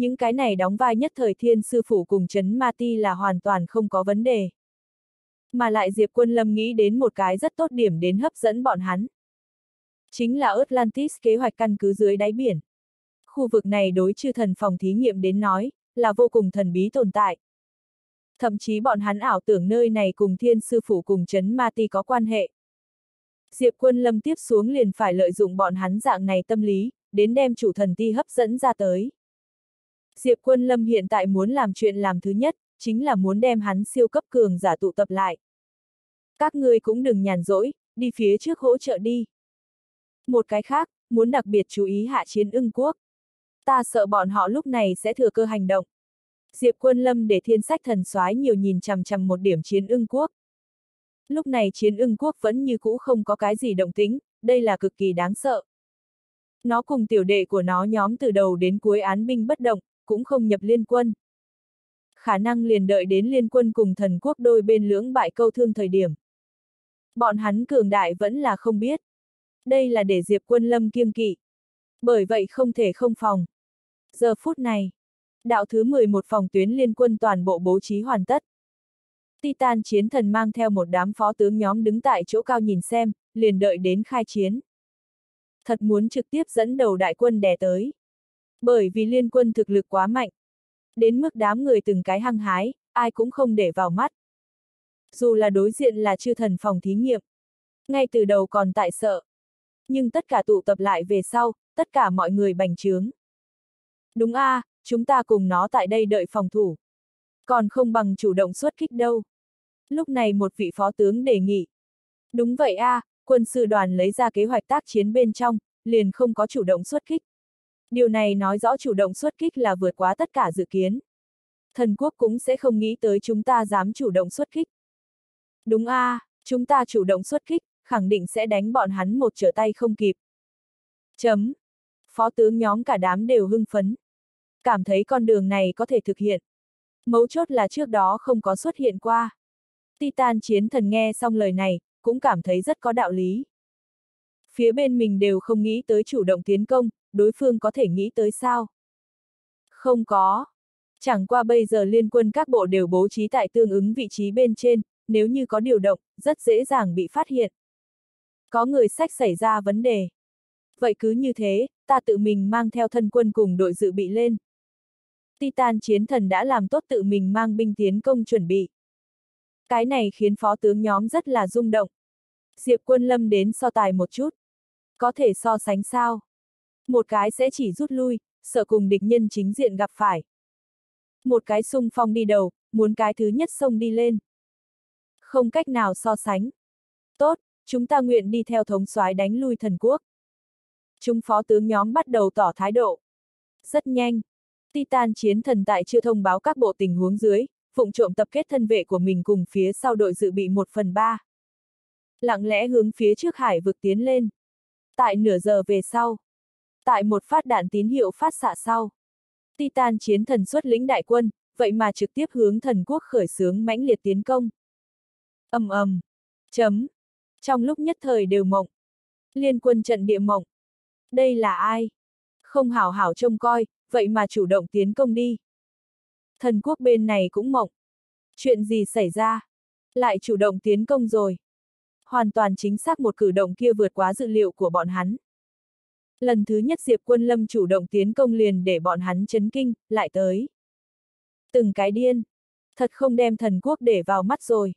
Những cái này đóng vai nhất thời thiên sư phủ cùng chấn ma ti là hoàn toàn không có vấn đề. Mà lại Diệp Quân Lâm nghĩ đến một cái rất tốt điểm đến hấp dẫn bọn hắn. Chính là Atlantis kế hoạch căn cứ dưới đáy biển. Khu vực này đối chư thần phòng thí nghiệm đến nói, là vô cùng thần bí tồn tại. Thậm chí bọn hắn ảo tưởng nơi này cùng thiên sư phủ cùng chấn ma ti có quan hệ. Diệp quân lâm tiếp xuống liền phải lợi dụng bọn hắn dạng này tâm lý, đến đem chủ thần ti hấp dẫn ra tới. Diệp quân lâm hiện tại muốn làm chuyện làm thứ nhất, chính là muốn đem hắn siêu cấp cường giả tụ tập lại. Các ngươi cũng đừng nhàn rỗi, đi phía trước hỗ trợ đi. Một cái khác, muốn đặc biệt chú ý hạ chiến ưng quốc. Ta sợ bọn họ lúc này sẽ thừa cơ hành động. Diệp quân lâm để thiên sách thần soái nhiều nhìn chằm chằm một điểm chiến ưng quốc. Lúc này chiến ưng quốc vẫn như cũ không có cái gì động tính, đây là cực kỳ đáng sợ. Nó cùng tiểu đệ của nó nhóm từ đầu đến cuối án binh bất động, cũng không nhập liên quân. Khả năng liền đợi đến liên quân cùng thần quốc đôi bên lưỡng bại câu thương thời điểm. Bọn hắn cường đại vẫn là không biết. Đây là để Diệp quân lâm kiêng kỵ. Bởi vậy không thể không phòng. Giờ phút này, đạo thứ 11 phòng tuyến liên quân toàn bộ bố trí hoàn tất. Titan chiến thần mang theo một đám phó tướng nhóm đứng tại chỗ cao nhìn xem, liền đợi đến khai chiến. Thật muốn trực tiếp dẫn đầu đại quân đè tới. Bởi vì liên quân thực lực quá mạnh. Đến mức đám người từng cái hăng hái, ai cũng không để vào mắt. Dù là đối diện là chư thần phòng thí nghiệm. Ngay từ đầu còn tại sợ. Nhưng tất cả tụ tập lại về sau, tất cả mọi người bành trướng. Đúng a, à, chúng ta cùng nó tại đây đợi phòng thủ. Còn không bằng chủ động xuất kích đâu. Lúc này một vị phó tướng đề nghị. Đúng vậy a, à, quân sư đoàn lấy ra kế hoạch tác chiến bên trong, liền không có chủ động xuất kích. Điều này nói rõ chủ động xuất kích là vượt quá tất cả dự kiến. Thần quốc cũng sẽ không nghĩ tới chúng ta dám chủ động xuất kích. Đúng a, à, chúng ta chủ động xuất kích, khẳng định sẽ đánh bọn hắn một trở tay không kịp. Chấm. Phó tướng nhóm cả đám đều hưng phấn. Cảm thấy con đường này có thể thực hiện. Mấu chốt là trước đó không có xuất hiện qua. Titan chiến thần nghe xong lời này, cũng cảm thấy rất có đạo lý. Phía bên mình đều không nghĩ tới chủ động tiến công, đối phương có thể nghĩ tới sao? Không có. Chẳng qua bây giờ liên quân các bộ đều bố trí tại tương ứng vị trí bên trên, nếu như có điều động, rất dễ dàng bị phát hiện. Có người sách xảy ra vấn đề. Vậy cứ như thế, ta tự mình mang theo thân quân cùng đội dự bị lên. Titan chiến thần đã làm tốt tự mình mang binh tiến công chuẩn bị. Cái này khiến phó tướng nhóm rất là rung động. Diệp quân lâm đến so tài một chút. Có thể so sánh sao? Một cái sẽ chỉ rút lui, sợ cùng địch nhân chính diện gặp phải. Một cái sung phong đi đầu, muốn cái thứ nhất sông đi lên. Không cách nào so sánh. Tốt, chúng ta nguyện đi theo thống soái đánh lui thần quốc. Chúng phó tướng nhóm bắt đầu tỏ thái độ. Rất nhanh. Titan chiến thần tại chưa thông báo các bộ tình huống dưới, phụng trộm tập kết thân vệ của mình cùng phía sau đội dự bị một phần ba. Lặng lẽ hướng phía trước hải vực tiến lên. Tại nửa giờ về sau. Tại một phát đạn tín hiệu phát xạ sau. Titan chiến thần xuất lĩnh đại quân, vậy mà trực tiếp hướng thần quốc khởi xướng mãnh liệt tiến công. ầm ầm, chấm. Trong lúc nhất thời đều mộng. Liên quân trận địa mộng. Đây là ai? Không hảo hảo trông coi, vậy mà chủ động tiến công đi. Thần quốc bên này cũng mộng. Chuyện gì xảy ra? Lại chủ động tiến công rồi. Hoàn toàn chính xác một cử động kia vượt quá dự liệu của bọn hắn. Lần thứ nhất Diệp Quân Lâm chủ động tiến công liền để bọn hắn chấn kinh, lại tới. Từng cái điên. Thật không đem thần quốc để vào mắt rồi.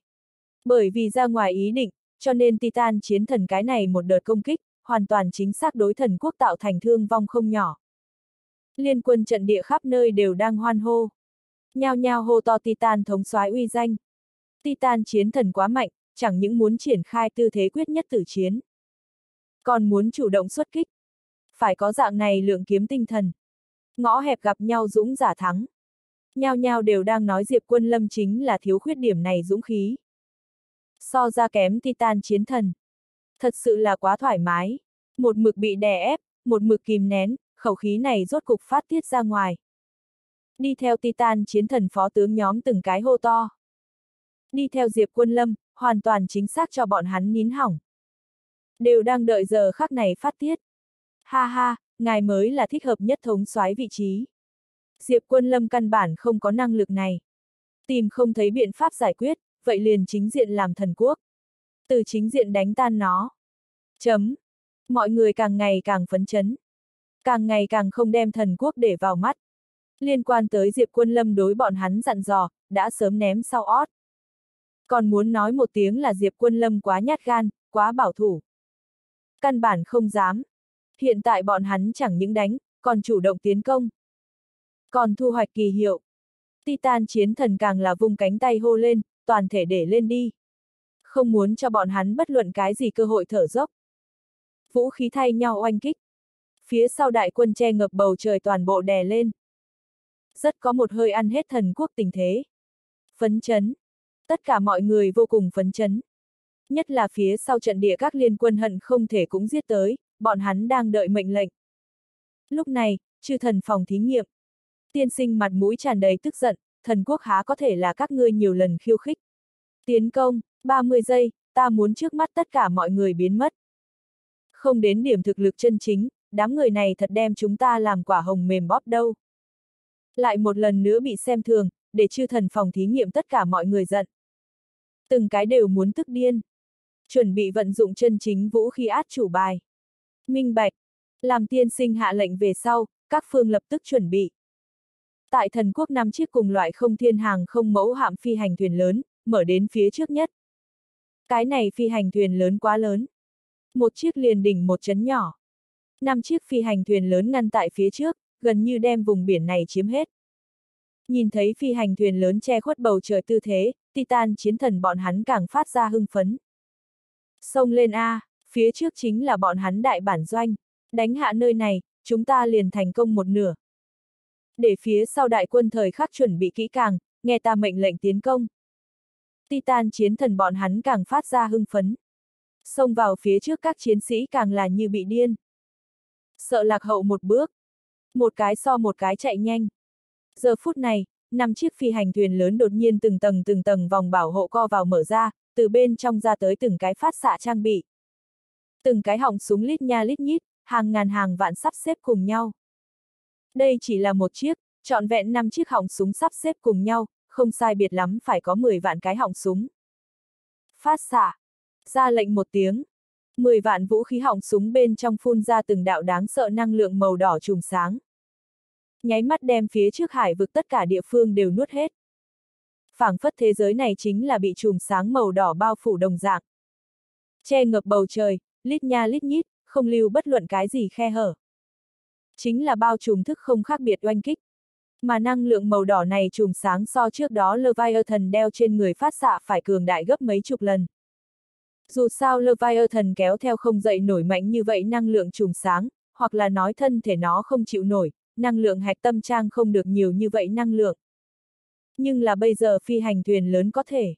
Bởi vì ra ngoài ý định, cho nên Titan chiến thần cái này một đợt công kích, hoàn toàn chính xác đối thần quốc tạo thành thương vong không nhỏ. Liên quân trận địa khắp nơi đều đang hoan hô. Nhao nhao hô to Titan thống soái uy danh. Titan chiến thần quá mạnh, chẳng những muốn triển khai tư thế quyết nhất tử chiến. Còn muốn chủ động xuất kích. Phải có dạng này lượng kiếm tinh thần. Ngõ hẹp gặp nhau dũng giả thắng. Nhao nhao đều đang nói Diệp quân lâm chính là thiếu khuyết điểm này dũng khí. So ra kém Titan chiến thần. Thật sự là quá thoải mái. Một mực bị đè ép, một mực kìm nén, khẩu khí này rốt cục phát tiết ra ngoài. Đi theo Titan chiến thần phó tướng nhóm từng cái hô to. Đi theo Diệp Quân Lâm, hoàn toàn chính xác cho bọn hắn nín hỏng. Đều đang đợi giờ khắc này phát tiết. Ha ha, ngài mới là thích hợp nhất thống soái vị trí. Diệp Quân Lâm căn bản không có năng lực này. Tìm không thấy biện pháp giải quyết, vậy liền chính diện làm thần quốc. Từ chính diện đánh tan nó. Chấm. Mọi người càng ngày càng phấn chấn. Càng ngày càng không đem thần quốc để vào mắt. Liên quan tới Diệp Quân Lâm đối bọn hắn dặn dò, đã sớm ném sau ót. Còn muốn nói một tiếng là Diệp Quân Lâm quá nhát gan, quá bảo thủ. Căn bản không dám. Hiện tại bọn hắn chẳng những đánh, còn chủ động tiến công. Còn thu hoạch kỳ hiệu. Titan chiến thần càng là vung cánh tay hô lên, toàn thể để lên đi. Không muốn cho bọn hắn bất luận cái gì cơ hội thở dốc. Vũ khí thay nhau oanh kích. Phía sau đại quân che ngập bầu trời toàn bộ đè lên. Rất có một hơi ăn hết thần quốc tình thế. Phấn chấn. Tất cả mọi người vô cùng phấn chấn. Nhất là phía sau trận địa các liên quân hận không thể cũng giết tới, bọn hắn đang đợi mệnh lệnh. Lúc này, chư thần phòng thí nghiệm. Tiên sinh mặt mũi tràn đầy tức giận, thần quốc há có thể là các ngươi nhiều lần khiêu khích. Tiến công, 30 giây, ta muốn trước mắt tất cả mọi người biến mất. Không đến điểm thực lực chân chính, đám người này thật đem chúng ta làm quả hồng mềm bóp đâu. Lại một lần nữa bị xem thường, để chư thần phòng thí nghiệm tất cả mọi người giận. Từng cái đều muốn tức điên. Chuẩn bị vận dụng chân chính vũ khí át chủ bài. Minh bạch. Làm tiên sinh hạ lệnh về sau, các phương lập tức chuẩn bị. Tại thần quốc năm chiếc cùng loại không thiên hàng không mẫu hạm phi hành thuyền lớn, mở đến phía trước nhất. Cái này phi hành thuyền lớn quá lớn. Một chiếc liền đỉnh một chấn nhỏ. Năm chiếc phi hành thuyền lớn ngăn tại phía trước, gần như đem vùng biển này chiếm hết. Nhìn thấy phi hành thuyền lớn che khuất bầu trời tư thế, Titan chiến thần bọn hắn càng phát ra hưng phấn. Xông lên A, phía trước chính là bọn hắn đại bản doanh, đánh hạ nơi này, chúng ta liền thành công một nửa. Để phía sau đại quân thời khắc chuẩn bị kỹ càng, nghe ta mệnh lệnh tiến công. Titan chiến thần bọn hắn càng phát ra hưng phấn. Xông vào phía trước các chiến sĩ càng là như bị điên. Sợ lạc hậu một bước. Một cái so một cái chạy nhanh. Giờ phút này, năm chiếc phi hành thuyền lớn đột nhiên từng tầng từng tầng vòng bảo hộ co vào mở ra, từ bên trong ra tới từng cái phát xạ trang bị. Từng cái họng súng lít nha lít nhít, hàng ngàn hàng vạn sắp xếp cùng nhau. Đây chỉ là một chiếc, trọn vẹn năm chiếc họng súng sắp xếp cùng nhau, không sai biệt lắm phải có 10 vạn cái họng súng. Phát xạ. Ra lệnh một tiếng. 10 vạn vũ khí họng súng bên trong phun ra từng đạo đáng sợ năng lượng màu đỏ trùm sáng. Nháy mắt đem phía trước hải vực tất cả địa phương đều nuốt hết. phảng phất thế giới này chính là bị trùm sáng màu đỏ bao phủ đồng dạng. Che ngập bầu trời, lít nha lít nhít, không lưu bất luận cái gì khe hở. Chính là bao trùm thức không khác biệt oanh kích. Mà năng lượng màu đỏ này trùm sáng so trước đó Leviathan đeo trên người phát xạ phải cường đại gấp mấy chục lần. Dù sao Leviathan kéo theo không dậy nổi mạnh như vậy năng lượng trùm sáng, hoặc là nói thân thể nó không chịu nổi, năng lượng hạch tâm trang không được nhiều như vậy năng lượng. Nhưng là bây giờ phi hành thuyền lớn có thể.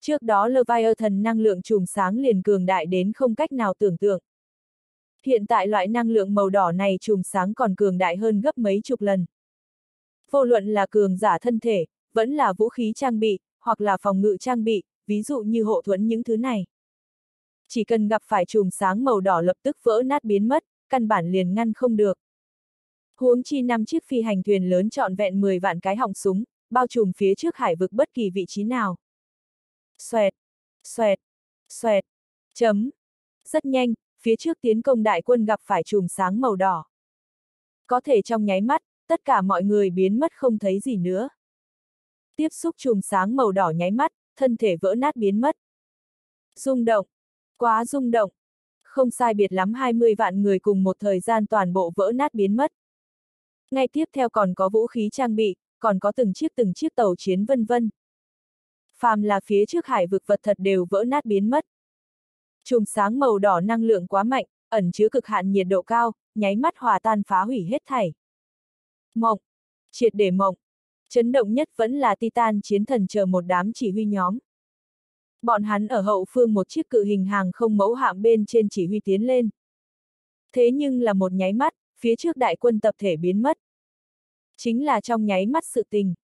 Trước đó Leviathan năng lượng trùm sáng liền cường đại đến không cách nào tưởng tượng. Hiện tại loại năng lượng màu đỏ này trùm sáng còn cường đại hơn gấp mấy chục lần. Vô luận là cường giả thân thể, vẫn là vũ khí trang bị, hoặc là phòng ngự trang bị, ví dụ như hộ thuẫn những thứ này. Chỉ cần gặp phải chùm sáng màu đỏ lập tức vỡ nát biến mất, căn bản liền ngăn không được. Huống chi năm chiếc phi hành thuyền lớn trọn vẹn 10 vạn cái họng súng, bao trùm phía trước hải vực bất kỳ vị trí nào. Xoẹt, xoẹt, xoẹt, chấm. Rất nhanh, phía trước tiến công đại quân gặp phải chùm sáng màu đỏ. Có thể trong nháy mắt, tất cả mọi người biến mất không thấy gì nữa. Tiếp xúc chùm sáng màu đỏ nháy mắt, thân thể vỡ nát biến mất. Rung động. Quá rung động. Không sai biệt lắm 20 vạn người cùng một thời gian toàn bộ vỡ nát biến mất. Ngay tiếp theo còn có vũ khí trang bị, còn có từng chiếc từng chiếc tàu chiến vân vân. Phàm là phía trước hải vực vật thật đều vỡ nát biến mất. Chùm sáng màu đỏ năng lượng quá mạnh, ẩn chứa cực hạn nhiệt độ cao, nháy mắt hòa tan phá hủy hết thảy. Mộng. Triệt để mộng. Chấn động nhất vẫn là Titan chiến thần chờ một đám chỉ huy nhóm. Bọn hắn ở hậu phương một chiếc cự hình hàng không mẫu hạm bên trên chỉ huy tiến lên. Thế nhưng là một nháy mắt, phía trước đại quân tập thể biến mất. Chính là trong nháy mắt sự tình.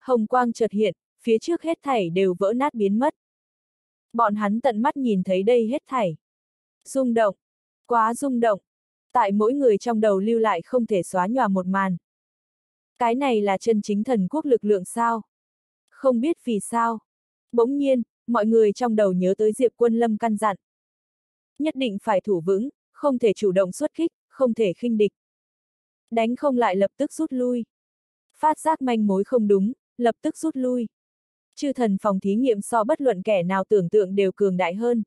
Hồng quang chợt hiện, phía trước hết thảy đều vỡ nát biến mất. Bọn hắn tận mắt nhìn thấy đây hết thảy. Rung động. Quá rung động. Tại mỗi người trong đầu lưu lại không thể xóa nhòa một màn. Cái này là chân chính thần quốc lực lượng sao? Không biết vì sao. Bỗng nhiên, mọi người trong đầu nhớ tới Diệp Quân Lâm căn dặn. Nhất định phải thủ vững, không thể chủ động xuất kích, không thể khinh địch. Đánh không lại lập tức rút lui. Phát giác manh mối không đúng, lập tức rút lui. Chư thần phòng thí nghiệm so bất luận kẻ nào tưởng tượng đều cường đại hơn.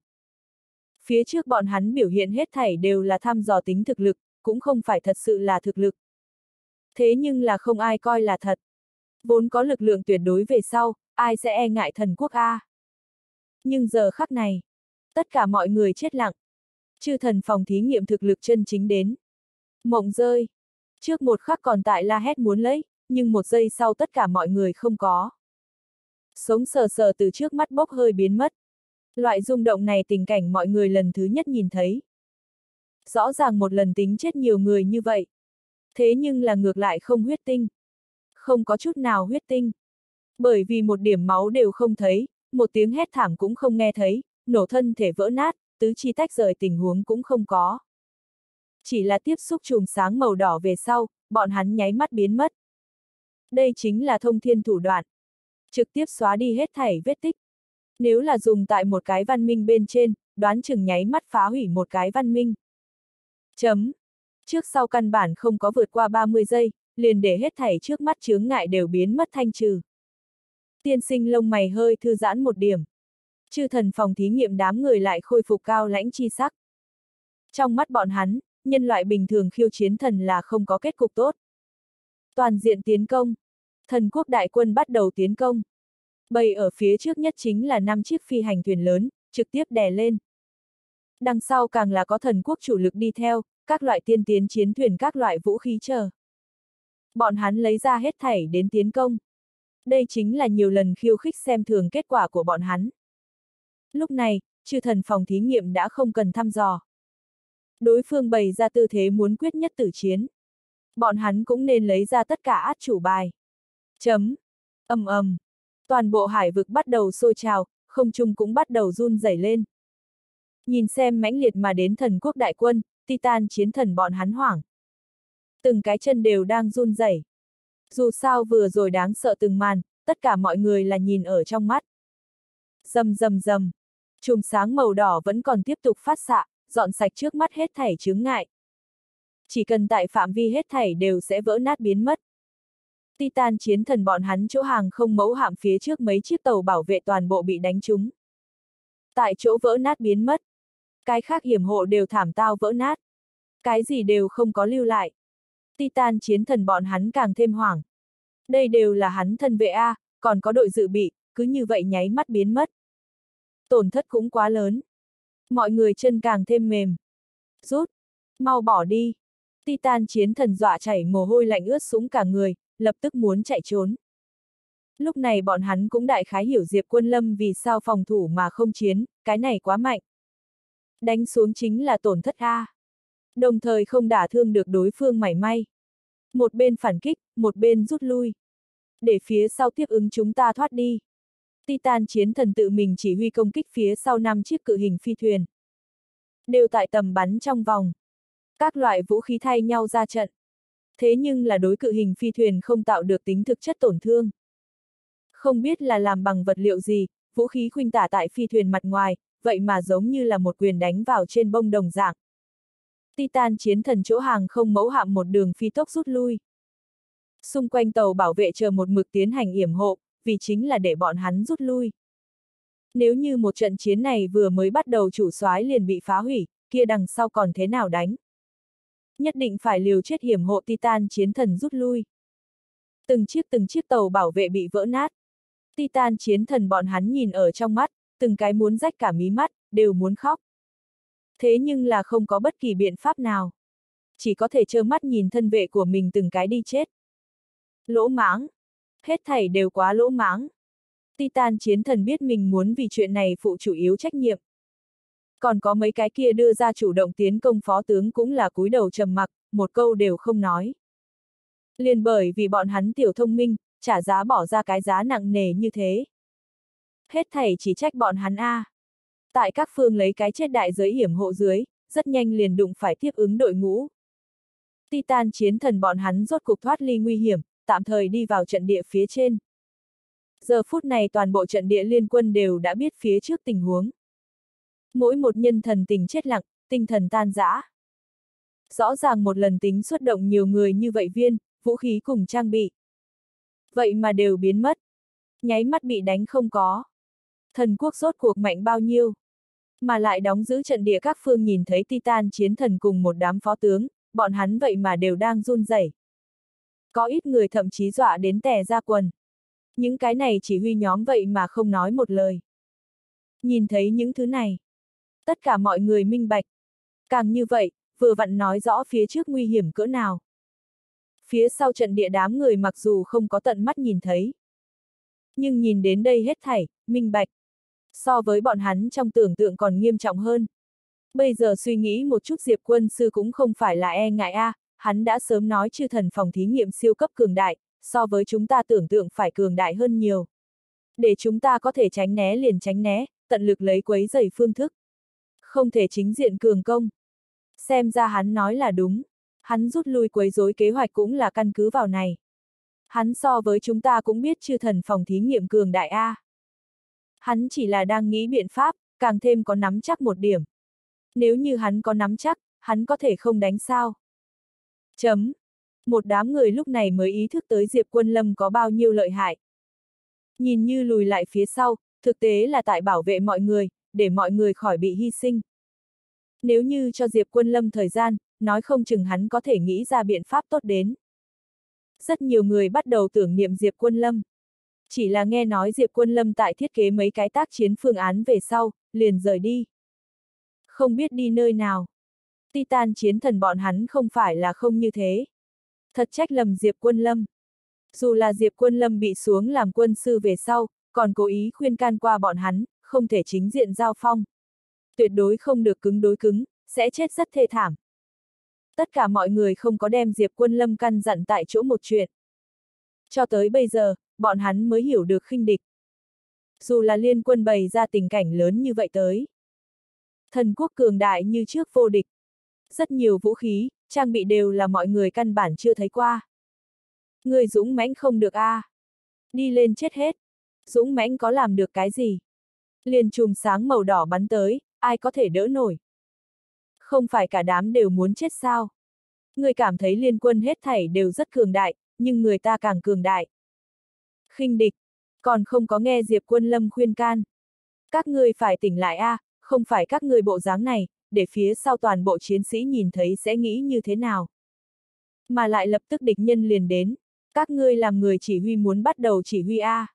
Phía trước bọn hắn biểu hiện hết thảy đều là thăm dò tính thực lực, cũng không phải thật sự là thực lực. Thế nhưng là không ai coi là thật. Vốn có lực lượng tuyệt đối về sau, ai sẽ e ngại thần quốc A. Nhưng giờ khắc này, tất cả mọi người chết lặng. Chư thần phòng thí nghiệm thực lực chân chính đến. Mộng rơi. Trước một khắc còn tại la hét muốn lấy, nhưng một giây sau tất cả mọi người không có. Sống sờ sờ từ trước mắt bốc hơi biến mất. Loại rung động này tình cảnh mọi người lần thứ nhất nhìn thấy. Rõ ràng một lần tính chết nhiều người như vậy. Thế nhưng là ngược lại không huyết tinh. Không có chút nào huyết tinh. Bởi vì một điểm máu đều không thấy, một tiếng hét thảm cũng không nghe thấy, nổ thân thể vỡ nát, tứ chi tách rời tình huống cũng không có. Chỉ là tiếp xúc chùm sáng màu đỏ về sau, bọn hắn nháy mắt biến mất. Đây chính là thông thiên thủ đoạn. Trực tiếp xóa đi hết thảy vết tích. Nếu là dùng tại một cái văn minh bên trên, đoán chừng nháy mắt phá hủy một cái văn minh. Chấm. Trước sau căn bản không có vượt qua 30 giây, liền để hết thảy trước mắt chướng ngại đều biến mất thanh trừ. Tiên sinh lông mày hơi thư giãn một điểm. Chư thần phòng thí nghiệm đám người lại khôi phục cao lãnh chi sắc. Trong mắt bọn hắn, nhân loại bình thường khiêu chiến thần là không có kết cục tốt. Toàn diện tiến công. Thần quốc đại quân bắt đầu tiến công. Bầy ở phía trước nhất chính là năm chiếc phi hành thuyền lớn, trực tiếp đè lên. Đằng sau càng là có thần quốc chủ lực đi theo, các loại tiên tiến chiến thuyền các loại vũ khí chờ. Bọn hắn lấy ra hết thảy đến tiến công. Đây chính là nhiều lần khiêu khích xem thường kết quả của bọn hắn. Lúc này, chư thần phòng thí nghiệm đã không cần thăm dò. Đối phương bày ra tư thế muốn quyết nhất tử chiến. Bọn hắn cũng nên lấy ra tất cả át chủ bài. Chấm. ầm ầm. Toàn bộ hải vực bắt đầu sôi trào, không trung cũng bắt đầu run rẩy lên. Nhìn xem mãnh liệt mà đến thần quốc đại quân, Titan chiến thần bọn hắn hoảng. Từng cái chân đều đang run rẩy. Dù sao vừa rồi đáng sợ từng màn, tất cả mọi người là nhìn ở trong mắt. Dầm dầm dầm. Chùm sáng màu đỏ vẫn còn tiếp tục phát xạ, dọn sạch trước mắt hết thảy chướng ngại. Chỉ cần tại phạm vi hết thảy đều sẽ vỡ nát biến mất. Titan chiến thần bọn hắn chỗ hàng không mẫu hạm phía trước mấy chiếc tàu bảo vệ toàn bộ bị đánh trúng. Tại chỗ vỡ nát biến mất. Cái khác hiểm hộ đều thảm tao vỡ nát. Cái gì đều không có lưu lại. Titan chiến thần bọn hắn càng thêm hoảng. Đây đều là hắn thân vệ A, còn có đội dự bị, cứ như vậy nháy mắt biến mất. Tổn thất cũng quá lớn. Mọi người chân càng thêm mềm. Rút! Mau bỏ đi! Titan chiến thần dọa chảy mồ hôi lạnh ướt sũng cả người, lập tức muốn chạy trốn. Lúc này bọn hắn cũng đại khái hiểu Diệp Quân Lâm vì sao phòng thủ mà không chiến, cái này quá mạnh. Đánh xuống chính là tổn thất A. Đồng thời không đả thương được đối phương mảy may. Một bên phản kích, một bên rút lui. Để phía sau tiếp ứng chúng ta thoát đi. Titan chiến thần tự mình chỉ huy công kích phía sau năm chiếc cự hình phi thuyền. Đều tại tầm bắn trong vòng. Các loại vũ khí thay nhau ra trận. Thế nhưng là đối cự hình phi thuyền không tạo được tính thực chất tổn thương. Không biết là làm bằng vật liệu gì, vũ khí khuynh tả tại phi thuyền mặt ngoài, vậy mà giống như là một quyền đánh vào trên bông đồng dạng. Titan chiến thần chỗ hàng không mẫu hạm một đường phi tốc rút lui. Xung quanh tàu bảo vệ chờ một mực tiến hành yểm hộ, vì chính là để bọn hắn rút lui. Nếu như một trận chiến này vừa mới bắt đầu chủ soái liền bị phá hủy, kia đằng sau còn thế nào đánh? Nhất định phải liều chết hiểm hộ Titan chiến thần rút lui. Từng chiếc từng chiếc tàu bảo vệ bị vỡ nát. Titan chiến thần bọn hắn nhìn ở trong mắt, từng cái muốn rách cả mí mắt, đều muốn khóc. Thế nhưng là không có bất kỳ biện pháp nào. Chỉ có thể trơ mắt nhìn thân vệ của mình từng cái đi chết. Lỗ mãng. Hết thảy đều quá lỗ mãng. Titan chiến thần biết mình muốn vì chuyện này phụ chủ yếu trách nhiệm. Còn có mấy cái kia đưa ra chủ động tiến công phó tướng cũng là cúi đầu trầm mặc, một câu đều không nói. Liền bởi vì bọn hắn tiểu thông minh, trả giá bỏ ra cái giá nặng nề như thế. Hết thảy chỉ trách bọn hắn A. Tại các phương lấy cái chết đại giới hiểm hộ dưới, rất nhanh liền đụng phải tiếp ứng đội ngũ. Titan chiến thần bọn hắn rốt cục thoát ly nguy hiểm, tạm thời đi vào trận địa phía trên. Giờ phút này toàn bộ trận địa liên quân đều đã biết phía trước tình huống. Mỗi một nhân thần tình chết lặng, tinh thần tan rã. Rõ ràng một lần tính xuất động nhiều người như vậy viên, vũ khí cùng trang bị. Vậy mà đều biến mất. Nháy mắt bị đánh không có. Thần quốc rốt cuộc mạnh bao nhiêu. Mà lại đóng giữ trận địa các phương nhìn thấy Titan chiến thần cùng một đám phó tướng, bọn hắn vậy mà đều đang run rẩy. Có ít người thậm chí dọa đến tè ra quần. Những cái này chỉ huy nhóm vậy mà không nói một lời. Nhìn thấy những thứ này. Tất cả mọi người minh bạch. Càng như vậy, vừa vặn nói rõ phía trước nguy hiểm cỡ nào. Phía sau trận địa đám người mặc dù không có tận mắt nhìn thấy. Nhưng nhìn đến đây hết thảy, minh bạch. So với bọn hắn trong tưởng tượng còn nghiêm trọng hơn. Bây giờ suy nghĩ một chút Diệp quân sư cũng không phải là e ngại a, à, hắn đã sớm nói chư thần phòng thí nghiệm siêu cấp cường đại, so với chúng ta tưởng tượng phải cường đại hơn nhiều. Để chúng ta có thể tránh né liền tránh né, tận lực lấy quấy giày phương thức. Không thể chính diện cường công. Xem ra hắn nói là đúng. Hắn rút lui quấy rối kế hoạch cũng là căn cứ vào này. Hắn so với chúng ta cũng biết chư thần phòng thí nghiệm cường đại A. Hắn chỉ là đang nghĩ biện pháp, càng thêm có nắm chắc một điểm. Nếu như hắn có nắm chắc, hắn có thể không đánh sao. Chấm. Một đám người lúc này mới ý thức tới Diệp Quân Lâm có bao nhiêu lợi hại. Nhìn như lùi lại phía sau, thực tế là tại bảo vệ mọi người, để mọi người khỏi bị hy sinh. Nếu như cho Diệp Quân Lâm thời gian, nói không chừng hắn có thể nghĩ ra biện pháp tốt đến. Rất nhiều người bắt đầu tưởng niệm Diệp Quân Lâm. Chỉ là nghe nói Diệp Quân Lâm tại thiết kế mấy cái tác chiến phương án về sau, liền rời đi. Không biết đi nơi nào. Titan chiến thần bọn hắn không phải là không như thế. Thật trách lầm Diệp Quân Lâm. Dù là Diệp Quân Lâm bị xuống làm quân sư về sau, còn cố ý khuyên can qua bọn hắn, không thể chính diện giao phong. Tuyệt đối không được cứng đối cứng, sẽ chết rất thê thảm. Tất cả mọi người không có đem Diệp Quân Lâm căn dặn tại chỗ một chuyện. Cho tới bây giờ, bọn hắn mới hiểu được khinh địch. Dù là liên quân bày ra tình cảnh lớn như vậy tới. Thần quốc cường đại như trước vô địch. Rất nhiều vũ khí, trang bị đều là mọi người căn bản chưa thấy qua. Người dũng mãnh không được a, à. Đi lên chết hết. Dũng mãnh có làm được cái gì? Liền chùm sáng màu đỏ bắn tới, ai có thể đỡ nổi? Không phải cả đám đều muốn chết sao? Người cảm thấy liên quân hết thảy đều rất cường đại, nhưng người ta càng cường đại. khinh địch, còn không có nghe Diệp Quân Lâm khuyên can. Các ngươi phải tỉnh lại a, à, không phải các ngươi bộ dáng này, để phía sau toàn bộ chiến sĩ nhìn thấy sẽ nghĩ như thế nào. Mà lại lập tức địch nhân liền đến, các ngươi làm người chỉ huy muốn bắt đầu chỉ huy A. À.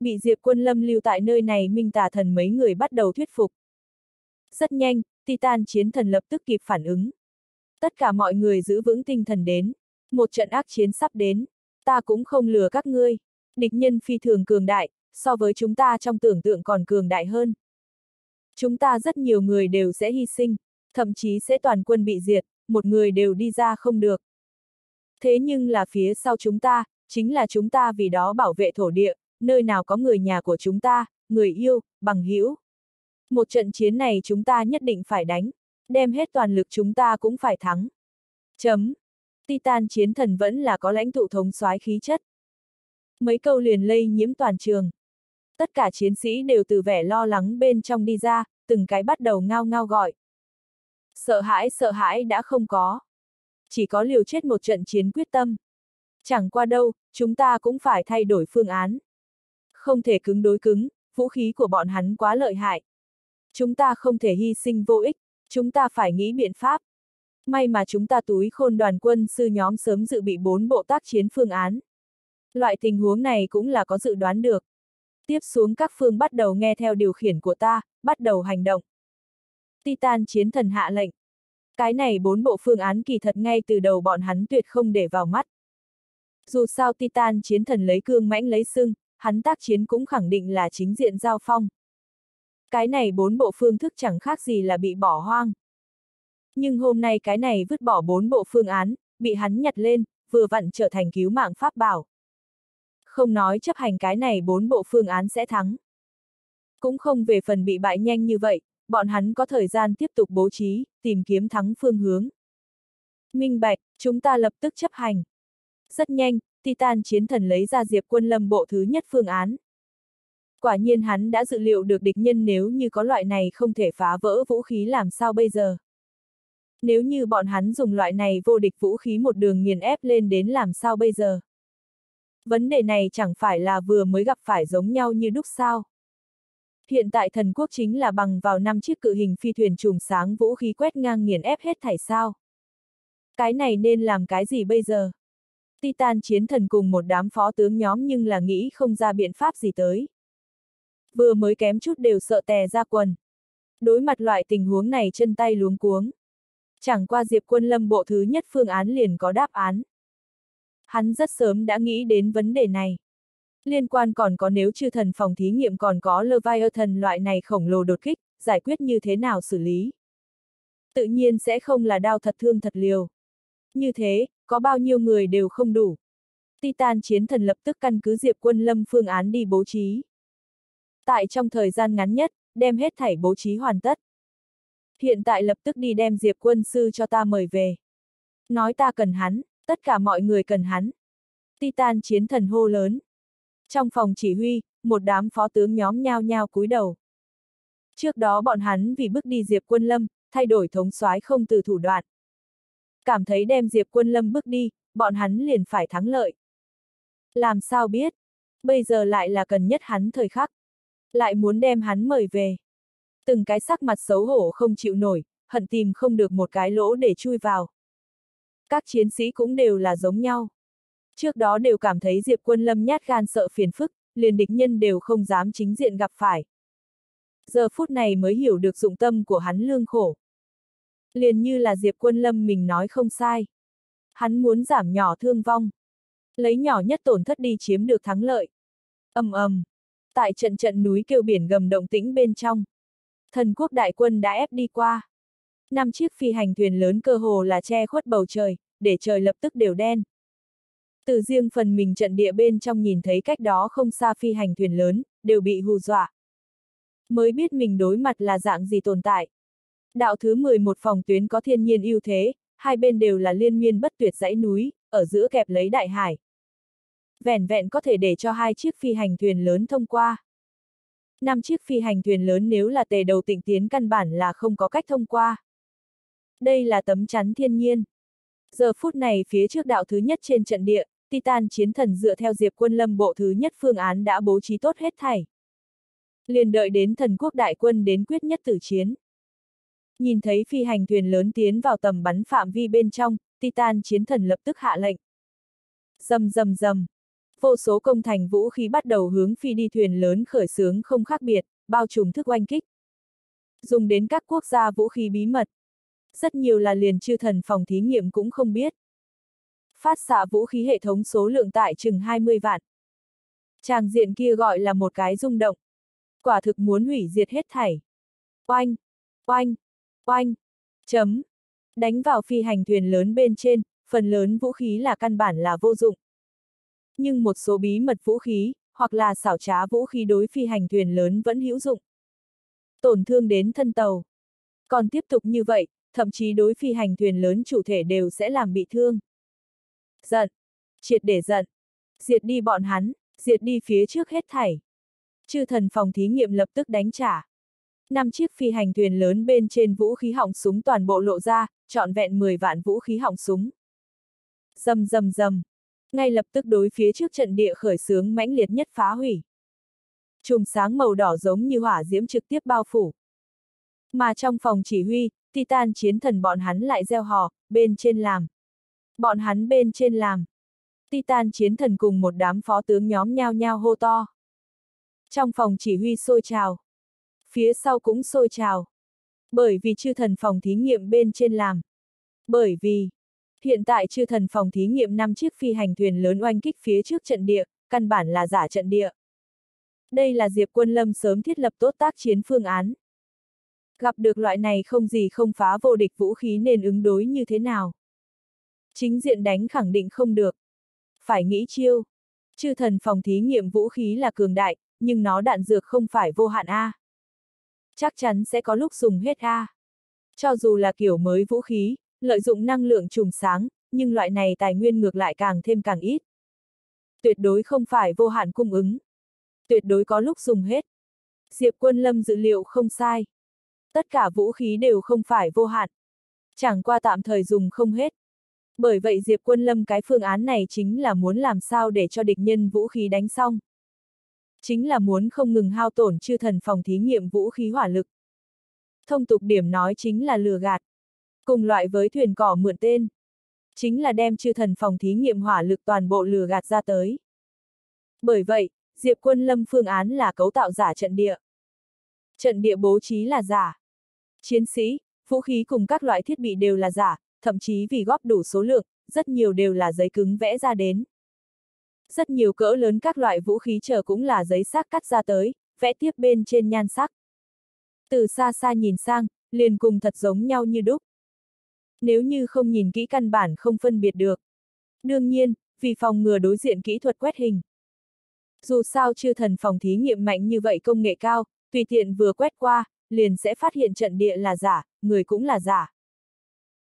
Bị Diệp Quân Lâm lưu tại nơi này minh tà thần mấy người bắt đầu thuyết phục. Rất nhanh, Titan chiến thần lập tức kịp phản ứng. Tất cả mọi người giữ vững tinh thần đến. Một trận ác chiến sắp đến. Ta cũng không lừa các ngươi. Địch nhân phi thường cường đại, so với chúng ta trong tưởng tượng còn cường đại hơn. Chúng ta rất nhiều người đều sẽ hy sinh, thậm chí sẽ toàn quân bị diệt, một người đều đi ra không được. Thế nhưng là phía sau chúng ta, chính là chúng ta vì đó bảo vệ thổ địa, nơi nào có người nhà của chúng ta, người yêu, bằng hữu. Một trận chiến này chúng ta nhất định phải đánh, đem hết toàn lực chúng ta cũng phải thắng. Chấm. Titan chiến thần vẫn là có lãnh tụ thống soái khí chất. Mấy câu liền lây nhiễm toàn trường. Tất cả chiến sĩ đều từ vẻ lo lắng bên trong đi ra, từng cái bắt đầu ngao ngao gọi. Sợ hãi sợ hãi đã không có. Chỉ có liều chết một trận chiến quyết tâm. Chẳng qua đâu, chúng ta cũng phải thay đổi phương án. Không thể cứng đối cứng, vũ khí của bọn hắn quá lợi hại. Chúng ta không thể hy sinh vô ích, chúng ta phải nghĩ biện pháp. May mà chúng ta túi khôn đoàn quân sư nhóm sớm dự bị bốn bộ tác chiến phương án. Loại tình huống này cũng là có dự đoán được. Tiếp xuống các phương bắt đầu nghe theo điều khiển của ta, bắt đầu hành động. Titan chiến thần hạ lệnh. Cái này bốn bộ phương án kỳ thật ngay từ đầu bọn hắn tuyệt không để vào mắt. Dù sao Titan chiến thần lấy cương mãnh lấy sưng, hắn tác chiến cũng khẳng định là chính diện giao phong. Cái này bốn bộ phương thức chẳng khác gì là bị bỏ hoang. Nhưng hôm nay cái này vứt bỏ bốn bộ phương án, bị hắn nhặt lên, vừa vặn trở thành cứu mạng pháp bảo không nói chấp hành cái này bốn bộ phương án sẽ thắng. Cũng không về phần bị bại nhanh như vậy, bọn hắn có thời gian tiếp tục bố trí, tìm kiếm thắng phương hướng. Minh bạch, chúng ta lập tức chấp hành. Rất nhanh, Titan chiến thần lấy ra Diệp Quân Lâm bộ thứ nhất phương án. Quả nhiên hắn đã dự liệu được địch nhân nếu như có loại này không thể phá vỡ vũ khí làm sao bây giờ. Nếu như bọn hắn dùng loại này vô địch vũ khí một đường nghiền ép lên đến làm sao bây giờ. Vấn đề này chẳng phải là vừa mới gặp phải giống nhau như đúc sao. Hiện tại thần quốc chính là bằng vào năm chiếc cự hình phi thuyền trùm sáng vũ khí quét ngang nghiền ép hết thảy sao. Cái này nên làm cái gì bây giờ? Titan chiến thần cùng một đám phó tướng nhóm nhưng là nghĩ không ra biện pháp gì tới. Vừa mới kém chút đều sợ tè ra quần. Đối mặt loại tình huống này chân tay luống cuống. Chẳng qua Diệp Quân Lâm bộ thứ nhất phương án liền có đáp án. Hắn rất sớm đã nghĩ đến vấn đề này. Liên quan còn có nếu chư thần phòng thí nghiệm còn có Leviathan loại này khổng lồ đột kích, giải quyết như thế nào xử lý. Tự nhiên sẽ không là đau thật thương thật liều. Như thế, có bao nhiêu người đều không đủ. Titan chiến thần lập tức căn cứ Diệp Quân Lâm phương án đi bố trí. Tại trong thời gian ngắn nhất, đem hết thảy bố trí hoàn tất. Hiện tại lập tức đi đem Diệp quân sư cho ta mời về. Nói ta cần hắn, tất cả mọi người cần hắn. Titan chiến thần hô lớn. Trong phòng chỉ huy, một đám phó tướng nhóm nhao nhao cúi đầu. Trước đó bọn hắn vì bước đi Diệp quân lâm, thay đổi thống soái không từ thủ đoạn. Cảm thấy đem Diệp quân lâm bước đi, bọn hắn liền phải thắng lợi. Làm sao biết? Bây giờ lại là cần nhất hắn thời khắc. Lại muốn đem hắn mời về. Từng cái sắc mặt xấu hổ không chịu nổi, hận tìm không được một cái lỗ để chui vào. Các chiến sĩ cũng đều là giống nhau. Trước đó đều cảm thấy Diệp Quân Lâm nhát gan sợ phiền phức, liền địch nhân đều không dám chính diện gặp phải. Giờ phút này mới hiểu được dụng tâm của hắn lương khổ. Liền như là Diệp Quân Lâm mình nói không sai. Hắn muốn giảm nhỏ thương vong. Lấy nhỏ nhất tổn thất đi chiếm được thắng lợi. ầm ầm, Tại trận trận núi kêu biển gầm động tĩnh bên trong. Thần quốc đại quân đã ép đi qua. Năm chiếc phi hành thuyền lớn cơ hồ là che khuất bầu trời, để trời lập tức đều đen. Từ riêng phần mình trận địa bên trong nhìn thấy cách đó không xa phi hành thuyền lớn, đều bị hù dọa. Mới biết mình đối mặt là dạng gì tồn tại. Đạo thứ 11 phòng tuyến có thiên nhiên ưu thế, hai bên đều là liên miên bất tuyệt dãy núi, ở giữa kẹp lấy đại hải. Vẹn vẹn có thể để cho hai chiếc phi hành thuyền lớn thông qua. Năm chiếc phi hành thuyền lớn nếu là tề đầu tịnh tiến căn bản là không có cách thông qua. Đây là tấm chắn thiên nhiên. Giờ phút này phía trước đạo thứ nhất trên trận địa, Titan chiến thần dựa theo Diệp quân lâm bộ thứ nhất phương án đã bố trí tốt hết thảy. Liền đợi đến thần quốc đại quân đến quyết nhất tử chiến. Nhìn thấy phi hành thuyền lớn tiến vào tầm bắn phạm vi bên trong, Titan chiến thần lập tức hạ lệnh. Dầm dầm dầm. Vô số công thành vũ khí bắt đầu hướng phi đi thuyền lớn khởi xướng không khác biệt, bao trùm thức oanh kích. Dùng đến các quốc gia vũ khí bí mật. Rất nhiều là liền chư thần phòng thí nghiệm cũng không biết. Phát xạ vũ khí hệ thống số lượng tại chừng 20 vạn. Tràng diện kia gọi là một cái rung động. Quả thực muốn hủy diệt hết thảy. Oanh, oanh, oanh, chấm. Đánh vào phi hành thuyền lớn bên trên, phần lớn vũ khí là căn bản là vô dụng. Nhưng một số bí mật vũ khí, hoặc là xảo trá vũ khí đối phi hành thuyền lớn vẫn hữu dụng. Tổn thương đến thân tàu. Còn tiếp tục như vậy, thậm chí đối phi hành thuyền lớn chủ thể đều sẽ làm bị thương. Giận. Triệt để giận. Diệt đi bọn hắn, diệt đi phía trước hết thảy. Chư thần phòng thí nghiệm lập tức đánh trả. Năm chiếc phi hành thuyền lớn bên trên vũ khí hỏng súng toàn bộ lộ ra, trọn vẹn 10 vạn vũ khí hỏng súng. Dầm dầm dầm ngay lập tức đối phía trước trận địa khởi sướng mãnh liệt nhất phá hủy. Chùm sáng màu đỏ giống như hỏa diễm trực tiếp bao phủ. Mà trong phòng chỉ huy, Titan chiến thần bọn hắn lại gieo hò, bên trên làm. Bọn hắn bên trên làm. Titan chiến thần cùng một đám phó tướng nhóm nhao nhao hô to. Trong phòng chỉ huy sôi trào. Phía sau cũng sôi trào. Bởi vì chư thần phòng thí nghiệm bên trên làm. Bởi vì, Hiện tại chư thần phòng thí nghiệm 5 chiếc phi hành thuyền lớn oanh kích phía trước trận địa, căn bản là giả trận địa. Đây là Diệp Quân Lâm sớm thiết lập tốt tác chiến phương án. Gặp được loại này không gì không phá vô địch vũ khí nên ứng đối như thế nào? Chính diện đánh khẳng định không được. Phải nghĩ chiêu. Chư thần phòng thí nghiệm vũ khí là cường đại, nhưng nó đạn dược không phải vô hạn A. Chắc chắn sẽ có lúc dùng hết A. Cho dù là kiểu mới vũ khí, lợi dụng năng lượng trùm sáng, nhưng loại này tài nguyên ngược lại càng thêm càng ít. tuyệt đối không phải vô hạn cung ứng. Tuyệt đối có lúc dùng hết. Diệp Quân Lâm dự liệu không sai. Tất cả vũ khí đều không phải vô hạn. Chẳng qua tạm thời dùng không hết. Bởi vậy Diệp Quân Lâm cái phương án này chính là muốn làm sao để cho địch nhân vũ khí đánh xong. Chính là muốn không ngừng hao tổn chư thần phòng thí nghiệm vũ khí hỏa lực. Thông tục điểm nói chính là lừa gạt. Cùng loại với thuyền cỏ mượn tên. Chính là đem chư thần phòng thí nghiệm hỏa lực toàn bộ lừa gạt ra tới. Bởi vậy, Diệp Quân Lâm phương án là cấu tạo giả trận địa. Trận địa bố trí là giả. Chiến sĩ, vũ khí cùng các loại thiết bị đều là giả, thậm chí vì góp đủ số lượng, rất nhiều đều là giấy cứng vẽ ra đến. Rất nhiều cỡ lớn các loại vũ khí chờ cũng là giấy sắc cắt ra tới, vẽ tiếp bên trên nhan sắc. Từ xa xa nhìn sang, liền cùng thật giống nhau như đúc. Nếu như không nhìn kỹ căn bản không phân biệt được. Đương nhiên, vì phòng ngừa đối diện kỹ thuật quét hình. Dù sao chư thần phòng thí nghiệm mạnh như vậy công nghệ cao, tùy tiện vừa quét qua, liền sẽ phát hiện trận địa là giả, người cũng là giả.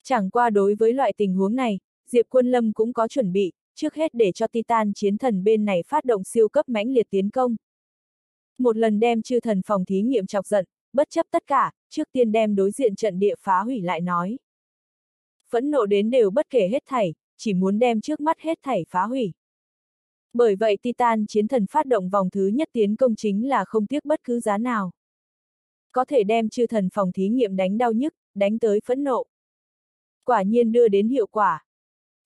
Chẳng qua đối với loại tình huống này, Diệp Quân Lâm cũng có chuẩn bị, trước hết để cho Titan chiến thần bên này phát động siêu cấp mãnh liệt tiến công. Một lần đem chư thần phòng thí nghiệm chọc giận, bất chấp tất cả, trước tiên đem đối diện trận địa phá hủy lại nói. Phẫn nộ đến đều bất kể hết thảy, chỉ muốn đem trước mắt hết thảy phá hủy. Bởi vậy Titan chiến thần phát động vòng thứ nhất tiến công chính là không tiếc bất cứ giá nào. Có thể đem chư thần phòng thí nghiệm đánh đau nhức, đánh tới phẫn nộ. Quả nhiên đưa đến hiệu quả.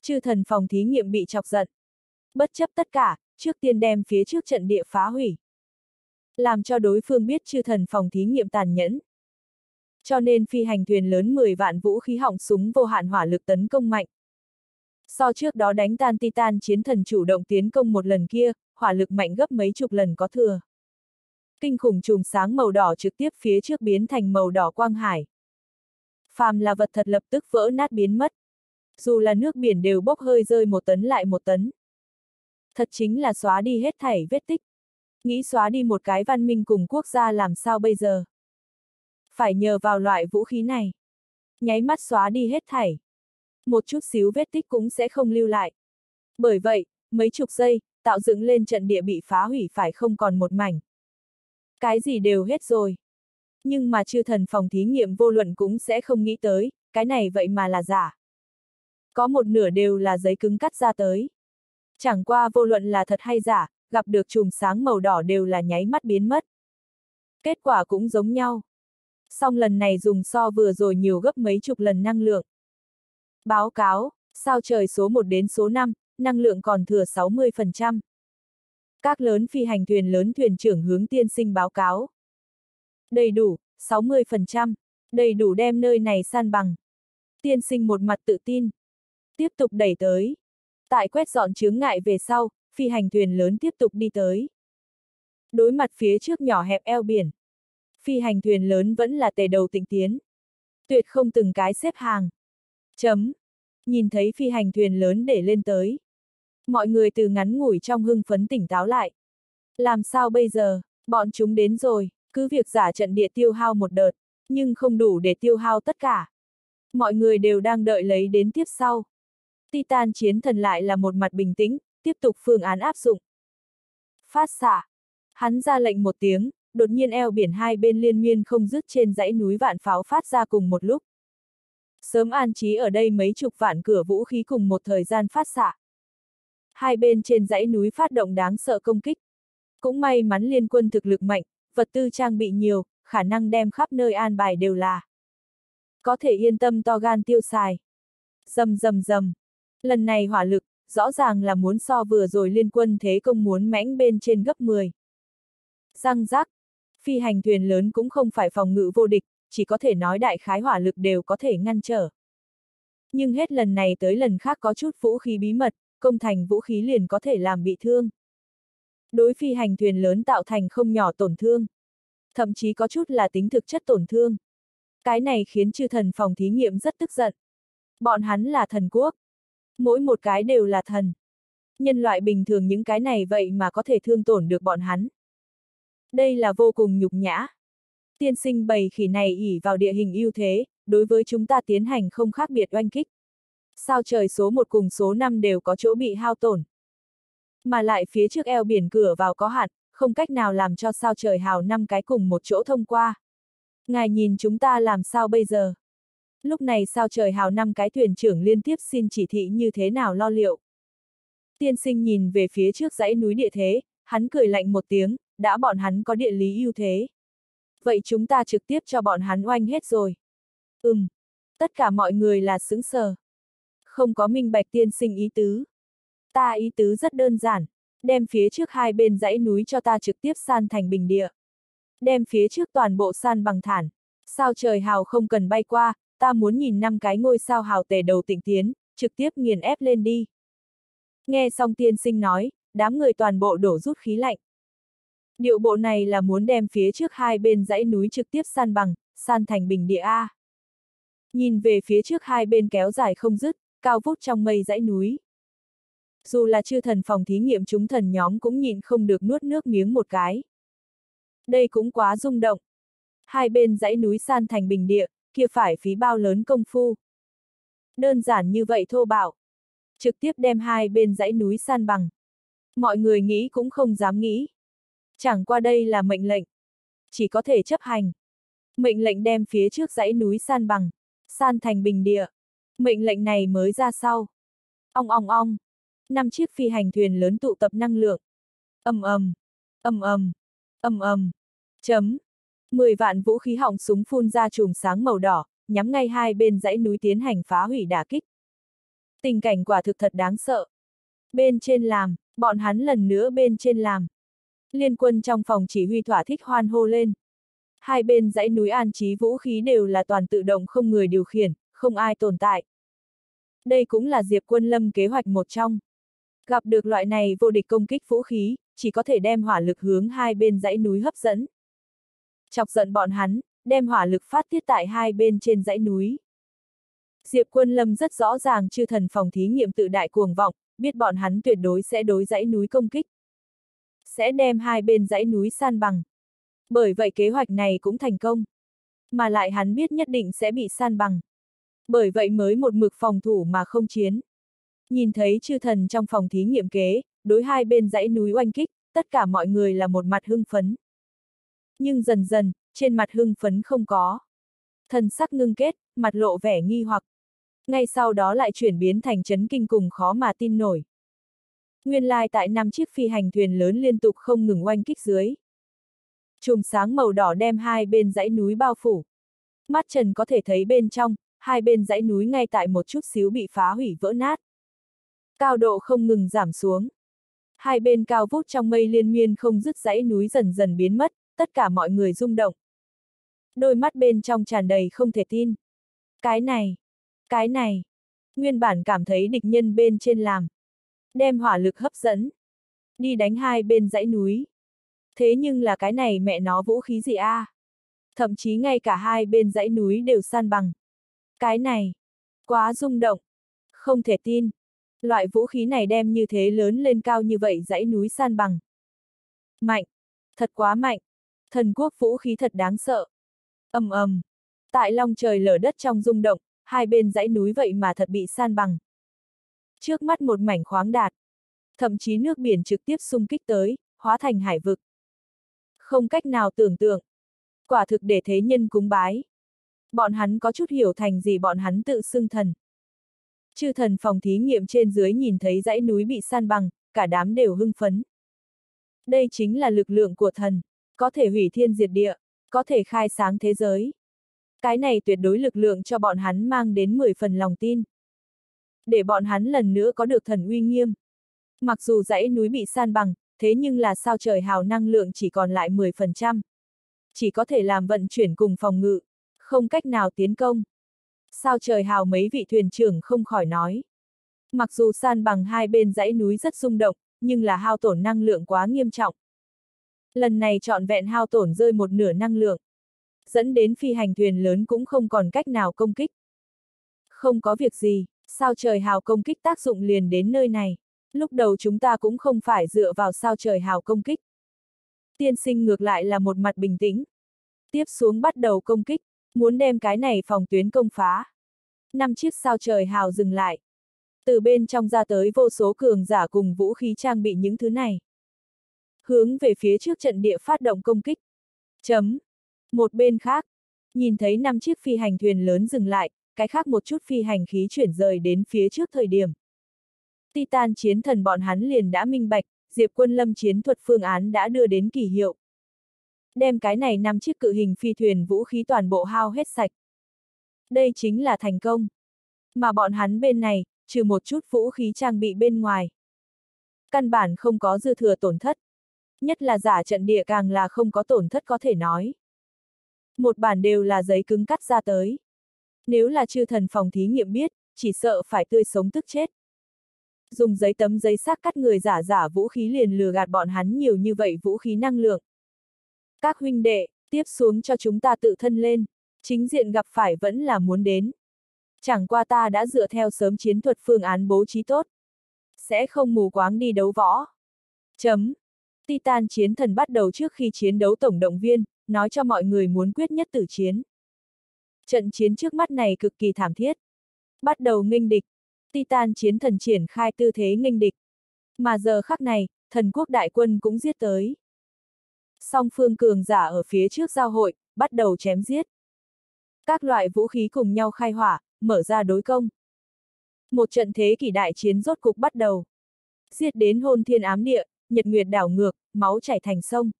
Chư thần phòng thí nghiệm bị chọc giận. Bất chấp tất cả, trước tiên đem phía trước trận địa phá hủy. Làm cho đối phương biết chư thần phòng thí nghiệm tàn nhẫn. Cho nên phi hành thuyền lớn 10 vạn vũ khí họng súng vô hạn hỏa lực tấn công mạnh. So trước đó đánh tan Titan chiến thần chủ động tiến công một lần kia, hỏa lực mạnh gấp mấy chục lần có thừa. Kinh khủng chùm sáng màu đỏ trực tiếp phía trước biến thành màu đỏ quang hải. Phàm là vật thật lập tức vỡ nát biến mất. Dù là nước biển đều bốc hơi rơi một tấn lại một tấn. Thật chính là xóa đi hết thảy vết tích. Nghĩ xóa đi một cái văn minh cùng quốc gia làm sao bây giờ? Phải nhờ vào loại vũ khí này. Nháy mắt xóa đi hết thảy một chút xíu vết tích cũng sẽ không lưu lại. Bởi vậy, mấy chục giây, tạo dựng lên trận địa bị phá hủy phải không còn một mảnh. Cái gì đều hết rồi. Nhưng mà chư thần phòng thí nghiệm vô luận cũng sẽ không nghĩ tới, cái này vậy mà là giả. Có một nửa đều là giấy cứng cắt ra tới. Chẳng qua vô luận là thật hay giả, gặp được chùm sáng màu đỏ đều là nháy mắt biến mất. Kết quả cũng giống nhau. Song lần này dùng so vừa rồi nhiều gấp mấy chục lần năng lượng. Báo cáo, sao trời số 1 đến số 5, năng lượng còn thừa 60%. Các lớn phi hành thuyền lớn thuyền trưởng hướng tiên sinh báo cáo. Đầy đủ, 60%, đầy đủ đem nơi này san bằng. Tiên sinh một mặt tự tin. Tiếp tục đẩy tới. Tại quét dọn chướng ngại về sau, phi hành thuyền lớn tiếp tục đi tới. Đối mặt phía trước nhỏ hẹp eo biển. Phi hành thuyền lớn vẫn là tề đầu tịnh tiến. Tuyệt không từng cái xếp hàng. Chấm. Nhìn thấy phi hành thuyền lớn để lên tới. Mọi người từ ngắn ngủi trong hưng phấn tỉnh táo lại. Làm sao bây giờ, bọn chúng đến rồi, cứ việc giả trận địa tiêu hao một đợt, nhưng không đủ để tiêu hao tất cả. Mọi người đều đang đợi lấy đến tiếp sau. Titan chiến thần lại là một mặt bình tĩnh, tiếp tục phương án áp dụng. Phát xạ. Hắn ra lệnh một tiếng, đột nhiên eo biển hai bên liên miên không dứt trên dãy núi vạn pháo phát ra cùng một lúc. Sớm an trí ở đây mấy chục vạn cửa vũ khí cùng một thời gian phát xạ. Hai bên trên dãy núi phát động đáng sợ công kích. Cũng may mắn liên quân thực lực mạnh, vật tư trang bị nhiều, khả năng đem khắp nơi an bài đều là. Có thể yên tâm to gan tiêu xài. Dầm dầm dầm. Lần này hỏa lực, rõ ràng là muốn so vừa rồi liên quân thế công muốn mãnh bên trên gấp 10. Răng rác. Phi hành thuyền lớn cũng không phải phòng ngự vô địch, chỉ có thể nói đại khái hỏa lực đều có thể ngăn trở. Nhưng hết lần này tới lần khác có chút vũ khí bí mật, công thành vũ khí liền có thể làm bị thương. Đối phi hành thuyền lớn tạo thành không nhỏ tổn thương. Thậm chí có chút là tính thực chất tổn thương. Cái này khiến chư thần phòng thí nghiệm rất tức giận. Bọn hắn là thần quốc. Mỗi một cái đều là thần. Nhân loại bình thường những cái này vậy mà có thể thương tổn được bọn hắn. Đây là vô cùng nhục nhã tiên sinh bầy khỉ này ỉ vào địa hình ưu thế, đối với chúng ta tiến hành không khác biệt oanh kích. Sao trời số 1 cùng số 5 đều có chỗ bị hao tổn. Mà lại phía trước eo biển cửa vào có hạn, không cách nào làm cho sao trời hào năm cái cùng một chỗ thông qua. Ngài nhìn chúng ta làm sao bây giờ? Lúc này sao trời hào năm cái thuyền trưởng liên tiếp xin chỉ thị như thế nào lo liệu. Tiên sinh nhìn về phía trước dãy núi địa thế, hắn cười lạnh một tiếng, đã bọn hắn có địa lý ưu thế. Vậy chúng ta trực tiếp cho bọn hắn oanh hết rồi. Ừm, tất cả mọi người là sững sờ. Không có minh bạch tiên sinh ý tứ. Ta ý tứ rất đơn giản, đem phía trước hai bên dãy núi cho ta trực tiếp san thành bình địa. Đem phía trước toàn bộ san bằng thản. Sao trời hào không cần bay qua, ta muốn nhìn năm cái ngôi sao hào tề đầu tịnh tiến, trực tiếp nghiền ép lên đi. Nghe xong tiên sinh nói, đám người toàn bộ đổ rút khí lạnh. Điệu bộ này là muốn đem phía trước hai bên dãy núi trực tiếp san bằng, san thành bình địa A. Nhìn về phía trước hai bên kéo dài không dứt, cao vút trong mây dãy núi. Dù là chư thần phòng thí nghiệm chúng thần nhóm cũng nhịn không được nuốt nước miếng một cái. Đây cũng quá rung động. Hai bên dãy núi san thành bình địa, kia phải phí bao lớn công phu. Đơn giản như vậy thô bạo. Trực tiếp đem hai bên dãy núi san bằng. Mọi người nghĩ cũng không dám nghĩ. Chẳng qua đây là mệnh lệnh. Chỉ có thể chấp hành. Mệnh lệnh đem phía trước dãy núi san bằng, san thành bình địa. Mệnh lệnh này mới ra sau. Ong ong ong. Năm chiếc phi hành thuyền lớn tụ tập năng lượng. ầm ầm, ầm ầm, ầm ầm. Chấm. 10 vạn vũ khí họng súng phun ra chùm sáng màu đỏ, nhắm ngay hai bên dãy núi tiến hành phá hủy đả kích. Tình cảnh quả thực thật đáng sợ. Bên trên làm, bọn hắn lần nữa bên trên làm. Liên quân trong phòng chỉ huy thỏa thích hoan hô lên. Hai bên dãy núi an trí vũ khí đều là toàn tự động không người điều khiển, không ai tồn tại. Đây cũng là Diệp Quân Lâm kế hoạch một trong. Gặp được loại này vô địch công kích vũ khí, chỉ có thể đem hỏa lực hướng hai bên dãy núi hấp dẫn. Chọc giận bọn hắn, đem hỏa lực phát tiết tại hai bên trên dãy núi. Diệp Quân Lâm rất rõ ràng chư thần phòng thí nghiệm tự đại cuồng vọng, biết bọn hắn tuyệt đối sẽ đối dãy núi công kích. Sẽ đem hai bên dãy núi san bằng. Bởi vậy kế hoạch này cũng thành công. Mà lại hắn biết nhất định sẽ bị san bằng. Bởi vậy mới một mực phòng thủ mà không chiến. Nhìn thấy chư thần trong phòng thí nghiệm kế, đối hai bên dãy núi oanh kích, tất cả mọi người là một mặt hưng phấn. Nhưng dần dần, trên mặt hưng phấn không có. Thần sắc ngưng kết, mặt lộ vẻ nghi hoặc. Ngay sau đó lại chuyển biến thành chấn kinh cùng khó mà tin nổi. Nguyên lai tại năm chiếc phi hành thuyền lớn liên tục không ngừng oanh kích dưới. Chùm sáng màu đỏ đem hai bên dãy núi bao phủ. Mắt trần có thể thấy bên trong, hai bên dãy núi ngay tại một chút xíu bị phá hủy vỡ nát. Cao độ không ngừng giảm xuống. Hai bên cao vút trong mây liên miên không dứt dãy núi dần dần biến mất, tất cả mọi người rung động. Đôi mắt bên trong tràn đầy không thể tin. Cái này, cái này, nguyên bản cảm thấy địch nhân bên trên làm. Đem hỏa lực hấp dẫn. Đi đánh hai bên dãy núi. Thế nhưng là cái này mẹ nó vũ khí gì a? À? Thậm chí ngay cả hai bên dãy núi đều san bằng. Cái này, quá rung động. Không thể tin. Loại vũ khí này đem như thế lớn lên cao như vậy dãy núi san bằng. Mạnh. Thật quá mạnh. Thần quốc vũ khí thật đáng sợ. ầm ầm. Tại long trời lở đất trong rung động, hai bên dãy núi vậy mà thật bị san bằng. Trước mắt một mảnh khoáng đạt. Thậm chí nước biển trực tiếp xung kích tới, hóa thành hải vực. Không cách nào tưởng tượng. Quả thực để thế nhân cúng bái. Bọn hắn có chút hiểu thành gì bọn hắn tự xưng thần. Chư thần phòng thí nghiệm trên dưới nhìn thấy dãy núi bị san bằng, cả đám đều hưng phấn. Đây chính là lực lượng của thần, có thể hủy thiên diệt địa, có thể khai sáng thế giới. Cái này tuyệt đối lực lượng cho bọn hắn mang đến 10 phần lòng tin. Để bọn hắn lần nữa có được thần uy nghiêm. Mặc dù dãy núi bị san bằng, thế nhưng là sao trời hào năng lượng chỉ còn lại 10%. Chỉ có thể làm vận chuyển cùng phòng ngự, không cách nào tiến công. Sao trời hào mấy vị thuyền trưởng không khỏi nói. Mặc dù san bằng hai bên dãy núi rất rung động, nhưng là hao tổn năng lượng quá nghiêm trọng. Lần này trọn vẹn hao tổn rơi một nửa năng lượng. Dẫn đến phi hành thuyền lớn cũng không còn cách nào công kích. Không có việc gì, sao trời hào công kích tác dụng liền đến nơi này. Lúc đầu chúng ta cũng không phải dựa vào sao trời hào công kích. Tiên sinh ngược lại là một mặt bình tĩnh. Tiếp xuống bắt đầu công kích, muốn đem cái này phòng tuyến công phá. Năm chiếc sao trời hào dừng lại. Từ bên trong ra tới vô số cường giả cùng vũ khí trang bị những thứ này. Hướng về phía trước trận địa phát động công kích. Chấm. Một bên khác, nhìn thấy năm chiếc phi hành thuyền lớn dừng lại, cái khác một chút phi hành khí chuyển rời đến phía trước thời điểm. Titan chiến thần bọn hắn liền đã minh bạch, Diệp Quân Lâm chiến thuật phương án đã đưa đến kỳ hiệu. Đem cái này năm chiếc cự hình phi thuyền vũ khí toàn bộ hao hết sạch. Đây chính là thành công. Mà bọn hắn bên này, trừ một chút vũ khí trang bị bên ngoài. Căn bản không có dư thừa tổn thất. Nhất là giả trận địa càng là không có tổn thất có thể nói. Một bản đều là giấy cứng cắt ra tới. Nếu là chư thần phòng thí nghiệm biết, chỉ sợ phải tươi sống tức chết. Dùng giấy tấm giấy xác cắt người giả giả vũ khí liền lừa gạt bọn hắn nhiều như vậy vũ khí năng lượng. Các huynh đệ, tiếp xuống cho chúng ta tự thân lên, chính diện gặp phải vẫn là muốn đến. Chẳng qua ta đã dựa theo sớm chiến thuật phương án bố trí tốt. Sẽ không mù quáng đi đấu võ. Chấm. Titan chiến thần bắt đầu trước khi chiến đấu tổng động viên, nói cho mọi người muốn quyết nhất tử chiến. Trận chiến trước mắt này cực kỳ thảm thiết. Bắt đầu nghênh địch. Titan chiến thần triển khai tư thế nghênh địch. Mà giờ khắc này, thần quốc đại quân cũng giết tới. Song phương cường giả ở phía trước giao hội, bắt đầu chém giết. Các loại vũ khí cùng nhau khai hỏa, mở ra đối công. Một trận thế kỷ đại chiến rốt cục bắt đầu. Giết đến hôn thiên ám địa, nhật nguyệt đảo ngược, máu chảy thành sông.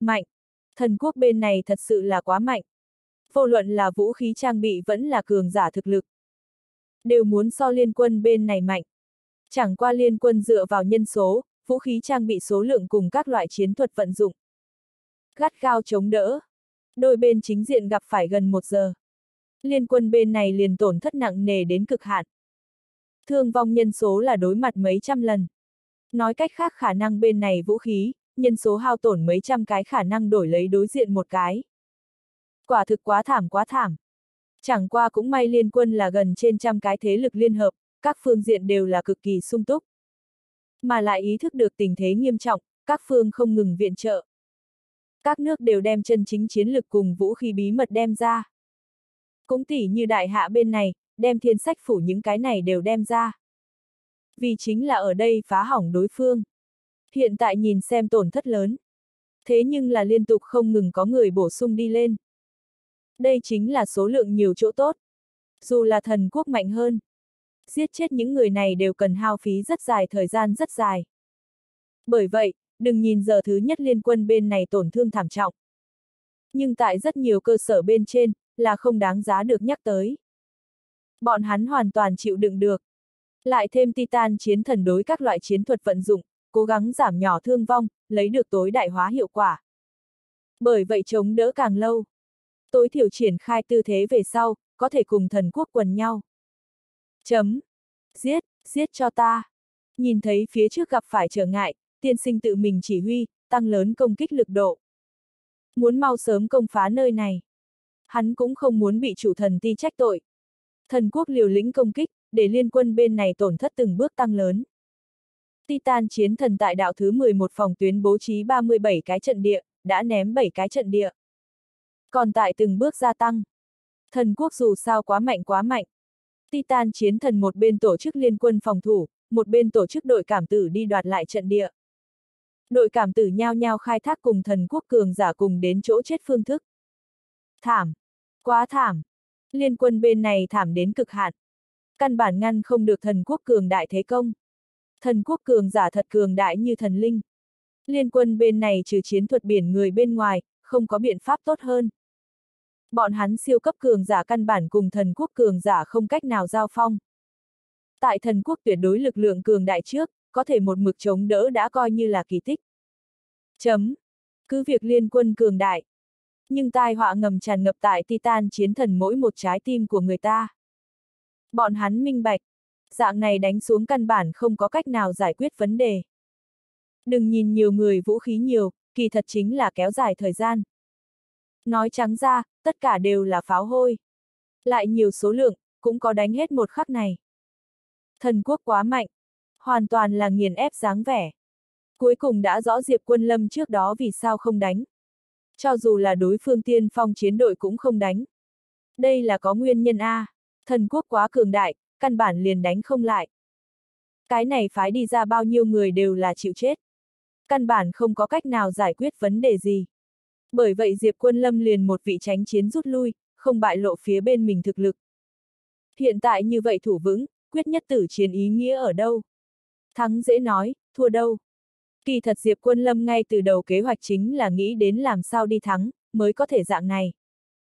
Mạnh! Thần quốc bên này thật sự là quá mạnh. Vô luận là vũ khí trang bị vẫn là cường giả thực lực. Đều muốn so liên quân bên này mạnh. Chẳng qua liên quân dựa vào nhân số, vũ khí trang bị số lượng cùng các loại chiến thuật vận dụng. Gắt gao chống đỡ. Đôi bên chính diện gặp phải gần một giờ. Liên quân bên này liền tổn thất nặng nề đến cực hạn. Thương vong nhân số là đối mặt mấy trăm lần. Nói cách khác khả năng bên này vũ khí, nhân số hao tổn mấy trăm cái khả năng đổi lấy đối diện một cái. Quả thực quá thảm quá thảm. Chẳng qua cũng may liên quân là gần trên trăm cái thế lực liên hợp, các phương diện đều là cực kỳ sung túc. Mà lại ý thức được tình thế nghiêm trọng, các phương không ngừng viện trợ. Các nước đều đem chân chính chiến lực cùng vũ khí bí mật đem ra. Cũng tỉ như đại hạ bên này, đem thiên sách phủ những cái này đều đem ra. Vì chính là ở đây phá hỏng đối phương. Hiện tại nhìn xem tổn thất lớn. Thế nhưng là liên tục không ngừng có người bổ sung đi lên. Đây chính là số lượng nhiều chỗ tốt. Dù là thần quốc mạnh hơn. Giết chết những người này đều cần hao phí rất dài thời gian rất dài. Bởi vậy, đừng nhìn giờ thứ nhất liên quân bên này tổn thương thảm trọng. Nhưng tại rất nhiều cơ sở bên trên, là không đáng giá được nhắc tới. Bọn hắn hoàn toàn chịu đựng được. Lại thêm Titan chiến thần đối các loại chiến thuật vận dụng, cố gắng giảm nhỏ thương vong, lấy được tối đại hóa hiệu quả. Bởi vậy chống đỡ càng lâu. Tối thiểu triển khai tư thế về sau, có thể cùng thần quốc quần nhau. Chấm. Giết, giết cho ta. Nhìn thấy phía trước gặp phải trở ngại, tiên sinh tự mình chỉ huy, tăng lớn công kích lực độ. Muốn mau sớm công phá nơi này. Hắn cũng không muốn bị chủ thần ti trách tội. Thần quốc liều lĩnh công kích, để liên quân bên này tổn thất từng bước tăng lớn. Titan chiến thần tại đạo thứ 11 phòng tuyến bố trí 37 cái trận địa, đã ném 7 cái trận địa. Còn tại từng bước gia tăng. Thần quốc dù sao quá mạnh quá mạnh. Titan chiến thần một bên tổ chức liên quân phòng thủ, một bên tổ chức đội cảm tử đi đoạt lại trận địa. Đội cảm tử nhao nhao khai thác cùng thần quốc cường giả cùng đến chỗ chết phương thức. Thảm! Quá thảm! Liên quân bên này thảm đến cực hạn. Căn bản ngăn không được thần quốc cường đại thế công. Thần quốc cường giả thật cường đại như thần linh. Liên quân bên này trừ chiến thuật biển người bên ngoài, không có biện pháp tốt hơn. Bọn hắn siêu cấp cường giả căn bản cùng thần quốc cường giả không cách nào giao phong. Tại thần quốc tuyệt đối lực lượng cường đại trước, có thể một mực chống đỡ đã coi như là kỳ tích. Chấm. Cứ việc liên quân cường đại. Nhưng tai họa ngầm tràn ngập tại Titan chiến thần mỗi một trái tim của người ta. Bọn hắn minh bạch. Dạng này đánh xuống căn bản không có cách nào giải quyết vấn đề. Đừng nhìn nhiều người vũ khí nhiều, kỳ thật chính là kéo dài thời gian. Nói trắng ra, tất cả đều là pháo hôi. Lại nhiều số lượng, cũng có đánh hết một khắc này. Thần quốc quá mạnh, hoàn toàn là nghiền ép dáng vẻ. Cuối cùng đã rõ Diệp Quân Lâm trước đó vì sao không đánh. Cho dù là đối phương tiên phong chiến đội cũng không đánh. Đây là có nguyên nhân A. Thần quốc quá cường đại, căn bản liền đánh không lại. Cái này phái đi ra bao nhiêu người đều là chịu chết. Căn bản không có cách nào giải quyết vấn đề gì. Bởi vậy Diệp Quân Lâm liền một vị tránh chiến rút lui, không bại lộ phía bên mình thực lực. Hiện tại như vậy thủ vững, quyết nhất tử chiến ý nghĩa ở đâu? Thắng dễ nói, thua đâu? Kỳ thật Diệp Quân Lâm ngay từ đầu kế hoạch chính là nghĩ đến làm sao đi thắng, mới có thể dạng này.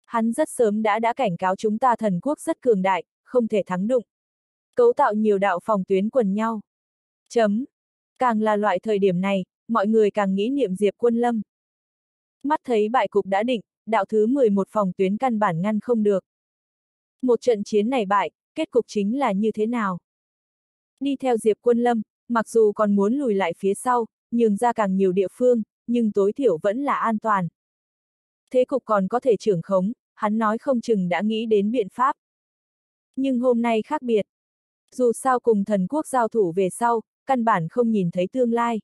Hắn rất sớm đã đã cảnh cáo chúng ta thần quốc rất cường đại, không thể thắng đụng. Cấu tạo nhiều đạo phòng tuyến quần nhau. Chấm. Càng là loại thời điểm này, mọi người càng nghĩ niệm Diệp Quân Lâm. Mắt thấy bại cục đã định, đạo thứ 11 phòng tuyến căn bản ngăn không được. Một trận chiến này bại, kết cục chính là như thế nào? Đi theo Diệp Quân Lâm, mặc dù còn muốn lùi lại phía sau, nhường ra càng nhiều địa phương, nhưng tối thiểu vẫn là an toàn. Thế cục còn có thể trưởng khống, hắn nói không chừng đã nghĩ đến biện pháp. Nhưng hôm nay khác biệt. Dù sao cùng thần quốc giao thủ về sau, căn bản không nhìn thấy tương lai.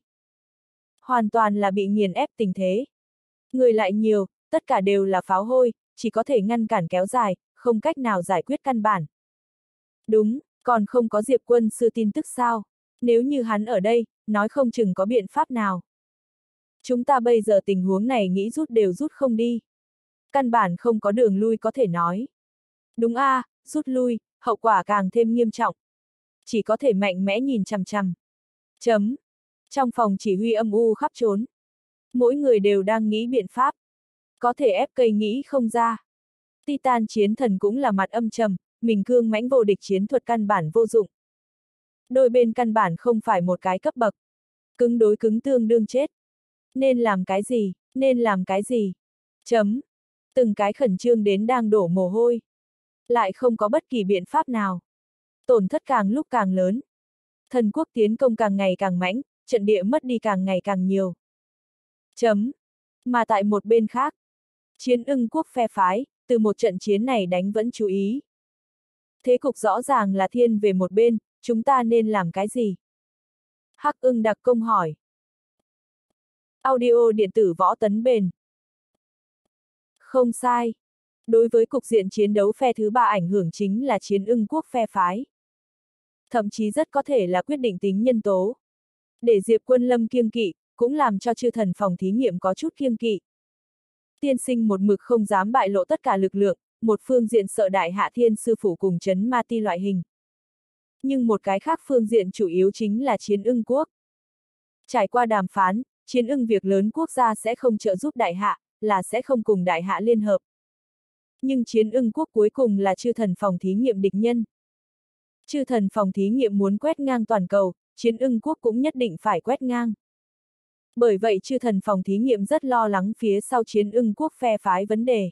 Hoàn toàn là bị nghiền ép tình thế. Người lại nhiều, tất cả đều là pháo hôi, chỉ có thể ngăn cản kéo dài, không cách nào giải quyết căn bản. Đúng, còn không có Diệp quân sư tin tức sao? Nếu như hắn ở đây, nói không chừng có biện pháp nào. Chúng ta bây giờ tình huống này nghĩ rút đều rút không đi. Căn bản không có đường lui có thể nói. Đúng a, à, rút lui, hậu quả càng thêm nghiêm trọng. Chỉ có thể mạnh mẽ nhìn chằm chằm. Chấm. Trong phòng chỉ huy âm u khắp trốn. Mỗi người đều đang nghĩ biện pháp. Có thể ép cây nghĩ không ra. Titan chiến thần cũng là mặt âm trầm, mình cương mãnh vô địch chiến thuật căn bản vô dụng. Đôi bên căn bản không phải một cái cấp bậc. Cứng đối cứng tương đương chết. Nên làm cái gì, nên làm cái gì. Chấm. Từng cái khẩn trương đến đang đổ mồ hôi. Lại không có bất kỳ biện pháp nào. Tổn thất càng lúc càng lớn. Thần quốc tiến công càng ngày càng mãnh, trận địa mất đi càng ngày càng nhiều. Chấm. Mà tại một bên khác, chiến ưng quốc phe phái, từ một trận chiến này đánh vẫn chú ý. Thế cục rõ ràng là thiên về một bên, chúng ta nên làm cái gì? Hắc ưng đặc công hỏi. Audio điện tử võ tấn bền. Không sai. Đối với cục diện chiến đấu phe thứ ba ảnh hưởng chính là chiến ưng quốc phe phái. Thậm chí rất có thể là quyết định tính nhân tố. Để Diệp Quân Lâm kiêng kỵ, cũng làm cho chư thần phòng thí nghiệm có chút kiêng kỵ. Tiên sinh một mực không dám bại lộ tất cả lực lượng, một phương diện sợ đại hạ thiên sư phủ cùng chấn ma ti loại hình. Nhưng một cái khác phương diện chủ yếu chính là chiến ưng quốc. Trải qua đàm phán, chiến ưng việc lớn quốc gia sẽ không trợ giúp đại hạ, là sẽ không cùng đại hạ liên hợp. Nhưng chiến ưng quốc cuối cùng là chư thần phòng thí nghiệm địch nhân. Chư thần phòng thí nghiệm muốn quét ngang toàn cầu, chiến ưng quốc cũng nhất định phải quét ngang. Bởi vậy chư thần phòng thí nghiệm rất lo lắng phía sau chiến ưng quốc phe phái vấn đề.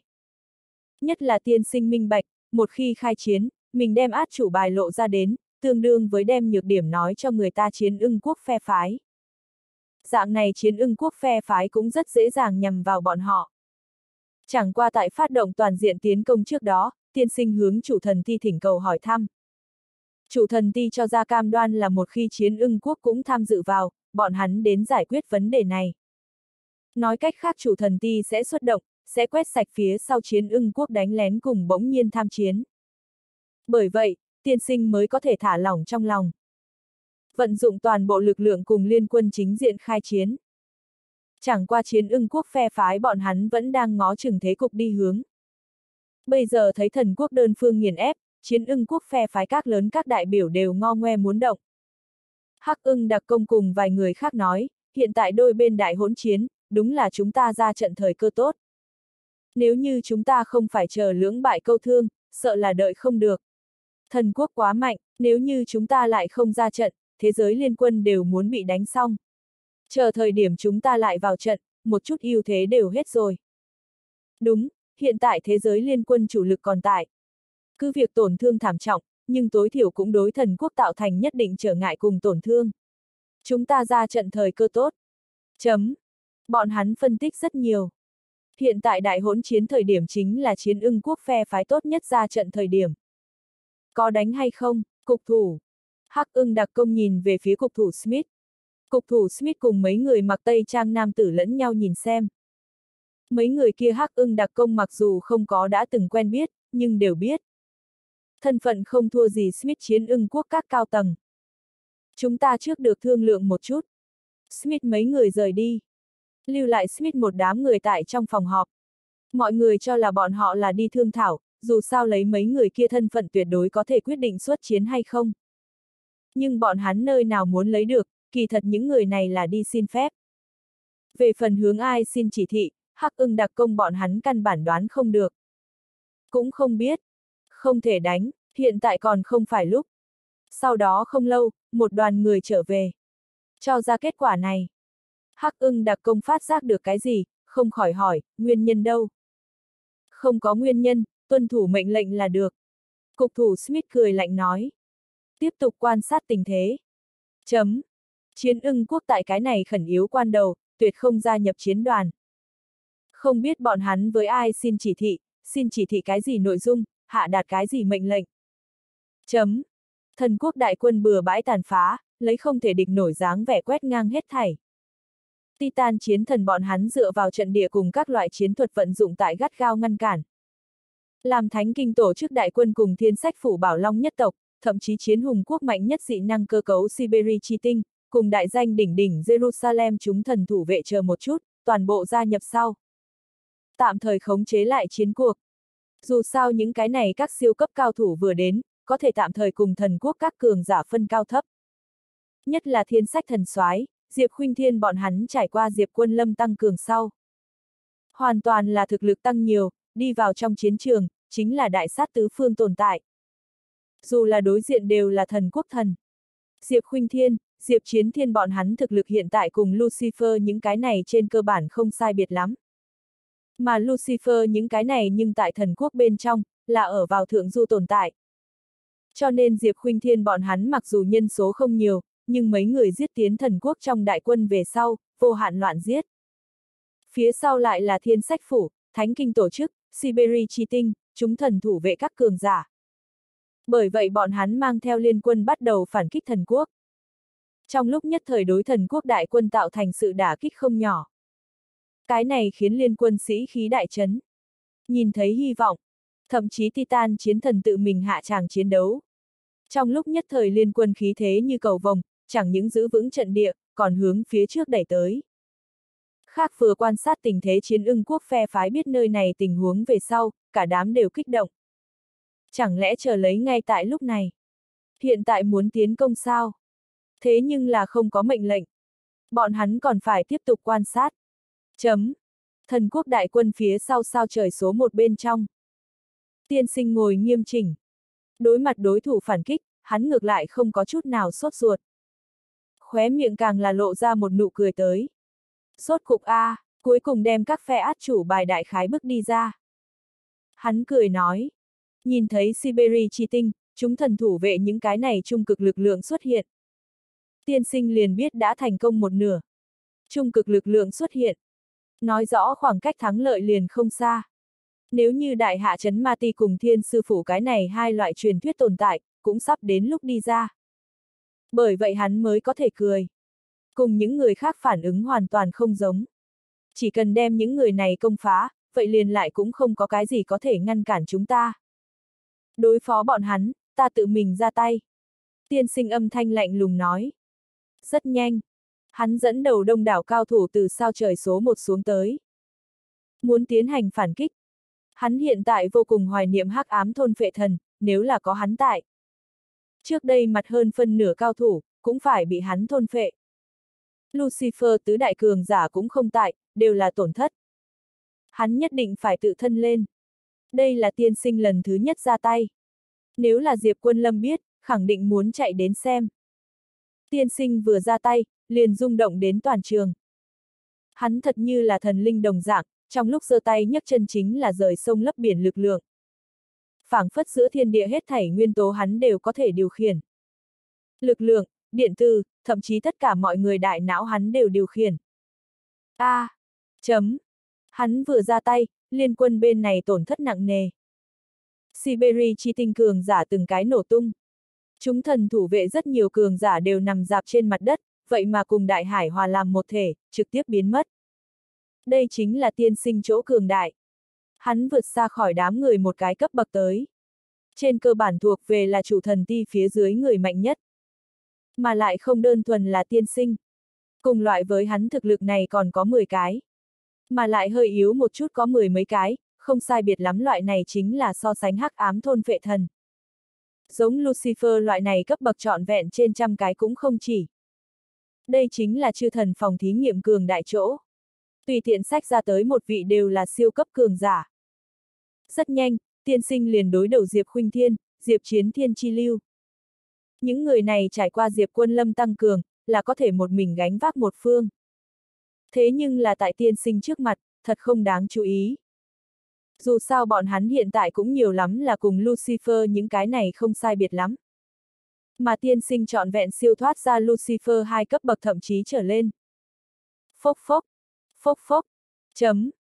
Nhất là tiên sinh minh bạch, một khi khai chiến, mình đem át chủ bài lộ ra đến, tương đương với đem nhược điểm nói cho người ta chiến ưng quốc phe phái. Dạng này chiến ưng quốc phe phái cũng rất dễ dàng nhằm vào bọn họ. Chẳng qua tại phát động toàn diện tiến công trước đó, tiên sinh hướng chủ thần ti thỉnh cầu hỏi thăm. Chủ thần ti cho ra cam đoan là một khi chiến ưng quốc cũng tham dự vào, bọn hắn đến giải quyết vấn đề này. Nói cách khác chủ thần ti sẽ xuất động, sẽ quét sạch phía sau chiến ưng quốc đánh lén cùng bỗng nhiên tham chiến. Bởi vậy, tiên sinh mới có thể thả lỏng trong lòng. Vận dụng toàn bộ lực lượng cùng liên quân chính diện khai chiến. Chẳng qua chiến ưng quốc phe phái bọn hắn vẫn đang ngó chừng thế cục đi hướng. Bây giờ thấy thần quốc đơn phương nghiền ép, chiến ưng quốc phe phái các lớn các đại biểu đều ngo ngoe muốn động. Hắc ưng đặc công cùng vài người khác nói, hiện tại đôi bên đại hỗn chiến, đúng là chúng ta ra trận thời cơ tốt. Nếu như chúng ta không phải chờ lưỡng bại câu thương, sợ là đợi không được. Thần quốc quá mạnh, nếu như chúng ta lại không ra trận, thế giới liên quân đều muốn bị đánh xong. Chờ thời điểm chúng ta lại vào trận, một chút ưu thế đều hết rồi. Đúng, hiện tại thế giới liên quân chủ lực còn tại. Cứ việc tổn thương thảm trọng, nhưng tối thiểu cũng đối thần quốc tạo thành nhất định trở ngại cùng tổn thương. Chúng ta ra trận thời cơ tốt. Chấm. Bọn hắn phân tích rất nhiều. Hiện tại đại hỗn chiến thời điểm chính là chiến ưng quốc phe phái tốt nhất ra trận thời điểm. Có đánh hay không, cục thủ. Hắc ưng đặc công nhìn về phía cục thủ Smith. Cục thủ Smith cùng mấy người mặc tây trang nam tử lẫn nhau nhìn xem. Mấy người kia hắc ưng đặc công mặc dù không có đã từng quen biết, nhưng đều biết thân phận không thua gì Smith chiến ưng quốc các cao tầng. Chúng ta trước được thương lượng một chút. Smith mấy người rời đi. Lưu lại Smith một đám người tại trong phòng họp. Mọi người cho là bọn họ là đi thương thảo, dù sao lấy mấy người kia thân phận tuyệt đối có thể quyết định xuất chiến hay không. Nhưng bọn hắn nơi nào muốn lấy được, kỳ thật những người này là đi xin phép. Về phần hướng ai xin chỉ thị, hắc ưng đặc công bọn hắn căn bản đoán không được. Cũng không biết. Không thể đánh, hiện tại còn không phải lúc. Sau đó không lâu, một đoàn người trở về. Cho ra kết quả này. Hắc ưng đặc công phát giác được cái gì, không khỏi hỏi, nguyên nhân đâu. Không có nguyên nhân, tuân thủ mệnh lệnh là được. Cục thủ Smith cười lạnh nói. Tiếp tục quan sát tình thế. Chấm. Chiến ưng quốc tại cái này khẩn yếu quan đầu, tuyệt không gia nhập chiến đoàn. Không biết bọn hắn với ai xin chỉ thị, xin chỉ thị cái gì nội dung, hạ đạt cái gì mệnh lệnh. Chấm. Thần quốc đại quân bừa bãi tàn phá, lấy không thể địch nổi dáng vẻ quét ngang hết thảy. Titan chiến thần bọn hắn dựa vào trận địa cùng các loại chiến thuật vận dụng tại gắt gao ngăn cản. Làm thánh kinh tổ chức đại quân cùng thiên sách phủ bảo long nhất tộc, thậm chí chiến hùng quốc mạnh nhất dị năng cơ cấu Siberia chi tinh, cùng đại danh đỉnh đỉnh Jerusalem chúng thần thủ vệ chờ một chút, toàn bộ gia nhập sau. Tạm thời khống chế lại chiến cuộc. Dù sao những cái này các siêu cấp cao thủ vừa đến, có thể tạm thời cùng thần quốc các cường giả phân cao thấp. Nhất là thiên sách thần soái Diệp Khuynh Thiên bọn hắn trải qua Diệp Quân Lâm tăng cường sau. Hoàn toàn là thực lực tăng nhiều, đi vào trong chiến trường, chính là đại sát tứ phương tồn tại. Dù là đối diện đều là thần quốc thần. Diệp Khuynh Thiên, Diệp Chiến Thiên bọn hắn thực lực hiện tại cùng Lucifer những cái này trên cơ bản không sai biệt lắm. Mà Lucifer những cái này nhưng tại thần quốc bên trong, là ở vào thượng du tồn tại. Cho nên Diệp Khuynh Thiên bọn hắn mặc dù nhân số không nhiều, nhưng mấy người giết tiến thần quốc trong đại quân về sau, vô hạn loạn giết. Phía sau lại là thiên sách phủ, thánh kinh tổ chức, Siberia chi tinh, chúng thần thủ vệ các cường giả. Bởi vậy bọn hắn mang theo liên quân bắt đầu phản kích thần quốc. Trong lúc nhất thời đối thần quốc đại quân tạo thành sự đả kích không nhỏ. Cái này khiến liên quân sĩ khí đại chấn. Nhìn thấy hy vọng, thậm chí Titan chiến thần tự mình hạ tràng chiến đấu. Trong lúc nhất thời liên quân khí thế như cầu vồng, chẳng những giữ vững trận địa, còn hướng phía trước đẩy tới. Khác vừa quan sát tình thế chiến ưng quốc phe phái biết nơi này tình huống về sau, cả đám đều kích động. Chẳng lẽ chờ lấy ngay tại lúc này? Hiện tại muốn tiến công sao? Thế nhưng là không có mệnh lệnh. Bọn hắn còn phải tiếp tục quan sát. Chấm. Thần quốc đại quân phía sau sao trời số một bên trong. Tiên sinh ngồi nghiêm chỉnh. Đối mặt đối thủ phản kích, hắn ngược lại không có chút nào sốt ruột. Khóe miệng càng là lộ ra một nụ cười tới. Sốt cục A, cuối cùng đem các phe át chủ bài đại khái bước đi ra. Hắn cười nói. Nhìn thấy Siberia chi tinh, chúng thần thủ vệ những cái này trung cực lực lượng xuất hiện. Tiên sinh liền biết đã thành công một nửa. Trung cực lực lượng xuất hiện. Nói rõ khoảng cách thắng lợi liền không xa. Nếu như đại hạ chấn ma ti cùng thiên sư phủ cái này hai loại truyền thuyết tồn tại, cũng sắp đến lúc đi ra. Bởi vậy hắn mới có thể cười. Cùng những người khác phản ứng hoàn toàn không giống. Chỉ cần đem những người này công phá, vậy liền lại cũng không có cái gì có thể ngăn cản chúng ta. Đối phó bọn hắn, ta tự mình ra tay. Tiên sinh âm thanh lạnh lùng nói. Rất nhanh. Hắn dẫn đầu đông đảo cao thủ từ sao trời số một xuống tới. Muốn tiến hành phản kích. Hắn hiện tại vô cùng hoài niệm hắc ám thôn phệ thần, nếu là có hắn tại. Trước đây mặt hơn phân nửa cao thủ, cũng phải bị hắn thôn phệ. Lucifer tứ đại cường giả cũng không tại, đều là tổn thất. Hắn nhất định phải tự thân lên. Đây là tiên sinh lần thứ nhất ra tay. Nếu là Diệp Quân Lâm biết, khẳng định muốn chạy đến xem. Tiên sinh vừa ra tay, liền rung động đến toàn trường. Hắn thật như là thần linh đồng dạng, trong lúc giơ tay nhấc chân chính là rời sông lấp biển lực lượng. phảng phất giữa thiên địa hết thảy nguyên tố hắn đều có thể điều khiển. Lực lượng, điện tử, thậm chí tất cả mọi người đại não hắn đều điều khiển. A. À, chấm. Hắn vừa ra tay, liên quân bên này tổn thất nặng nề. Siberia chi tinh cường giả từng cái nổ tung. Chúng thần thủ vệ rất nhiều cường giả đều nằm dạp trên mặt đất, vậy mà cùng đại hải hòa làm một thể, trực tiếp biến mất. Đây chính là tiên sinh chỗ cường đại. Hắn vượt xa khỏi đám người một cái cấp bậc tới. Trên cơ bản thuộc về là chủ thần ti phía dưới người mạnh nhất. Mà lại không đơn thuần là tiên sinh. Cùng loại với hắn thực lực này còn có 10 cái. Mà lại hơi yếu một chút có mười mấy cái, không sai biệt lắm loại này chính là so sánh hắc ám thôn vệ thần. Giống Lucifer loại này cấp bậc trọn vẹn trên trăm cái cũng không chỉ. Đây chính là chư thần phòng thí nghiệm cường đại chỗ. Tùy tiện sách ra tới một vị đều là siêu cấp cường giả. Rất nhanh, tiên sinh liền đối đầu Diệp Khuynh Thiên, Diệp Chiến Thiên Chi Lưu. Những người này trải qua Diệp Quân Lâm tăng cường, là có thể một mình gánh vác một phương. Thế nhưng là tại tiên sinh trước mặt, thật không đáng chú ý. Dù sao bọn hắn hiện tại cũng nhiều lắm là cùng Lucifer những cái này không sai biệt lắm. Mà tiên sinh chọn vẹn siêu thoát ra Lucifer hai cấp bậc thậm chí trở lên. Phốc phốc, phốc phốc, chấm.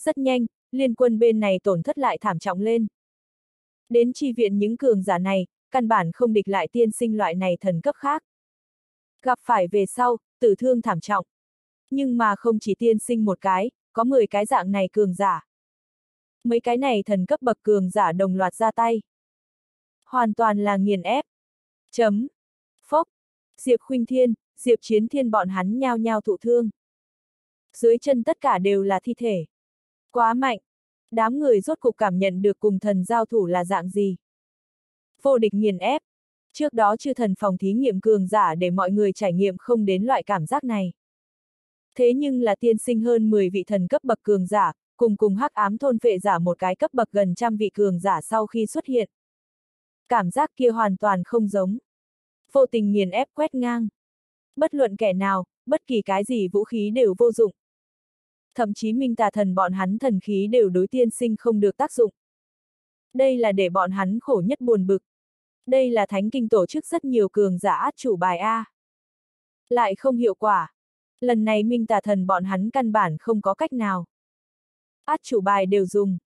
Rất nhanh, liên quân bên này tổn thất lại thảm trọng lên. Đến chi viện những cường giả này, căn bản không địch lại tiên sinh loại này thần cấp khác. Gặp phải về sau, tử thương thảm trọng. Nhưng mà không chỉ tiên sinh một cái, có 10 cái dạng này cường giả. Mấy cái này thần cấp bậc cường giả đồng loạt ra tay. Hoàn toàn là nghiền ép. Chấm. Phốc. Diệp Khuynh Thiên, Diệp Chiến Thiên bọn hắn nhao nhao thụ thương. Dưới chân tất cả đều là thi thể. Quá mạnh. Đám người rốt cục cảm nhận được cùng thần giao thủ là dạng gì. Vô địch nghiền ép. Trước đó chư thần phòng thí nghiệm cường giả để mọi người trải nghiệm không đến loại cảm giác này. Thế nhưng là tiên sinh hơn 10 vị thần cấp bậc cường giả, cùng cùng hắc ám thôn vệ giả một cái cấp bậc gần trăm vị cường giả sau khi xuất hiện. Cảm giác kia hoàn toàn không giống. Vô tình nghiền ép quét ngang. Bất luận kẻ nào, bất kỳ cái gì vũ khí đều vô dụng. Thậm chí minh tà thần bọn hắn thần khí đều đối tiên sinh không được tác dụng. Đây là để bọn hắn khổ nhất buồn bực. Đây là thánh kinh tổ chức rất nhiều cường giả át chủ bài A. Lại không hiệu quả. Lần này minh tà thần bọn hắn căn bản không có cách nào. Át chủ bài đều dùng.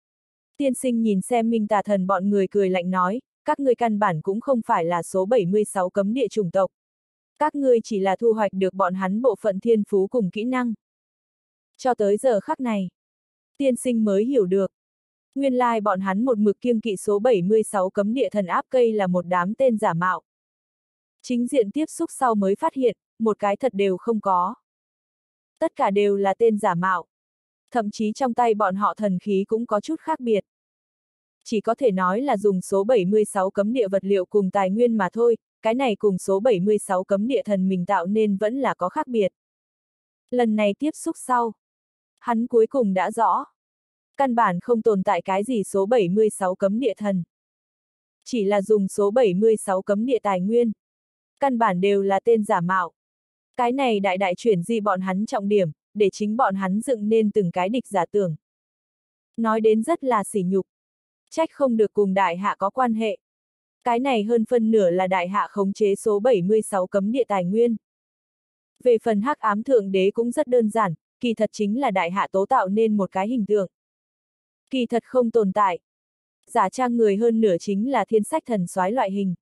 Tiên sinh nhìn xem minh tà thần bọn người cười lạnh nói, các ngươi căn bản cũng không phải là số 76 cấm địa chủng tộc. Các ngươi chỉ là thu hoạch được bọn hắn bộ phận thiên phú cùng kỹ năng. Cho tới giờ khắc này, tiên sinh mới hiểu được. Nguyên lai like bọn hắn một mực kiêng kỵ số 76 cấm địa thần áp cây là một đám tên giả mạo. Chính diện tiếp xúc sau mới phát hiện, một cái thật đều không có. Tất cả đều là tên giả mạo. Thậm chí trong tay bọn họ thần khí cũng có chút khác biệt. Chỉ có thể nói là dùng số 76 cấm địa vật liệu cùng tài nguyên mà thôi, cái này cùng số 76 cấm địa thần mình tạo nên vẫn là có khác biệt. Lần này tiếp xúc sau, hắn cuối cùng đã rõ. Căn bản không tồn tại cái gì số 76 cấm địa thần. Chỉ là dùng số 76 cấm địa tài nguyên. Căn bản đều là tên giả mạo. Cái này đại đại chuyển di bọn hắn trọng điểm, để chính bọn hắn dựng nên từng cái địch giả tưởng. Nói đến rất là sỉ nhục. Trách không được cùng đại hạ có quan hệ. Cái này hơn phân nửa là đại hạ khống chế số 76 cấm địa tài nguyên. Về phần hắc ám thượng đế cũng rất đơn giản, kỳ thật chính là đại hạ tố tạo nên một cái hình tượng. Kỳ thật không tồn tại. Giả trang người hơn nửa chính là thiên sách thần soái loại hình.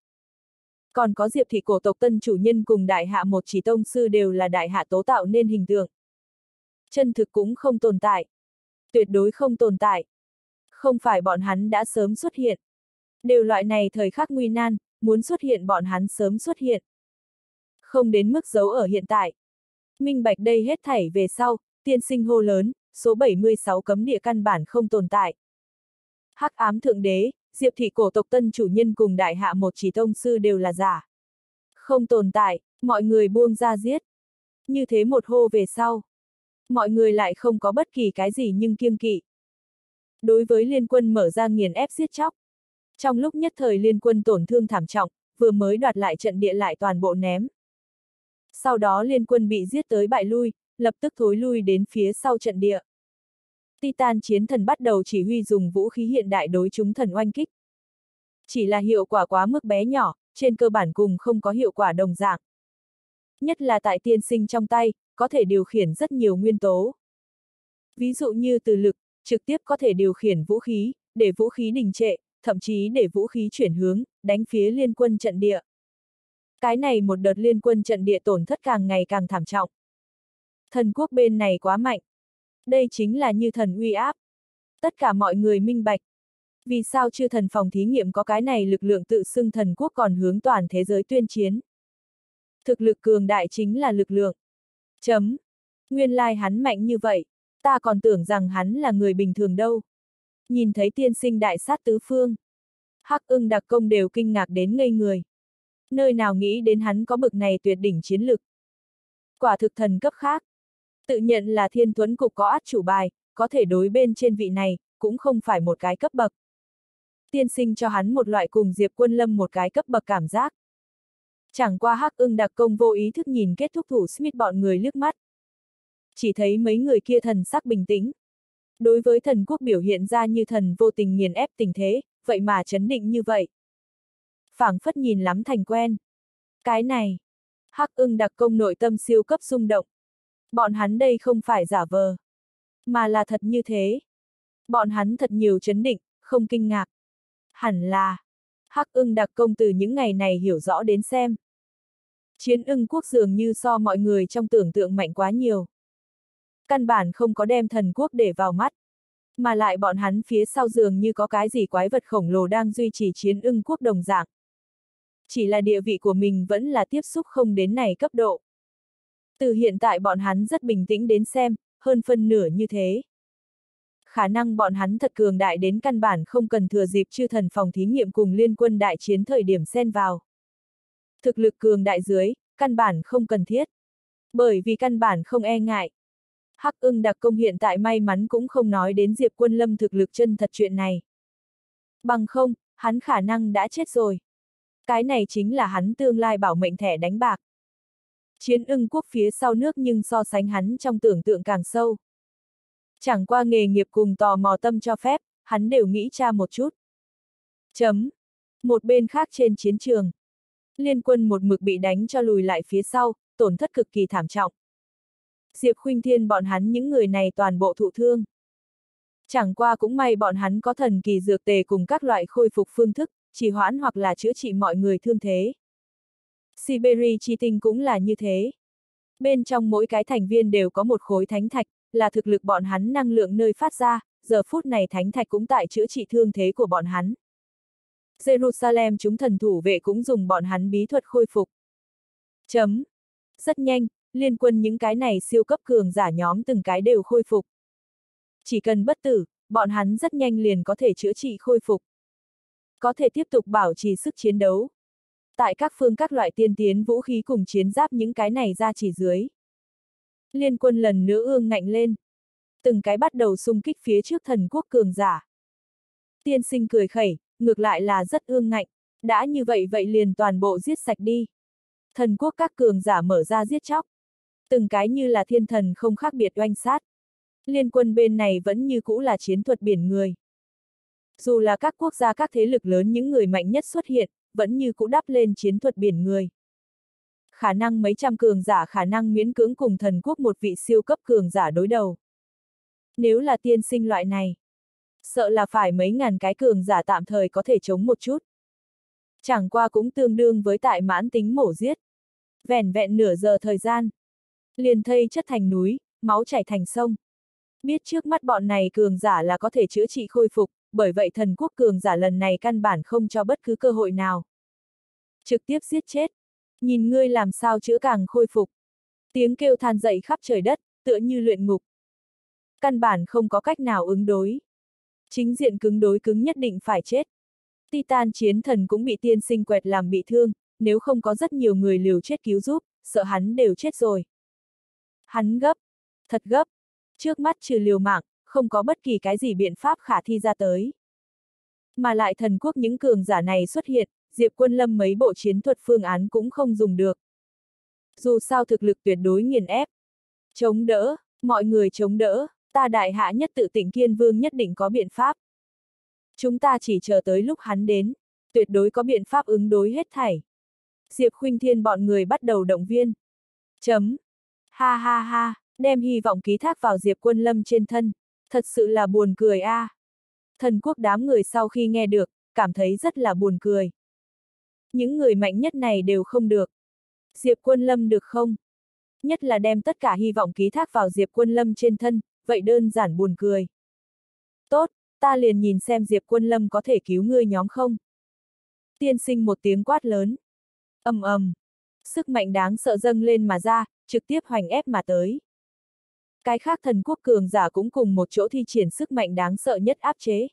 Còn có diệp thị cổ tộc tân chủ nhân cùng đại hạ một chỉ tông sư đều là đại hạ tố tạo nên hình tượng. Chân thực cũng không tồn tại. Tuyệt đối không tồn tại. Không phải bọn hắn đã sớm xuất hiện. Đều loại này thời khắc nguy nan, muốn xuất hiện bọn hắn sớm xuất hiện. Không đến mức giấu ở hiện tại. Minh bạch đây hết thảy về sau, tiên sinh hô lớn, số 76 cấm địa căn bản không tồn tại. Hắc ám thượng đế, diệp thị cổ tộc tân chủ nhân cùng đại hạ một chỉ tông sư đều là giả. Không tồn tại, mọi người buông ra giết. Như thế một hô về sau. Mọi người lại không có bất kỳ cái gì nhưng kiêng kỵ. Đối với liên quân mở ra nghiền ép giết chóc. Trong lúc nhất thời liên quân tổn thương thảm trọng, vừa mới đoạt lại trận địa lại toàn bộ ném. Sau đó liên quân bị giết tới bại lui, lập tức thối lui đến phía sau trận địa. Titan chiến thần bắt đầu chỉ huy dùng vũ khí hiện đại đối chúng thần oanh kích. Chỉ là hiệu quả quá mức bé nhỏ, trên cơ bản cùng không có hiệu quả đồng dạng. Nhất là tại tiên sinh trong tay, có thể điều khiển rất nhiều nguyên tố. Ví dụ như từ lực, trực tiếp có thể điều khiển vũ khí, để vũ khí đình trệ, thậm chí để vũ khí chuyển hướng, đánh phía liên quân trận địa. Cái này một đợt liên quân trận địa tổn thất càng ngày càng thảm trọng. Thần quốc bên này quá mạnh. Đây chính là như thần uy áp. Tất cả mọi người minh bạch. Vì sao chưa thần phòng thí nghiệm có cái này lực lượng tự xưng thần quốc còn hướng toàn thế giới tuyên chiến? Thực lực cường đại chính là lực lượng. Chấm. Nguyên lai like hắn mạnh như vậy, ta còn tưởng rằng hắn là người bình thường đâu. Nhìn thấy tiên sinh đại sát tứ phương. Hắc ưng đặc công đều kinh ngạc đến ngây người. Nơi nào nghĩ đến hắn có bực này tuyệt đỉnh chiến lực. Quả thực thần cấp khác. Tự nhận là thiên tuấn cục có át chủ bài, có thể đối bên trên vị này, cũng không phải một cái cấp bậc. Tiên sinh cho hắn một loại cùng Diệp Quân Lâm một cái cấp bậc cảm giác. Chẳng qua hắc ưng đặc công vô ý thức nhìn kết thúc thủ Smith bọn người liếc mắt. Chỉ thấy mấy người kia thần sắc bình tĩnh. Đối với thần quốc biểu hiện ra như thần vô tình nghiền ép tình thế, vậy mà chấn định như vậy. phảng phất nhìn lắm thành quen. Cái này, hắc ưng đặc công nội tâm siêu cấp xung động. Bọn hắn đây không phải giả vờ, mà là thật như thế. Bọn hắn thật nhiều chấn định, không kinh ngạc. Hẳn là, hắc ưng đặc công từ những ngày này hiểu rõ đến xem. Chiến ưng quốc dường như so mọi người trong tưởng tượng mạnh quá nhiều. Căn bản không có đem thần quốc để vào mắt. Mà lại bọn hắn phía sau giường như có cái gì quái vật khổng lồ đang duy trì chiến ưng quốc đồng dạng. Chỉ là địa vị của mình vẫn là tiếp xúc không đến này cấp độ. Từ hiện tại bọn hắn rất bình tĩnh đến xem, hơn phân nửa như thế. Khả năng bọn hắn thật cường đại đến căn bản không cần thừa dịp chư thần phòng thí nghiệm cùng liên quân đại chiến thời điểm xen vào. Thực lực cường đại dưới, căn bản không cần thiết. Bởi vì căn bản không e ngại. Hắc ưng đặc công hiện tại may mắn cũng không nói đến Diệp Quân Lâm thực lực chân thật chuyện này. Bằng không, hắn khả năng đã chết rồi. Cái này chính là hắn tương lai bảo mệnh thẻ đánh bạc. Chiến ưng quốc phía sau nước nhưng so sánh hắn trong tưởng tượng càng sâu. Chẳng qua nghề nghiệp cùng tò mò tâm cho phép, hắn đều nghĩ tra một chút. Chấm. Một bên khác trên chiến trường. Liên quân một mực bị đánh cho lùi lại phía sau, tổn thất cực kỳ thảm trọng. Diệp Khuynh Thiên bọn hắn những người này toàn bộ thụ thương. Chẳng qua cũng may bọn hắn có thần kỳ dược tề cùng các loại khôi phục phương thức, chỉ hoãn hoặc là chữa trị mọi người thương thế. Siberia chi tinh cũng là như thế. Bên trong mỗi cái thành viên đều có một khối thánh thạch, là thực lực bọn hắn năng lượng nơi phát ra, giờ phút này thánh thạch cũng tại chữa trị thương thế của bọn hắn. Jerusalem chúng thần thủ vệ cũng dùng bọn hắn bí thuật khôi phục. Chấm. Rất nhanh, liên quân những cái này siêu cấp cường giả nhóm từng cái đều khôi phục. Chỉ cần bất tử, bọn hắn rất nhanh liền có thể chữa trị khôi phục. Có thể tiếp tục bảo trì sức chiến đấu. Tại các phương các loại tiên tiến vũ khí cùng chiến giáp những cái này ra chỉ dưới. Liên quân lần nữa ương ngạnh lên. Từng cái bắt đầu xung kích phía trước thần quốc cường giả. Tiên sinh cười khẩy, ngược lại là rất ương ngạnh. Đã như vậy vậy liền toàn bộ giết sạch đi. Thần quốc các cường giả mở ra giết chóc. Từng cái như là thiên thần không khác biệt oanh sát. Liên quân bên này vẫn như cũ là chiến thuật biển người. Dù là các quốc gia các thế lực lớn những người mạnh nhất xuất hiện, vẫn như cũ đắp lên chiến thuật biển người. Khả năng mấy trăm cường giả khả năng miễn cưỡng cùng thần quốc một vị siêu cấp cường giả đối đầu. Nếu là tiên sinh loại này, sợ là phải mấy ngàn cái cường giả tạm thời có thể chống một chút. Chẳng qua cũng tương đương với tại mãn tính mổ giết. Vẻn vẹn nửa giờ thời gian. Liền thây chất thành núi, máu chảy thành sông. Biết trước mắt bọn này cường giả là có thể chữa trị khôi phục, bởi vậy thần quốc cường giả lần này căn bản không cho bất cứ cơ hội nào. Trực tiếp giết chết. Nhìn ngươi làm sao chữa càng khôi phục. Tiếng kêu than dậy khắp trời đất, tựa như luyện ngục. Căn bản không có cách nào ứng đối. Chính diện cứng đối cứng nhất định phải chết. Titan chiến thần cũng bị tiên sinh quẹt làm bị thương, nếu không có rất nhiều người liều chết cứu giúp, sợ hắn đều chết rồi. Hắn gấp, thật gấp, trước mắt trừ liều mạng, không có bất kỳ cái gì biện pháp khả thi ra tới. Mà lại thần quốc những cường giả này xuất hiện, Diệp Quân Lâm mấy bộ chiến thuật phương án cũng không dùng được. Dù sao thực lực tuyệt đối nghiền ép. Chống đỡ, mọi người chống đỡ, ta đại hạ nhất tự tỉnh kiên vương nhất định có biện pháp. Chúng ta chỉ chờ tới lúc hắn đến, tuyệt đối có biện pháp ứng đối hết thảy. Diệp Khuynh Thiên bọn người bắt đầu động viên. Chấm. Ha ha ha, đem hy vọng ký thác vào Diệp Quân Lâm trên thân. Thật sự là buồn cười a. À. Thần quốc đám người sau khi nghe được, cảm thấy rất là buồn cười. Những người mạnh nhất này đều không được. Diệp Quân Lâm được không? Nhất là đem tất cả hy vọng ký thác vào Diệp Quân Lâm trên thân, vậy đơn giản buồn cười. Tốt, ta liền nhìn xem Diệp Quân Lâm có thể cứu ngươi nhóm không. Tiên sinh một tiếng quát lớn. ầm ầm, sức mạnh đáng sợ dâng lên mà ra, trực tiếp hoành ép mà tới. Cái khác thần quốc cường giả cũng cùng một chỗ thi triển sức mạnh đáng sợ nhất áp chế.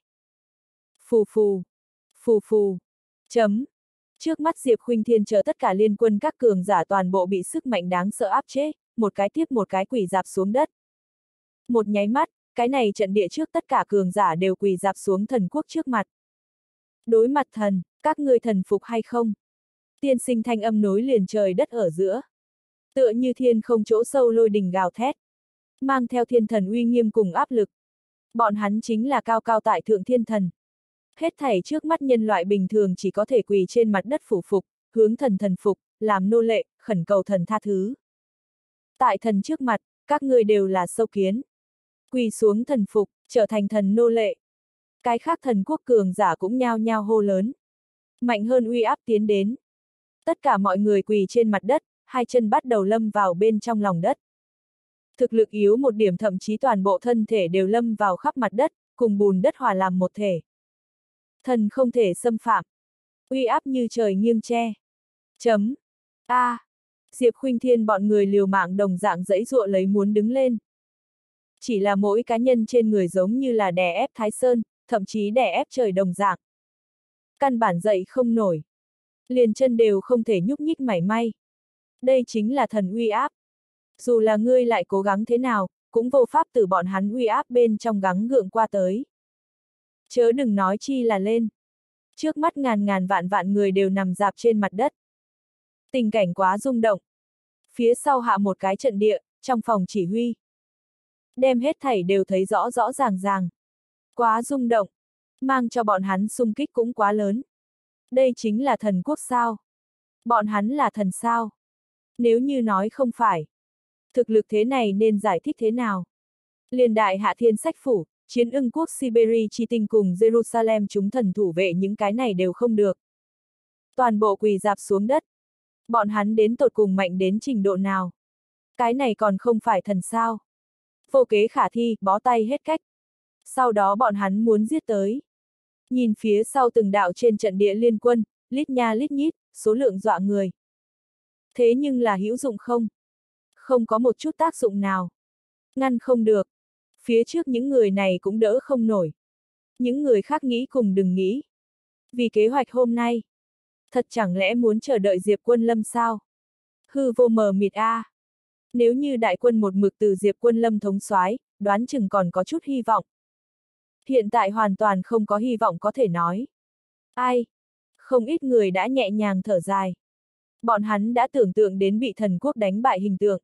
Phù phù, phù phù, chấm. Trước mắt Diệp Khuynh Thiên chờ tất cả liên quân các cường giả toàn bộ bị sức mạnh đáng sợ áp chế, một cái tiếp một cái quỷ dạp xuống đất. Một nháy mắt, cái này trận địa trước tất cả cường giả đều quỳ dạp xuống thần quốc trước mặt. Đối mặt thần, các ngươi thần phục hay không? Tiên sinh thanh âm nối liền trời đất ở giữa. Tựa như thiên không chỗ sâu lôi đình gào thét. Mang theo thiên thần uy nghiêm cùng áp lực. Bọn hắn chính là cao cao tại thượng thiên thần. Hết thảy trước mắt nhân loại bình thường chỉ có thể quỳ trên mặt đất phủ phục, hướng thần thần phục, làm nô lệ, khẩn cầu thần tha thứ. Tại thần trước mặt, các ngươi đều là sâu kiến. Quỳ xuống thần phục, trở thành thần nô lệ. Cái khác thần quốc cường giả cũng nhao nhao hô lớn. Mạnh hơn uy áp tiến đến. Tất cả mọi người quỳ trên mặt đất, hai chân bắt đầu lâm vào bên trong lòng đất. Thực lực yếu một điểm thậm chí toàn bộ thân thể đều lâm vào khắp mặt đất, cùng bùn đất hòa làm một thể. Thần không thể xâm phạm. Uy áp như trời nghiêng che. Chấm. A. À. Diệp Khuynh Thiên bọn người liều mạng đồng dạng dẫy dụa lấy muốn đứng lên. Chỉ là mỗi cá nhân trên người giống như là đè ép Thái Sơn, thậm chí đè ép trời đồng dạng. Căn bản dậy không nổi. Liền chân đều không thể nhúc nhích mảy may. Đây chính là thần uy áp. Dù là ngươi lại cố gắng thế nào, cũng vô pháp từ bọn hắn uy áp bên trong gắng gượng qua tới. Chớ đừng nói chi là lên. Trước mắt ngàn ngàn vạn vạn người đều nằm dạp trên mặt đất. Tình cảnh quá rung động. Phía sau hạ một cái trận địa, trong phòng chỉ huy. Đem hết thảy đều thấy rõ rõ ràng ràng. Quá rung động. Mang cho bọn hắn xung kích cũng quá lớn. Đây chính là thần quốc sao. Bọn hắn là thần sao. Nếu như nói không phải. Thực lực thế này nên giải thích thế nào? Liên đại hạ thiên sách phủ, chiến ưng quốc Siberia chi tinh cùng Jerusalem chúng thần thủ vệ những cái này đều không được. Toàn bộ quỳ dạp xuống đất. Bọn hắn đến tột cùng mạnh đến trình độ nào? Cái này còn không phải thần sao? Vô kế khả thi, bó tay hết cách. Sau đó bọn hắn muốn giết tới. Nhìn phía sau từng đạo trên trận địa liên quân, lít nha lít nhít, số lượng dọa người. Thế nhưng là hữu dụng không? Không có một chút tác dụng nào. Ngăn không được. Phía trước những người này cũng đỡ không nổi. Những người khác nghĩ cùng đừng nghĩ. Vì kế hoạch hôm nay. Thật chẳng lẽ muốn chờ đợi Diệp quân lâm sao? Hư vô mờ mịt a. À. Nếu như đại quân một mực từ Diệp quân lâm thống soái, đoán chừng còn có chút hy vọng. Hiện tại hoàn toàn không có hy vọng có thể nói. Ai? Không ít người đã nhẹ nhàng thở dài. Bọn hắn đã tưởng tượng đến bị thần quốc đánh bại hình tượng.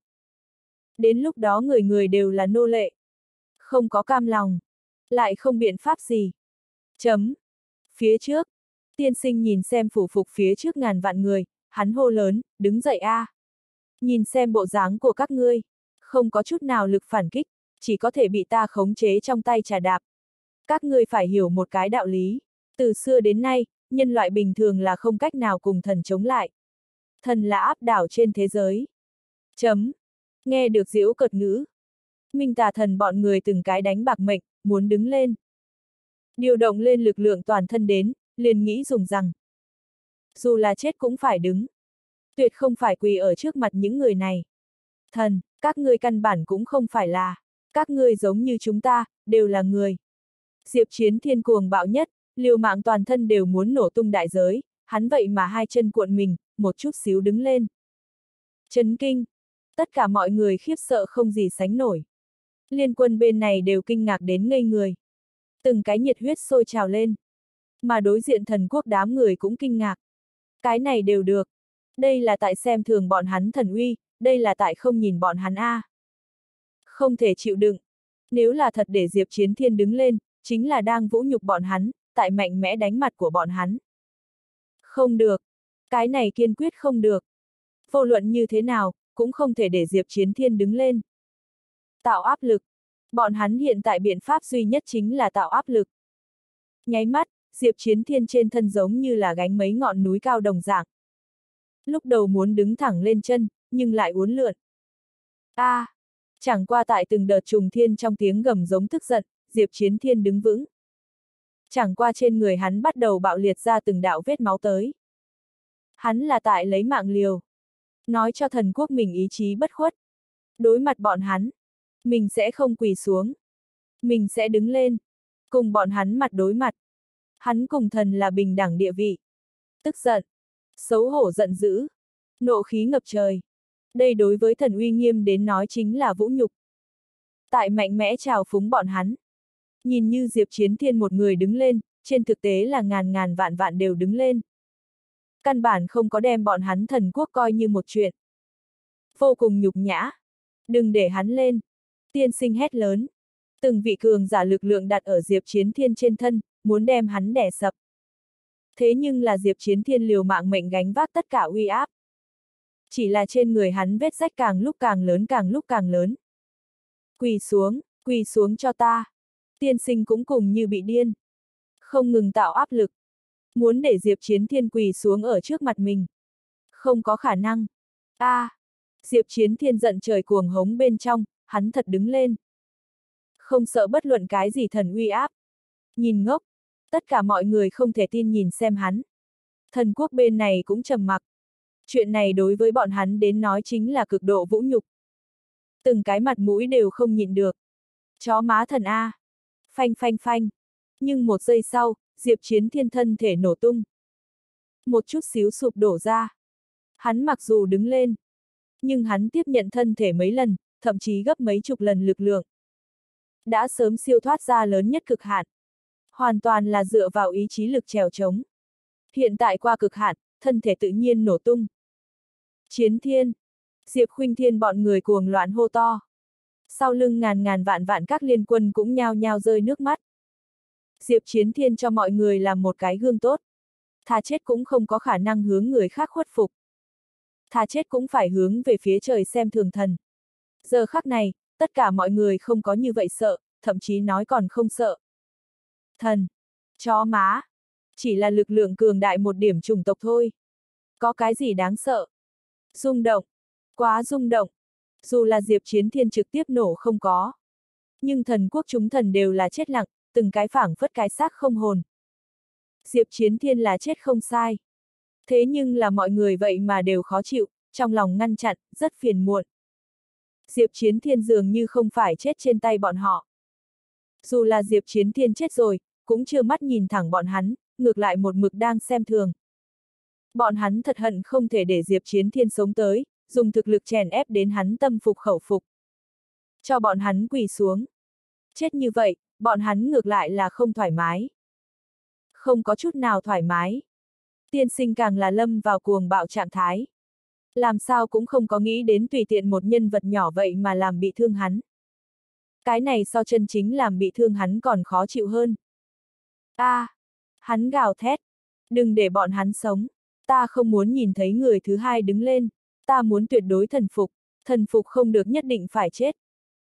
Đến lúc đó người người đều là nô lệ. Không có cam lòng. Lại không biện pháp gì. Chấm. Phía trước. Tiên sinh nhìn xem phủ phục phía trước ngàn vạn người, hắn hô lớn, đứng dậy a. À. Nhìn xem bộ dáng của các ngươi. Không có chút nào lực phản kích, chỉ có thể bị ta khống chế trong tay trà đạp. Các ngươi phải hiểu một cái đạo lý. Từ xưa đến nay, nhân loại bình thường là không cách nào cùng thần chống lại. Thần là áp đảo trên thế giới. Chấm. Nghe được diễu cợt ngữ. Minh tà thần bọn người từng cái đánh bạc mệnh, muốn đứng lên. Điều động lên lực lượng toàn thân đến, liền nghĩ dùng rằng. Dù là chết cũng phải đứng. Tuyệt không phải quỳ ở trước mặt những người này. Thần, các ngươi căn bản cũng không phải là. Các ngươi giống như chúng ta, đều là người. Diệp chiến thiên cuồng bạo nhất, liều mạng toàn thân đều muốn nổ tung đại giới, hắn vậy mà hai chân cuộn mình, một chút xíu đứng lên. Chấn kinh. Tất cả mọi người khiếp sợ không gì sánh nổi. Liên quân bên này đều kinh ngạc đến ngây người. Từng cái nhiệt huyết sôi trào lên. Mà đối diện thần quốc đám người cũng kinh ngạc. Cái này đều được. Đây là tại xem thường bọn hắn thần uy, đây là tại không nhìn bọn hắn a. À. Không thể chịu đựng. Nếu là thật để Diệp Chiến Thiên đứng lên, chính là đang vũ nhục bọn hắn, tại mạnh mẽ đánh mặt của bọn hắn. Không được. Cái này kiên quyết không được. Vô luận như thế nào, cũng không thể để Diệp Chiến Thiên đứng lên. Tạo áp lực. Bọn hắn hiện tại biện pháp duy nhất chính là tạo áp lực. Nháy mắt, Diệp Chiến Thiên trên thân giống như là gánh mấy ngọn núi cao đồng dạng. Lúc đầu muốn đứng thẳng lên chân, nhưng lại uốn lượn. A, à, chẳng qua tại từng đợt trùng thiên trong tiếng gầm giống tức giận, Diệp Chiến Thiên đứng vững. Chẳng qua trên người hắn bắt đầu bạo liệt ra từng đạo vết máu tới. Hắn là tại lấy mạng liều. Nói cho thần quốc mình ý chí bất khuất. Đối mặt bọn hắn. Mình sẽ không quỳ xuống. Mình sẽ đứng lên. Cùng bọn hắn mặt đối mặt. Hắn cùng thần là bình đẳng địa vị. Tức giận. Xấu hổ giận dữ. Nộ khí ngập trời. Đây đối với thần uy nghiêm đến nói chính là vũ nhục. Tại mạnh mẽ trào phúng bọn hắn. Nhìn như Diệp Chiến Thiên một người đứng lên, trên thực tế là ngàn ngàn vạn vạn đều đứng lên. Căn bản không có đem bọn hắn thần quốc coi như một chuyện. Vô cùng nhục nhã. Đừng để hắn lên. Tiên sinh hét lớn. Từng vị cường giả lực lượng đặt ở Diệp Chiến Thiên trên thân, muốn đem hắn đè sập. Thế nhưng là Diệp Chiến Thiên liều mạng mệnh gánh vác tất cả uy áp. Chỉ là trên người hắn vết rách càng lúc càng lớn càng lúc càng lớn. Quỳ xuống, quỳ xuống cho ta. Tiên sinh cũng cùng như bị điên. Không ngừng tạo áp lực. Muốn để Diệp Chiến Thiên quỳ xuống ở trước mặt mình. Không có khả năng. a à, Diệp Chiến Thiên giận trời cuồng hống bên trong, hắn thật đứng lên. Không sợ bất luận cái gì thần uy áp. Nhìn ngốc. Tất cả mọi người không thể tin nhìn xem hắn. Thần quốc bên này cũng trầm mặc. Chuyện này đối với bọn hắn đến nói chính là cực độ vũ nhục. Từng cái mặt mũi đều không nhịn được. Chó má thần A. Phanh phanh phanh. Nhưng một giây sau, Diệp Chiến Thiên thân thể nổ tung. Một chút xíu sụp đổ ra. Hắn mặc dù đứng lên, nhưng hắn tiếp nhận thân thể mấy lần, thậm chí gấp mấy chục lần lực lượng. Đã sớm siêu thoát ra lớn nhất cực hạn. Hoàn toàn là dựa vào ý chí lực trèo trống. Hiện tại qua cực hạn, thân thể tự nhiên nổ tung. Chiến thiên. Diệp Khuynh Thiên bọn người cuồng loạn hô to. Sau lưng ngàn ngàn vạn vạn các liên quân cũng nhao nhao rơi nước mắt. Diệp Chiến Thiên cho mọi người làm một cái gương tốt. Thà chết cũng không có khả năng hướng người khác khuất phục. Thà chết cũng phải hướng về phía trời xem thường thần. Giờ khắc này, tất cả mọi người không có như vậy sợ, thậm chí nói còn không sợ. Thần, chó má, chỉ là lực lượng cường đại một điểm chủng tộc thôi. Có cái gì đáng sợ? Rung động, quá rung động. Dù là Diệp Chiến Thiên trực tiếp nổ không có. Nhưng thần quốc chúng thần đều là chết lặng, từng cái phảng phất cái xác không hồn. Diệp Chiến Thiên là chết không sai. Thế nhưng là mọi người vậy mà đều khó chịu, trong lòng ngăn chặn, rất phiền muộn. Diệp Chiến Thiên dường như không phải chết trên tay bọn họ. Dù là Diệp Chiến Thiên chết rồi, cũng chưa mắt nhìn thẳng bọn hắn, ngược lại một mực đang xem thường. Bọn hắn thật hận không thể để Diệp Chiến Thiên sống tới, dùng thực lực chèn ép đến hắn tâm phục khẩu phục. Cho bọn hắn quỳ xuống. Chết như vậy, bọn hắn ngược lại là không thoải mái. Không có chút nào thoải mái. Tiên sinh càng là lâm vào cuồng bạo trạng thái. Làm sao cũng không có nghĩ đến tùy tiện một nhân vật nhỏ vậy mà làm bị thương hắn. Cái này so chân chính làm bị thương hắn còn khó chịu hơn. a à, hắn gào thét. Đừng để bọn hắn sống. Ta không muốn nhìn thấy người thứ hai đứng lên. Ta muốn tuyệt đối thần phục. Thần phục không được nhất định phải chết.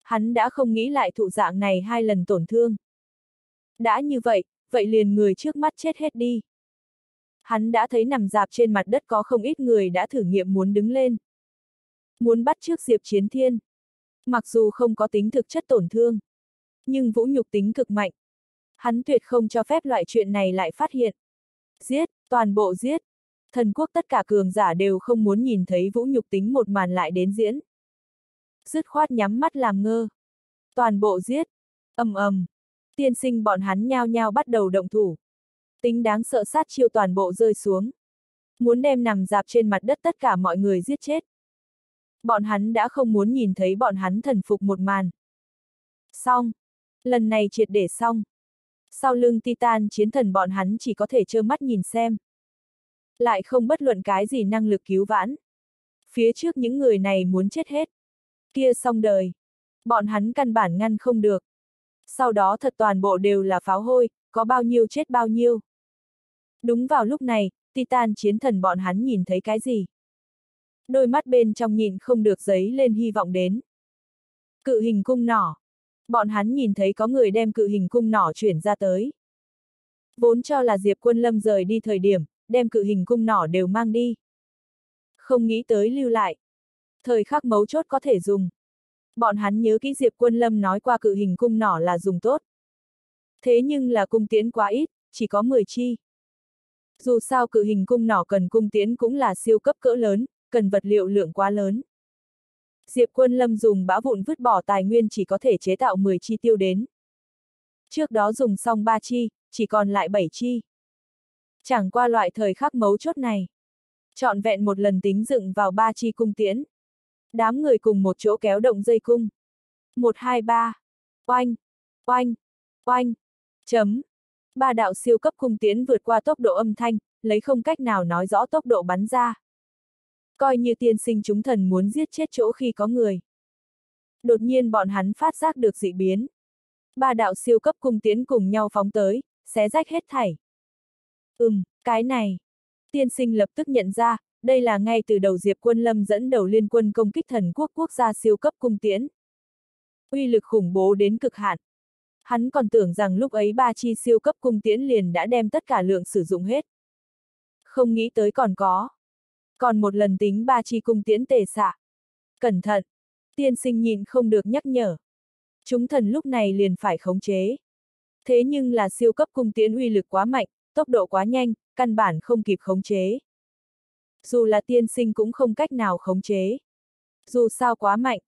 Hắn đã không nghĩ lại thụ dạng này hai lần tổn thương. Đã như vậy, vậy liền người trước mắt chết hết đi. Hắn đã thấy nằm dạp trên mặt đất có không ít người đã thử nghiệm muốn đứng lên. Muốn bắt trước Diệp Chiến Thiên. Mặc dù không có tính thực chất tổn thương, nhưng vũ nhục tính cực mạnh. Hắn tuyệt không cho phép loại chuyện này lại phát hiện. Giết, toàn bộ giết. Thần quốc tất cả cường giả đều không muốn nhìn thấy vũ nhục tính một màn lại đến diễn. Dứt khoát nhắm mắt làm ngơ. Toàn bộ giết. ầm ầm. Tiên sinh bọn hắn nhao nhao bắt đầu động thủ. Tính đáng sợ sát chiêu toàn bộ rơi xuống. Muốn đem nằm dạp trên mặt đất tất cả mọi người giết chết. Bọn hắn đã không muốn nhìn thấy bọn hắn thần phục một màn. Xong. Lần này triệt để xong. Sau lưng Titan chiến thần bọn hắn chỉ có thể trơ mắt nhìn xem. Lại không bất luận cái gì năng lực cứu vãn. Phía trước những người này muốn chết hết. Kia xong đời. Bọn hắn căn bản ngăn không được. Sau đó thật toàn bộ đều là pháo hôi, có bao nhiêu chết bao nhiêu. Đúng vào lúc này, Titan chiến thần bọn hắn nhìn thấy cái gì? Đôi mắt bên trong nhìn không được giấy lên hy vọng đến. Cự hình cung nỏ. Bọn hắn nhìn thấy có người đem cự hình cung nỏ chuyển ra tới. Vốn cho là Diệp Quân Lâm rời đi thời điểm, đem cự hình cung nỏ đều mang đi. Không nghĩ tới lưu lại. Thời khắc mấu chốt có thể dùng. Bọn hắn nhớ kỹ Diệp Quân Lâm nói qua cự hình cung nỏ là dùng tốt. Thế nhưng là cung tiễn quá ít, chỉ có 10 chi. Dù sao cự hình cung nỏ cần cung tiễn cũng là siêu cấp cỡ lớn, cần vật liệu lượng quá lớn. Diệp Quân Lâm dùng bã vụn vứt bỏ tài nguyên chỉ có thể chế tạo 10 chi tiêu đến. Trước đó dùng xong 3 chi, chỉ còn lại 7 chi. Chẳng qua loại thời khắc mấu chốt này. Chọn vẹn một lần tính dựng vào ba chi cung tiễn. Đám người cùng một chỗ kéo động dây cung. 1 2 3. Oanh, oanh, oanh. Chấm. Ba đạo siêu cấp cung tiễn vượt qua tốc độ âm thanh, lấy không cách nào nói rõ tốc độ bắn ra. Coi như tiên sinh chúng thần muốn giết chết chỗ khi có người. Đột nhiên bọn hắn phát giác được dị biến. Ba đạo siêu cấp cung tiến cùng nhau phóng tới, xé rách hết thảy. Ừm, cái này. Tiên sinh lập tức nhận ra, đây là ngay từ đầu Diệp Quân Lâm dẫn đầu liên quân công kích thần quốc quốc gia siêu cấp cung tiễn. Uy lực khủng bố đến cực hạn. Hắn còn tưởng rằng lúc ấy ba chi siêu cấp cung tiễn liền đã đem tất cả lượng sử dụng hết. Không nghĩ tới còn có. Còn một lần tính ba chi cung tiễn tề xạ. Cẩn thận! Tiên sinh nhìn không được nhắc nhở. Chúng thần lúc này liền phải khống chế. Thế nhưng là siêu cấp cung tiễn uy lực quá mạnh, tốc độ quá nhanh, căn bản không kịp khống chế. Dù là tiên sinh cũng không cách nào khống chế. Dù sao quá mạnh.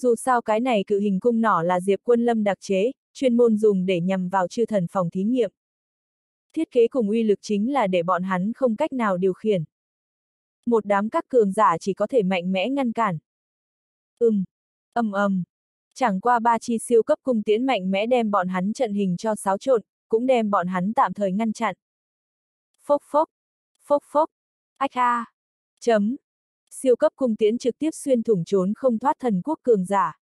Dù sao cái này cự hình cung nỏ là Diệp Quân Lâm đặc chế, chuyên môn dùng để nhằm vào chư thần phòng thí nghiệm. Thiết kế cùng uy lực chính là để bọn hắn không cách nào điều khiển một đám các cường giả chỉ có thể mạnh mẽ ngăn cản. Ừm, ầm ầm. Chẳng qua ba chi siêu cấp cung tiễn mạnh mẽ đem bọn hắn trận hình cho xáo trộn, cũng đem bọn hắn tạm thời ngăn chặn. Phốc phốc, phốc phốc, ách a, chấm. Siêu cấp cung tiễn trực tiếp xuyên thủng trốn không thoát thần quốc cường giả.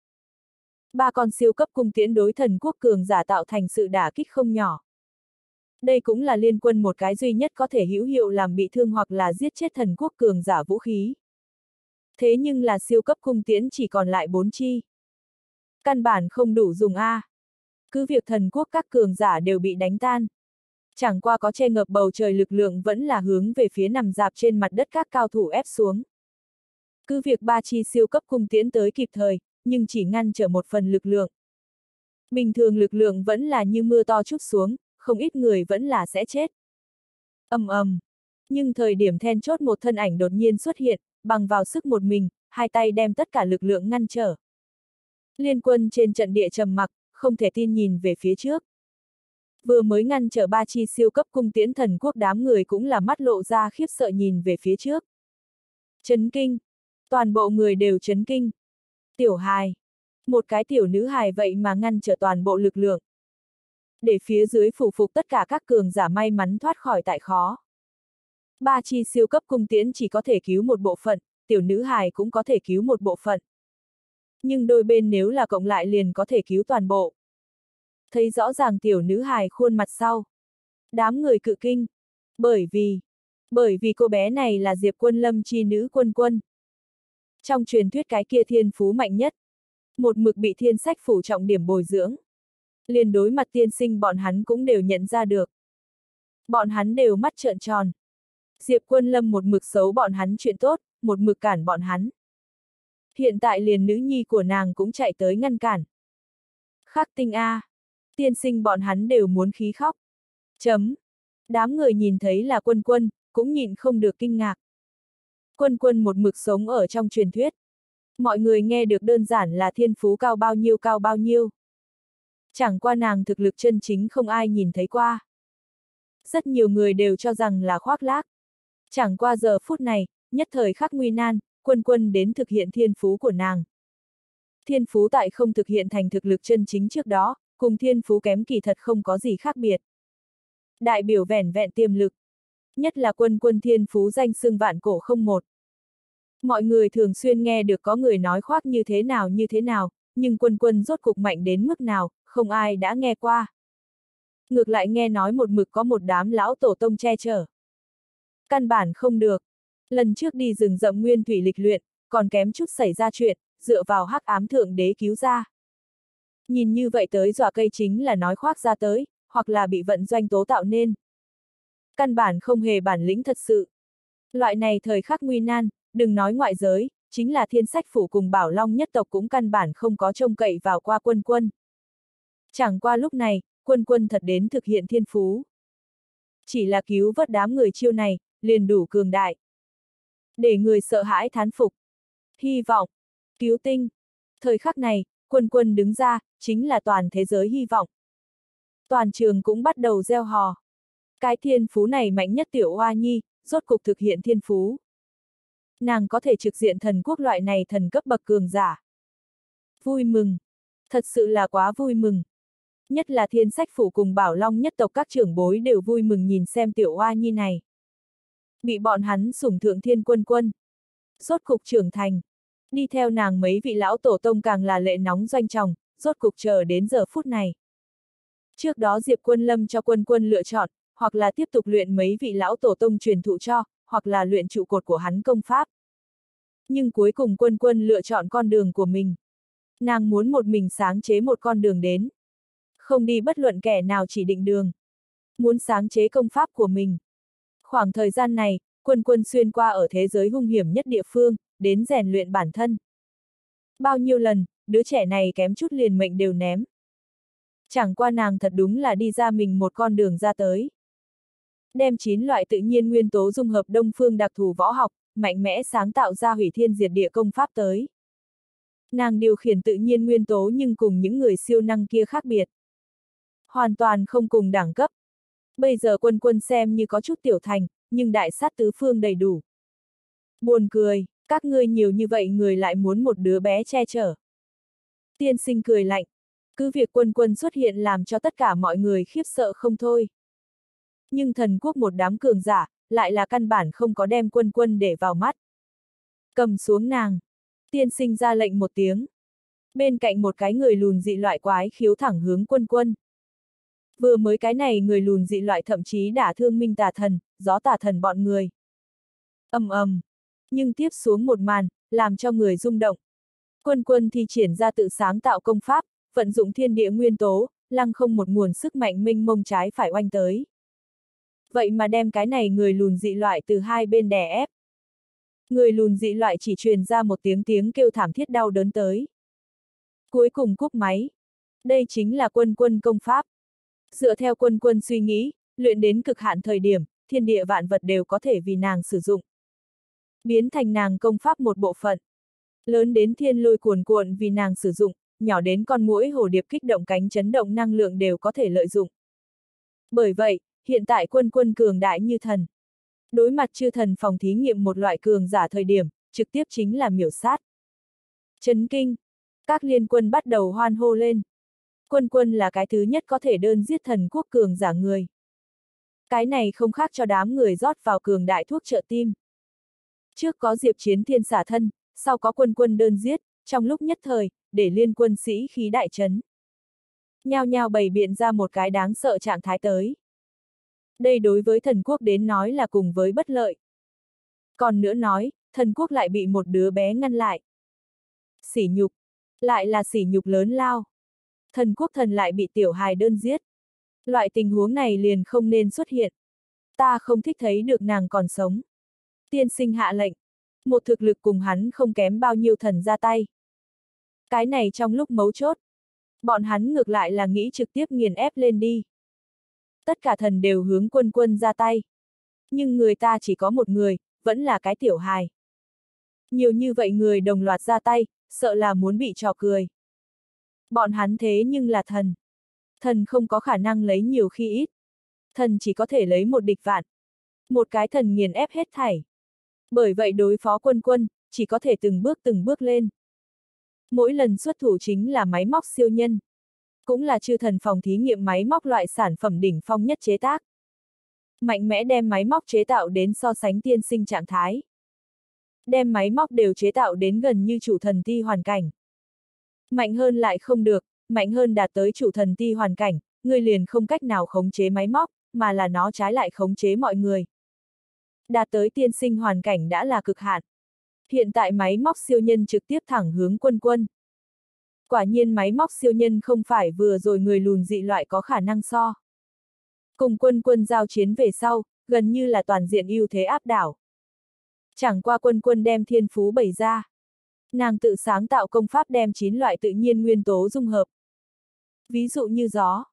Ba con siêu cấp cung tiễn đối thần quốc cường giả tạo thành sự đả kích không nhỏ. Đây cũng là liên quân một cái duy nhất có thể hữu hiệu làm bị thương hoặc là giết chết thần quốc cường giả vũ khí. Thế nhưng là siêu cấp cung tiễn chỉ còn lại bốn chi. Căn bản không đủ dùng A. Cứ việc thần quốc các cường giả đều bị đánh tan. Chẳng qua có che ngập bầu trời lực lượng vẫn là hướng về phía nằm dạp trên mặt đất các cao thủ ép xuống. Cứ việc ba chi siêu cấp cung tiến tới kịp thời, nhưng chỉ ngăn trở một phần lực lượng. Bình thường lực lượng vẫn là như mưa to chút xuống, không ít người vẫn là sẽ chết. ầm ầm. Nhưng thời điểm then chốt một thân ảnh đột nhiên xuất hiện, bằng vào sức một mình, hai tay đem tất cả lực lượng ngăn trở. Liên quân trên trận địa trầm mặc, không thể tin nhìn về phía trước. Vừa mới ngăn trở ba chi siêu cấp cung tiễn thần quốc đám người cũng là mắt lộ ra khiếp sợ nhìn về phía trước. Chấn kinh. Toàn bộ người đều chấn kinh. Tiểu hài. Một cái tiểu nữ hài vậy mà ngăn trở toàn bộ lực lượng để phía dưới phủ phục tất cả các cường giả may mắn thoát khỏi tại khó. Ba chi siêu cấp cung tiễn chỉ có thể cứu một bộ phận, tiểu nữ hài cũng có thể cứu một bộ phận. Nhưng đôi bên nếu là cộng lại liền có thể cứu toàn bộ. Thấy rõ ràng tiểu nữ hài khuôn mặt sau. Đám người cự kinh. Bởi vì, bởi vì cô bé này là Diệp Quân Lâm chi nữ quân quân. Trong truyền thuyết cái kia thiên phú mạnh nhất. Một mực bị thiên sách phủ trọng điểm bồi dưỡng liền đối mặt tiên sinh bọn hắn cũng đều nhận ra được. Bọn hắn đều mắt trợn tròn. Diệp quân lâm một mực xấu bọn hắn chuyện tốt, một mực cản bọn hắn. Hiện tại liền nữ nhi của nàng cũng chạy tới ngăn cản. Khắc tinh A. Tiên sinh bọn hắn đều muốn khí khóc. Chấm. Đám người nhìn thấy là quân quân, cũng nhìn không được kinh ngạc. Quân quân một mực sống ở trong truyền thuyết. Mọi người nghe được đơn giản là thiên phú cao bao nhiêu cao bao nhiêu. Chẳng qua nàng thực lực chân chính không ai nhìn thấy qua. Rất nhiều người đều cho rằng là khoác lác. Chẳng qua giờ phút này, nhất thời khắc nguy nan, quân quân đến thực hiện thiên phú của nàng. Thiên phú tại không thực hiện thành thực lực chân chính trước đó, cùng thiên phú kém kỳ thật không có gì khác biệt. Đại biểu vẻn vẹn tiềm lực. Nhất là quân quân thiên phú danh xưng vạn cổ không một. Mọi người thường xuyên nghe được có người nói khoác như thế nào như thế nào, nhưng quân quân rốt cục mạnh đến mức nào, không ai đã nghe qua. Ngược lại nghe nói một mực có một đám lão tổ tông che chở. Căn bản không được. Lần trước đi rừng rậm nguyên thủy lịch luyện, còn kém chút xảy ra chuyện, dựa vào hắc ám thượng đế cứu ra. Nhìn như vậy tới dọa cây chính là nói khoác ra tới, hoặc là bị vận doanh tố tạo nên. Căn bản không hề bản lĩnh thật sự. Loại này thời khắc nguy nan, đừng nói ngoại giới, chính là thiên sách phủ cùng bảo long nhất tộc cũng căn bản không có trông cậy vào qua quân quân. Chẳng qua lúc này, quân quân thật đến thực hiện thiên phú. Chỉ là cứu vớt đám người chiêu này, liền đủ cường đại. Để người sợ hãi thán phục. Hy vọng. Cứu tinh. Thời khắc này, quân quân đứng ra, chính là toàn thế giới hy vọng. Toàn trường cũng bắt đầu gieo hò. Cái thiên phú này mạnh nhất tiểu hoa nhi, rốt cục thực hiện thiên phú. Nàng có thể trực diện thần quốc loại này thần cấp bậc cường giả. Vui mừng. Thật sự là quá vui mừng. Nhất là thiên sách phủ cùng bảo long nhất tộc các trưởng bối đều vui mừng nhìn xem tiểu hoa nhi này. Bị bọn hắn sủng thượng thiên quân quân. Rốt cục trưởng thành. Đi theo nàng mấy vị lão tổ tông càng là lệ nóng doanh trọng, rốt cục chờ đến giờ phút này. Trước đó Diệp Quân Lâm cho quân quân lựa chọn, hoặc là tiếp tục luyện mấy vị lão tổ tông truyền thụ cho, hoặc là luyện trụ cột của hắn công pháp. Nhưng cuối cùng quân quân lựa chọn con đường của mình. Nàng muốn một mình sáng chế một con đường đến. Không đi bất luận kẻ nào chỉ định đường. Muốn sáng chế công pháp của mình. Khoảng thời gian này, quân quân xuyên qua ở thế giới hung hiểm nhất địa phương, đến rèn luyện bản thân. Bao nhiêu lần, đứa trẻ này kém chút liền mệnh đều ném. Chẳng qua nàng thật đúng là đi ra mình một con đường ra tới. Đem chín loại tự nhiên nguyên tố dung hợp đông phương đặc thù võ học, mạnh mẽ sáng tạo ra hủy thiên diệt địa công pháp tới. Nàng điều khiển tự nhiên nguyên tố nhưng cùng những người siêu năng kia khác biệt. Hoàn toàn không cùng đẳng cấp. Bây giờ quân quân xem như có chút tiểu thành, nhưng đại sát tứ phương đầy đủ. Buồn cười, các ngươi nhiều như vậy người lại muốn một đứa bé che chở. Tiên sinh cười lạnh. Cứ việc quân quân xuất hiện làm cho tất cả mọi người khiếp sợ không thôi. Nhưng thần quốc một đám cường giả, lại là căn bản không có đem quân quân để vào mắt. Cầm xuống nàng. Tiên sinh ra lệnh một tiếng. Bên cạnh một cái người lùn dị loại quái khiếu thẳng hướng quân quân. Vừa mới cái này người lùn dị loại thậm chí đả thương minh tà thần, gió tà thần bọn người. ầm ầm, nhưng tiếp xuống một màn, làm cho người rung động. Quân quân thi triển ra tự sáng tạo công pháp, vận dụng thiên địa nguyên tố, lăng không một nguồn sức mạnh minh mông trái phải oanh tới. Vậy mà đem cái này người lùn dị loại từ hai bên đè ép. Người lùn dị loại chỉ truyền ra một tiếng tiếng kêu thảm thiết đau đớn tới. Cuối cùng cúp máy. Đây chính là quân quân công pháp. Dựa theo quân quân suy nghĩ, luyện đến cực hạn thời điểm, thiên địa vạn vật đều có thể vì nàng sử dụng. Biến thành nàng công pháp một bộ phận. Lớn đến thiên lôi cuồn cuộn vì nàng sử dụng, nhỏ đến con mũi hồ điệp kích động cánh chấn động năng lượng đều có thể lợi dụng. Bởi vậy, hiện tại quân quân cường đại như thần. Đối mặt chư thần phòng thí nghiệm một loại cường giả thời điểm, trực tiếp chính là miểu sát. Chấn kinh. Các liên quân bắt đầu hoan hô lên. Quân quân là cái thứ nhất có thể đơn giết thần quốc cường giả người. Cái này không khác cho đám người rót vào cường đại thuốc trợ tim. Trước có diệp chiến thiên xả thân, sau có quân quân đơn giết, trong lúc nhất thời, để liên quân sĩ khí đại chấn. Nhao nhao bày biện ra một cái đáng sợ trạng thái tới. Đây đối với thần quốc đến nói là cùng với bất lợi. Còn nữa nói, thần quốc lại bị một đứa bé ngăn lại. Sỉ nhục, lại là sỉ nhục lớn lao. Thần quốc thần lại bị tiểu hài đơn giết. Loại tình huống này liền không nên xuất hiện. Ta không thích thấy được nàng còn sống. Tiên sinh hạ lệnh. Một thực lực cùng hắn không kém bao nhiêu thần ra tay. Cái này trong lúc mấu chốt. Bọn hắn ngược lại là nghĩ trực tiếp nghiền ép lên đi. Tất cả thần đều hướng quân quân ra tay. Nhưng người ta chỉ có một người, vẫn là cái tiểu hài. Nhiều như vậy người đồng loạt ra tay, sợ là muốn bị trò cười. Bọn hắn thế nhưng là thần. Thần không có khả năng lấy nhiều khi ít. Thần chỉ có thể lấy một địch vạn. Một cái thần nghiền ép hết thảy. Bởi vậy đối phó quân quân, chỉ có thể từng bước từng bước lên. Mỗi lần xuất thủ chính là máy móc siêu nhân. Cũng là chư thần phòng thí nghiệm máy móc loại sản phẩm đỉnh phong nhất chế tác. Mạnh mẽ đem máy móc chế tạo đến so sánh tiên sinh trạng thái. Đem máy móc đều chế tạo đến gần như chủ thần ti hoàn cảnh. Mạnh hơn lại không được, mạnh hơn đạt tới chủ thần ti hoàn cảnh, người liền không cách nào khống chế máy móc, mà là nó trái lại khống chế mọi người. Đạt tới tiên sinh hoàn cảnh đã là cực hạn. Hiện tại máy móc siêu nhân trực tiếp thẳng hướng quân quân. Quả nhiên máy móc siêu nhân không phải vừa rồi người lùn dị loại có khả năng so. Cùng quân quân giao chiến về sau, gần như là toàn diện ưu thế áp đảo. Chẳng qua quân quân đem thiên phú bày ra. Nàng tự sáng tạo công pháp đem chín loại tự nhiên nguyên tố dung hợp. Ví dụ như gió.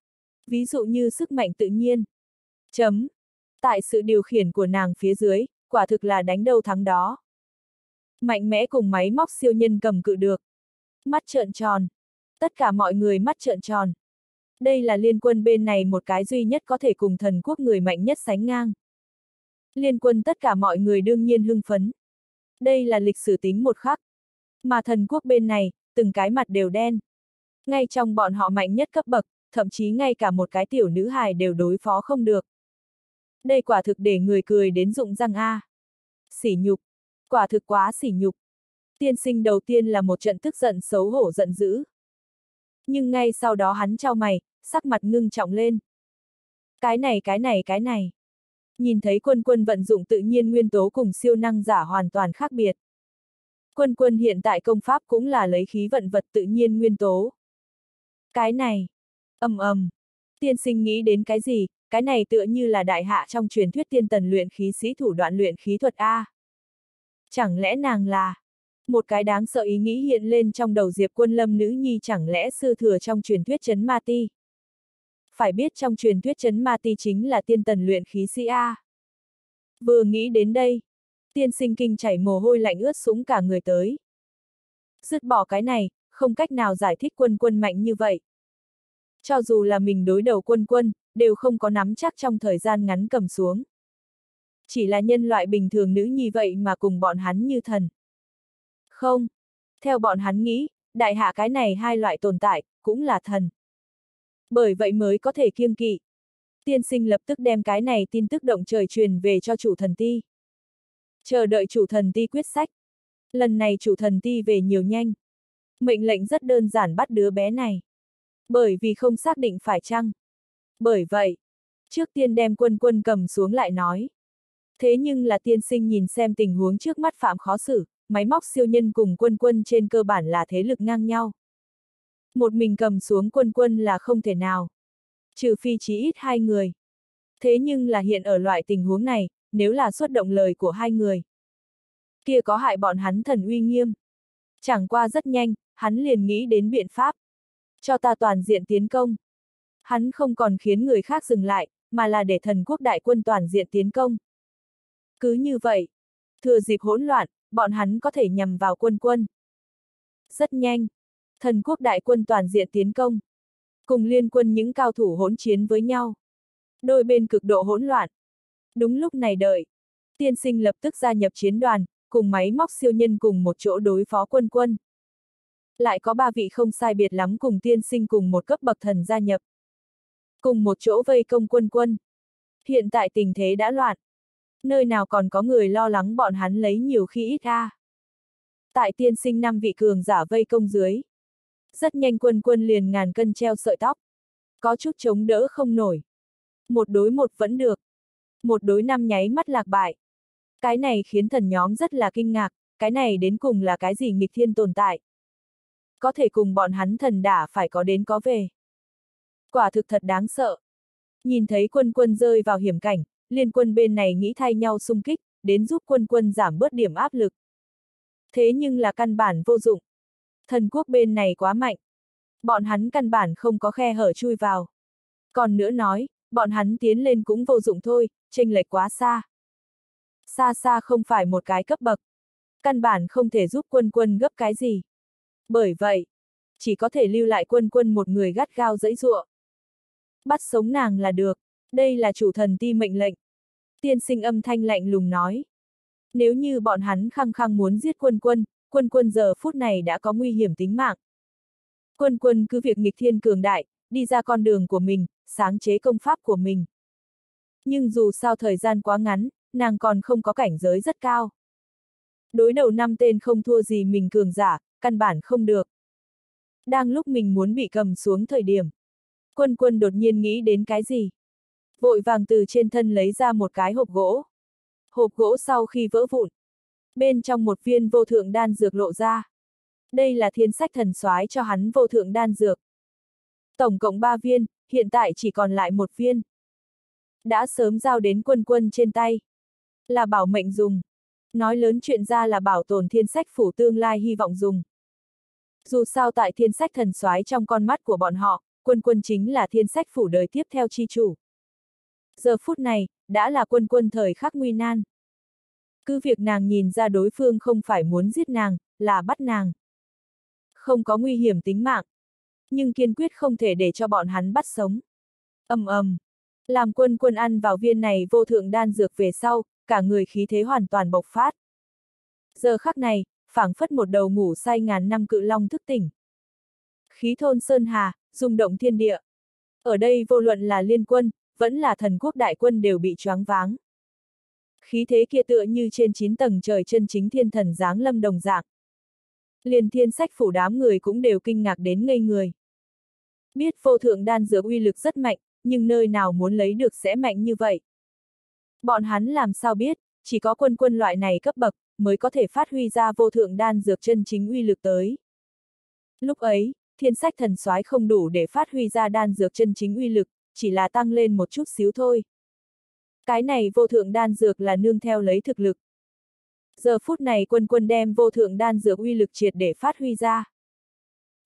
Ví dụ như sức mạnh tự nhiên. Chấm. Tại sự điều khiển của nàng phía dưới, quả thực là đánh đâu thắng đó. Mạnh mẽ cùng máy móc siêu nhân cầm cự được. Mắt trợn tròn. Tất cả mọi người mắt trợn tròn. Đây là liên quân bên này một cái duy nhất có thể cùng thần quốc người mạnh nhất sánh ngang. Liên quân tất cả mọi người đương nhiên hưng phấn. Đây là lịch sử tính một khắc. Mà thần quốc bên này, từng cái mặt đều đen. Ngay trong bọn họ mạnh nhất cấp bậc, thậm chí ngay cả một cái tiểu nữ hài đều đối phó không được. Đây quả thực để người cười đến rụng răng A. Sỉ nhục. Quả thực quá sỉ nhục. Tiên sinh đầu tiên là một trận tức giận xấu hổ giận dữ. Nhưng ngay sau đó hắn trao mày, sắc mặt ngưng trọng lên. Cái này cái này cái này. Nhìn thấy quân quân vận dụng tự nhiên nguyên tố cùng siêu năng giả hoàn toàn khác biệt. Quân quân hiện tại công pháp cũng là lấy khí vận vật tự nhiên nguyên tố. Cái này. ầm ầm. Tiên sinh nghĩ đến cái gì, cái này tựa như là đại hạ trong truyền thuyết tiên tần luyện khí sĩ thủ đoạn luyện khí thuật A. Chẳng lẽ nàng là... Một cái đáng sợ ý nghĩ hiện lên trong đầu Diệp Quân Lâm nữ nhi chẳng lẽ sư thừa trong truyền thuyết chấn ma ti. Phải biết trong truyền thuyết chấn ma ti chính là tiên tần luyện khí sĩ A. Vừa nghĩ đến đây, tiên sinh kinh chảy mồ hôi lạnh ướt sũng cả người tới. Dứt bỏ cái này, không cách nào giải thích quân quân mạnh như vậy. Cho dù là mình đối đầu quân quân, đều không có nắm chắc trong thời gian ngắn cầm xuống. Chỉ là nhân loại bình thường nữ nhi vậy mà cùng bọn hắn như thần. Không. Theo bọn hắn nghĩ, đại hạ cái này hai loại tồn tại, cũng là thần. Bởi vậy mới có thể kiêng kỵ. Tiên sinh lập tức đem cái này tin tức động trời truyền về cho chủ thần ti. Chờ đợi chủ thần ti quyết sách. Lần này chủ thần ti về nhiều nhanh. Mệnh lệnh rất đơn giản bắt đứa bé này. Bởi vì không xác định phải chăng. Bởi vậy, trước tiên đem quân quân cầm xuống lại nói. Thế nhưng là tiên sinh nhìn xem tình huống trước mắt phạm khó xử, máy móc siêu nhân cùng quân quân trên cơ bản là thế lực ngang nhau. Một mình cầm xuống quân quân là không thể nào. Trừ phi chí ít hai người. Thế nhưng là hiện ở loại tình huống này, nếu là xuất động lời của hai người. Kia có hại bọn hắn thần uy nghiêm. Chẳng qua rất nhanh, hắn liền nghĩ đến biện pháp. Cho ta toàn diện tiến công. Hắn không còn khiến người khác dừng lại, mà là để thần quốc đại quân toàn diện tiến công. Cứ như vậy, thừa dịp hỗn loạn, bọn hắn có thể nhằm vào quân quân. Rất nhanh, thần quốc đại quân toàn diện tiến công. Cùng liên quân những cao thủ hỗn chiến với nhau. Đôi bên cực độ hỗn loạn. Đúng lúc này đợi. Tiên sinh lập tức gia nhập chiến đoàn, cùng máy móc siêu nhân cùng một chỗ đối phó quân quân. Lại có ba vị không sai biệt lắm cùng tiên sinh cùng một cấp bậc thần gia nhập. Cùng một chỗ vây công quân quân. Hiện tại tình thế đã loạn. Nơi nào còn có người lo lắng bọn hắn lấy nhiều khi ít ra. Tại tiên sinh năm vị cường giả vây công dưới. Rất nhanh quân quân liền ngàn cân treo sợi tóc. Có chút chống đỡ không nổi. Một đối một vẫn được. Một đối năm nháy mắt lạc bại. Cái này khiến thần nhóm rất là kinh ngạc, cái này đến cùng là cái gì nghịch thiên tồn tại. Có thể cùng bọn hắn thần đả phải có đến có về. Quả thực thật đáng sợ. Nhìn thấy quân quân rơi vào hiểm cảnh, liên quân bên này nghĩ thay nhau xung kích, đến giúp quân quân giảm bớt điểm áp lực. Thế nhưng là căn bản vô dụng. Thần quốc bên này quá mạnh. Bọn hắn căn bản không có khe hở chui vào. Còn nữa nói, bọn hắn tiến lên cũng vô dụng thôi, chênh lệch quá xa. Xa xa không phải một cái cấp bậc. Căn bản không thể giúp quân quân gấp cái gì. Bởi vậy, chỉ có thể lưu lại quân quân một người gắt gao dẫy dụa. Bắt sống nàng là được, đây là chủ thần ti mệnh lệnh. Tiên sinh âm thanh lạnh lùng nói. Nếu như bọn hắn khăng khăng muốn giết quân quân, quân quân giờ phút này đã có nguy hiểm tính mạng. Quân quân cứ việc nghịch thiên cường đại, đi ra con đường của mình, sáng chế công pháp của mình. Nhưng dù sao thời gian quá ngắn, nàng còn không có cảnh giới rất cao. Đối đầu năm tên không thua gì mình cường giả, căn bản không được. Đang lúc mình muốn bị cầm xuống thời điểm. Quân quân đột nhiên nghĩ đến cái gì? Vội vàng từ trên thân lấy ra một cái hộp gỗ. Hộp gỗ sau khi vỡ vụn. Bên trong một viên vô thượng đan dược lộ ra. Đây là thiên sách thần soái cho hắn vô thượng đan dược. Tổng cộng 3 viên, hiện tại chỉ còn lại một viên. Đã sớm giao đến quân quân trên tay. Là bảo mệnh dùng. Nói lớn chuyện ra là bảo tồn thiên sách phủ tương lai hy vọng dùng. Dù sao tại thiên sách thần soái trong con mắt của bọn họ, quân quân chính là thiên sách phủ đời tiếp theo chi chủ. Giờ phút này, đã là quân quân thời khắc nguy nan. Cứ việc nàng nhìn ra đối phương không phải muốn giết nàng, là bắt nàng. Không có nguy hiểm tính mạng. Nhưng kiên quyết không thể để cho bọn hắn bắt sống. ầm ầm, làm quân quân ăn vào viên này vô thượng đan dược về sau, cả người khí thế hoàn toàn bộc phát. Giờ khắc này, phảng phất một đầu ngủ say ngàn năm cự long thức tỉnh. Khí thôn Sơn Hà, rung động thiên địa. Ở đây vô luận là liên quân, vẫn là thần quốc đại quân đều bị choáng váng. Khí thế kia tựa như trên chín tầng trời chân chính thiên thần giáng lâm đồng dạng. Liền thiên sách phủ đám người cũng đều kinh ngạc đến ngây người. Biết vô thượng đan dược uy lực rất mạnh, nhưng nơi nào muốn lấy được sẽ mạnh như vậy. Bọn hắn làm sao biết, chỉ có quân quân loại này cấp bậc, mới có thể phát huy ra vô thượng đan dược chân chính uy lực tới. Lúc ấy, thiên sách thần soái không đủ để phát huy ra đan dược chân chính uy lực, chỉ là tăng lên một chút xíu thôi. Cái này vô thượng đan dược là nương theo lấy thực lực. Giờ phút này quân quân đem vô thượng đan dược uy lực triệt để phát huy ra.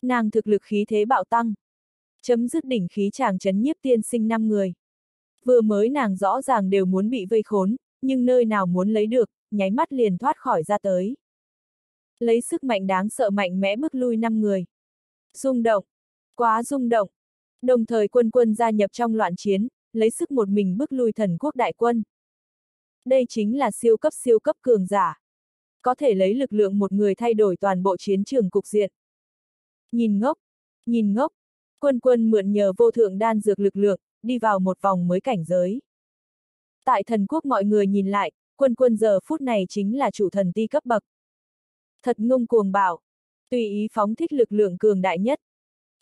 Nàng thực lực khí thế bạo tăng. Chấm dứt đỉnh khí chàng chấn nhiếp tiên sinh năm người. Vừa mới nàng rõ ràng đều muốn bị vây khốn, nhưng nơi nào muốn lấy được, nháy mắt liền thoát khỏi ra tới. Lấy sức mạnh đáng sợ mạnh mẽ bước lui năm người. Rung động. Quá rung động. Đồng thời quân quân gia nhập trong loạn chiến, lấy sức một mình bước lui thần quốc đại quân. Đây chính là siêu cấp siêu cấp cường giả. Có thể lấy lực lượng một người thay đổi toàn bộ chiến trường cục diện. Nhìn ngốc, nhìn ngốc, quân quân mượn nhờ vô thượng đan dược lực lượng, đi vào một vòng mới cảnh giới. Tại thần quốc mọi người nhìn lại, quân quân giờ phút này chính là chủ thần ti cấp bậc. Thật ngông cuồng bảo, tùy ý phóng thích lực lượng cường đại nhất.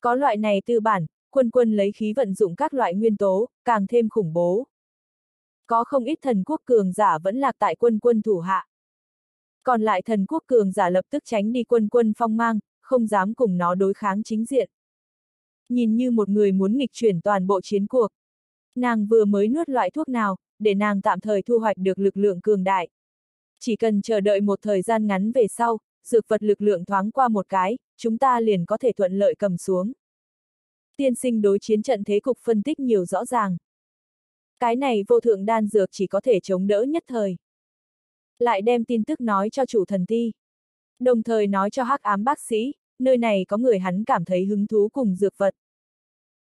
Có loại này tư bản, quân quân lấy khí vận dụng các loại nguyên tố, càng thêm khủng bố. Có không ít thần quốc cường giả vẫn lạc tại quân quân thủ hạ. Còn lại thần quốc cường giả lập tức tránh đi quân quân phong mang, không dám cùng nó đối kháng chính diện. Nhìn như một người muốn nghịch chuyển toàn bộ chiến cuộc. Nàng vừa mới nuốt loại thuốc nào, để nàng tạm thời thu hoạch được lực lượng cường đại. Chỉ cần chờ đợi một thời gian ngắn về sau, dược vật lực lượng thoáng qua một cái, chúng ta liền có thể thuận lợi cầm xuống. Tiên sinh đối chiến trận thế cục phân tích nhiều rõ ràng. Cái này vô thượng đan dược chỉ có thể chống đỡ nhất thời. Lại đem tin tức nói cho chủ thần ti. Đồng thời nói cho hắc ám bác sĩ, nơi này có người hắn cảm thấy hứng thú cùng dược vật.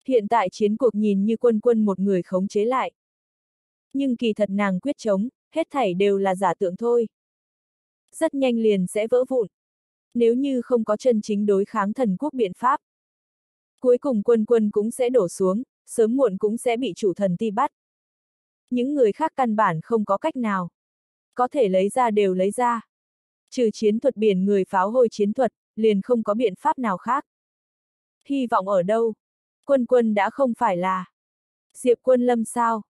Hiện tại chiến cuộc nhìn như quân quân một người khống chế lại. Nhưng kỳ thật nàng quyết chống, hết thảy đều là giả tượng thôi. Rất nhanh liền sẽ vỡ vụn. Nếu như không có chân chính đối kháng thần quốc biện pháp. Cuối cùng quân quân cũng sẽ đổ xuống, sớm muộn cũng sẽ bị chủ thần ti bắt. Những người khác căn bản không có cách nào. Có thể lấy ra đều lấy ra. Trừ chiến thuật biển người pháo hôi chiến thuật, liền không có biện pháp nào khác. Hy vọng ở đâu? Quân quân đã không phải là. Diệp quân lâm sao?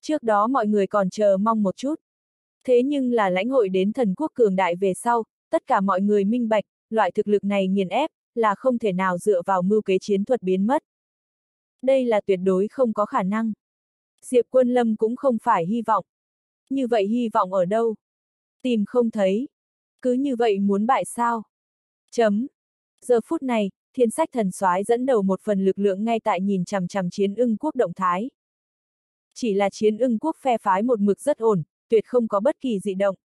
Trước đó mọi người còn chờ mong một chút. Thế nhưng là lãnh hội đến thần quốc cường đại về sau, tất cả mọi người minh bạch, loại thực lực này nghiền ép, là không thể nào dựa vào mưu kế chiến thuật biến mất. Đây là tuyệt đối không có khả năng. Diệp quân lâm cũng không phải hy vọng. Như vậy hy vọng ở đâu? Tìm không thấy. Cứ như vậy muốn bại sao? Chấm. Giờ phút này, thiên sách thần soái dẫn đầu một phần lực lượng ngay tại nhìn chằm chằm chiến ưng quốc động thái. Chỉ là chiến ưng quốc phe phái một mực rất ổn, tuyệt không có bất kỳ dị động.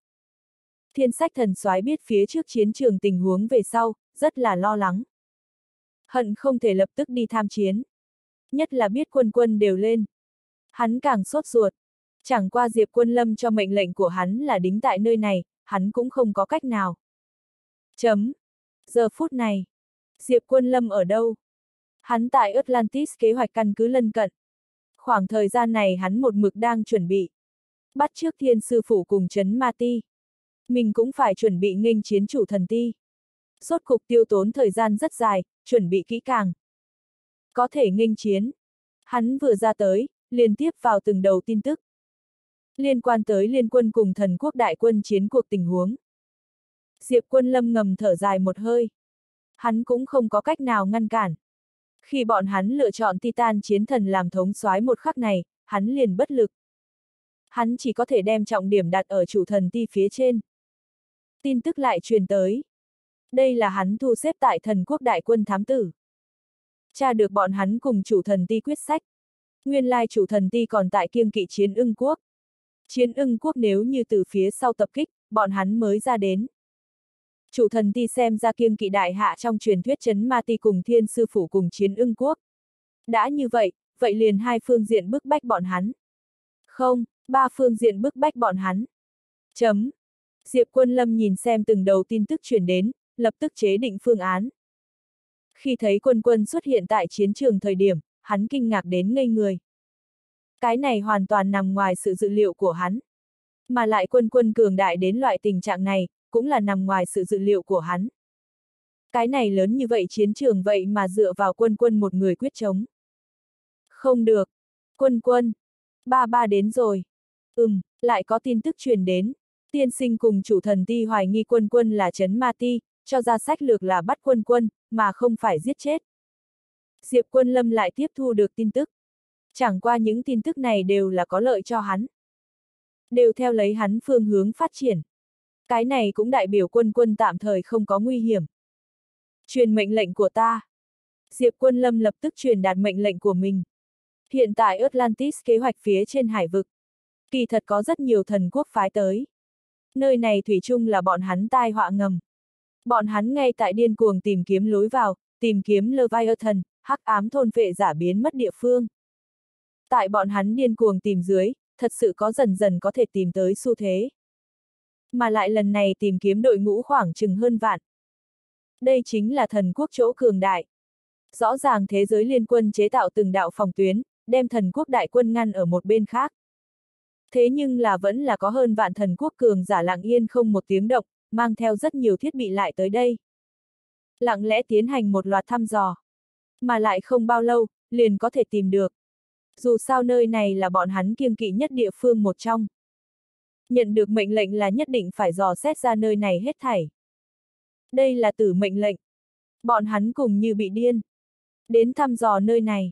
Thiên sách thần soái biết phía trước chiến trường tình huống về sau, rất là lo lắng. Hận không thể lập tức đi tham chiến. Nhất là biết quân quân đều lên. Hắn càng sốt ruột. Chẳng qua Diệp quân lâm cho mệnh lệnh của hắn là đính tại nơi này, hắn cũng không có cách nào. Chấm. Giờ phút này. Diệp quân lâm ở đâu? Hắn tại Atlantis kế hoạch căn cứ lân cận. Khoảng thời gian này hắn một mực đang chuẩn bị. Bắt trước thiên sư phủ cùng chấn ma ti. Mình cũng phải chuẩn bị nghênh chiến chủ thần ti. Rốt cục tiêu tốn thời gian rất dài, chuẩn bị kỹ càng. Có thể nghênh chiến. Hắn vừa ra tới, liên tiếp vào từng đầu tin tức. Liên quan tới liên quân cùng thần quốc đại quân chiến cuộc tình huống. Diệp quân lâm ngầm thở dài một hơi. Hắn cũng không có cách nào ngăn cản. Khi bọn hắn lựa chọn Titan chiến thần làm thống soái một khắc này, hắn liền bất lực. Hắn chỉ có thể đem trọng điểm đặt ở chủ thần ti phía trên. Tin tức lại truyền tới. Đây là hắn thu xếp tại thần quốc đại quân thám tử. Cha được bọn hắn cùng chủ thần ti quyết sách. Nguyên lai chủ thần ti còn tại kiêng kỵ chiến ưng quốc. Chiến ưng quốc nếu như từ phía sau tập kích, bọn hắn mới ra đến. Chủ thần ti xem ra kiêng kỵ đại hạ trong truyền thuyết chấn ma ti cùng thiên sư phủ cùng chiến ưng quốc. Đã như vậy, vậy liền hai phương diện bức bách bọn hắn. Không, ba phương diện bức bách bọn hắn. Chấm. Diệp Quân Lâm nhìn xem từng đầu tin tức truyền đến, lập tức chế định phương án. Khi thấy quân quân xuất hiện tại chiến trường thời điểm, hắn kinh ngạc đến ngây người. Cái này hoàn toàn nằm ngoài sự dự liệu của hắn. Mà lại quân quân cường đại đến loại tình trạng này, cũng là nằm ngoài sự dự liệu của hắn. Cái này lớn như vậy chiến trường vậy mà dựa vào quân quân một người quyết chống. Không được. Quân quân. Ba ba đến rồi. Ừm, lại có tin tức truyền đến. Tiên sinh cùng chủ thần ti hoài nghi quân quân là chấn ma ti, cho ra sách lược là bắt quân quân, mà không phải giết chết. Diệp quân lâm lại tiếp thu được tin tức. Chẳng qua những tin tức này đều là có lợi cho hắn. Đều theo lấy hắn phương hướng phát triển. Cái này cũng đại biểu quân quân tạm thời không có nguy hiểm. Truyền mệnh lệnh của ta. Diệp quân lâm lập tức truyền đạt mệnh lệnh của mình. Hiện tại Atlantis kế hoạch phía trên hải vực. Kỳ thật có rất nhiều thần quốc phái tới. Nơi này thủy chung là bọn hắn tai họa ngầm. Bọn hắn ngay tại điên cuồng tìm kiếm lối vào, tìm kiếm Leviathan, hắc ám thôn vệ giả biến mất địa phương. Tại bọn hắn điên cuồng tìm dưới, thật sự có dần dần có thể tìm tới xu thế. Mà lại lần này tìm kiếm đội ngũ khoảng chừng hơn vạn. Đây chính là thần quốc chỗ cường đại. Rõ ràng thế giới liên quân chế tạo từng đạo phòng tuyến, đem thần quốc đại quân ngăn ở một bên khác. Thế nhưng là vẫn là có hơn vạn thần quốc cường giả lặng yên không một tiếng động, mang theo rất nhiều thiết bị lại tới đây. Lặng lẽ tiến hành một loạt thăm dò. Mà lại không bao lâu, liền có thể tìm được. Dù sao nơi này là bọn hắn kiêng kỵ nhất địa phương một trong. Nhận được mệnh lệnh là nhất định phải dò xét ra nơi này hết thảy. Đây là tử mệnh lệnh. Bọn hắn cùng như bị điên. Đến thăm dò nơi này.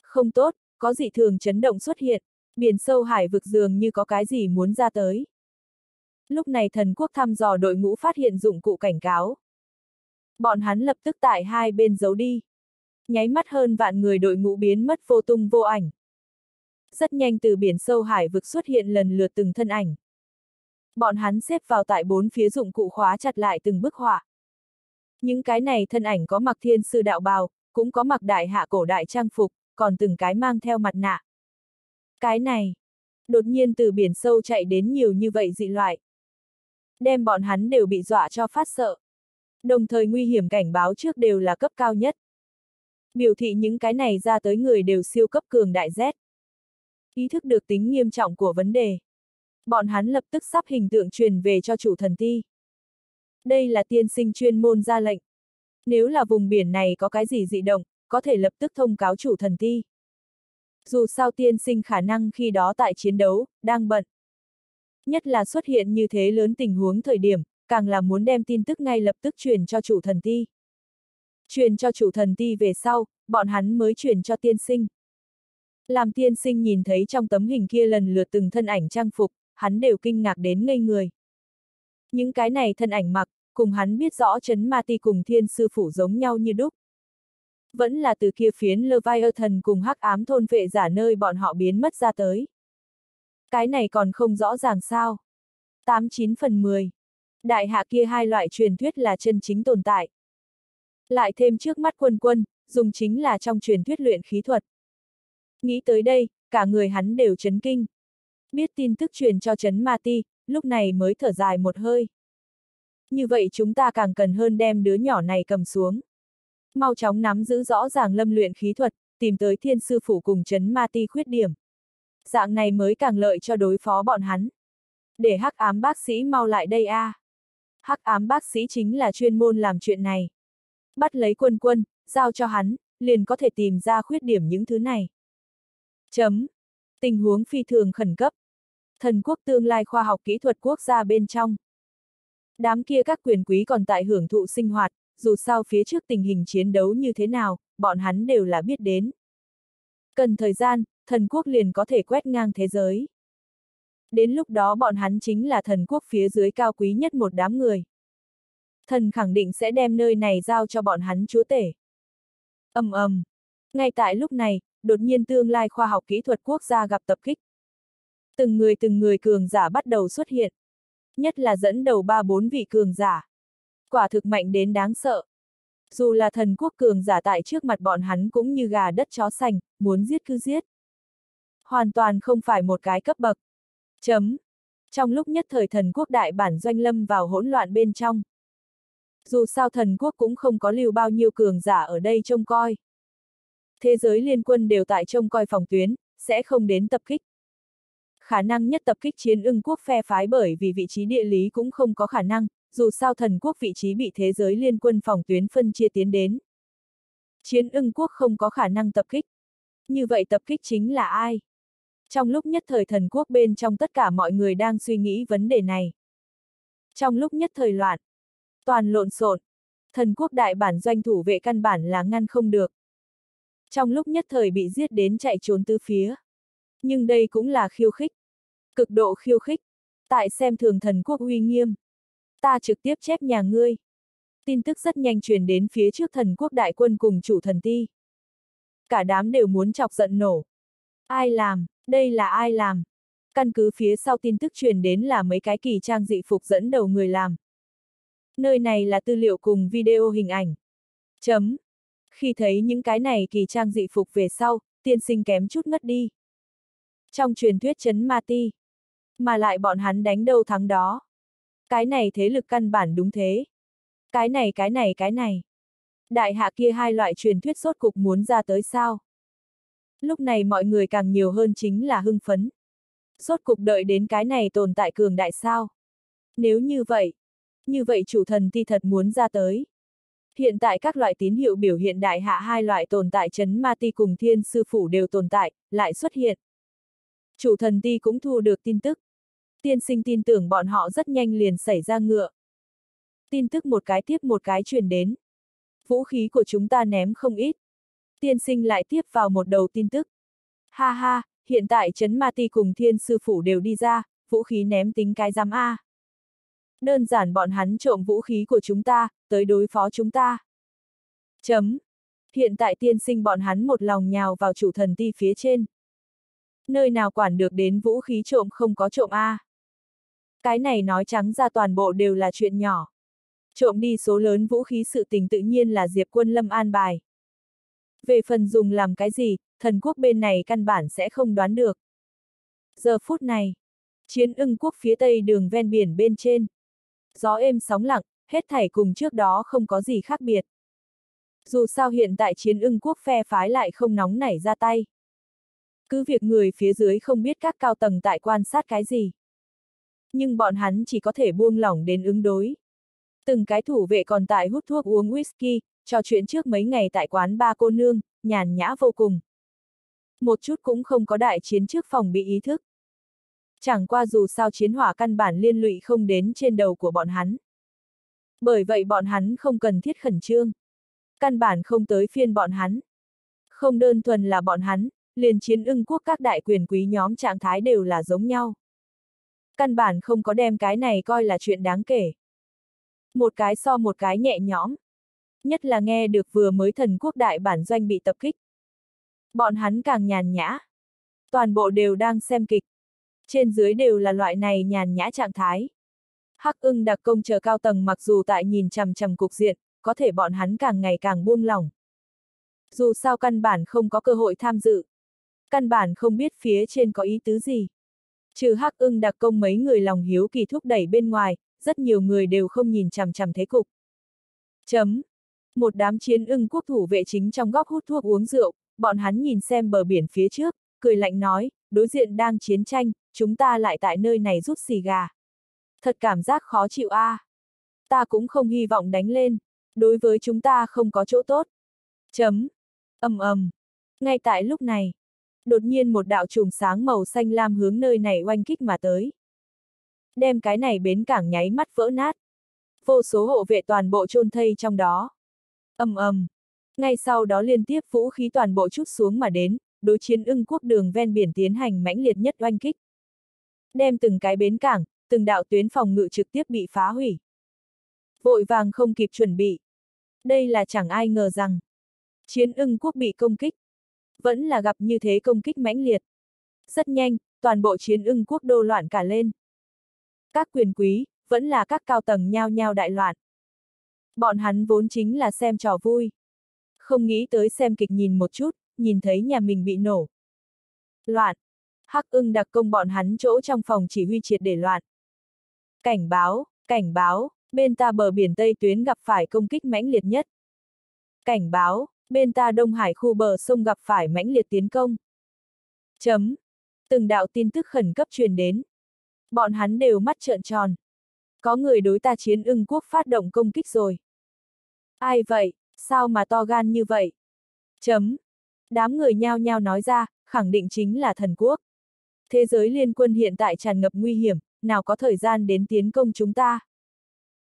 Không tốt, có dị thường chấn động xuất hiện, biển sâu hải vực dường như có cái gì muốn ra tới. Lúc này thần quốc thăm dò đội ngũ phát hiện dụng cụ cảnh cáo. Bọn hắn lập tức tại hai bên giấu đi. Nháy mắt hơn vạn người đội ngũ biến mất vô tung vô ảnh. Rất nhanh từ biển sâu hải vực xuất hiện lần lượt từng thân ảnh. Bọn hắn xếp vào tại bốn phía dụng cụ khóa chặt lại từng bức họa. Những cái này thân ảnh có mặc thiên sư đạo bào, cũng có mặc đại hạ cổ đại trang phục, còn từng cái mang theo mặt nạ. Cái này, đột nhiên từ biển sâu chạy đến nhiều như vậy dị loại. Đem bọn hắn đều bị dọa cho phát sợ. Đồng thời nguy hiểm cảnh báo trước đều là cấp cao nhất. Biểu thị những cái này ra tới người đều siêu cấp cường đại Z. Ý thức được tính nghiêm trọng của vấn đề. Bọn hắn lập tức sắp hình tượng truyền về cho chủ thần ti. Đây là tiên sinh chuyên môn ra lệnh. Nếu là vùng biển này có cái gì dị động, có thể lập tức thông cáo chủ thần ti. Dù sao tiên sinh khả năng khi đó tại chiến đấu, đang bận. Nhất là xuất hiện như thế lớn tình huống thời điểm, càng là muốn đem tin tức ngay lập tức truyền cho chủ thần ti. Truyền cho chủ thần ti về sau, bọn hắn mới truyền cho tiên sinh. Làm tiên sinh nhìn thấy trong tấm hình kia lần lượt từng thân ảnh trang phục, hắn đều kinh ngạc đến ngây người. Những cái này thân ảnh mặc, cùng hắn biết rõ chấn ma ti cùng thiên sư phủ giống nhau như đúc. Vẫn là từ kia phiến Leviathan cùng hắc ám thôn vệ giả nơi bọn họ biến mất ra tới. Cái này còn không rõ ràng sao. 89 phần 10. Đại hạ kia hai loại truyền thuyết là chân chính tồn tại. Lại thêm trước mắt quân quân, dùng chính là trong truyền thuyết luyện khí thuật. Nghĩ tới đây, cả người hắn đều chấn kinh. Biết tin tức truyền cho chấn ma ti, lúc này mới thở dài một hơi. Như vậy chúng ta càng cần hơn đem đứa nhỏ này cầm xuống. Mau chóng nắm giữ rõ ràng lâm luyện khí thuật, tìm tới thiên sư phủ cùng chấn ma ti khuyết điểm. Dạng này mới càng lợi cho đối phó bọn hắn. Để hắc ám bác sĩ mau lại đây a. À. Hắc ám bác sĩ chính là chuyên môn làm chuyện này. Bắt lấy quân quân, giao cho hắn, liền có thể tìm ra khuyết điểm những thứ này. Chấm. Tình huống phi thường khẩn cấp. Thần quốc tương lai khoa học kỹ thuật quốc gia bên trong. Đám kia các quyền quý còn tại hưởng thụ sinh hoạt, dù sao phía trước tình hình chiến đấu như thế nào, bọn hắn đều là biết đến. Cần thời gian, thần quốc liền có thể quét ngang thế giới. Đến lúc đó bọn hắn chính là thần quốc phía dưới cao quý nhất một đám người. Thần khẳng định sẽ đem nơi này giao cho bọn hắn chúa tể. ầm ầm. Ngay tại lúc này, đột nhiên tương lai khoa học kỹ thuật quốc gia gặp tập kích. Từng người từng người cường giả bắt đầu xuất hiện. Nhất là dẫn đầu ba bốn vị cường giả. Quả thực mạnh đến đáng sợ. Dù là thần quốc cường giả tại trước mặt bọn hắn cũng như gà đất chó sành, muốn giết cứ giết. Hoàn toàn không phải một cái cấp bậc. Chấm. Trong lúc nhất thời thần quốc đại bản doanh lâm vào hỗn loạn bên trong. Dù sao thần quốc cũng không có lưu bao nhiêu cường giả ở đây trông coi. Thế giới liên quân đều tại trông coi phòng tuyến, sẽ không đến tập kích. Khả năng nhất tập kích chiến ưng quốc phe phái bởi vì vị trí địa lý cũng không có khả năng, dù sao thần quốc vị trí bị thế giới liên quân phòng tuyến phân chia tiến đến. Chiến ưng quốc không có khả năng tập kích. Như vậy tập kích chính là ai? Trong lúc nhất thời thần quốc bên trong tất cả mọi người đang suy nghĩ vấn đề này. Trong lúc nhất thời loạn, toàn lộn xộn, thần quốc đại bản doanh thủ vệ căn bản là ngăn không được. Trong lúc nhất thời bị giết đến chạy trốn tứ phía. Nhưng đây cũng là khiêu khích. Cực độ khiêu khích. Tại xem thường thần quốc uy nghiêm. Ta trực tiếp chép nhà ngươi. Tin tức rất nhanh truyền đến phía trước thần quốc đại quân cùng chủ thần ti. Cả đám đều muốn chọc giận nổ. Ai làm, đây là ai làm? Căn cứ phía sau tin tức truyền đến là mấy cái kỳ trang dị phục dẫn đầu người làm. Nơi này là tư liệu cùng video hình ảnh. Chấm. Khi thấy những cái này kỳ trang dị phục về sau, tiên sinh kém chút ngất đi. Trong truyền thuyết chấn ma ti. Mà lại bọn hắn đánh đâu thắng đó. Cái này thế lực căn bản đúng thế. Cái này cái này cái này. Đại hạ kia hai loại truyền thuyết sốt cục muốn ra tới sao? Lúc này mọi người càng nhiều hơn chính là hưng phấn. Sốt cục đợi đến cái này tồn tại cường đại sao? Nếu như vậy, như vậy chủ thần ti thật muốn ra tới. Hiện tại các loại tín hiệu biểu hiện đại hạ hai loại tồn tại chấn ma ti cùng thiên sư phủ đều tồn tại, lại xuất hiện. Chủ thần ti cũng thu được tin tức. Tiên sinh tin tưởng bọn họ rất nhanh liền xảy ra ngựa. Tin tức một cái tiếp một cái truyền đến. Vũ khí của chúng ta ném không ít. Tiên sinh lại tiếp vào một đầu tin tức. Ha ha, hiện tại chấn ma ti cùng thiên sư phủ đều đi ra, vũ khí ném tính cái giám A. Đơn giản bọn hắn trộm vũ khí của chúng ta, tới đối phó chúng ta. Chấm. Hiện tại tiên sinh bọn hắn một lòng nhào vào chủ thần ti phía trên. Nơi nào quản được đến vũ khí trộm không có trộm A. Cái này nói trắng ra toàn bộ đều là chuyện nhỏ. Trộm đi số lớn vũ khí sự tình tự nhiên là Diệp quân lâm an bài. Về phần dùng làm cái gì, thần quốc bên này căn bản sẽ không đoán được. Giờ phút này, chiến ưng quốc phía tây đường ven biển bên trên. Gió êm sóng lặng, hết thảy cùng trước đó không có gì khác biệt. Dù sao hiện tại chiến ưng quốc phe phái lại không nóng nảy ra tay. Cứ việc người phía dưới không biết các cao tầng tại quan sát cái gì. Nhưng bọn hắn chỉ có thể buông lỏng đến ứng đối. Từng cái thủ vệ còn tại hút thuốc uống whisky, trò chuyện trước mấy ngày tại quán ba cô nương, nhàn nhã vô cùng. Một chút cũng không có đại chiến trước phòng bị ý thức. Chẳng qua dù sao chiến hỏa căn bản liên lụy không đến trên đầu của bọn hắn. Bởi vậy bọn hắn không cần thiết khẩn trương. Căn bản không tới phiên bọn hắn. Không đơn thuần là bọn hắn, liền chiến ưng quốc các đại quyền quý nhóm trạng thái đều là giống nhau. Căn bản không có đem cái này coi là chuyện đáng kể. Một cái so một cái nhẹ nhõm. Nhất là nghe được vừa mới thần quốc đại bản doanh bị tập kích. Bọn hắn càng nhàn nhã. Toàn bộ đều đang xem kịch. Trên dưới đều là loại này nhàn nhã trạng thái. Hắc ưng đặc công chờ cao tầng mặc dù tại nhìn chằm chằm cục diện, có thể bọn hắn càng ngày càng buông lỏng. Dù sao căn bản không có cơ hội tham dự. Căn bản không biết phía trên có ý tứ gì. Trừ hắc ưng đặc công mấy người lòng hiếu kỳ thúc đẩy bên ngoài, rất nhiều người đều không nhìn chằm chằm thế cục. Chấm. Một đám chiến ưng quốc thủ vệ chính trong góc hút thuốc uống rượu, bọn hắn nhìn xem bờ biển phía trước, cười lạnh nói, đối diện đang chiến tranh, chúng ta lại tại nơi này rút xì gà. Thật cảm giác khó chịu a. À. Ta cũng không hy vọng đánh lên, đối với chúng ta không có chỗ tốt. Chấm. ầm ầm. Ngay tại lúc này, đột nhiên một đạo trùm sáng màu xanh lam hướng nơi này oanh kích mà tới. Đem cái này bến cảng nháy mắt vỡ nát. Vô số hộ vệ toàn bộ chôn thây trong đó. ầm ầm. Ngay sau đó liên tiếp vũ khí toàn bộ chút xuống mà đến, đối chiến ưng quốc đường ven biển tiến hành mãnh liệt nhất oanh kích. Đem từng cái bến cảng, từng đạo tuyến phòng ngự trực tiếp bị phá hủy. Vội vàng không kịp chuẩn bị. Đây là chẳng ai ngờ rằng. Chiến ưng quốc bị công kích. Vẫn là gặp như thế công kích mãnh liệt. Rất nhanh, toàn bộ chiến ưng quốc đô loạn cả lên. Các quyền quý, vẫn là các cao tầng nhao nhao đại loạn. Bọn hắn vốn chính là xem trò vui. Không nghĩ tới xem kịch nhìn một chút, nhìn thấy nhà mình bị nổ. Loạn. Hắc ưng đặc công bọn hắn chỗ trong phòng chỉ huy triệt để loạn. Cảnh báo, cảnh báo, bên ta bờ biển Tây tuyến gặp phải công kích mãnh liệt nhất. Cảnh báo, bên ta Đông Hải khu bờ sông gặp phải mãnh liệt tiến công. Chấm. Từng đạo tin tức khẩn cấp truyền đến. Bọn hắn đều mắt trợn tròn. Có người đối ta chiến ưng quốc phát động công kích rồi. Ai vậy, sao mà to gan như vậy? Chấm. Đám người nhao nhao nói ra, khẳng định chính là thần quốc. Thế giới liên quân hiện tại tràn ngập nguy hiểm, nào có thời gian đến tiến công chúng ta.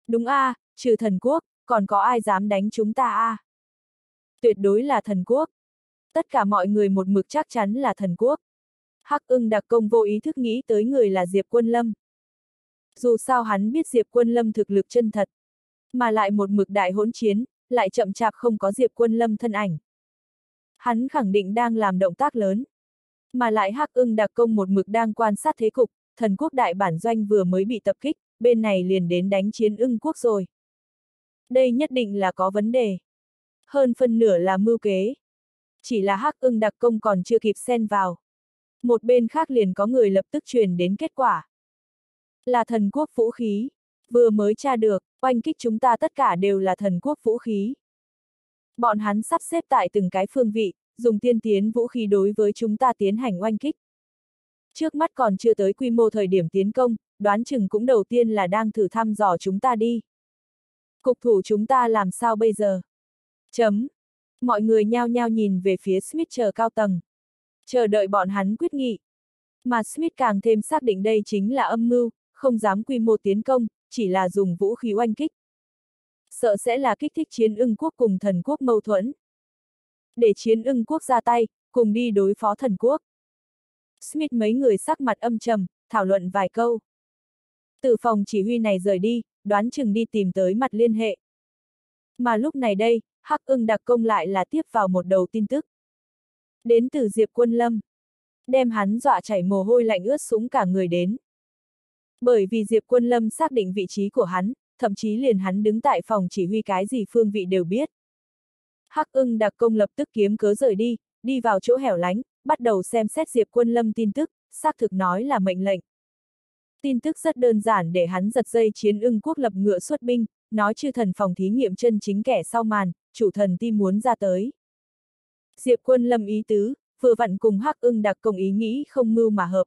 Đúng a, à, trừ thần quốc, còn có ai dám đánh chúng ta a? À? Tuyệt đối là thần quốc. Tất cả mọi người một mực chắc chắn là thần quốc. Hắc ưng đặc công vô ý thức nghĩ tới người là Diệp Quân Lâm. Dù sao hắn biết Diệp Quân Lâm thực lực chân thật. Mà lại một mực đại hỗn chiến, lại chậm chạp không có Diệp Quân Lâm thân ảnh. Hắn khẳng định đang làm động tác lớn. Mà lại Hắc ưng đặc công một mực đang quan sát thế cục, thần quốc đại bản doanh vừa mới bị tập kích, bên này liền đến đánh chiến ưng quốc rồi. Đây nhất định là có vấn đề. Hơn phân nửa là mưu kế. Chỉ là Hắc ưng đặc công còn chưa kịp xen vào. Một bên khác liền có người lập tức truyền đến kết quả. Là thần quốc vũ khí. Vừa mới tra được, oanh kích chúng ta tất cả đều là thần quốc vũ khí. Bọn hắn sắp xếp tại từng cái phương vị, dùng tiên tiến vũ khí đối với chúng ta tiến hành oanh kích. Trước mắt còn chưa tới quy mô thời điểm tiến công, đoán chừng cũng đầu tiên là đang thử thăm dò chúng ta đi. Cục thủ chúng ta làm sao bây giờ? Chấm. Mọi người nhao nhao nhìn về phía Smith chờ cao tầng. Chờ đợi bọn hắn quyết nghị. Mà Smith càng thêm xác định đây chính là âm mưu, không dám quy mô tiến công, chỉ là dùng vũ khí oanh kích. Sợ sẽ là kích thích chiến ưng quốc cùng thần quốc mâu thuẫn. Để chiến ưng quốc ra tay, cùng đi đối phó thần quốc. Smith mấy người sắc mặt âm trầm, thảo luận vài câu. Từ phòng chỉ huy này rời đi, đoán chừng đi tìm tới mặt liên hệ. Mà lúc này đây, Hắc ưng đặc công lại là tiếp vào một đầu tin tức. Đến từ Diệp Quân Lâm. Đem hắn dọa chảy mồ hôi lạnh ướt sũng cả người đến. Bởi vì Diệp Quân Lâm xác định vị trí của hắn, thậm chí liền hắn đứng tại phòng chỉ huy cái gì phương vị đều biết. Hắc ưng đặc công lập tức kiếm cớ rời đi, đi vào chỗ hẻo lánh, bắt đầu xem xét Diệp Quân Lâm tin tức, xác thực nói là mệnh lệnh. Tin tức rất đơn giản để hắn giật dây chiến ưng quốc lập ngựa xuất binh, nói chư thần phòng thí nghiệm chân chính kẻ sau màn, chủ thần ti muốn ra tới. Diệp quân lâm ý tứ, vừa vặn cùng hắc ưng đặc công ý nghĩ không mưu mà hợp.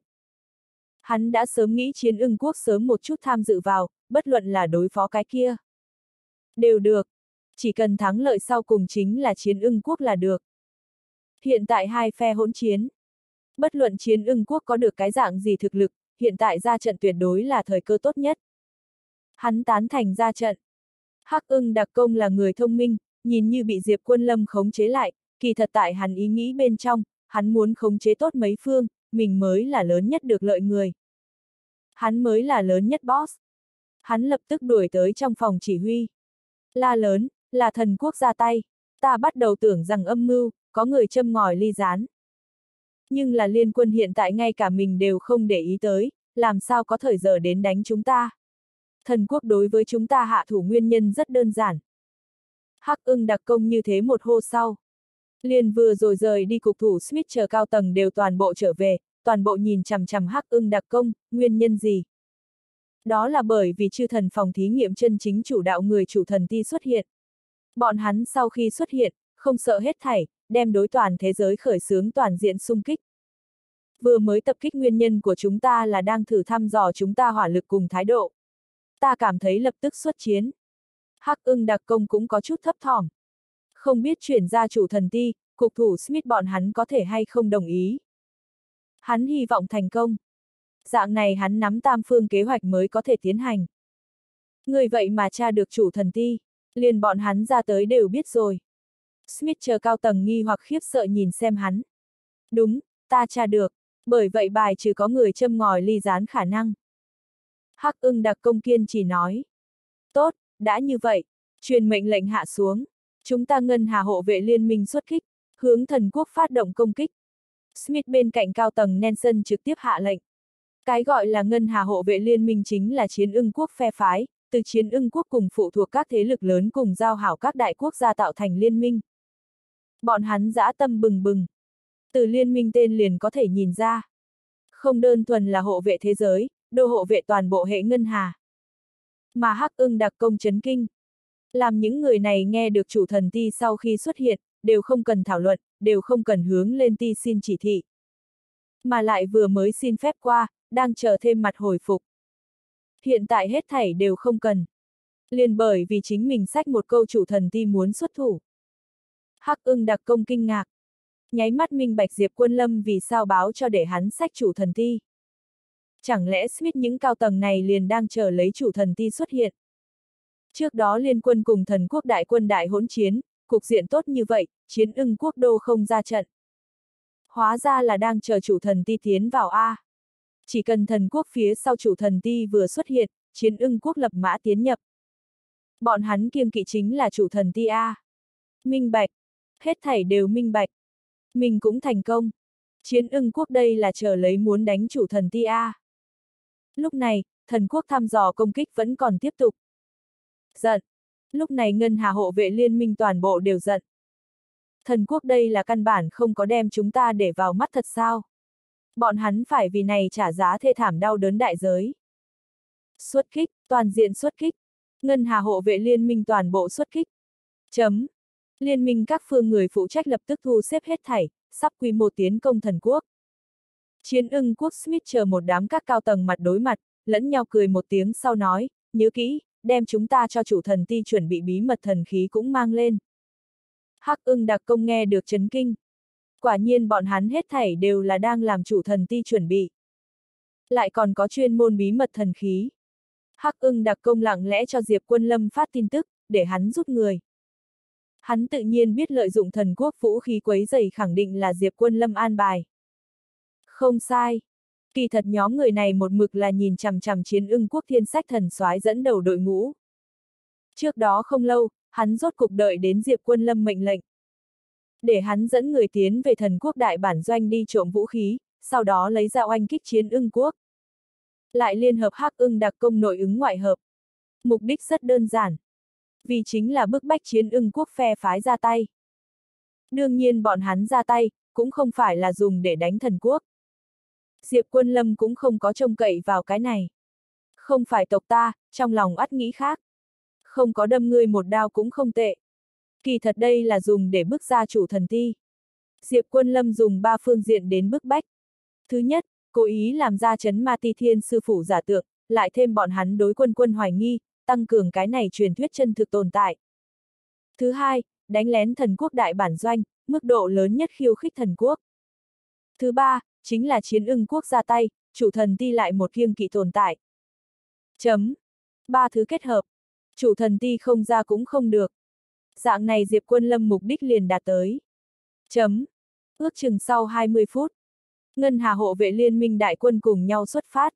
Hắn đã sớm nghĩ chiến ưng quốc sớm một chút tham dự vào, bất luận là đối phó cái kia. Đều được. Chỉ cần thắng lợi sau cùng chính là chiến ưng quốc là được. Hiện tại hai phe hỗn chiến. Bất luận chiến ưng quốc có được cái dạng gì thực lực, hiện tại ra trận tuyệt đối là thời cơ tốt nhất. Hắn tán thành ra trận. Hắc ưng đặc công là người thông minh, nhìn như bị Diệp Quân Lâm khống chế lại, kỳ thật tại hắn ý nghĩ bên trong, hắn muốn khống chế tốt mấy phương, mình mới là lớn nhất được lợi người. Hắn mới là lớn nhất boss. Hắn lập tức đuổi tới trong phòng chỉ huy. La lớn, là thần quốc ra tay. Ta bắt đầu tưởng rằng âm mưu, có người châm ngòi ly gián. Nhưng là liên quân hiện tại ngay cả mình đều không để ý tới, làm sao có thời giờ đến đánh chúng ta. Thần quốc đối với chúng ta hạ thủ nguyên nhân rất đơn giản. Hắc ưng đặc công như thế một hô sau. Liền vừa rồi rời đi cục thủ Smith chờ cao tầng đều toàn bộ trở về, toàn bộ nhìn chằm chằm hắc ưng đặc công, nguyên nhân gì? Đó là bởi vì chư thần phòng thí nghiệm chân chính chủ đạo người chủ thần ti xuất hiện. Bọn hắn sau khi xuất hiện, không sợ hết thảy, đem đối toàn thế giới khởi xướng toàn diện xung kích. Vừa mới tập kích nguyên nhân của chúng ta là đang thử thăm dò chúng ta hỏa lực cùng thái độ. Ta cảm thấy lập tức xuất chiến. Hắc ưng đặc công cũng có chút thấp thỏm. Không biết chuyển ra chủ thần ti, cục thủ Smith bọn hắn có thể hay không đồng ý. Hắn hy vọng thành công. Dạng này hắn nắm tam phương kế hoạch mới có thể tiến hành. Người vậy mà tra được chủ thần ti, liền bọn hắn ra tới đều biết rồi. Smith chờ cao tầng nghi hoặc khiếp sợ nhìn xem hắn. Đúng, ta tra được, bởi vậy bài trừ có người châm ngòi ly gián khả năng. Hắc ưng đặc công kiên chỉ nói. Tốt, đã như vậy, truyền mệnh lệnh hạ xuống. Chúng ta ngân hà hộ vệ liên minh xuất kích, hướng thần quốc phát động công kích. Smith bên cạnh cao tầng Nelson trực tiếp hạ lệnh. Cái gọi là ngân hà hộ vệ liên minh chính là chiến ưng quốc phe phái, từ chiến ưng quốc cùng phụ thuộc các thế lực lớn cùng giao hảo các đại quốc gia tạo thành liên minh. Bọn hắn dã tâm bừng bừng. Từ liên minh tên liền có thể nhìn ra. Không đơn thuần là hộ vệ thế giới, đô hộ vệ toàn bộ hệ ngân hà. Mà Hắc ưng đặc công chấn kinh. Làm những người này nghe được chủ thần ti sau khi xuất hiện, đều không cần thảo luận, đều không cần hướng lên ti xin chỉ thị. Mà lại vừa mới xin phép qua, đang chờ thêm mặt hồi phục. Hiện tại hết thảy đều không cần. Liền bởi vì chính mình sách một câu chủ thần ti muốn xuất thủ. Hắc ưng đặc công kinh ngạc. Nháy mắt minh bạch Diệp Quân Lâm vì sao báo cho để hắn sách chủ thần ti. Chẳng lẽ Smith những cao tầng này liền đang chờ lấy chủ thần ti xuất hiện. Trước đó liên quân cùng thần quốc đại quân đại hỗn chiến, cục diện tốt như vậy, chiến ưng quốc đô không ra trận. Hóa ra là đang chờ chủ thần ti tiến vào A. Chỉ cần thần quốc phía sau chủ thần ti vừa xuất hiện, chiến ưng quốc lập mã tiến nhập. Bọn hắn kiêng kỵ chính là chủ thần ti A. Minh bạch. Hết thảy đều minh bạch. Mình cũng thành công. Chiến ưng quốc đây là chờ lấy muốn đánh chủ thần ti A. Lúc này, thần quốc thăm dò công kích vẫn còn tiếp tục. Giận. Lúc này ngân hà hộ vệ liên minh toàn bộ đều giận. Thần quốc đây là căn bản không có đem chúng ta để vào mắt thật sao? Bọn hắn phải vì này trả giá thê thảm đau đớn đại giới. Xuất kích, toàn diện xuất kích. Ngân hà hộ vệ liên minh toàn bộ xuất kích. Chấm. Liên minh các phương người phụ trách lập tức thu xếp hết thảy, sắp quy mô tiến công thần quốc. Chiến ưng quốc Smith chờ một đám các cao tầng mặt đối mặt, lẫn nhau cười một tiếng sau nói, nhớ kỹ, đem chúng ta cho chủ thần ti chuẩn bị bí mật thần khí cũng mang lên. Hắc ưng đặc công nghe được chấn kinh. Quả nhiên bọn hắn hết thảy đều là đang làm chủ thần ti chuẩn bị. Lại còn có chuyên môn bí mật thần khí. Hắc ưng đặc công lặng lẽ cho Diệp Quân Lâm phát tin tức, để hắn rút người. Hắn tự nhiên biết lợi dụng thần quốc vũ khí quấy dày khẳng định là Diệp Quân Lâm an bài. Không sai. Kỳ thật nhóm người này một mực là nhìn chằm chằm chiến ưng quốc thiên sách thần soái dẫn đầu đội ngũ. Trước đó không lâu, hắn rốt cục đợi đến Diệp Quân Lâm mệnh lệnh. Để hắn dẫn người tiến về thần quốc đại bản doanh đi trộm vũ khí, sau đó lấy ra oanh kích chiến ưng quốc. Lại liên hợp hắc ưng đặc công nội ứng ngoại hợp. Mục đích rất đơn giản. Vì chính là bức bách chiến ưng quốc phe phái ra tay. Đương nhiên bọn hắn ra tay, cũng không phải là dùng để đánh thần quốc. Diệp Quân Lâm cũng không có trông cậy vào cái này. Không phải tộc ta, trong lòng ắt nghĩ khác. Không có đâm ngươi một đao cũng không tệ. Kỳ thật đây là dùng để bức ra chủ thần ti. Diệp Quân Lâm dùng ba phương diện đến bức bách. Thứ nhất, cố ý làm ra chấn ma ti thiên sư phủ giả tượng, lại thêm bọn hắn đối quân quân hoài nghi, tăng cường cái này truyền thuyết chân thực tồn tại. Thứ hai, đánh lén thần quốc đại bản doanh, mức độ lớn nhất khiêu khích thần quốc. Thứ ba, chính là chiến ưng quốc ra tay, chủ thần ti lại một kiêng kỵ tồn tại. Chấm. Ba thứ kết hợp. Chủ thần ti không ra cũng không được. Dạng này Diệp Quân Lâm mục đích liền đạt tới. Chấm. Ước chừng sau 20 phút. Ngân Hà hộ vệ liên minh đại quân cùng nhau xuất phát.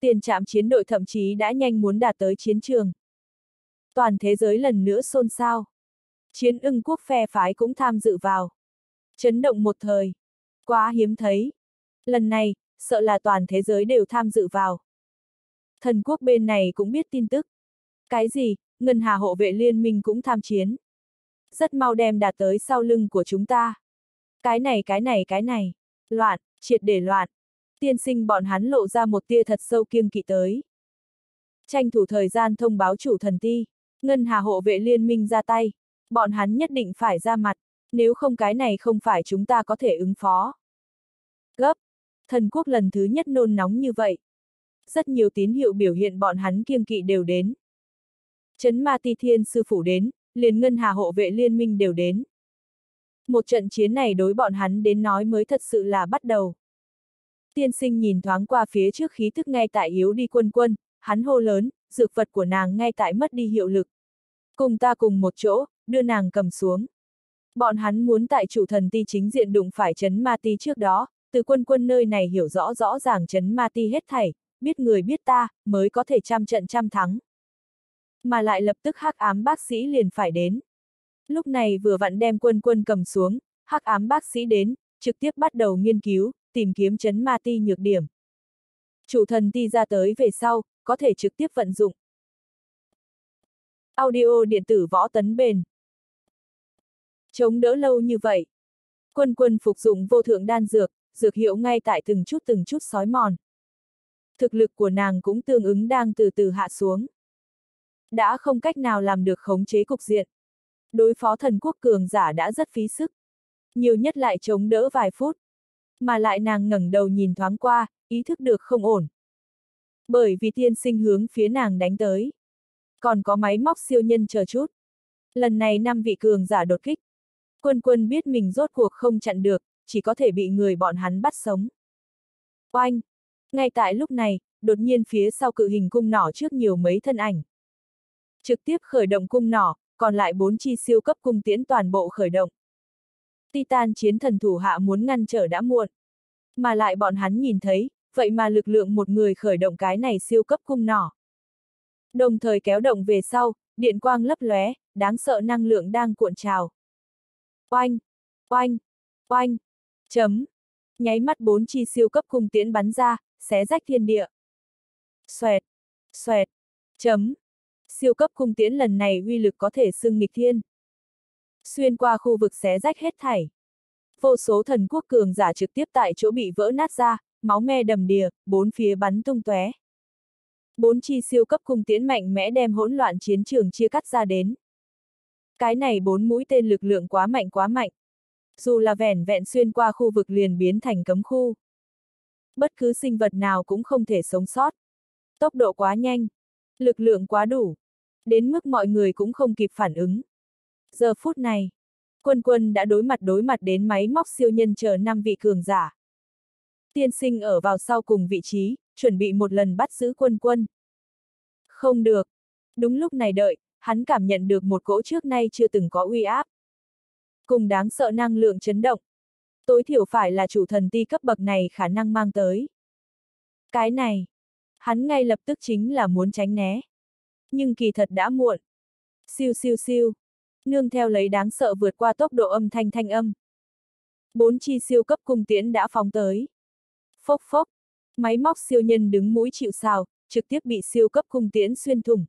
Tiền trạm chiến đội thậm chí đã nhanh muốn đạt tới chiến trường. Toàn thế giới lần nữa xôn xao. Chiến ưng quốc phe phái cũng tham dự vào. Chấn động một thời. Quá hiếm thấy. Lần này, sợ là toàn thế giới đều tham dự vào. Thần quốc bên này cũng biết tin tức. Cái gì, Ngân Hà hộ vệ liên minh cũng tham chiến. Rất mau đem đạt tới sau lưng của chúng ta. Cái này cái này cái này. Loạn, triệt để loạn. Tiên sinh bọn hắn lộ ra một tia thật sâu kiêng kỵ tới. Tranh thủ thời gian thông báo chủ thần ti. Ngân Hà hộ vệ liên minh ra tay. Bọn hắn nhất định phải ra mặt nếu không cái này không phải chúng ta có thể ứng phó. Gấp! Thần quốc lần thứ nhất nôn nóng như vậy. Rất nhiều tín hiệu biểu hiện bọn hắn kiêng kỵ đều đến. Chấn Ma Ti Thiên Sư Phủ đến, liền ngân hà hộ vệ liên minh đều đến. Một trận chiến này đối bọn hắn đến nói mới thật sự là bắt đầu. Tiên sinh nhìn thoáng qua phía trước khí thức ngay tại yếu đi quân quân, hắn hô lớn, dược vật của nàng ngay tại mất đi hiệu lực. Cùng ta cùng một chỗ, đưa nàng cầm xuống. Bọn hắn muốn tại chủ thần ti chính diện đụng phải chấn ma ti trước đó, từ quân quân nơi này hiểu rõ rõ ràng chấn ma ti hết thảy, biết người biết ta, mới có thể trăm trận trăm thắng. Mà lại lập tức hắc ám bác sĩ liền phải đến. Lúc này vừa vặn đem quân quân cầm xuống, hắc ám bác sĩ đến, trực tiếp bắt đầu nghiên cứu, tìm kiếm chấn ma ti nhược điểm. Chủ thần ti ra tới về sau, có thể trực tiếp vận dụng. Audio điện tử võ tấn bền. Chống đỡ lâu như vậy. Quân quân phục dụng vô thượng đan dược, dược hiệu ngay tại từng chút từng chút sói mòn. Thực lực của nàng cũng tương ứng đang từ từ hạ xuống. Đã không cách nào làm được khống chế cục diện. Đối phó thần quốc cường giả đã rất phí sức. Nhiều nhất lại chống đỡ vài phút. Mà lại nàng ngẩng đầu nhìn thoáng qua, ý thức được không ổn. Bởi vì tiên sinh hướng phía nàng đánh tới. Còn có máy móc siêu nhân chờ chút. Lần này năm vị cường giả đột kích. Quân quân biết mình rốt cuộc không chặn được, chỉ có thể bị người bọn hắn bắt sống. Oanh! Ngay tại lúc này, đột nhiên phía sau cự hình cung nỏ trước nhiều mấy thân ảnh. Trực tiếp khởi động cung nỏ, còn lại bốn chi siêu cấp cung tiễn toàn bộ khởi động. Titan chiến thần thủ hạ muốn ngăn trở đã muộn. Mà lại bọn hắn nhìn thấy, vậy mà lực lượng một người khởi động cái này siêu cấp cung nỏ. Đồng thời kéo động về sau, điện quang lấp lóe, đáng sợ năng lượng đang cuộn trào. Oanh! Oanh! Oanh! Chấm! Nháy mắt bốn chi siêu cấp cung tiễn bắn ra, xé rách thiên địa. Xoẹt! Xoẹt! Chấm! Siêu cấp cung tiễn lần này uy lực có thể xưng nghịch thiên. Xuyên qua khu vực xé rách hết thảy. Vô số thần quốc cường giả trực tiếp tại chỗ bị vỡ nát ra, máu me đầm đìa, bốn phía bắn tung tóe. Bốn chi siêu cấp cung tiễn mạnh mẽ đem hỗn loạn chiến trường chia cắt ra đến. Cái này bốn mũi tên lực lượng quá mạnh quá mạnh. Dù là vẻn vẹn xuyên qua khu vực liền biến thành cấm khu. Bất cứ sinh vật nào cũng không thể sống sót. Tốc độ quá nhanh. Lực lượng quá đủ. Đến mức mọi người cũng không kịp phản ứng. Giờ phút này, quân quân đã đối mặt đối mặt đến máy móc siêu nhân chờ năm vị cường giả. Tiên sinh ở vào sau cùng vị trí, chuẩn bị một lần bắt giữ quân quân. Không được. Đúng lúc này đợi, hắn cảm nhận được một cỗ trước nay chưa từng có uy áp. Cùng đáng sợ năng lượng chấn động. Tối thiểu phải là chủ thần ti cấp bậc này khả năng mang tới. Cái này, hắn ngay lập tức chính là muốn tránh né. Nhưng kỳ thật đã muộn. Siêu siêu siêu. Nương theo lấy đáng sợ vượt qua tốc độ âm thanh thanh âm. Bốn chi siêu cấp cung tiễn đã phóng tới. Phốc phốc. Máy móc siêu nhân đứng mũi chịu sào, trực tiếp bị siêu cấp cung tiễn xuyên thủng.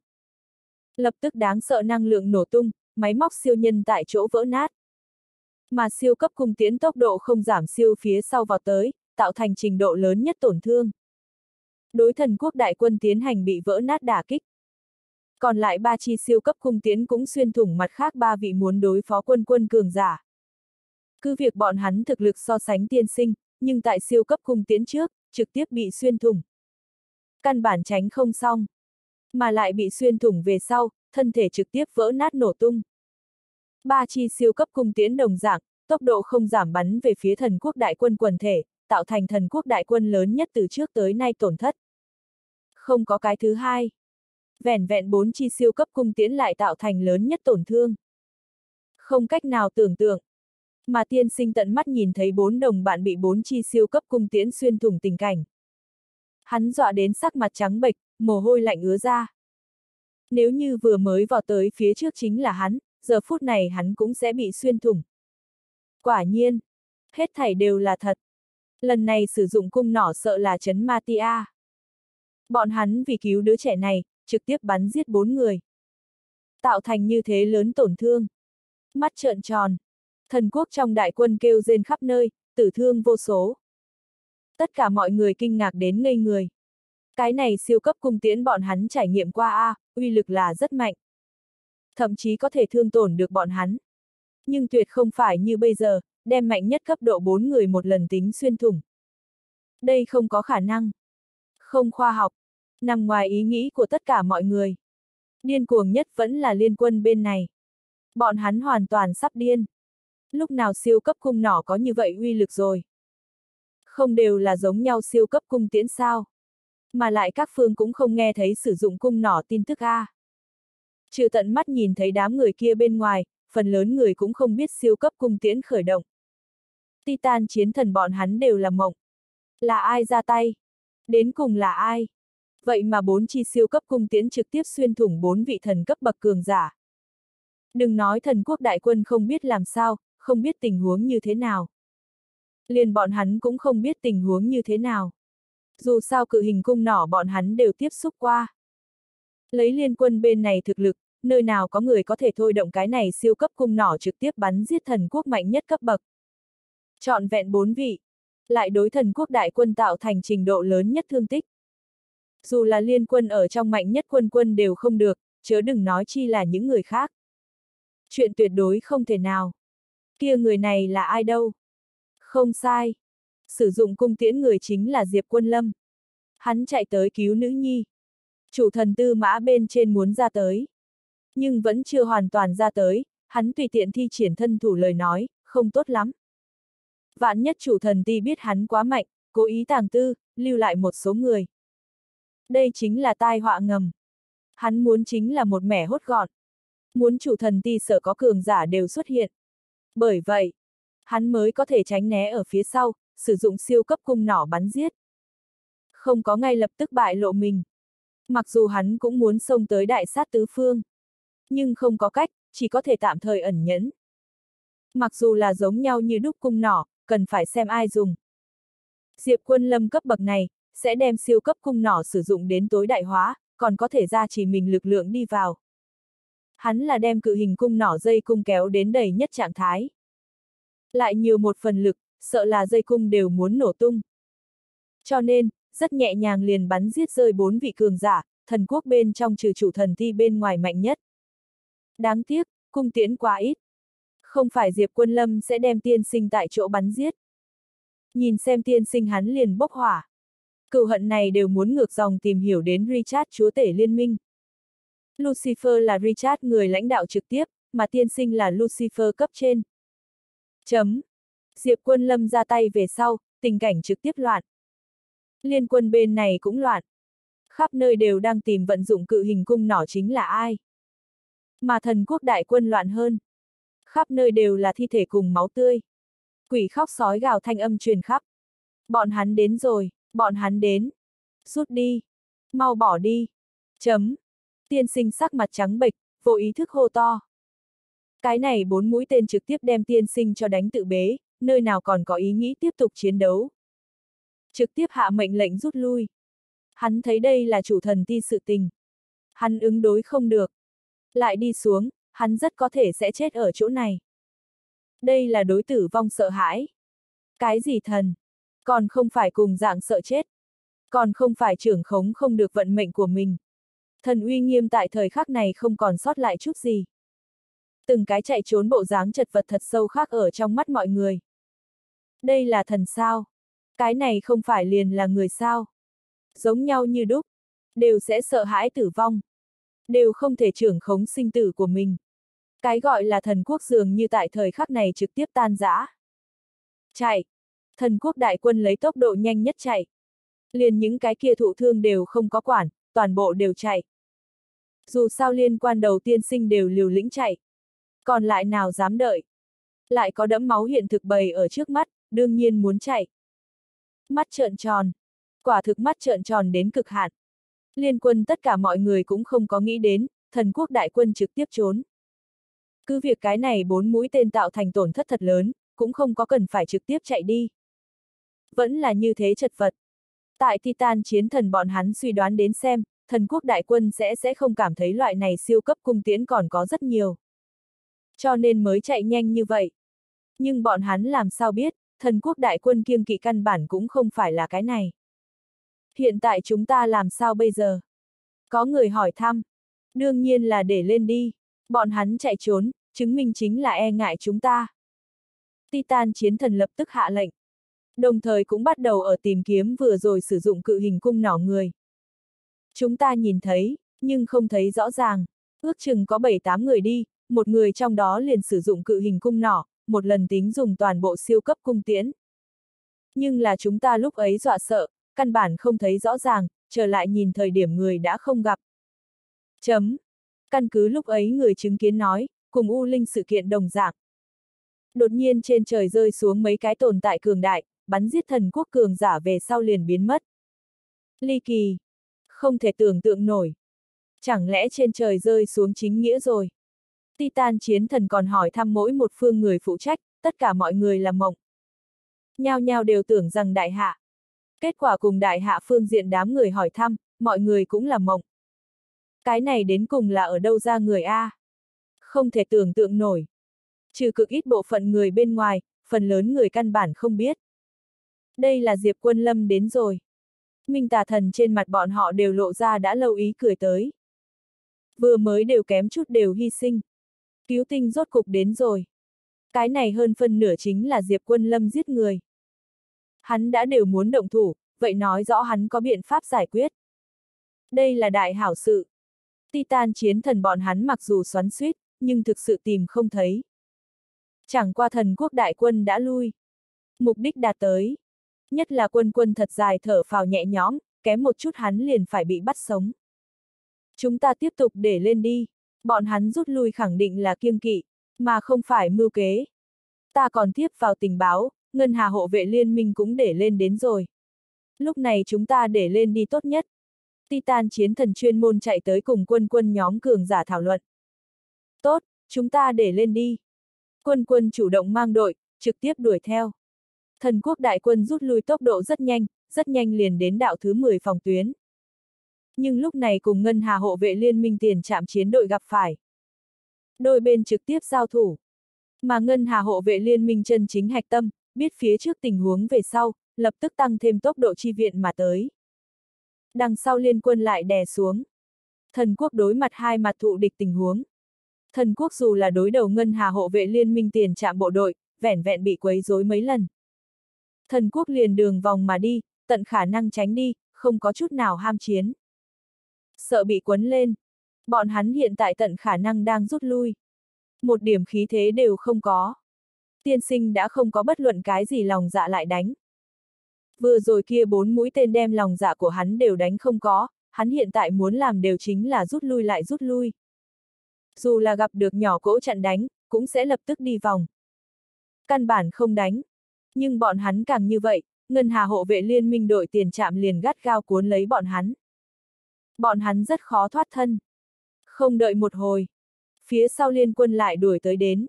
Lập tức đáng sợ năng lượng nổ tung, máy móc siêu nhân tại chỗ vỡ nát. Mà siêu cấp cung tiễn tốc độ không giảm siêu phía sau vào tới, tạo thành trình độ lớn nhất tổn thương. Đối thần quốc đại quân tiến hành bị vỡ nát đả kích. Còn lại ba chi siêu cấp cung tiến cũng xuyên thủng mặt khác ba vị muốn đối phó quân quân cường giả. Cứ việc bọn hắn thực lực so sánh tiên sinh, nhưng tại siêu cấp cung tiến trước, trực tiếp bị xuyên thủng. Căn bản tránh không xong. Mà lại bị xuyên thủng về sau, thân thể trực tiếp vỡ nát nổ tung. Ba chi siêu cấp cung tiến đồng dạng, tốc độ không giảm bắn về phía thần quốc đại quân quần thể, tạo thành thần quốc đại quân lớn nhất từ trước tới nay tổn thất. Không có cái thứ hai. Vẻn vẹn bốn chi siêu cấp cung tiễn lại tạo thành lớn nhất tổn thương. Không cách nào tưởng tượng. Mà tiên sinh tận mắt nhìn thấy bốn đồng bạn bị bốn chi siêu cấp cung tiễn xuyên thủng tình cảnh. Hắn dọa đến sắc mặt trắng bệch, mồ hôi lạnh ứa ra. Nếu như vừa mới vào tới phía trước chính là hắn, giờ phút này hắn cũng sẽ bị xuyên thủng. Quả nhiên, hết thảy đều là thật. Lần này sử dụng cung nỏ sợ là chấn matia. Bọn hắn vì cứu đứa trẻ này, trực tiếp bắn giết bốn người. Tạo thành như thế lớn tổn thương. Mắt trợn tròn. Thần quốc trong đại quân kêu rên khắp nơi, tử thương vô số. Tất cả mọi người kinh ngạc đến ngây người. Cái này siêu cấp cung tiễn bọn hắn trải nghiệm qua a, uy lực là rất mạnh. Thậm chí có thể thương tổn được bọn hắn. Nhưng tuyệt không phải như bây giờ, đem mạnh nhất cấp độ 4 người một lần tính xuyên thủng. Đây không có khả năng. Không khoa học. Nằm ngoài ý nghĩ của tất cả mọi người. Điên cuồng nhất vẫn là liên quân bên này. Bọn hắn hoàn toàn sắp điên. Lúc nào siêu cấp cung nỏ có như vậy uy lực rồi. Không đều là giống nhau siêu cấp cung tiễn sao. Mà lại các phương cũng không nghe thấy sử dụng cung nỏ tin tức A. Trừ tận mắt nhìn thấy đám người kia bên ngoài, phần lớn người cũng không biết siêu cấp cung tiễn khởi động. Titan chiến thần bọn hắn đều là mộng. Là ai ra tay? Đến cùng là ai? Vậy mà bốn chi siêu cấp cung tiễn trực tiếp xuyên thủng bốn vị thần cấp bậc cường giả. Đừng nói thần quốc đại quân không biết làm sao, không biết tình huống như thế nào. Liền bọn hắn cũng không biết tình huống như thế nào. Dù sao cự hình cung nỏ bọn hắn đều tiếp xúc qua. Lấy liên quân bên này thực lực, nơi nào có người có thể thôi động cái này siêu cấp cung nỏ trực tiếp bắn giết thần quốc mạnh nhất cấp bậc. Chọn vẹn bốn vị, lại đối thần quốc đại quân tạo thành trình độ lớn nhất thương tích. Dù là liên quân ở trong mạnh nhất quân quân đều không được, chớ đừng nói chi là những người khác. Chuyện tuyệt đối không thể nào. Kia người này là ai đâu? Không sai. Sử dụng cung tiễn người chính là Diệp Quân Lâm. Hắn chạy tới cứu nữ nhi. Chủ thần tư mã bên trên muốn ra tới. Nhưng vẫn chưa hoàn toàn ra tới, hắn tùy tiện thi triển thân thủ lời nói, không tốt lắm. Vạn nhất chủ thần ti biết hắn quá mạnh, cố ý tàng tư, lưu lại một số người. Đây chính là tai họa ngầm. Hắn muốn chính là một mẻ hốt gọn. Muốn chủ thần ti sợ có cường giả đều xuất hiện. Bởi vậy, hắn mới có thể tránh né ở phía sau, sử dụng siêu cấp cung nỏ bắn giết. Không có ngay lập tức bại lộ mình. Mặc dù hắn cũng muốn xông tới đại sát tứ phương. Nhưng không có cách, chỉ có thể tạm thời ẩn nhẫn. Mặc dù là giống nhau như đúc cung nỏ, cần phải xem ai dùng. Diệp quân lâm cấp bậc này, sẽ đem siêu cấp cung nỏ sử dụng đến tối đại hóa, còn có thể ra chỉ mình lực lượng đi vào. Hắn là đem cự hình cung nỏ dây cung kéo đến đầy nhất trạng thái. Lại nhiều một phần lực, sợ là dây cung đều muốn nổ tung. Cho nên, rất nhẹ nhàng liền bắn giết rơi bốn vị cường giả, thần quốc bên trong trừ chủ thần thi bên ngoài mạnh nhất. Đáng tiếc, cung tiễn quá ít. Không phải Diệp Quân Lâm sẽ đem tiên sinh tại chỗ bắn giết. Nhìn xem tiên sinh hắn liền bốc hỏa. Cựu hận này đều muốn ngược dòng tìm hiểu đến Richard chúa tể liên minh. Lucifer là Richard người lãnh đạo trực tiếp, mà tiên sinh là Lucifer cấp trên. Chấm. Diệp quân lâm ra tay về sau, tình cảnh trực tiếp loạn. Liên quân bên này cũng loạn. Khắp nơi đều đang tìm vận dụng cự hình cung nỏ chính là ai. Mà thần quốc đại quân loạn hơn. Khắp nơi đều là thi thể cùng máu tươi. Quỷ khóc sói gào thanh âm truyền khắp. Bọn hắn đến rồi, bọn hắn đến. Rút đi. Mau bỏ đi. Chấm. Tiên sinh sắc mặt trắng bệch, vô ý thức hô to. Cái này bốn mũi tên trực tiếp đem tiên sinh cho đánh tự bế, nơi nào còn có ý nghĩ tiếp tục chiến đấu. Trực tiếp hạ mệnh lệnh rút lui. Hắn thấy đây là chủ thần ti sự tình. Hắn ứng đối không được. Lại đi xuống, hắn rất có thể sẽ chết ở chỗ này. Đây là đối tử vong sợ hãi. Cái gì thần? Còn không phải cùng dạng sợ chết. Còn không phải trưởng khống không được vận mệnh của mình. Thần uy nghiêm tại thời khắc này không còn sót lại chút gì. Từng cái chạy trốn bộ dáng chật vật thật sâu khác ở trong mắt mọi người. Đây là thần sao? Cái này không phải liền là người sao? Giống nhau như đúc, đều sẽ sợ hãi tử vong. Đều không thể trưởng khống sinh tử của mình. Cái gọi là thần quốc dường như tại thời khắc này trực tiếp tan rã. Chạy! Thần quốc đại quân lấy tốc độ nhanh nhất chạy. Liền những cái kia thụ thương đều không có quản, toàn bộ đều chạy. Dù sao liên quan đầu tiên sinh đều liều lĩnh chạy. Còn lại nào dám đợi. Lại có đẫm máu hiện thực bày ở trước mắt, đương nhiên muốn chạy. Mắt trợn tròn. Quả thực mắt trợn tròn đến cực hạn. Liên quân tất cả mọi người cũng không có nghĩ đến, thần quốc đại quân trực tiếp trốn. Cứ việc cái này bốn mũi tên tạo thành tổn thất thật lớn, cũng không có cần phải trực tiếp chạy đi. Vẫn là như thế chật vật. Tại Titan chiến thần bọn hắn suy đoán đến xem, thần quốc đại quân sẽ sẽ không cảm thấy loại này siêu cấp cung tiễn còn có rất nhiều. Cho nên mới chạy nhanh như vậy. Nhưng bọn hắn làm sao biết, thần quốc đại quân kiêng kỵ căn bản cũng không phải là cái này. Hiện tại chúng ta làm sao bây giờ? Có người hỏi thăm. Đương nhiên là để lên đi. Bọn hắn chạy trốn, chứng minh chính là e ngại chúng ta. Titan chiến thần lập tức hạ lệnh. Đồng thời cũng bắt đầu ở tìm kiếm vừa rồi sử dụng cự hình cung nỏ người. Chúng ta nhìn thấy, nhưng không thấy rõ ràng. Ước chừng có 7-8 người đi, một người trong đó liền sử dụng cự hình cung nỏ, một lần tính dùng toàn bộ siêu cấp cung tiễn. Nhưng là chúng ta lúc ấy dọa sợ, căn bản không thấy rõ ràng, trở lại nhìn thời điểm người đã không gặp. Chấm. Căn cứ lúc ấy người chứng kiến nói, cùng U Linh sự kiện đồng dạng. Đột nhiên trên trời rơi xuống mấy cái tồn tại cường đại, bắn giết thần quốc cường giả về sau liền biến mất. Ly kỳ. Không thể tưởng tượng nổi. Chẳng lẽ trên trời rơi xuống chính nghĩa rồi? Titan chiến thần còn hỏi thăm mỗi một phương người phụ trách, tất cả mọi người là mộng. Nhao nhao đều tưởng rằng đại hạ. Kết quả cùng đại hạ phương diện đám người hỏi thăm, mọi người cũng là mộng. Cái này đến cùng là ở đâu ra người A? Không thể tưởng tượng nổi. Trừ cực ít bộ phận người bên ngoài, phần lớn người căn bản không biết. Đây là Diệp Quân Lâm đến rồi. Minh tà thần trên mặt bọn họ đều lộ ra đã lâu ý cười tới. Vừa mới đều kém chút đều hy sinh. Cứu tinh rốt cục đến rồi. Cái này hơn phân nửa chính là Diệp Quân Lâm giết người. Hắn đã đều muốn động thủ, vậy nói rõ hắn có biện pháp giải quyết. Đây là đại hảo sự. Titan chiến thần bọn hắn mặc dù xoắn suýt, nhưng thực sự tìm không thấy. Chẳng qua thần quốc đại quân đã lui. Mục đích đạt tới. Nhất là quân quân thật dài thở phào nhẹ nhõm, kém một chút hắn liền phải bị bắt sống. Chúng ta tiếp tục để lên đi. Bọn hắn rút lui khẳng định là kiêng kỵ, mà không phải mưu kế. Ta còn tiếp vào tình báo, Ngân Hà hộ vệ liên minh cũng để lên đến rồi. Lúc này chúng ta để lên đi tốt nhất. Titan chiến thần chuyên môn chạy tới cùng quân quân nhóm cường giả thảo luận. Tốt, chúng ta để lên đi. Quân quân chủ động mang đội, trực tiếp đuổi theo. Thần quốc đại quân rút lui tốc độ rất nhanh, rất nhanh liền đến đạo thứ 10 phòng tuyến. Nhưng lúc này cùng Ngân Hà hộ vệ liên minh tiền chạm chiến đội gặp phải. Đôi bên trực tiếp giao thủ. Mà Ngân Hà hộ vệ liên minh chân chính hạch tâm, biết phía trước tình huống về sau, lập tức tăng thêm tốc độ chi viện mà tới. Đằng sau liên quân lại đè xuống. Thần quốc đối mặt hai mặt thụ địch tình huống. Thần quốc dù là đối đầu Ngân Hà hộ vệ liên minh tiền trạm bộ đội, vẻn vẹn bị quấy rối mấy lần. Thần quốc liền đường vòng mà đi, tận khả năng tránh đi, không có chút nào ham chiến. Sợ bị quấn lên. Bọn hắn hiện tại tận khả năng đang rút lui. Một điểm khí thế đều không có. Tiên sinh đã không có bất luận cái gì lòng dạ lại đánh. Vừa rồi kia bốn mũi tên đem lòng dạ của hắn đều đánh không có, hắn hiện tại muốn làm đều chính là rút lui lại rút lui. Dù là gặp được nhỏ cỗ chặn đánh, cũng sẽ lập tức đi vòng. Căn bản không đánh. Nhưng bọn hắn càng như vậy, Ngân Hà hộ vệ liên minh đội tiền chạm liền gắt gao cuốn lấy bọn hắn. Bọn hắn rất khó thoát thân. Không đợi một hồi. Phía sau liên quân lại đuổi tới đến.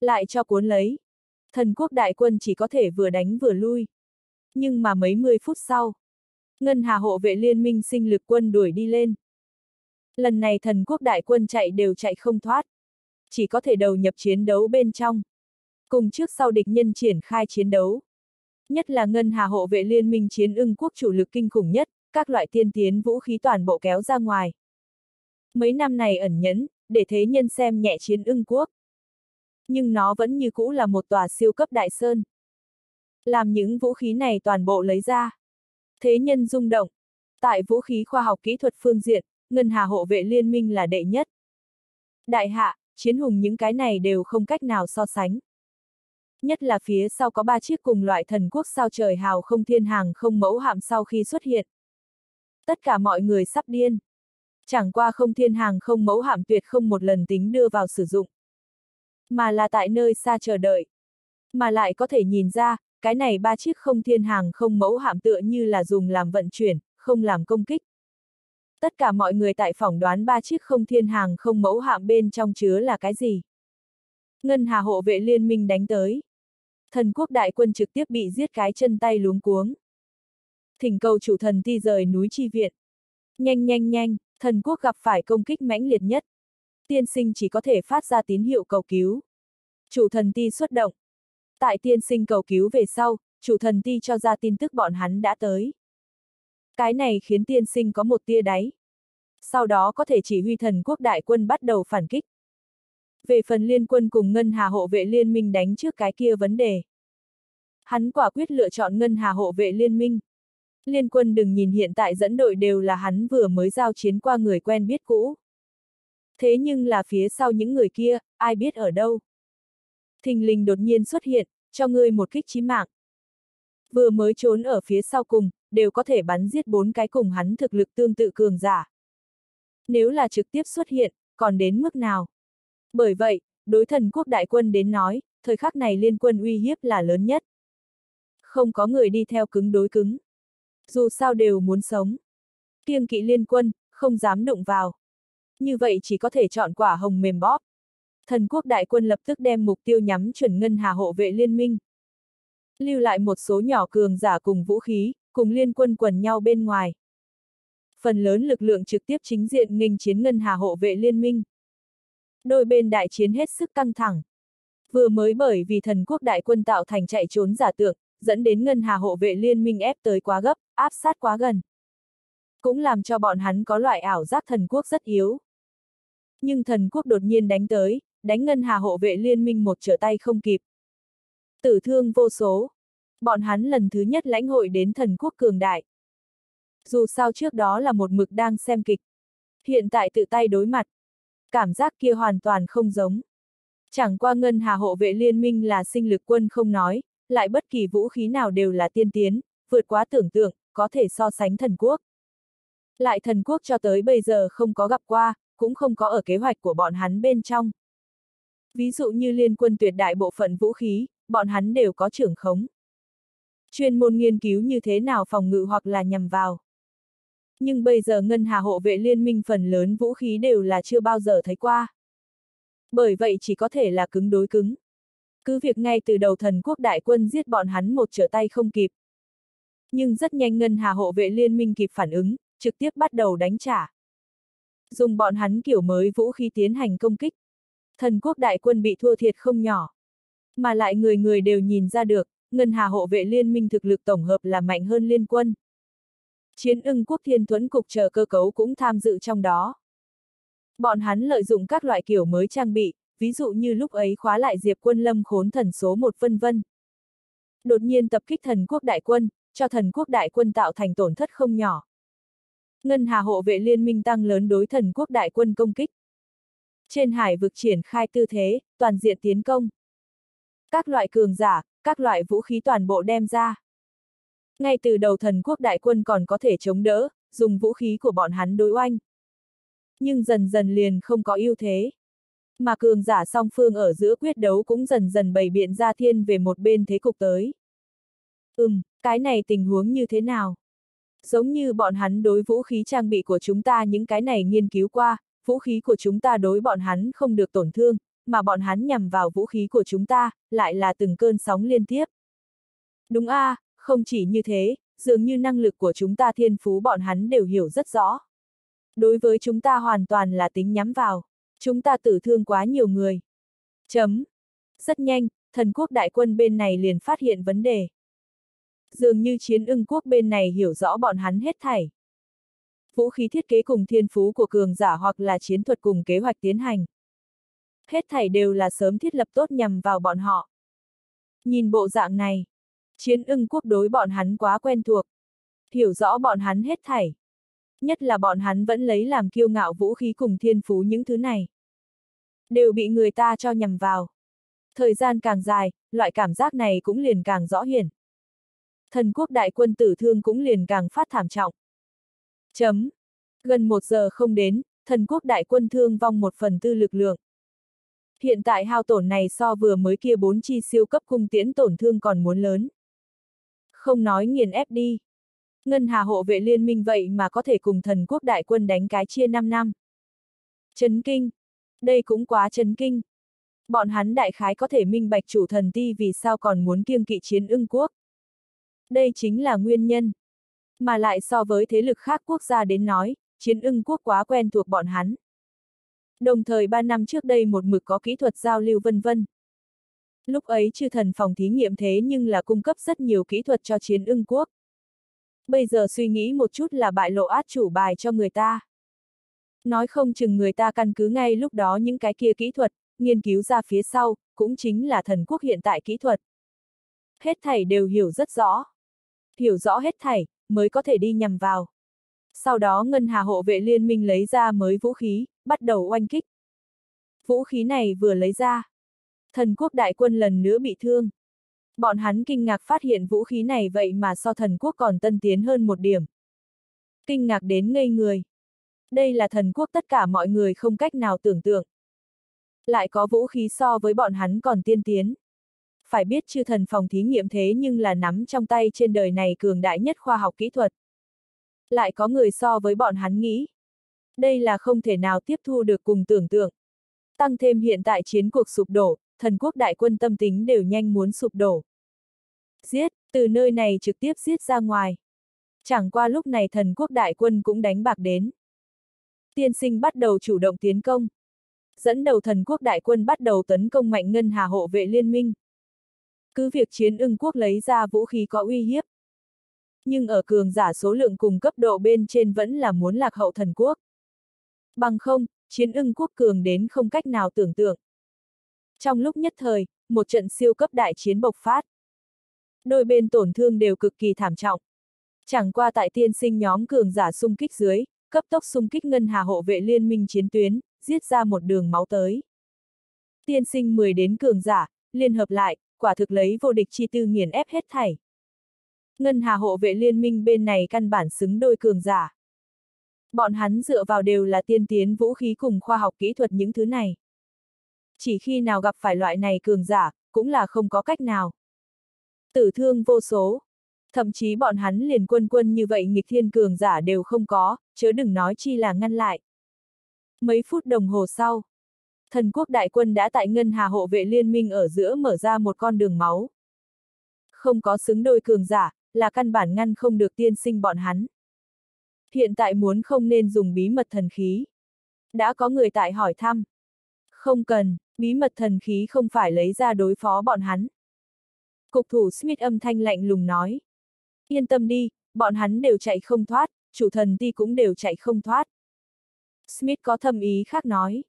Lại cho cuốn lấy. Thần quốc đại quân chỉ có thể vừa đánh vừa lui. Nhưng mà mấy mươi phút sau. Ngân Hà hộ vệ liên minh sinh lực quân đuổi đi lên. Lần này thần quốc đại quân chạy đều chạy không thoát. Chỉ có thể đầu nhập chiến đấu bên trong. Cùng trước sau địch nhân triển khai chiến đấu. Nhất là Ngân Hà hộ vệ liên minh chiến ưng quốc chủ lực kinh khủng nhất, các loại tiên tiến vũ khí toàn bộ kéo ra ngoài. Mấy năm này ẩn nhẫn, để thế nhân xem nhẹ chiến ưng quốc. Nhưng nó vẫn như cũ là một tòa siêu cấp đại sơn. Làm những vũ khí này toàn bộ lấy ra. Thế nhân rung động. Tại vũ khí khoa học kỹ thuật phương diện, Ngân Hà hộ vệ liên minh là đệ nhất. Đại hạ, chiến hùng những cái này đều không cách nào so sánh. Nhất là phía sau có ba chiếc cùng loại thần quốc sao trời hào không thiên hàng không mẫu hạm sau khi xuất hiện. Tất cả mọi người sắp điên. Chẳng qua không thiên hàng không mẫu hạm tuyệt không một lần tính đưa vào sử dụng. Mà là tại nơi xa chờ đợi. Mà lại có thể nhìn ra, cái này ba chiếc không thiên hàng không mẫu hạm tựa như là dùng làm vận chuyển, không làm công kích. Tất cả mọi người tại phỏng đoán ba chiếc không thiên hàng không mẫu hạm bên trong chứa là cái gì. Ngân Hà hộ vệ liên minh đánh tới. Thần quốc đại quân trực tiếp bị giết cái chân tay luống cuống. Thỉnh cầu chủ thần ti rời núi chi viện. Nhanh nhanh nhanh, thần quốc gặp phải công kích mãnh liệt nhất. Tiên sinh chỉ có thể phát ra tín hiệu cầu cứu. Chủ thần ti xuất động. Tại tiên sinh cầu cứu về sau, chủ thần ti cho ra tin tức bọn hắn đã tới. Cái này khiến tiên sinh có một tia đáy. Sau đó có thể chỉ huy thần quốc đại quân bắt đầu phản kích. Về phần liên quân cùng Ngân Hà hộ vệ liên minh đánh trước cái kia vấn đề. Hắn quả quyết lựa chọn Ngân Hà hộ vệ liên minh. Liên quân đừng nhìn hiện tại dẫn đội đều là hắn vừa mới giao chiến qua người quen biết cũ. Thế nhưng là phía sau những người kia, ai biết ở đâu. Thình lình đột nhiên xuất hiện, cho ngươi một kích chí mạng. Vừa mới trốn ở phía sau cùng, đều có thể bắn giết bốn cái cùng hắn thực lực tương tự cường giả. Nếu là trực tiếp xuất hiện, còn đến mức nào? Bởi vậy, đối thần quốc đại quân đến nói, thời khắc này liên quân uy hiếp là lớn nhất. Không có người đi theo cứng đối cứng. Dù sao đều muốn sống. Kiêng kỵ liên quân, không dám động vào. Như vậy chỉ có thể chọn quả hồng mềm bóp. thần quốc đại quân lập tức đem mục tiêu nhắm chuẩn ngân hà hộ vệ liên minh. Lưu lại một số nhỏ cường giả cùng vũ khí, cùng liên quân quần nhau bên ngoài. Phần lớn lực lượng trực tiếp chính diện nghênh chiến ngân hà hộ vệ liên minh. Đôi bên đại chiến hết sức căng thẳng. Vừa mới bởi vì thần quốc đại quân tạo thành chạy trốn giả tượng, dẫn đến ngân hà hộ vệ liên minh ép tới quá gấp, áp sát quá gần. Cũng làm cho bọn hắn có loại ảo giác thần quốc rất yếu. Nhưng thần quốc đột nhiên đánh tới, đánh ngân hà hộ vệ liên minh một trở tay không kịp. Tử thương vô số. Bọn hắn lần thứ nhất lãnh hội đến thần quốc cường đại. Dù sao trước đó là một mực đang xem kịch. Hiện tại tự tay đối mặt. Cảm giác kia hoàn toàn không giống. Chẳng qua ngân hà hộ vệ liên minh là sinh lực quân không nói, lại bất kỳ vũ khí nào đều là tiên tiến, vượt quá tưởng tượng, có thể so sánh thần quốc. Lại thần quốc cho tới bây giờ không có gặp qua, cũng không có ở kế hoạch của bọn hắn bên trong. Ví dụ như liên quân tuyệt đại bộ phận vũ khí, bọn hắn đều có trưởng khống. Chuyên môn nghiên cứu như thế nào phòng ngự hoặc là nhằm vào. Nhưng bây giờ ngân hà hộ vệ liên minh phần lớn vũ khí đều là chưa bao giờ thấy qua. Bởi vậy chỉ có thể là cứng đối cứng. Cứ việc ngay từ đầu thần quốc đại quân giết bọn hắn một trở tay không kịp. Nhưng rất nhanh ngân hà hộ vệ liên minh kịp phản ứng, trực tiếp bắt đầu đánh trả. Dùng bọn hắn kiểu mới vũ khí tiến hành công kích. Thần quốc đại quân bị thua thiệt không nhỏ. Mà lại người người đều nhìn ra được, ngân hà hộ vệ liên minh thực lực tổng hợp là mạnh hơn liên quân. Chiến ưng quốc thiên thuẫn cục chờ cơ cấu cũng tham dự trong đó. Bọn hắn lợi dụng các loại kiểu mới trang bị, ví dụ như lúc ấy khóa lại Diệp quân lâm khốn thần số một vân vân. Đột nhiên tập kích thần quốc đại quân, cho thần quốc đại quân tạo thành tổn thất không nhỏ. Ngân Hà hộ vệ liên minh tăng lớn đối thần quốc đại quân công kích. Trên hải vực triển khai tư thế, toàn diện tiến công. Các loại cường giả, các loại vũ khí toàn bộ đem ra. Ngay từ đầu thần quốc đại quân còn có thể chống đỡ, dùng vũ khí của bọn hắn đối oanh. Nhưng dần dần liền không có ưu thế. Mà cường giả song phương ở giữa quyết đấu cũng dần dần bày biện ra thiên về một bên thế cục tới. Ừm, cái này tình huống như thế nào? Giống như bọn hắn đối vũ khí trang bị của chúng ta những cái này nghiên cứu qua, vũ khí của chúng ta đối bọn hắn không được tổn thương, mà bọn hắn nhằm vào vũ khí của chúng ta, lại là từng cơn sóng liên tiếp. Đúng a, à, không chỉ như thế, dường như năng lực của chúng ta thiên phú bọn hắn đều hiểu rất rõ. Đối với chúng ta hoàn toàn là tính nhắm vào. Chúng ta tử thương quá nhiều người. Chấm. Rất nhanh, thần quốc đại quân bên này liền phát hiện vấn đề. Dường như chiến ưng quốc bên này hiểu rõ bọn hắn hết thảy. Vũ khí thiết kế cùng thiên phú của cường giả hoặc là chiến thuật cùng kế hoạch tiến hành. Hết thảy đều là sớm thiết lập tốt nhằm vào bọn họ. Nhìn bộ dạng này, chiến ưng quốc đối bọn hắn quá quen thuộc. Hiểu rõ bọn hắn hết thảy. Nhất là bọn hắn vẫn lấy làm kiêu ngạo vũ khí cùng thiên phú những thứ này. Đều bị người ta cho nhầm vào. Thời gian càng dài, loại cảm giác này cũng liền càng rõ hiển. Thần quốc đại quân tử thương cũng liền càng phát thảm trọng. Chấm. Gần một giờ không đến, thần quốc đại quân thương vong một phần tư lực lượng. Hiện tại hao tổn này so vừa mới kia bốn chi siêu cấp cung tiễn tổn thương còn muốn lớn. Không nói nghiền ép đi. Ngân Hà hộ vệ liên minh vậy mà có thể cùng thần quốc đại quân đánh cái chia 5 năm. Chấn kinh. Đây cũng quá chấn kinh. Bọn hắn đại khái có thể minh bạch chủ thần ti vì sao còn muốn kiêng kỵ chiến ưng quốc. Đây chính là nguyên nhân. Mà lại so với thế lực khác quốc gia đến nói, chiến ưng quốc quá quen thuộc bọn hắn. Đồng thời ba năm trước đây một mực có kỹ thuật giao lưu vân vân. Lúc ấy chư thần phòng thí nghiệm thế nhưng là cung cấp rất nhiều kỹ thuật cho chiến ưng quốc. Bây giờ suy nghĩ một chút là bại lộ át chủ bài cho người ta. Nói không chừng người ta căn cứ ngay lúc đó những cái kia kỹ thuật, nghiên cứu ra phía sau, cũng chính là thần quốc hiện tại kỹ thuật. Hết thảy đều hiểu rất rõ. Hiểu rõ hết thảy, mới có thể đi nhằm vào. Sau đó Ngân Hà hộ vệ liên minh lấy ra mới vũ khí, bắt đầu oanh kích. Vũ khí này vừa lấy ra. Thần quốc đại quân lần nữa bị thương. Bọn hắn kinh ngạc phát hiện vũ khí này vậy mà so thần quốc còn tân tiến hơn một điểm. Kinh ngạc đến ngây người. Đây là thần quốc tất cả mọi người không cách nào tưởng tượng. Lại có vũ khí so với bọn hắn còn tiên tiến. Phải biết chư thần phòng thí nghiệm thế nhưng là nắm trong tay trên đời này cường đại nhất khoa học kỹ thuật. Lại có người so với bọn hắn nghĩ. Đây là không thể nào tiếp thu được cùng tưởng tượng. Tăng thêm hiện tại chiến cuộc sụp đổ, thần quốc đại quân tâm tính đều nhanh muốn sụp đổ. Giết, từ nơi này trực tiếp giết ra ngoài. Chẳng qua lúc này thần quốc đại quân cũng đánh bạc đến. Tiên sinh bắt đầu chủ động tiến công. Dẫn đầu thần quốc đại quân bắt đầu tấn công mạnh ngân hà hộ vệ liên minh. Cứ việc chiến ưng quốc lấy ra vũ khí có uy hiếp. Nhưng ở cường giả số lượng cùng cấp độ bên trên vẫn là muốn lạc hậu thần quốc. Bằng không, chiến ưng quốc cường đến không cách nào tưởng tượng. Trong lúc nhất thời, một trận siêu cấp đại chiến bộc phát. Đôi bên tổn thương đều cực kỳ thảm trọng. Chẳng qua tại tiên sinh nhóm cường giả xung kích dưới, cấp tốc xung kích ngân hà hộ vệ liên minh chiến tuyến, giết ra một đường máu tới. Tiên sinh 10 đến cường giả, liên hợp lại, quả thực lấy vô địch chi tư nghiền ép hết thảy. Ngân hà hộ vệ liên minh bên này căn bản xứng đôi cường giả. Bọn hắn dựa vào đều là tiên tiến vũ khí cùng khoa học kỹ thuật những thứ này. Chỉ khi nào gặp phải loại này cường giả, cũng là không có cách nào. Tử thương vô số. Thậm chí bọn hắn liền quân quân như vậy nghịch thiên cường giả đều không có, chớ đừng nói chi là ngăn lại. Mấy phút đồng hồ sau, thần quốc đại quân đã tại ngân hà hộ vệ liên minh ở giữa mở ra một con đường máu. Không có xứng đôi cường giả, là căn bản ngăn không được tiên sinh bọn hắn. Hiện tại muốn không nên dùng bí mật thần khí. Đã có người tại hỏi thăm. Không cần, bí mật thần khí không phải lấy ra đối phó bọn hắn. Cục thủ Smith âm thanh lạnh lùng nói. Yên tâm đi, bọn hắn đều chạy không thoát, chủ thần ti cũng đều chạy không thoát. Smith có thâm ý khác nói.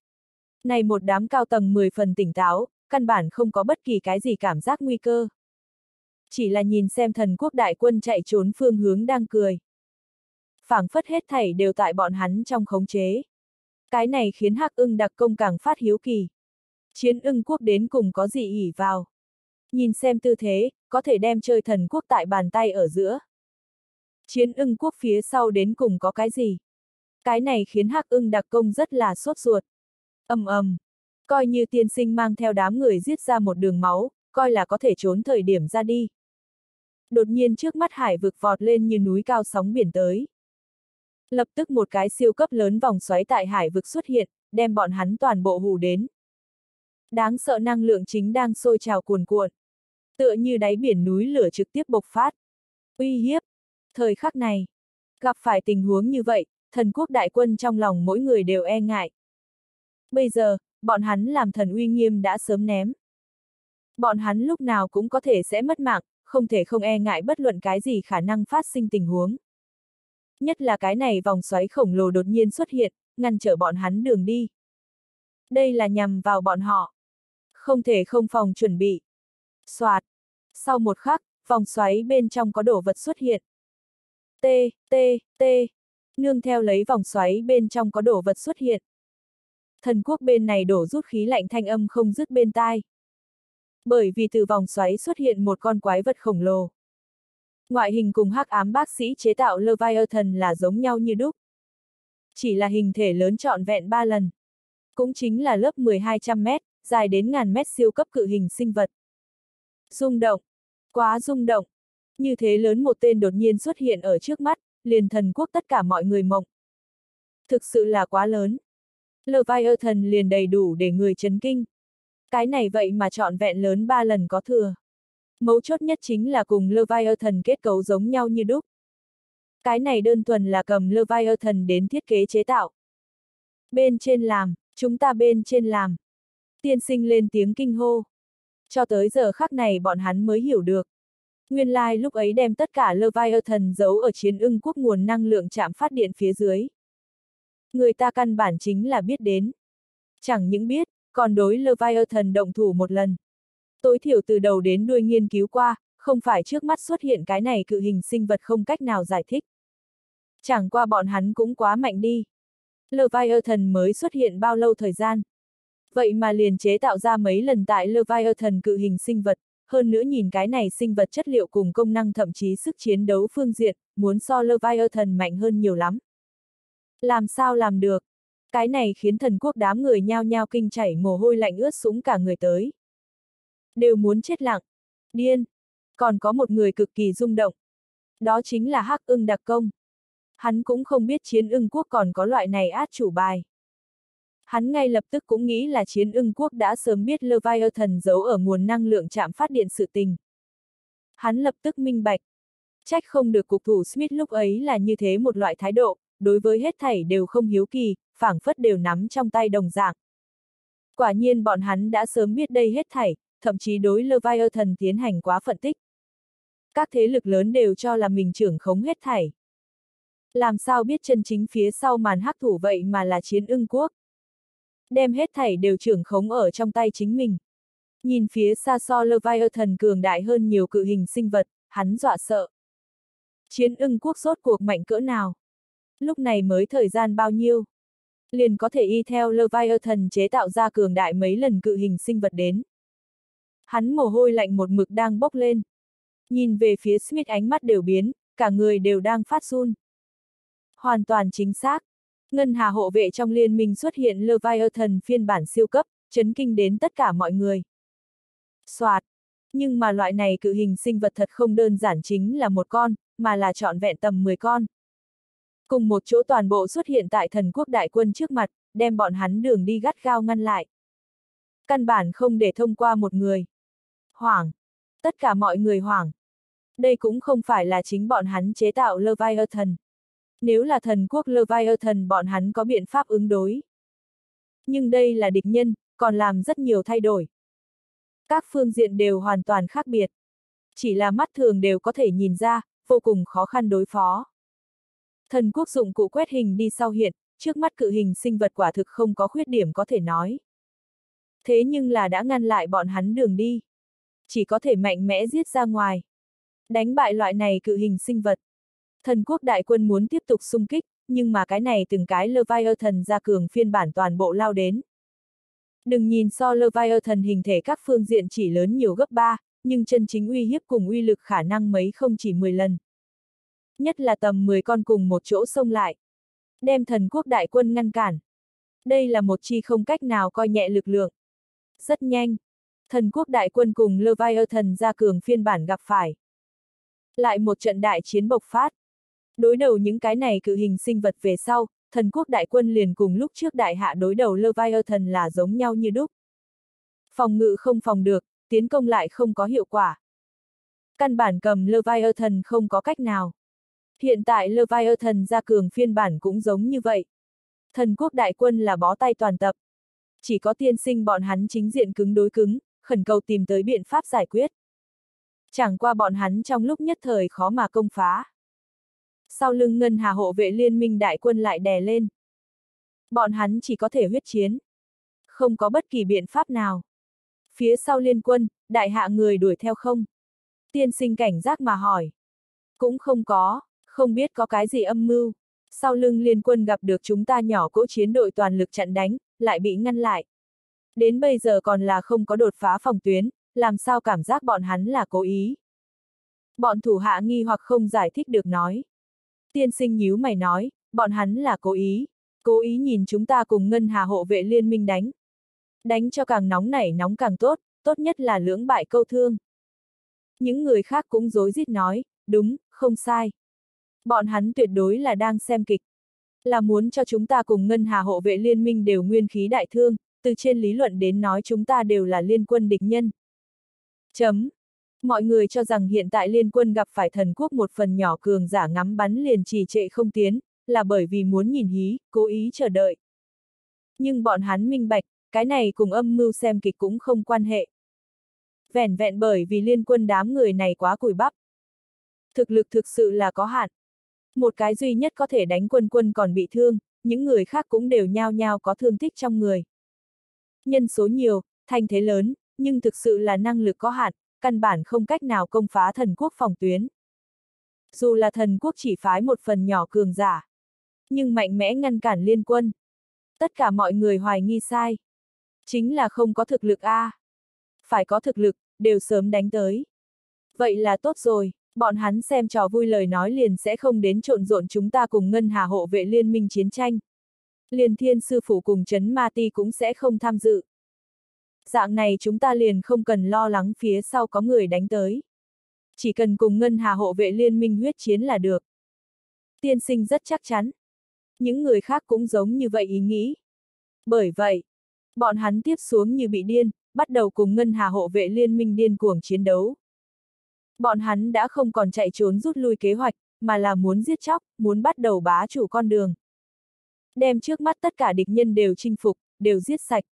Này một đám cao tầng 10 phần tỉnh táo, căn bản không có bất kỳ cái gì cảm giác nguy cơ. Chỉ là nhìn xem thần quốc đại quân chạy trốn phương hướng đang cười. phảng phất hết thảy đều tại bọn hắn trong khống chế. Cái này khiến hắc ưng đặc công càng phát hiếu kỳ. Chiến ưng quốc đến cùng có gì ỉ vào. Nhìn xem tư thế, có thể đem chơi thần quốc tại bàn tay ở giữa. Chiến ưng quốc phía sau đến cùng có cái gì? Cái này khiến hắc ưng đặc công rất là sốt ruột. ầm ầm, coi như tiên sinh mang theo đám người giết ra một đường máu, coi là có thể trốn thời điểm ra đi. Đột nhiên trước mắt hải vực vọt lên như núi cao sóng biển tới. Lập tức một cái siêu cấp lớn vòng xoáy tại hải vực xuất hiện, đem bọn hắn toàn bộ hù đến. Đáng sợ năng lượng chính đang sôi trào cuồn cuộn. Tựa như đáy biển núi lửa trực tiếp bộc phát. Uy hiếp. Thời khắc này, gặp phải tình huống như vậy, thần quốc đại quân trong lòng mỗi người đều e ngại. Bây giờ, bọn hắn làm thần uy nghiêm đã sớm ném. Bọn hắn lúc nào cũng có thể sẽ mất mạng, không thể không e ngại bất luận cái gì khả năng phát sinh tình huống. Nhất là cái này vòng xoáy khổng lồ đột nhiên xuất hiện, ngăn trở bọn hắn đường đi. Đây là nhằm vào bọn họ. Không thể không phòng chuẩn bị. Xoạt. Sau một khắc, vòng xoáy bên trong có đồ vật xuất hiện. T, T, T. Nương theo lấy vòng xoáy bên trong có đồ vật xuất hiện. Thần quốc bên này đổ rút khí lạnh thanh âm không dứt bên tai. Bởi vì từ vòng xoáy xuất hiện một con quái vật khổng lồ. Ngoại hình cùng hắc ám bác sĩ chế tạo Leviathan là giống nhau như đúc. Chỉ là hình thể lớn trọn vẹn 3 lần. Cũng chính là lớp 1200 mét, dài đến ngàn mét siêu cấp cự hình sinh vật. Rung động. Quá rung động. Như thế lớn một tên đột nhiên xuất hiện ở trước mắt, liền thần quốc tất cả mọi người mộng. Thực sự là quá lớn. Leviathan liền đầy đủ để người chấn kinh. Cái này vậy mà chọn vẹn lớn ba lần có thừa. Mấu chốt nhất chính là cùng Leviathan kết cấu giống nhau như đúc. Cái này đơn thuần là cầm Leviathan đến thiết kế chế tạo. Bên trên làm, chúng ta bên trên làm. Tiên sinh lên tiếng kinh hô. Cho tới giờ khắc này bọn hắn mới hiểu được. Nguyên lai like lúc ấy đem tất cả Leviathan giấu ở chiến ưng quốc nguồn năng lượng chạm phát điện phía dưới. Người ta căn bản chính là biết đến. Chẳng những biết, còn đối Leviathan động thủ một lần. Tối thiểu từ đầu đến đuôi nghiên cứu qua, không phải trước mắt xuất hiện cái này cự hình sinh vật không cách nào giải thích. Chẳng qua bọn hắn cũng quá mạnh đi. Leviathan mới xuất hiện bao lâu thời gian. Vậy mà liền chế tạo ra mấy lần tại Leviathan cự hình sinh vật, hơn nữa nhìn cái này sinh vật chất liệu cùng công năng thậm chí sức chiến đấu phương diện, muốn so Leviathan mạnh hơn nhiều lắm. Làm sao làm được? Cái này khiến thần quốc đám người nhao nhao kinh chảy mồ hôi lạnh ướt sũng cả người tới. Đều muốn chết lặng. Điên. Còn có một người cực kỳ rung động. Đó chính là Hắc ưng đặc công. Hắn cũng không biết chiến ưng quốc còn có loại này át chủ bài. Hắn ngay lập tức cũng nghĩ là chiến ưng quốc đã sớm biết Leviathan giấu ở nguồn năng lượng chạm phát điện sự tình. Hắn lập tức minh bạch. Trách không được cục thủ Smith lúc ấy là như thế một loại thái độ, đối với hết thảy đều không hiếu kỳ, phảng phất đều nắm trong tay đồng dạng. Quả nhiên bọn hắn đã sớm biết đây hết thảy, thậm chí đối Leviathan tiến hành quá phân tích. Các thế lực lớn đều cho là mình trưởng khống hết thảy. Làm sao biết chân chính phía sau màn hắc thủ vậy mà là chiến ưng quốc. Đem hết thảy đều trưởng khống ở trong tay chính mình. Nhìn phía xa so Leviathan cường đại hơn nhiều cự hình sinh vật, hắn dọa sợ. Chiến ưng quốc rốt cuộc mạnh cỡ nào? Lúc này mới thời gian bao nhiêu? Liền có thể y theo Leviathan chế tạo ra cường đại mấy lần cự hình sinh vật đến. Hắn mồ hôi lạnh một mực đang bốc lên. Nhìn về phía Smith ánh mắt đều biến, cả người đều đang phát run. Hoàn toàn chính xác. Ngân hà hộ vệ trong liên minh xuất hiện Leviathan phiên bản siêu cấp, chấn kinh đến tất cả mọi người. Soạt. Nhưng mà loại này cự hình sinh vật thật không đơn giản chính là một con, mà là trọn vẹn tầm 10 con. Cùng một chỗ toàn bộ xuất hiện tại thần quốc đại quân trước mặt, đem bọn hắn đường đi gắt gao ngăn lại. Căn bản không để thông qua một người. Hoảng. Tất cả mọi người hoảng. Đây cũng không phải là chính bọn hắn chế tạo Leviathan. Nếu là thần quốc Leviathan bọn hắn có biện pháp ứng đối. Nhưng đây là địch nhân, còn làm rất nhiều thay đổi. Các phương diện đều hoàn toàn khác biệt. Chỉ là mắt thường đều có thể nhìn ra, vô cùng khó khăn đối phó. Thần quốc dụng cụ quét hình đi sau hiện, trước mắt cự hình sinh vật quả thực không có khuyết điểm có thể nói. Thế nhưng là đã ngăn lại bọn hắn đường đi. Chỉ có thể mạnh mẽ giết ra ngoài. Đánh bại loại này cự hình sinh vật. Thần quốc đại quân muốn tiếp tục xung kích, nhưng mà cái này từng cái Leviathan ra cường phiên bản toàn bộ lao đến. Đừng nhìn so Leviathan hình thể các phương diện chỉ lớn nhiều gấp 3, nhưng chân chính uy hiếp cùng uy lực khả năng mấy không chỉ 10 lần. Nhất là tầm 10 con cùng một chỗ xông lại. Đem thần quốc đại quân ngăn cản. Đây là một chi không cách nào coi nhẹ lực lượng. Rất nhanh. Thần quốc đại quân cùng Leviathan ra cường phiên bản gặp phải. Lại một trận đại chiến bộc phát. Đối đầu những cái này cự hình sinh vật về sau, thần quốc đại quân liền cùng lúc trước đại hạ đối đầu Leviathan là giống nhau như đúc. Phòng ngự không phòng được, tiến công lại không có hiệu quả. Căn bản cầm Leviathan không có cách nào. Hiện tại Leviathan ra cường phiên bản cũng giống như vậy. Thần quốc đại quân là bó tay toàn tập. Chỉ có tiên sinh bọn hắn chính diện cứng đối cứng, khẩn cầu tìm tới biện pháp giải quyết. Chẳng qua bọn hắn trong lúc nhất thời khó mà công phá. Sau lưng ngân hà hộ vệ liên minh đại quân lại đè lên. Bọn hắn chỉ có thể huyết chiến. Không có bất kỳ biện pháp nào. Phía sau liên quân, đại hạ người đuổi theo không? Tiên sinh cảnh giác mà hỏi. Cũng không có, không biết có cái gì âm mưu. Sau lưng liên quân gặp được chúng ta nhỏ cỗ chiến đội toàn lực chặn đánh, lại bị ngăn lại. Đến bây giờ còn là không có đột phá phòng tuyến, làm sao cảm giác bọn hắn là cố ý. Bọn thủ hạ nghi hoặc không giải thích được nói. Tiên sinh nhíu mày nói, bọn hắn là cố ý, cố ý nhìn chúng ta cùng ngân hà hộ vệ liên minh đánh. Đánh cho càng nóng nảy nóng càng tốt, tốt nhất là lưỡng bại câu thương. Những người khác cũng dối rít nói, đúng, không sai. Bọn hắn tuyệt đối là đang xem kịch. Là muốn cho chúng ta cùng ngân hà hộ vệ liên minh đều nguyên khí đại thương, từ trên lý luận đến nói chúng ta đều là liên quân địch nhân. Chấm. Mọi người cho rằng hiện tại liên quân gặp phải thần quốc một phần nhỏ cường giả ngắm bắn liền trì trệ không tiến, là bởi vì muốn nhìn hí, cố ý chờ đợi. Nhưng bọn hắn minh bạch, cái này cùng âm mưu xem kịch cũng không quan hệ. Vẻn vẹn bởi vì liên quân đám người này quá cùi bắp. Thực lực thực sự là có hạn. Một cái duy nhất có thể đánh quân quân còn bị thương, những người khác cũng đều nhao nhao có thương tích trong người. Nhân số nhiều, thành thế lớn, nhưng thực sự là năng lực có hạn, căn bản không cách nào công phá thần quốc phòng tuyến. Dù là thần quốc chỉ phái một phần nhỏ cường giả, nhưng mạnh mẽ ngăn cản liên quân. Tất cả mọi người hoài nghi sai. Chính là không có thực lực A. À. Phải có thực lực, đều sớm đánh tới. Vậy là tốt rồi, bọn hắn xem trò vui lời nói liền sẽ không đến trộn rộn chúng ta cùng ngân hà hộ vệ liên minh chiến tranh. Liền thiên sư phụ cùng chấn ma ti cũng sẽ không tham dự. Dạng này chúng ta liền không cần lo lắng phía sau có người đánh tới. Chỉ cần cùng ngân hà hộ vệ liên minh huyết chiến là được. Tiên sinh rất chắc chắn. Những người khác cũng giống như vậy ý nghĩ. Bởi vậy, bọn hắn tiếp xuống như bị điên, bắt đầu cùng Ngân Hà hộ vệ liên minh điên cuồng chiến đấu. Bọn hắn đã không còn chạy trốn rút lui kế hoạch, mà là muốn giết chóc, muốn bắt đầu bá chủ con đường. Đem trước mắt tất cả địch nhân đều chinh phục, đều giết sạch.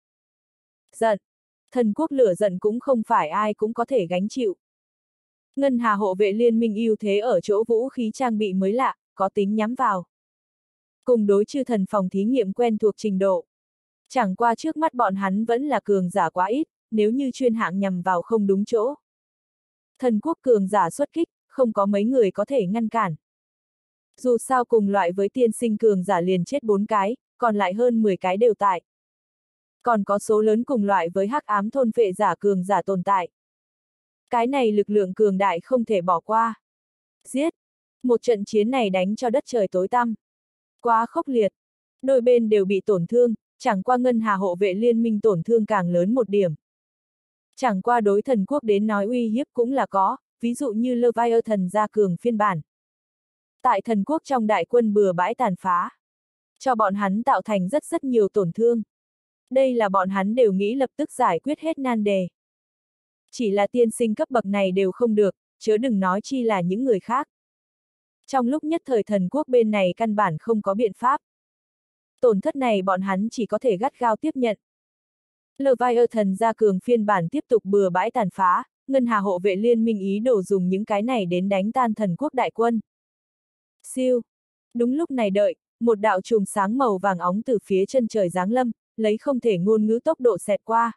Giận. Thần quốc lửa giận cũng không phải ai cũng có thể gánh chịu. Ngân Hà hộ vệ liên minh ưu thế ở chỗ vũ khí trang bị mới lạ, có tính nhắm vào. Cùng đối chư thần phòng thí nghiệm quen thuộc trình độ. Chẳng qua trước mắt bọn hắn vẫn là cường giả quá ít, nếu như chuyên hạng nhằm vào không đúng chỗ. Thần quốc cường giả xuất kích, không có mấy người có thể ngăn cản. Dù sao cùng loại với tiên sinh cường giả liền chết bốn cái, còn lại hơn 10 cái đều tại. Còn có số lớn cùng loại với hắc ám thôn vệ giả cường giả tồn tại. Cái này lực lượng cường đại không thể bỏ qua. Giết! Một trận chiến này đánh cho đất trời tối tăm. Quá khốc liệt. Đôi bên đều bị tổn thương, chẳng qua ngân hà hộ vệ liên minh tổn thương càng lớn một điểm. Chẳng qua đối thần quốc đến nói uy hiếp cũng là có, ví dụ như Leviathan gia cường phiên bản. Tại thần quốc trong đại quân bừa bãi tàn phá. Cho bọn hắn tạo thành rất rất nhiều tổn thương. Đây là bọn hắn đều nghĩ lập tức giải quyết hết nan đề. Chỉ là tiên sinh cấp bậc này đều không được, chớ đừng nói chi là những người khác. Trong lúc nhất thời thần quốc bên này căn bản không có biện pháp. Tổn thất này bọn hắn chỉ có thể gắt gao tiếp nhận. Leviathan gia cường phiên bản tiếp tục bừa bãi tàn phá, Ngân Hà hộ vệ liên minh ý đồ dùng những cái này đến đánh tan thần quốc đại quân. Siêu. Đúng lúc này đợi, một đạo chùm sáng màu vàng óng từ phía chân trời giáng lâm, lấy không thể ngôn ngữ tốc độ xẹt qua.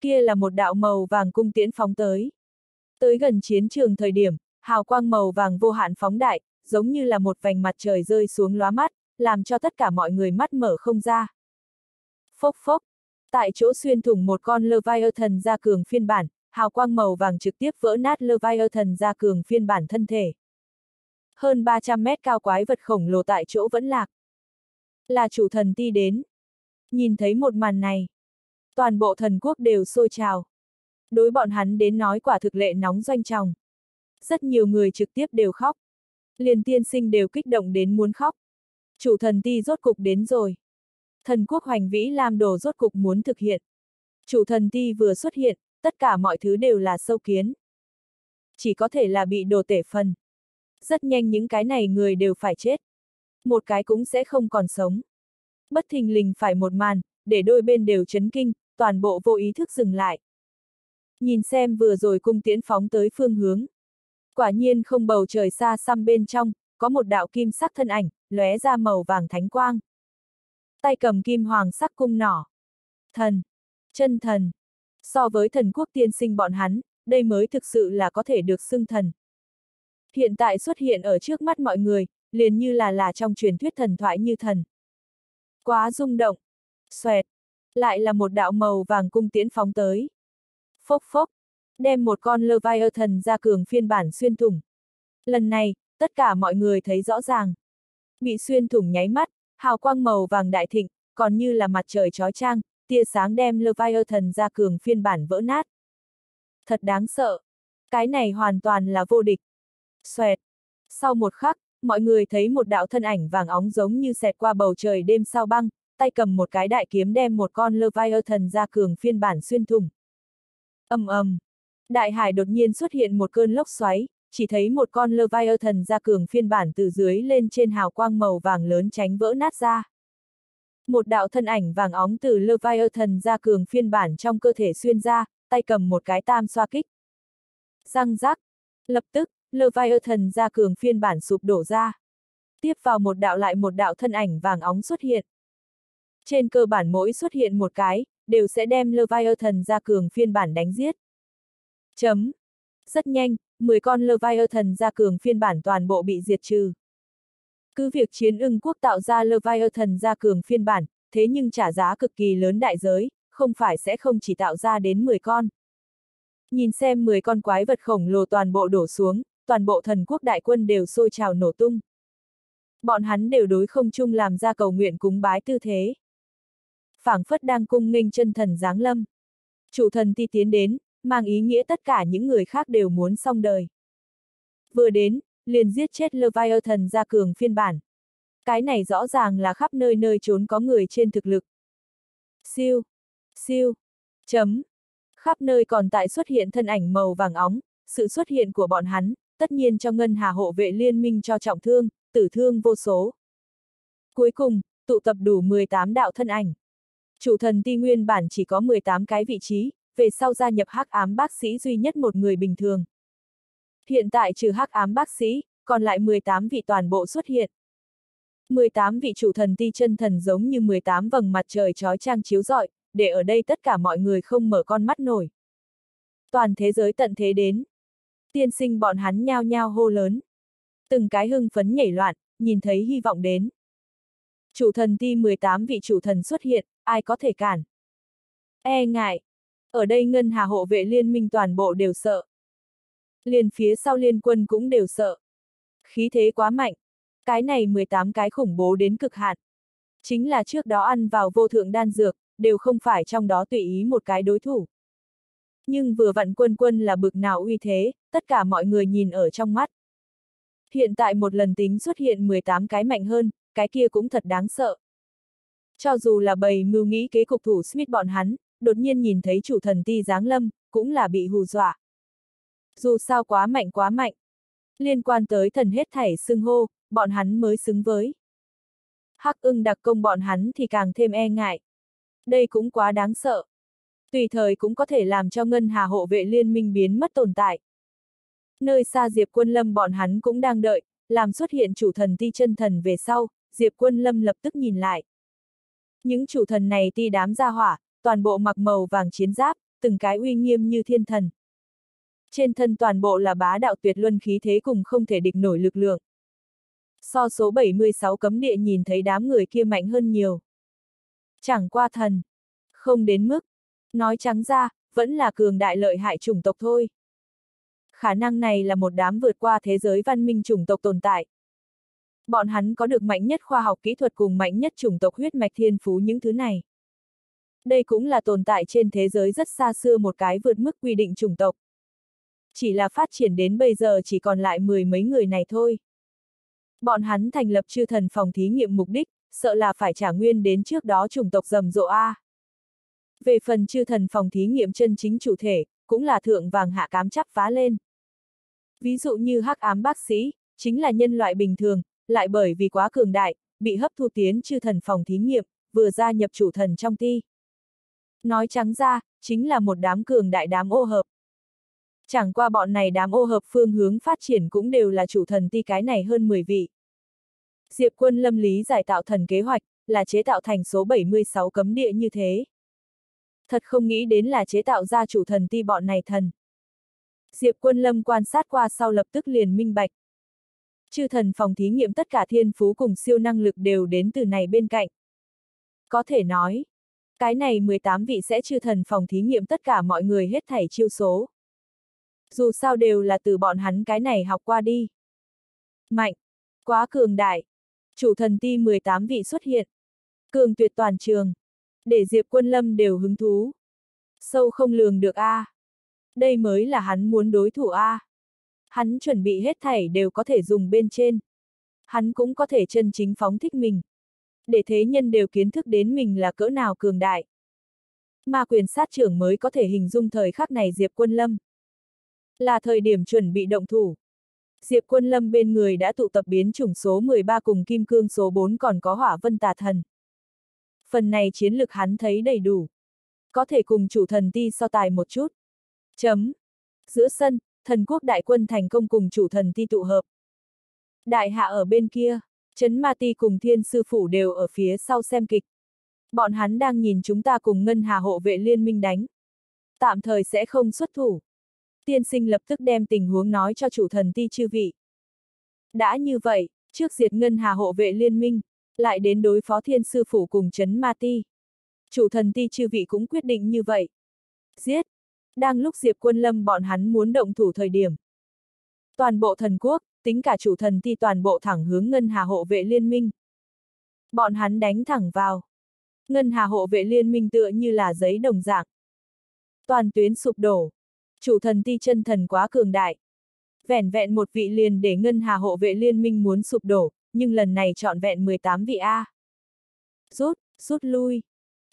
Kia là một đạo màu vàng cung tiễn phóng tới. Tới gần chiến trường thời điểm, hào quang màu vàng vô hạn phóng đại, giống như là một vành mặt trời rơi xuống lóa mắt, làm cho tất cả mọi người mắt mở không ra. Phốc phốc, tại chỗ xuyên thủng một con Leviathan ra cường phiên bản, hào quang màu vàng trực tiếp vỡ nát Leviathan ra cường phiên bản thân thể. Hơn 300 mét cao quái vật khổng lồ tại chỗ vẫn lạc. Là chủ thần ti đến. Nhìn thấy một màn này. Toàn bộ thần quốc đều sôi trào. Đối bọn hắn đến nói quả thực lệ nóng doanh tròng. Rất nhiều người trực tiếp đều khóc. Liền tiên sinh đều kích động đến muốn khóc. Chủ thần ti rốt cục đến rồi. Thần quốc hoành vĩ làm đồ rốt cục muốn thực hiện. Chủ thần ti vừa xuất hiện, tất cả mọi thứ đều là sâu kiến. Chỉ có thể là bị đồ tể phần. Rất nhanh những cái này người đều phải chết. Một cái cũng sẽ không còn sống. Bất thình lình phải một màn, để đôi bên đều chấn kinh, toàn bộ vô ý thức dừng lại. Nhìn xem vừa rồi cung tiễn phóng tới phương hướng. Quả nhiên không bầu trời xa xăm bên trong, có một đạo kim sắc thân ảnh, lóe ra màu vàng thánh quang. Tay cầm kim hoàng sắc cung nỏ. Thần. Chân thần. So với thần quốc tiên sinh bọn hắn, đây mới thực sự là có thể được xưng thần. Hiện tại xuất hiện ở trước mắt mọi người, liền như là là trong truyền thuyết thần thoại như thần. Quá rung động. Xoẹt. Lại là một đạo màu vàng cung tiễn phóng tới. Phốc phốc. Đem một con Leviathan ra cường phiên bản xuyên thủng. Lần này, tất cả mọi người thấy rõ ràng. Bị xuyên thủng nháy mắt, hào quang màu vàng đại thịnh, còn như là mặt trời chói trang tia sáng đem Leviathan ra cường phiên bản vỡ nát. Thật đáng sợ. Cái này hoàn toàn là vô địch. Xoẹt. Sau một khắc, mọi người thấy một đạo thân ảnh vàng óng giống như xẹt qua bầu trời đêm sao băng, tay cầm một cái đại kiếm đem một con Leviathan ra cường phiên bản xuyên thủng. ầm ầm, Đại hải đột nhiên xuất hiện một cơn lốc xoáy, chỉ thấy một con Leviathan ra cường phiên bản từ dưới lên trên hào quang màu vàng lớn tránh vỡ nát ra. Một đạo thân ảnh vàng óng từ Leviathan ra cường phiên bản trong cơ thể xuyên ra, tay cầm một cái tam xoa kích. Răng rác. Lập tức, Leviathan ra cường phiên bản sụp đổ ra. Tiếp vào một đạo lại một đạo thân ảnh vàng óng xuất hiện. Trên cơ bản mỗi xuất hiện một cái, đều sẽ đem Leviathan ra cường phiên bản đánh giết. Chấm. Rất nhanh, 10 con Leviathan ra cường phiên bản toàn bộ bị diệt trừ. Cứ việc chiến ưng quốc tạo ra Leviathan ra cường phiên bản, thế nhưng trả giá cực kỳ lớn đại giới, không phải sẽ không chỉ tạo ra đến 10 con. Nhìn xem 10 con quái vật khổng lồ toàn bộ đổ xuống, toàn bộ thần quốc đại quân đều sôi trào nổ tung. Bọn hắn đều đối không chung làm ra cầu nguyện cúng bái tư thế. phảng phất đang cung nghênh chân thần giáng lâm. Chủ thần ti tiến đến, mang ý nghĩa tất cả những người khác đều muốn xong đời. Vừa đến, liền giết chết Leviathan ra cường phiên bản. Cái này rõ ràng là khắp nơi nơi trốn có người trên thực lực. Siêu, siêu, chấm. Khắp nơi còn tại xuất hiện thân ảnh màu vàng óng, sự xuất hiện của bọn hắn, tất nhiên cho Ngân Hà hộ vệ liên minh cho trọng thương, tử thương vô số. Cuối cùng, tụ tập đủ 18 đạo thân ảnh. Chủ thần ti nguyên bản chỉ có 18 cái vị trí, về sau gia nhập hắc ám bác sĩ duy nhất một người bình thường. Hiện tại trừ hắc ám bác sĩ, còn lại 18 vị toàn bộ xuất hiện. 18 vị chủ thần ti chân thần giống như 18 vầng mặt trời trói trang chiếu rọi, để ở đây tất cả mọi người không mở con mắt nổi. Toàn thế giới tận thế đến. Tiên sinh bọn hắn nhao nhao hô lớn. Từng cái hưng phấn nhảy loạn, nhìn thấy hy vọng đến. Chủ thần ti 18 vị chủ thần xuất hiện, ai có thể cản. E ngại. Ở đây ngân hà hộ vệ liên minh toàn bộ đều sợ. Liền phía sau liên quân cũng đều sợ. Khí thế quá mạnh. Cái này 18 cái khủng bố đến cực hạn. Chính là trước đó ăn vào vô thượng đan dược, đều không phải trong đó tùy ý một cái đối thủ. Nhưng vừa vặn quân quân là bực nào uy thế, tất cả mọi người nhìn ở trong mắt. Hiện tại một lần tính xuất hiện 18 cái mạnh hơn, cái kia cũng thật đáng sợ. Cho dù là bầy mưu nghĩ kế cục thủ Smith bọn hắn, đột nhiên nhìn thấy chủ thần ti giáng lâm, cũng là bị hù dọa. Dù sao quá mạnh quá mạnh. Liên quan tới thần hết thảy xưng hô, bọn hắn mới xứng với. Hắc ưng đặc công bọn hắn thì càng thêm e ngại. Đây cũng quá đáng sợ. Tùy thời cũng có thể làm cho ngân hà hộ vệ liên minh biến mất tồn tại. Nơi xa Diệp Quân Lâm bọn hắn cũng đang đợi, làm xuất hiện chủ thần ti chân thần về sau, Diệp Quân Lâm lập tức nhìn lại. Những chủ thần này ti đám ra hỏa, toàn bộ mặc màu vàng chiến giáp, từng cái uy nghiêm như thiên thần. Trên thân toàn bộ là bá đạo tuyệt luân khí thế cùng không thể địch nổi lực lượng. So số 76 cấm địa nhìn thấy đám người kia mạnh hơn nhiều. Chẳng qua thần. Không đến mức. Nói trắng ra, vẫn là cường đại lợi hại chủng tộc thôi. Khả năng này là một đám vượt qua thế giới văn minh chủng tộc tồn tại. Bọn hắn có được mạnh nhất khoa học kỹ thuật cùng mạnh nhất chủng tộc huyết mạch thiên phú những thứ này. Đây cũng là tồn tại trên thế giới rất xa xưa một cái vượt mức quy định chủng tộc. Chỉ là phát triển đến bây giờ chỉ còn lại mười mấy người này thôi. Bọn hắn thành lập chư thần phòng thí nghiệm mục đích, sợ là phải trả nguyên đến trước đó chủng tộc rầm rộ A. Về phần chư thần phòng thí nghiệm chân chính chủ thể, cũng là thượng vàng hạ cám chắp phá lên. Ví dụ như hắc ám bác sĩ, chính là nhân loại bình thường, lại bởi vì quá cường đại, bị hấp thu tiến chư thần phòng thí nghiệm, vừa gia nhập chủ thần trong ti. Nói trắng ra, chính là một đám cường đại đám ô hợp. Chẳng qua bọn này đám ô hợp phương hướng phát triển cũng đều là chủ thần ti cái này hơn 10 vị. Diệp quân lâm lý giải tạo thần kế hoạch, là chế tạo thành số 76 cấm địa như thế. Thật không nghĩ đến là chế tạo ra chủ thần ti bọn này thần. Diệp quân lâm quan sát qua sau lập tức liền minh bạch. Chư thần phòng thí nghiệm tất cả thiên phú cùng siêu năng lực đều đến từ này bên cạnh. Có thể nói, cái này 18 vị sẽ chư thần phòng thí nghiệm tất cả mọi người hết thảy chiêu số. Dù sao đều là từ bọn hắn cái này học qua đi. Mạnh, quá cường đại. Chủ thần ti 18 vị xuất hiện. Cường tuyệt toàn trường. Để Diệp Quân Lâm đều hứng thú. Sâu không lường được a. À. Đây mới là hắn muốn đối thủ a. À. Hắn chuẩn bị hết thảy đều có thể dùng bên trên. Hắn cũng có thể chân chính phóng thích mình. Để thế nhân đều kiến thức đến mình là cỡ nào cường đại. mà quyền sát trưởng mới có thể hình dung thời khắc này Diệp Quân Lâm. Là thời điểm chuẩn bị động thủ. Diệp Quân Lâm bên người đã tụ tập biến chủng số 13 cùng kim cương số 4 còn có hỏa vân tà thần. Phần này chiến lực hắn thấy đầy đủ. Có thể cùng chủ thần ti so tài một chút. Chấm. Giữa sân, thần quốc đại quân thành công cùng chủ thần ti tụ hợp. Đại hạ ở bên kia, chấn ma ti cùng thiên sư phủ đều ở phía sau xem kịch. Bọn hắn đang nhìn chúng ta cùng ngân hà hộ vệ liên minh đánh. Tạm thời sẽ không xuất thủ. Tiên sinh lập tức đem tình huống nói cho chủ thần ti chư vị. Đã như vậy, trước diệt ngân hà hộ vệ liên minh, lại đến đối phó thiên sư phủ cùng chấn ma ti. Chủ thần ti chư vị cũng quyết định như vậy. Giết! Đang lúc Diệp Quân Lâm bọn hắn muốn động thủ thời điểm. Toàn bộ thần quốc, tính cả chủ thần ti toàn bộ thẳng hướng ngân hà hộ vệ liên minh. Bọn hắn đánh thẳng vào. Ngân hà hộ vệ liên minh tựa như là giấy đồng dạng. Toàn tuyến sụp đổ. Chủ thần ti chân thần quá cường đại. Vẻn vẹn một vị liền để ngân hà hộ vệ liên minh muốn sụp đổ, nhưng lần này chọn vẹn 18 vị A. Rút, rút lui.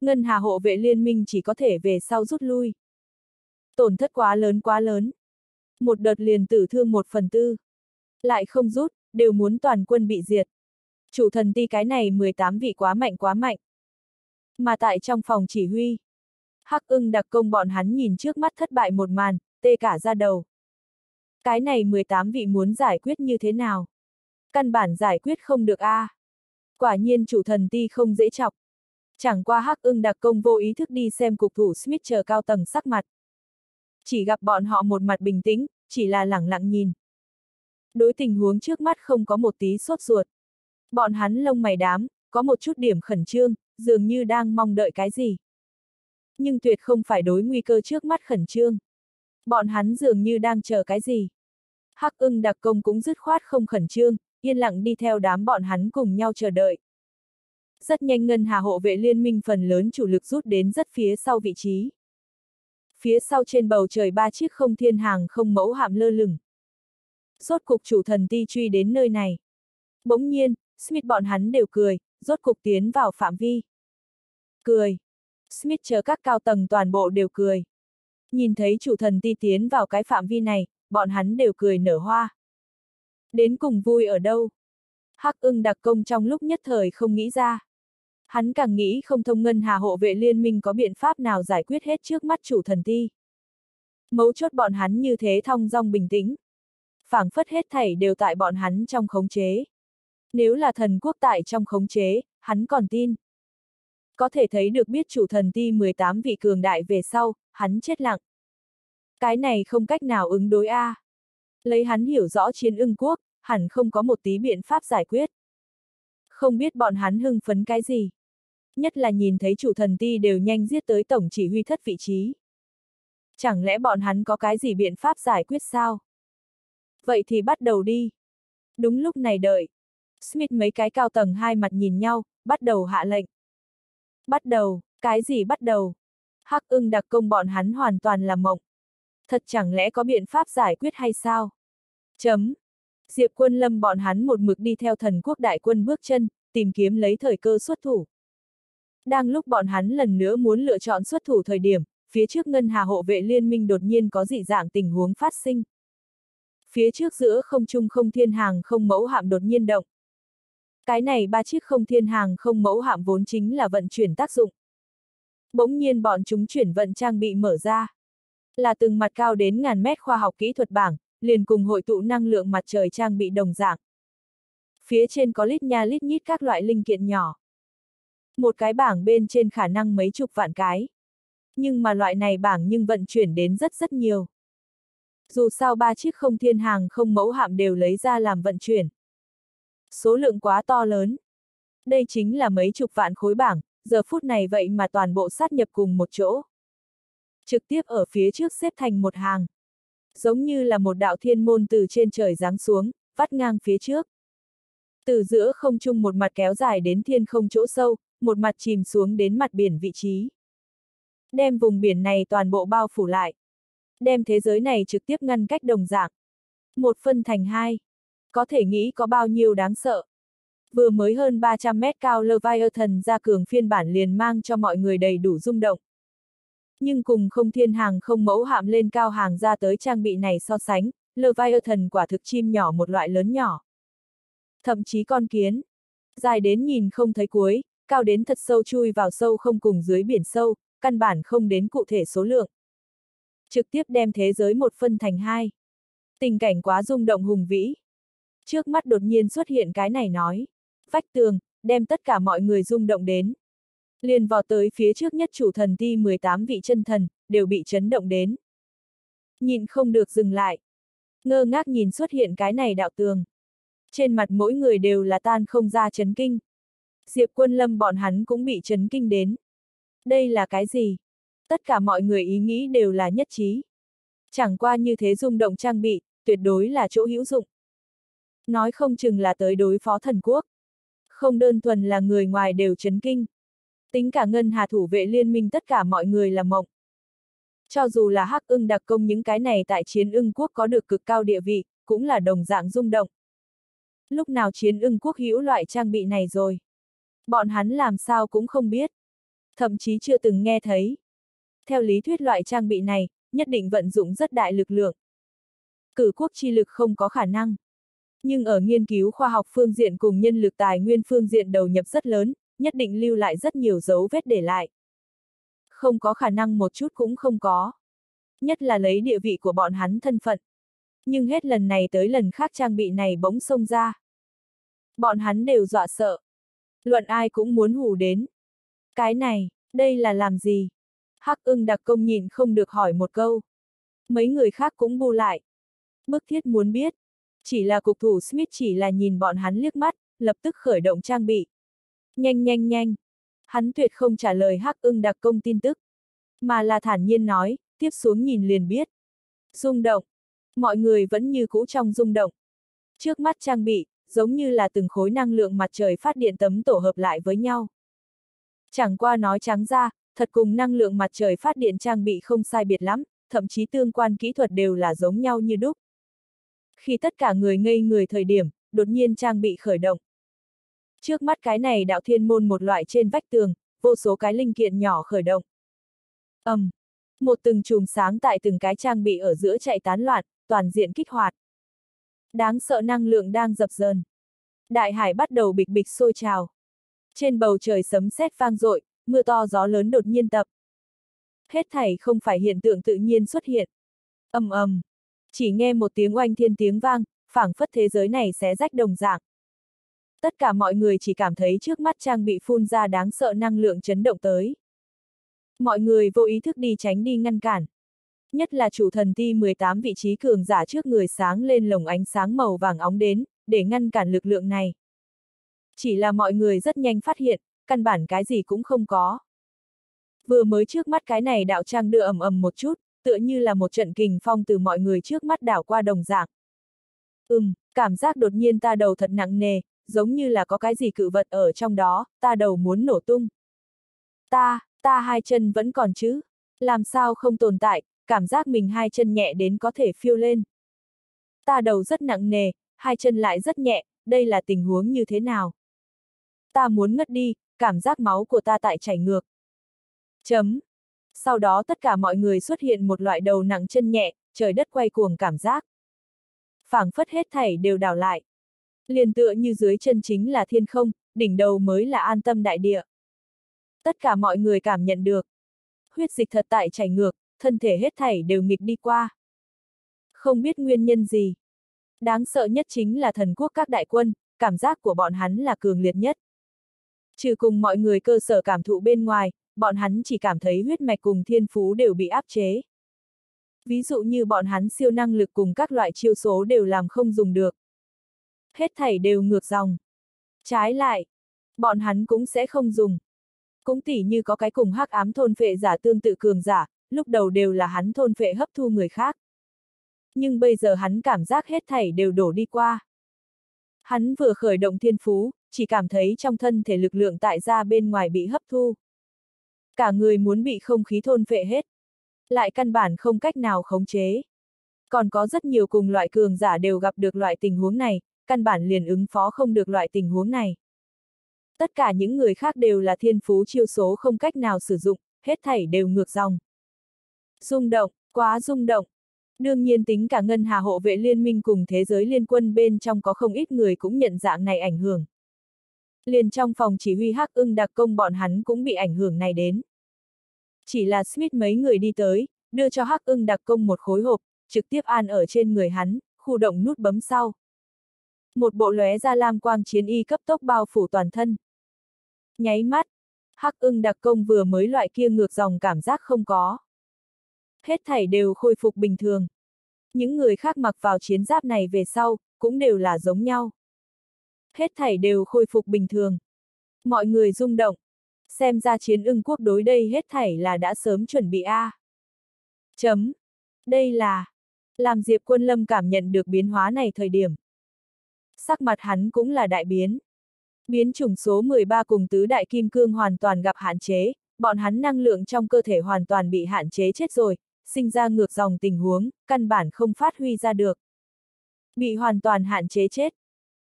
Ngân hà hộ vệ liên minh chỉ có thể về sau rút lui. Tổn thất quá lớn quá lớn. Một đợt liền tử thương một phần tư. Lại không rút, đều muốn toàn quân bị diệt. Chủ thần ti cái này 18 vị quá mạnh quá mạnh. Mà tại trong phòng chỉ huy, Hắc ưng đặc công bọn hắn nhìn trước mắt thất bại một màn, tê cả ra đầu. Cái này 18 vị muốn giải quyết như thế nào? Căn bản giải quyết không được a. À. Quả nhiên chủ thần ti không dễ chọc. Chẳng qua Hắc ưng đặc công vô ý thức đi xem cục thủ Smith chờ cao tầng sắc mặt. Chỉ gặp bọn họ một mặt bình tĩnh, chỉ là lẳng lặng nhìn. Đối tình huống trước mắt không có một tí sốt ruột. Bọn hắn lông mày đám, có một chút điểm khẩn trương, dường như đang mong đợi cái gì. Nhưng tuyệt không phải đối nguy cơ trước mắt khẩn trương. Bọn hắn dường như đang chờ cái gì. Hắc ưng đặc công cũng dứt khoát không khẩn trương, yên lặng đi theo đám bọn hắn cùng nhau chờ đợi. Rất nhanh ngân hà hộ vệ liên minh phần lớn chủ lực rút đến rất phía sau vị trí. Phía sau trên bầu trời ba chiếc không thiên hàng không mẫu hạm lơ lửng. Rốt cục chủ thần ti truy đến nơi này. Bỗng nhiên, Smith bọn hắn đều cười, rốt cục tiến vào phạm vi. Cười. Smith chờ các cao tầng toàn bộ đều cười. Nhìn thấy chủ thần ti tiến vào cái phạm vi này, bọn hắn đều cười nở hoa. Đến cùng vui ở đâu? Hắc ưng đặc công trong lúc nhất thời không nghĩ ra. Hắn càng nghĩ không thông ngân hà hộ vệ liên minh có biện pháp nào giải quyết hết trước mắt chủ thần ti. Mấu chốt bọn hắn như thế thong dong bình tĩnh. phảng phất hết thảy đều tại bọn hắn trong khống chế. Nếu là thần quốc tại trong khống chế, hắn còn tin. Có thể thấy được biết chủ thần ti 18 vị cường đại về sau, hắn chết lặng. Cái này không cách nào ứng đối a. À. Lấy hắn hiểu rõ chiến ưng quốc, hẳn không có một tí biện pháp giải quyết. Không biết bọn hắn hưng phấn cái gì. Nhất là nhìn thấy chủ thần ti đều nhanh giết tới tổng chỉ huy thất vị trí. Chẳng lẽ bọn hắn có cái gì biện pháp giải quyết sao? Vậy thì bắt đầu đi. Đúng lúc này đợi. Smith mấy cái cao tầng hai mặt nhìn nhau, bắt đầu hạ lệnh. Bắt đầu, cái gì bắt đầu? Hắc ưng đặc công bọn hắn hoàn toàn là mộng. Thật chẳng lẽ có biện pháp giải quyết hay sao? Chấm. Diệp quân lâm bọn hắn một mực đi theo thần quốc đại quân bước chân, tìm kiếm lấy thời cơ xuất thủ. Đang lúc bọn hắn lần nữa muốn lựa chọn xuất thủ thời điểm, phía trước ngân hà hộ vệ liên minh đột nhiên có dị dạng tình huống phát sinh. Phía trước giữa không trung không thiên hàng không mẫu hạm đột nhiên động. Cái này ba chiếc không thiên hàng không mẫu hạm vốn chính là vận chuyển tác dụng. Bỗng nhiên bọn chúng chuyển vận trang bị mở ra. Là từng mặt cao đến ngàn mét khoa học kỹ thuật bảng, liền cùng hội tụ năng lượng mặt trời trang bị đồng dạng. Phía trên có lít nha lít nhít các loại linh kiện nhỏ. Một cái bảng bên trên khả năng mấy chục vạn cái. Nhưng mà loại này bảng nhưng vận chuyển đến rất rất nhiều. Dù sao ba chiếc không thiên hàng không mẫu hạm đều lấy ra làm vận chuyển. Số lượng quá to lớn. Đây chính là mấy chục vạn khối bảng, giờ phút này vậy mà toàn bộ sát nhập cùng một chỗ. Trực tiếp ở phía trước xếp thành một hàng. Giống như là một đạo thiên môn từ trên trời giáng xuống, vắt ngang phía trước. Từ giữa không trung một mặt kéo dài đến thiên không chỗ sâu, một mặt chìm xuống đến mặt biển vị trí. Đem vùng biển này toàn bộ bao phủ lại. Đem thế giới này trực tiếp ngăn cách đồng dạng. Một phân thành hai. Có thể nghĩ có bao nhiêu đáng sợ. Vừa mới hơn 300 mét cao Leviathan ra cường phiên bản liền mang cho mọi người đầy đủ rung động. Nhưng cùng không thiên hàng không mẫu hạm lên cao hàng ra tới trang bị này so sánh, Leviathan quả thực chim nhỏ một loại lớn nhỏ. Thậm chí con kiến. Dài đến nhìn không thấy cuối, cao đến thật sâu chui vào sâu không cùng dưới biển sâu, căn bản không đến cụ thể số lượng. Trực tiếp đem thế giới một phân thành hai. Tình cảnh quá rung động hùng vĩ. Trước mắt đột nhiên xuất hiện cái này nói. Vách tường, đem tất cả mọi người rung động đến. Liền vọt tới phía trước nhất chủ thần ti 18 vị chân thần, đều bị chấn động đến. Nhìn không được dừng lại. Ngơ ngác nhìn xuất hiện cái này đạo tường. Trên mặt mỗi người đều là tan không ra chấn kinh. Diệp quân lâm bọn hắn cũng bị chấn kinh đến. Đây là cái gì? Tất cả mọi người ý nghĩ đều là nhất trí. Chẳng qua như thế rung động trang bị, tuyệt đối là chỗ hữu dụng. Nói không chừng là tới đối phó thần quốc. Không đơn thuần là người ngoài đều chấn kinh. Tính cả ngân hà thủ vệ liên minh tất cả mọi người là mộng. Cho dù là hắc ưng đặc công những cái này tại chiến ưng quốc có được cực cao địa vị, cũng là đồng dạng rung động. Lúc nào chiến ưng quốc hữu loại trang bị này rồi? Bọn hắn làm sao cũng không biết. Thậm chí chưa từng nghe thấy. Theo lý thuyết loại trang bị này, nhất định vận dụng rất đại lực lượng. Cử quốc chi lực không có khả năng. Nhưng ở nghiên cứu khoa học phương diện cùng nhân lực tài nguyên phương diện đầu nhập rất lớn, nhất định lưu lại rất nhiều dấu vết để lại. Không có khả năng một chút cũng không có. Nhất là lấy địa vị của bọn hắn thân phận. Nhưng hết lần này tới lần khác trang bị này bỗng xông ra. Bọn hắn đều dọa sợ. Luận ai cũng muốn hù đến. Cái này, đây là làm gì? Hắc ưng đặc công nhìn không được hỏi một câu. Mấy người khác cũng bu lại. Bức thiết muốn biết. Chỉ là cục thủ Smith chỉ là nhìn bọn hắn liếc mắt, lập tức khởi động trang bị. Nhanh nhanh nhanh. Hắn tuyệt không trả lời Hắc ưng đặc công tin tức. Mà là thản nhiên nói, tiếp xuống nhìn liền biết. Rung động. Mọi người vẫn như cũ trong rung động. Trước mắt trang bị, giống như là từng khối năng lượng mặt trời phát điện tấm tổ hợp lại với nhau. Chẳng qua nói trắng ra, thật cùng năng lượng mặt trời phát điện trang bị không sai biệt lắm, thậm chí tương quan kỹ thuật đều là giống nhau như đúc. Khi tất cả người ngây người thời điểm, đột nhiên trang bị khởi động. Trước mắt cái này đạo thiên môn một loại trên vách tường, vô số cái linh kiện nhỏ khởi động. ầm, um, một từng chùm sáng tại từng cái trang bị ở giữa chạy tán loạn, toàn diện kích hoạt. Đáng sợ năng lượng đang dập dờn. Đại hải bắt đầu bịch bịch sôi trào. Trên bầu trời sấm sét vang dội, mưa to gió lớn đột nhiên tập. Hết thảy không phải hiện tượng tự nhiên xuất hiện. ầm ầm, chỉ nghe một tiếng oanh thiên tiếng vang, phảng phất thế giới này xé rách đồng dạng. Tất cả mọi người chỉ cảm thấy trước mắt trang bị phun ra đáng sợ năng lượng chấn động tới. Mọi người vô ý thức đi tránh đi ngăn cản. Nhất là chủ thần ti 18 vị trí cường giả trước người sáng lên lồng ánh sáng màu vàng óng đến, để ngăn cản lực lượng này. Chỉ là mọi người rất nhanh phát hiện, căn bản cái gì cũng không có. Vừa mới trước mắt cái này đạo trang đưa ầm ầm một chút, tựa như là một trận kình phong từ mọi người trước mắt đảo qua đồng dạng. Ừm, cảm giác đột nhiên ta đầu thật nặng nề, giống như là có cái gì cự vật ở trong đó, ta đầu muốn nổ tung. Ta, ta hai chân vẫn còn chứ, làm sao không tồn tại, cảm giác mình hai chân nhẹ đến có thể phiêu lên. Ta đầu rất nặng nề, hai chân lại rất nhẹ, đây là tình huống như thế nào? Ta muốn ngất đi, cảm giác máu của ta tại chảy ngược. Chấm. Sau đó tất cả mọi người xuất hiện một loại đầu nặng chân nhẹ, trời đất quay cuồng cảm giác. phảng phất hết thảy đều đảo lại. Liền tựa như dưới chân chính là thiên không, đỉnh đầu mới là an tâm đại địa. Tất cả mọi người cảm nhận được. Huyết dịch thật tại chảy ngược, thân thể hết thảy đều nghịch đi qua. Không biết nguyên nhân gì. Đáng sợ nhất chính là thần quốc các đại quân, cảm giác của bọn hắn là cường liệt nhất. Trừ cùng mọi người cơ sở cảm thụ bên ngoài, bọn hắn chỉ cảm thấy huyết mạch cùng thiên phú đều bị áp chế. Ví dụ như bọn hắn siêu năng lực cùng các loại chiêu số đều làm không dùng được. Hết thảy đều ngược dòng. Trái lại, bọn hắn cũng sẽ không dùng. Cũng tỉ như có cái cùng hắc ám thôn phệ giả tương tự cường giả, lúc đầu đều là hắn thôn phệ hấp thu người khác. Nhưng bây giờ hắn cảm giác hết thảy đều đổ đi qua. Hắn vừa khởi động thiên phú, chỉ cảm thấy trong thân thể lực lượng tại ra bên ngoài bị hấp thu. Cả người muốn bị không khí thôn phệ hết. Lại căn bản không cách nào khống chế. Còn có rất nhiều cùng loại cường giả đều gặp được loại tình huống này, căn bản liền ứng phó không được loại tình huống này. Tất cả những người khác đều là thiên phú chiêu số không cách nào sử dụng, hết thảy đều ngược dòng. Rung động, quá rung động. Đương nhiên tính cả ngân hà hộ vệ liên minh cùng thế giới liên quân bên trong có không ít người cũng nhận dạng này ảnh hưởng. Liền trong phòng chỉ huy hắc ưng đặc công bọn hắn cũng bị ảnh hưởng này đến. Chỉ là Smith mấy người đi tới, đưa cho hắc ưng đặc công một khối hộp, trực tiếp an ở trên người hắn, khu động nút bấm sau. Một bộ lóe ra lam quang chiến y cấp tốc bao phủ toàn thân. Nháy mắt, hắc ưng đặc công vừa mới loại kia ngược dòng cảm giác không có. Hết thảy đều khôi phục bình thường. Những người khác mặc vào chiến giáp này về sau, cũng đều là giống nhau. Hết thảy đều khôi phục bình thường. Mọi người rung động. Xem ra chiến ưng quốc đối đây hết thảy là đã sớm chuẩn bị A. Chấm. Đây là. Làm Diệp Quân Lâm cảm nhận được biến hóa này thời điểm. Sắc mặt hắn cũng là đại biến. Biến chủng số 13 cùng tứ đại kim cương hoàn toàn gặp hạn chế, bọn hắn năng lượng trong cơ thể hoàn toàn bị hạn chế chết rồi, sinh ra ngược dòng tình huống, căn bản không phát huy ra được. Bị hoàn toàn hạn chế chết.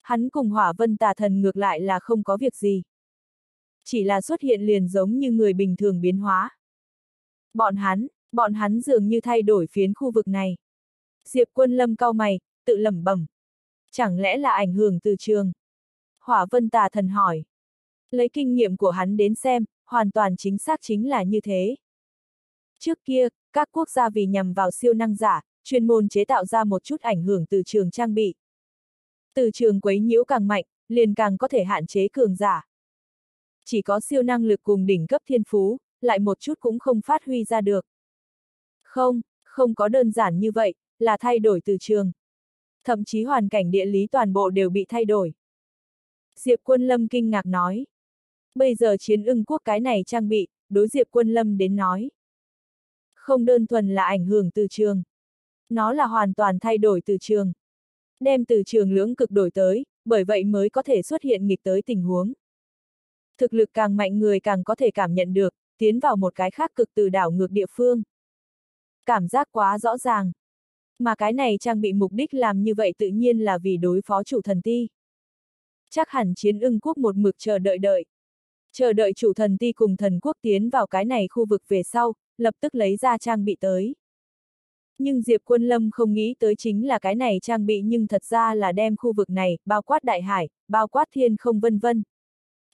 Hắn cùng hỏa vân tà thần ngược lại là không có việc gì. Chỉ là xuất hiện liền giống như người bình thường biến hóa. Bọn hắn, bọn hắn dường như thay đổi phiến khu vực này. Diệp quân lâm cao mày, tự lẩm bẩm. Chẳng lẽ là ảnh hưởng từ trường? Hỏa vân tà thần hỏi. Lấy kinh nghiệm của hắn đến xem, hoàn toàn chính xác chính là như thế. Trước kia, các quốc gia vì nhằm vào siêu năng giả, chuyên môn chế tạo ra một chút ảnh hưởng từ trường trang bị. Từ trường quấy nhiễu càng mạnh, liền càng có thể hạn chế cường giả. Chỉ có siêu năng lực cùng đỉnh cấp thiên phú, lại một chút cũng không phát huy ra được. Không, không có đơn giản như vậy, là thay đổi từ trường. Thậm chí hoàn cảnh địa lý toàn bộ đều bị thay đổi. Diệp Quân Lâm kinh ngạc nói. Bây giờ chiến ưng quốc cái này trang bị, đối Diệp Quân Lâm đến nói. Không đơn thuần là ảnh hưởng từ trường. Nó là hoàn toàn thay đổi từ trường. Đem từ trường lưỡng cực đổi tới, bởi vậy mới có thể xuất hiện nghịch tới tình huống. Thực lực càng mạnh người càng có thể cảm nhận được, tiến vào một cái khác cực từ đảo ngược địa phương. Cảm giác quá rõ ràng. Mà cái này trang bị mục đích làm như vậy tự nhiên là vì đối phó chủ thần ti. Chắc hẳn chiến ưng quốc một mực chờ đợi đợi. Chờ đợi chủ thần ti cùng thần quốc tiến vào cái này khu vực về sau, lập tức lấy ra trang bị tới. Nhưng Diệp Quân Lâm không nghĩ tới chính là cái này trang bị nhưng thật ra là đem khu vực này, bao quát đại hải, bao quát thiên không vân vân.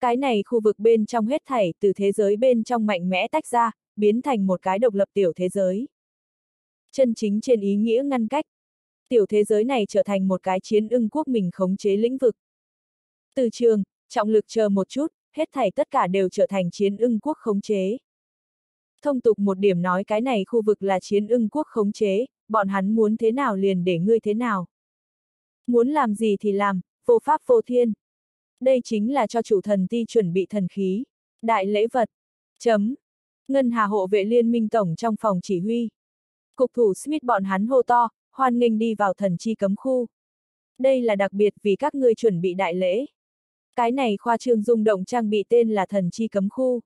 Cái này khu vực bên trong hết thảy từ thế giới bên trong mạnh mẽ tách ra, biến thành một cái độc lập tiểu thế giới. Chân chính trên ý nghĩa ngăn cách. Tiểu thế giới này trở thành một cái chiến ưng quốc mình khống chế lĩnh vực. Từ trường, trọng lực chờ một chút, hết thảy tất cả đều trở thành chiến ưng quốc khống chế. Thông tục một điểm nói cái này khu vực là chiến ưng quốc khống chế, bọn hắn muốn thế nào liền để ngươi thế nào. Muốn làm gì thì làm, vô pháp vô thiên. Đây chính là cho chủ thần ti chuẩn bị thần khí. Đại lễ vật. Chấm. Ngân Hà hộ vệ liên minh tổng trong phòng chỉ huy. Cục thủ Smith bọn hắn hô to, hoan nghênh đi vào thần chi cấm khu. Đây là đặc biệt vì các ngươi chuẩn bị đại lễ. Cái này khoa trương rung động trang bị tên là thần chi cấm khu.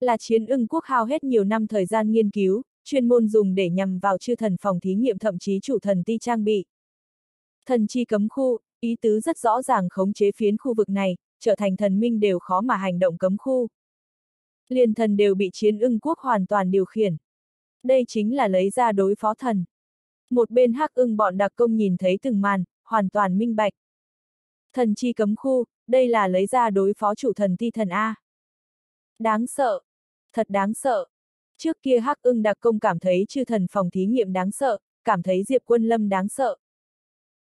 Là chiến ưng quốc hao hết nhiều năm thời gian nghiên cứu, chuyên môn dùng để nhằm vào chư thần phòng thí nghiệm thậm chí chủ thần ti trang bị. Thần chi cấm khu, ý tứ rất rõ ràng khống chế phiến khu vực này, trở thành thần minh đều khó mà hành động cấm khu. Liên thần đều bị chiến ưng quốc hoàn toàn điều khiển. Đây chính là lấy ra đối phó thần. Một bên hắc ưng bọn đặc công nhìn thấy từng màn, hoàn toàn minh bạch. Thần chi cấm khu, đây là lấy ra đối phó chủ thần ti thần A. Đáng sợ. Thật đáng sợ. Trước kia hắc ưng đặc công cảm thấy chư thần phòng thí nghiệm đáng sợ, cảm thấy Diệp Quân Lâm đáng sợ.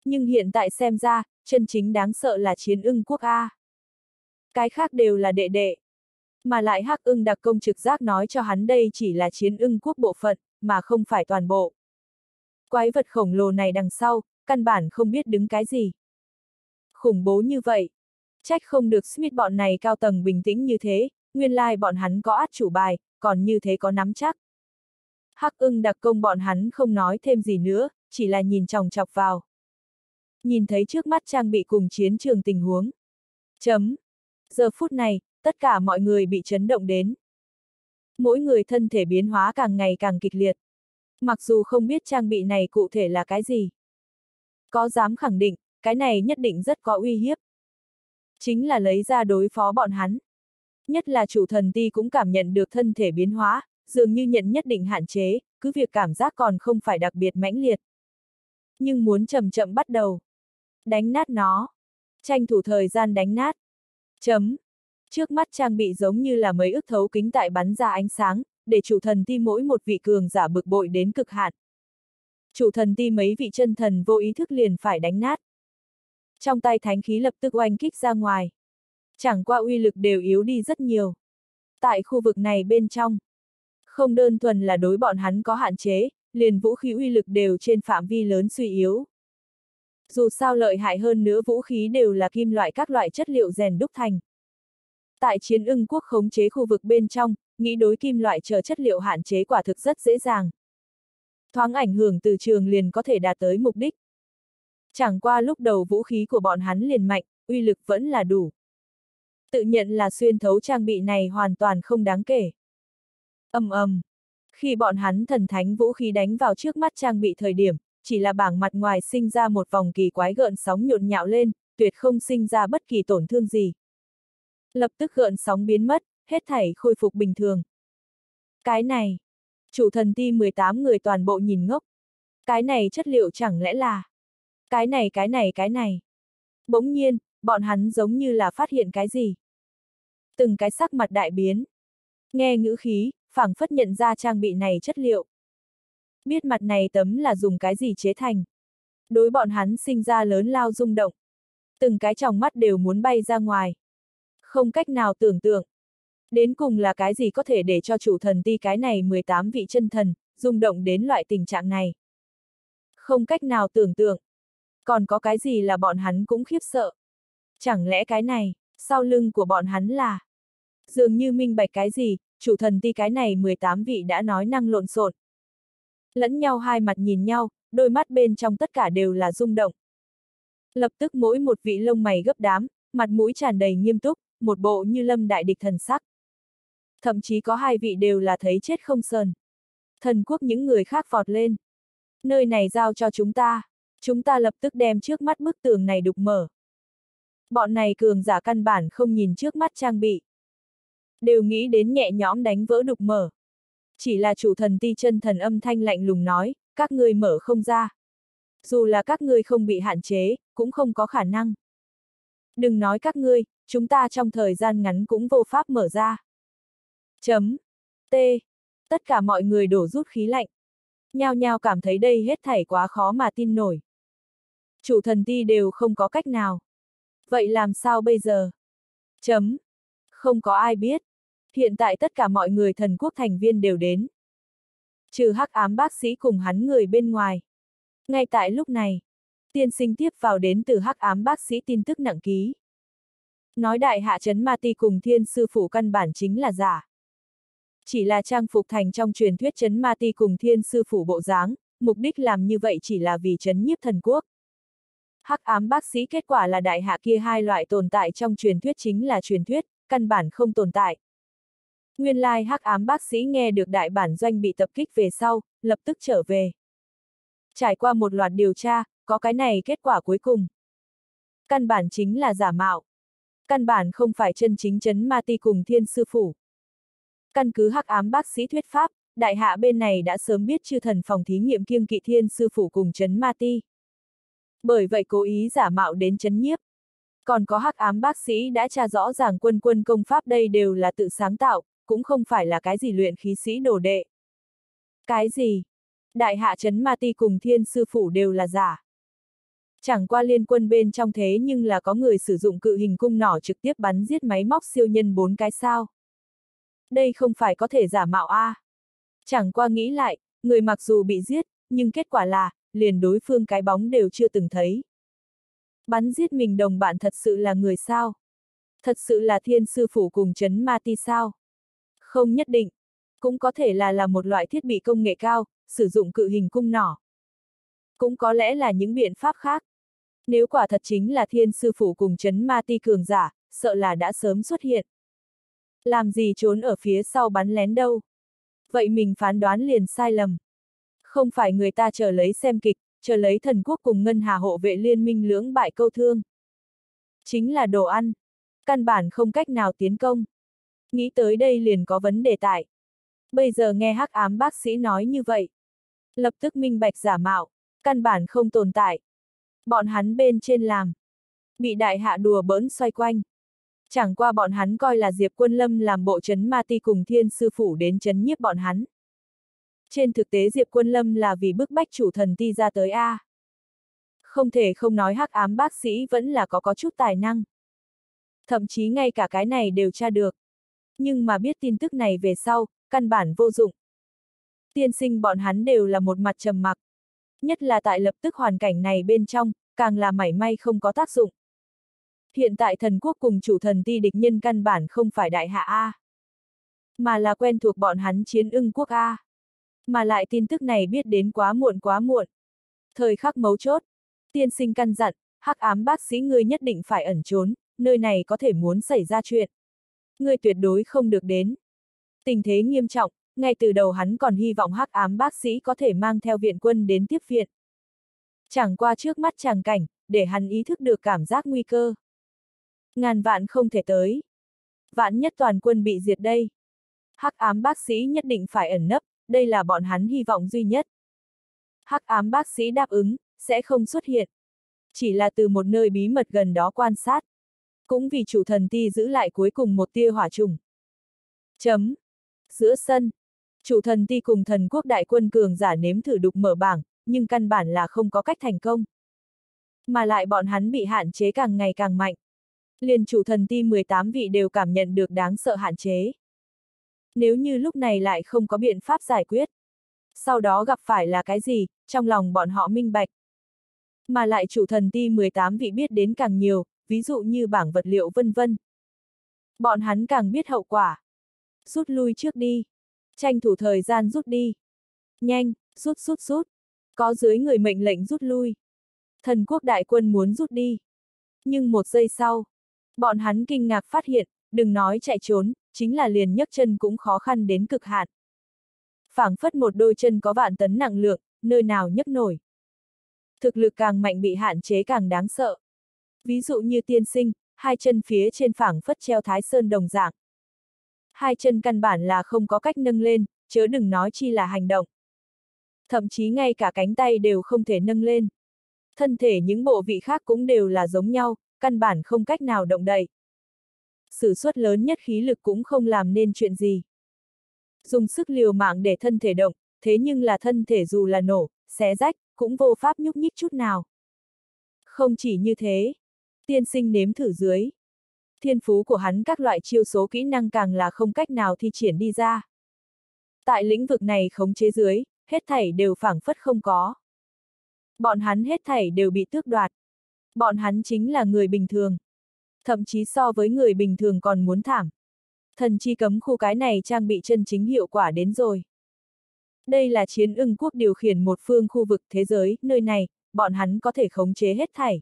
Nhưng hiện tại xem ra, chân chính đáng sợ là chiến ưng quốc A. Cái khác đều là đệ đệ. Mà lại hắc ưng đặc công trực giác nói cho hắn đây chỉ là chiến ưng quốc bộ phận, mà không phải toàn bộ. Quái vật khổng lồ này đằng sau, căn bản không biết đứng cái gì. Khủng bố như vậy. Trách không được Smith bọn này cao tầng bình tĩnh như thế, nguyên lai like bọn hắn có át chủ bài, còn như thế có nắm chắc. Hắc ưng đặc công bọn hắn không nói thêm gì nữa, chỉ là nhìn chòng chọc vào. Nhìn thấy trước mắt trang bị cùng chiến trường tình huống. Chấm. Giờ phút này, tất cả mọi người bị chấn động đến. Mỗi người thân thể biến hóa càng ngày càng kịch liệt. Mặc dù không biết trang bị này cụ thể là cái gì. Có dám khẳng định, cái này nhất định rất có uy hiếp. Chính là lấy ra đối phó bọn hắn. Nhất là chủ thần ti cũng cảm nhận được thân thể biến hóa, dường như nhận nhất định hạn chế, cứ việc cảm giác còn không phải đặc biệt mãnh liệt. Nhưng muốn chậm chậm bắt đầu. Đánh nát nó. Tranh thủ thời gian đánh nát. Chấm. Trước mắt trang bị giống như là mấy ước thấu kính tại bắn ra ánh sáng, để chủ thần ti mỗi một vị cường giả bực bội đến cực hạn. Chủ thần ti mấy vị chân thần vô ý thức liền phải đánh nát. Trong tay thánh khí lập tức oanh kích ra ngoài. Chẳng qua uy lực đều yếu đi rất nhiều. Tại khu vực này bên trong, không đơn thuần là đối bọn hắn có hạn chế, liền vũ khí uy lực đều trên phạm vi lớn suy yếu. Dù sao lợi hại hơn nữa vũ khí đều là kim loại các loại chất liệu rèn đúc thành. Tại chiến ưng quốc khống chế khu vực bên trong, nghĩ đối kim loại chờ chất liệu hạn chế quả thực rất dễ dàng. Thoáng ảnh hưởng từ trường liền có thể đạt tới mục đích. Chẳng qua lúc đầu vũ khí của bọn hắn liền mạnh, uy lực vẫn là đủ. Tự nhận là xuyên thấu trang bị này hoàn toàn không đáng kể. ầm ầm, khi bọn hắn thần thánh vũ khí đánh vào trước mắt trang bị thời điểm, chỉ là bảng mặt ngoài sinh ra một vòng kỳ quái gợn sóng nhộn nhạo lên, tuyệt không sinh ra bất kỳ tổn thương gì. Lập tức gợn sóng biến mất, hết thảy khôi phục bình thường. Cái này, chủ thần ti 18 người toàn bộ nhìn ngốc. Cái này chất liệu chẳng lẽ là... Cái này cái này cái này. Bỗng nhiên, bọn hắn giống như là phát hiện cái gì. Từng cái sắc mặt đại biến. Nghe ngữ khí, phảng phất nhận ra trang bị này chất liệu. Biết mặt này tấm là dùng cái gì chế thành. Đối bọn hắn sinh ra lớn lao rung động. Từng cái tròng mắt đều muốn bay ra ngoài. Không cách nào tưởng tượng. Đến cùng là cái gì có thể để cho chủ thần ti cái này 18 vị chân thần, rung động đến loại tình trạng này. Không cách nào tưởng tượng. Còn có cái gì là bọn hắn cũng khiếp sợ. Chẳng lẽ cái này, sau lưng của bọn hắn là... Dường như minh bạch cái gì, chủ thần ti cái này 18 vị đã nói năng lộn xộn. Lẫn nhau hai mặt nhìn nhau, đôi mắt bên trong tất cả đều là rung động. Lập tức mỗi một vị lông mày gấp đám, mặt mũi tràn đầy nghiêm túc, một bộ như lâm đại địch thần sắc. Thậm chí có hai vị đều là thấy chết không sờn. Thần quốc những người khác vọt lên. Nơi này giao cho chúng ta. Chúng ta lập tức đem trước mắt bức tường này đục mở. Bọn này cường giả căn bản không nhìn trước mắt trang bị. Đều nghĩ đến nhẹ nhõm đánh vỡ đục mở. Chỉ là chủ thần ti chân thần âm thanh lạnh lùng nói, các ngươi mở không ra. Dù là các ngươi không bị hạn chế, cũng không có khả năng. Đừng nói các ngươi, chúng ta trong thời gian ngắn cũng vô pháp mở ra. Chấm. T. Tất cả mọi người đổ rút khí lạnh. Nhao nhao cảm thấy đây hết thảy quá khó mà tin nổi. Chủ thần ti đều không có cách nào. Vậy làm sao bây giờ? Chấm. Không có ai biết. Hiện tại tất cả mọi người thần quốc thành viên đều đến. Trừ hắc ám bác sĩ cùng hắn người bên ngoài. Ngay tại lúc này, tiên sinh tiếp vào đến từ hắc ám bác sĩ tin tức nặng ký. Nói đại hạ chấn ma ti cùng thiên sư phủ căn bản chính là giả. Chỉ là trang phục thành trong truyền thuyết chấn ma ti cùng thiên sư phủ bộ dáng, mục đích làm như vậy chỉ là vì chấn nhiếp thần quốc. Hắc ám bác sĩ kết quả là đại hạ kia hai loại tồn tại trong truyền thuyết chính là truyền thuyết, căn bản không tồn tại. Nguyên lai hắc ám bác sĩ nghe được đại bản doanh bị tập kích về sau, lập tức trở về. Trải qua một loạt điều tra, có cái này kết quả cuối cùng. Căn bản chính là giả mạo. Căn bản không phải chân chính chấn ma ti cùng thiên sư phủ. Căn cứ hắc ám bác sĩ thuyết pháp, đại hạ bên này đã sớm biết chư thần phòng thí nghiệm kiêng kỵ thiên sư phủ cùng chấn ma ti. Bởi vậy cố ý giả mạo đến chấn nhiếp. Còn có hắc ám bác sĩ đã tra rõ ràng quân quân công pháp đây đều là tự sáng tạo, cũng không phải là cái gì luyện khí sĩ đồ đệ. Cái gì? Đại hạ chấn ma ti cùng thiên sư phủ đều là giả. Chẳng qua liên quân bên trong thế nhưng là có người sử dụng cự hình cung nỏ trực tiếp bắn giết máy móc siêu nhân bốn cái sao. Đây không phải có thể giả mạo A. À. Chẳng qua nghĩ lại, người mặc dù bị giết, nhưng kết quả là, liền đối phương cái bóng đều chưa từng thấy. Bắn giết mình đồng bạn thật sự là người sao? Thật sự là thiên sư phủ cùng chấn ma ti sao? Không nhất định. Cũng có thể là là một loại thiết bị công nghệ cao, sử dụng cự hình cung nỏ. Cũng có lẽ là những biện pháp khác. Nếu quả thật chính là thiên sư phủ cùng chấn ma ti cường giả, sợ là đã sớm xuất hiện. Làm gì trốn ở phía sau bắn lén đâu. Vậy mình phán đoán liền sai lầm. Không phải người ta chờ lấy xem kịch, chờ lấy thần quốc cùng ngân hà hộ vệ liên minh lưỡng bại câu thương. Chính là đồ ăn. Căn bản không cách nào tiến công. Nghĩ tới đây liền có vấn đề tại. Bây giờ nghe hắc ám bác sĩ nói như vậy. Lập tức minh bạch giả mạo, căn bản không tồn tại. Bọn hắn bên trên làm. Bị đại hạ đùa bỡn xoay quanh. Chẳng qua bọn hắn coi là Diệp Quân Lâm làm bộ chấn ma ti cùng thiên sư phủ đến chấn nhiếp bọn hắn. Trên thực tế Diệp Quân Lâm là vì bức bách chủ thần ti ra tới A. Không thể không nói hắc ám bác sĩ vẫn là có có chút tài năng. Thậm chí ngay cả cái này đều tra được. Nhưng mà biết tin tức này về sau, căn bản vô dụng. Tiên sinh bọn hắn đều là một mặt trầm mặc. Nhất là tại lập tức hoàn cảnh này bên trong, càng là mảy may không có tác dụng. Hiện tại thần quốc cùng chủ thần ti địch nhân căn bản không phải đại hạ A. Mà là quen thuộc bọn hắn chiến ưng quốc A. Mà lại tin tức này biết đến quá muộn quá muộn. Thời khắc mấu chốt, tiên sinh căn dặn, hắc ám bác sĩ ngươi nhất định phải ẩn trốn, nơi này có thể muốn xảy ra chuyện. Ngươi tuyệt đối không được đến. Tình thế nghiêm trọng, ngay từ đầu hắn còn hy vọng hắc ám bác sĩ có thể mang theo viện quân đến tiếp viện. Chẳng qua trước mắt chàng cảnh, để hắn ý thức được cảm giác nguy cơ. Ngàn vạn không thể tới. Vạn nhất toàn quân bị diệt đây. Hắc ám bác sĩ nhất định phải ẩn nấp, đây là bọn hắn hy vọng duy nhất. Hắc ám bác sĩ đáp ứng, sẽ không xuất hiện. Chỉ là từ một nơi bí mật gần đó quan sát. Cũng vì chủ thần ti giữ lại cuối cùng một tia hỏa trùng. Chấm. Giữa sân. Chủ thần ti cùng thần quốc đại quân cường giả nếm thử đục mở bảng, nhưng căn bản là không có cách thành công. Mà lại bọn hắn bị hạn chế càng ngày càng mạnh. Liền chủ thần ti 18 vị đều cảm nhận được đáng sợ hạn chế. Nếu như lúc này lại không có biện pháp giải quyết. Sau đó gặp phải là cái gì, trong lòng bọn họ minh bạch. Mà lại chủ thần ti 18 vị biết đến càng nhiều, ví dụ như bảng vật liệu vân vân. Bọn hắn càng biết hậu quả. Rút lui trước đi. Tranh thủ thời gian rút đi. Nhanh, rút rút rút. Có dưới người mệnh lệnh rút lui. Thần quốc đại quân muốn rút đi. Nhưng một giây sau, bọn hắn kinh ngạc phát hiện, đừng nói chạy trốn, chính là liền nhấc chân cũng khó khăn đến cực hạn. phảng phất một đôi chân có vạn tấn nặng lượng, nơi nào nhấc nổi. Thực lực càng mạnh bị hạn chế càng đáng sợ. Ví dụ như tiên sinh, hai chân phía trên phảng phất treo thái sơn đồng dạng. Hai chân căn bản là không có cách nâng lên, chớ đừng nói chi là hành động. Thậm chí ngay cả cánh tay đều không thể nâng lên. Thân thể những bộ vị khác cũng đều là giống nhau, căn bản không cách nào động đậy. Sử suất lớn nhất khí lực cũng không làm nên chuyện gì. Dùng sức liều mạng để thân thể động, thế nhưng là thân thể dù là nổ, xé rách, cũng vô pháp nhúc nhích chút nào. Không chỉ như thế, tiên sinh nếm thử dưới. Thiên phú của hắn các loại chiêu số kỹ năng càng là không cách nào thi triển đi ra. Tại lĩnh vực này khống chế dưới, hết thảy đều phảng phất không có. Bọn hắn hết thảy đều bị tước đoạt. Bọn hắn chính là người bình thường. Thậm chí so với người bình thường còn muốn thảm. Thần chi cấm khu cái này trang bị chân chính hiệu quả đến rồi. Đây là chiến ưng quốc điều khiển một phương khu vực thế giới, nơi này, bọn hắn có thể khống chế hết thảy.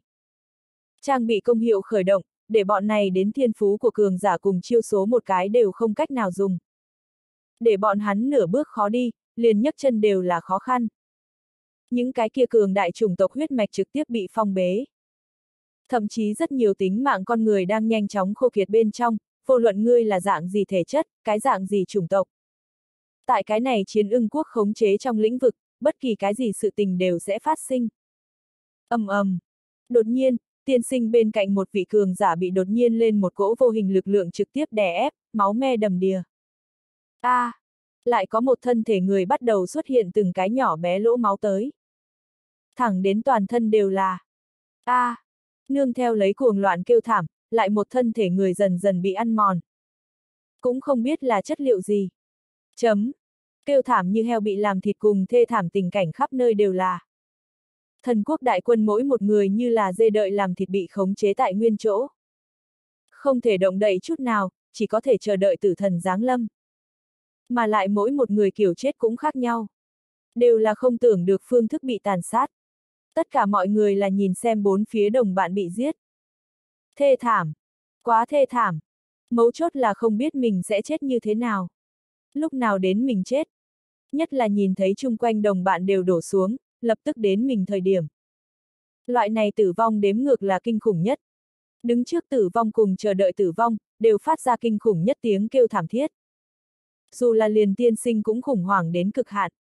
Trang bị công hiệu khởi động, để bọn này đến thiên phú của cường giả cùng chiêu số một cái đều không cách nào dùng. Để bọn hắn nửa bước khó đi, liền nhấc chân đều là khó khăn. Những cái kia cường đại chủng tộc huyết mạch trực tiếp bị phong bế. Thậm chí rất nhiều tính mạng con người đang nhanh chóng khô kiệt bên trong, vô luận ngươi là dạng gì thể chất, cái dạng gì chủng tộc. Tại cái này chiến ưng quốc khống chế trong lĩnh vực, bất kỳ cái gì sự tình đều sẽ phát sinh. ầm ầm. Đột nhiên, tiên sinh bên cạnh một vị cường giả bị đột nhiên lên một cỗ vô hình lực lượng trực tiếp đè ép, máu me đầm đìa. A, à, lại có một thân thể người bắt đầu xuất hiện từng cái nhỏ bé lỗ máu tới. Thẳng đến toàn thân đều là. A, à, nương theo lấy cuồng loạn kêu thảm, lại một thân thể người dần dần bị ăn mòn. Cũng không biết là chất liệu gì. Chấm. Kêu thảm như heo bị làm thịt cùng thê thảm tình cảnh khắp nơi đều là. Thần quốc đại quân mỗi một người như là dê đợi làm thịt bị khống chế tại nguyên chỗ. Không thể động đậy chút nào, chỉ có thể chờ đợi tử thần giáng lâm. Mà lại mỗi một người kiểu chết cũng khác nhau. Đều là không tưởng được phương thức bị tàn sát. Tất cả mọi người là nhìn xem bốn phía đồng bạn bị giết. Thê thảm. Quá thê thảm. Mấu chốt là không biết mình sẽ chết như thế nào. Lúc nào đến mình chết. Nhất là nhìn thấy chung quanh đồng bạn đều đổ xuống, lập tức đến mình thời điểm. Loại này tử vong đếm ngược là kinh khủng nhất. Đứng trước tử vong cùng chờ đợi tử vong, đều phát ra kinh khủng nhất tiếng kêu thảm thiết. Dù là liền tiên sinh cũng khủng hoảng đến cực hạn.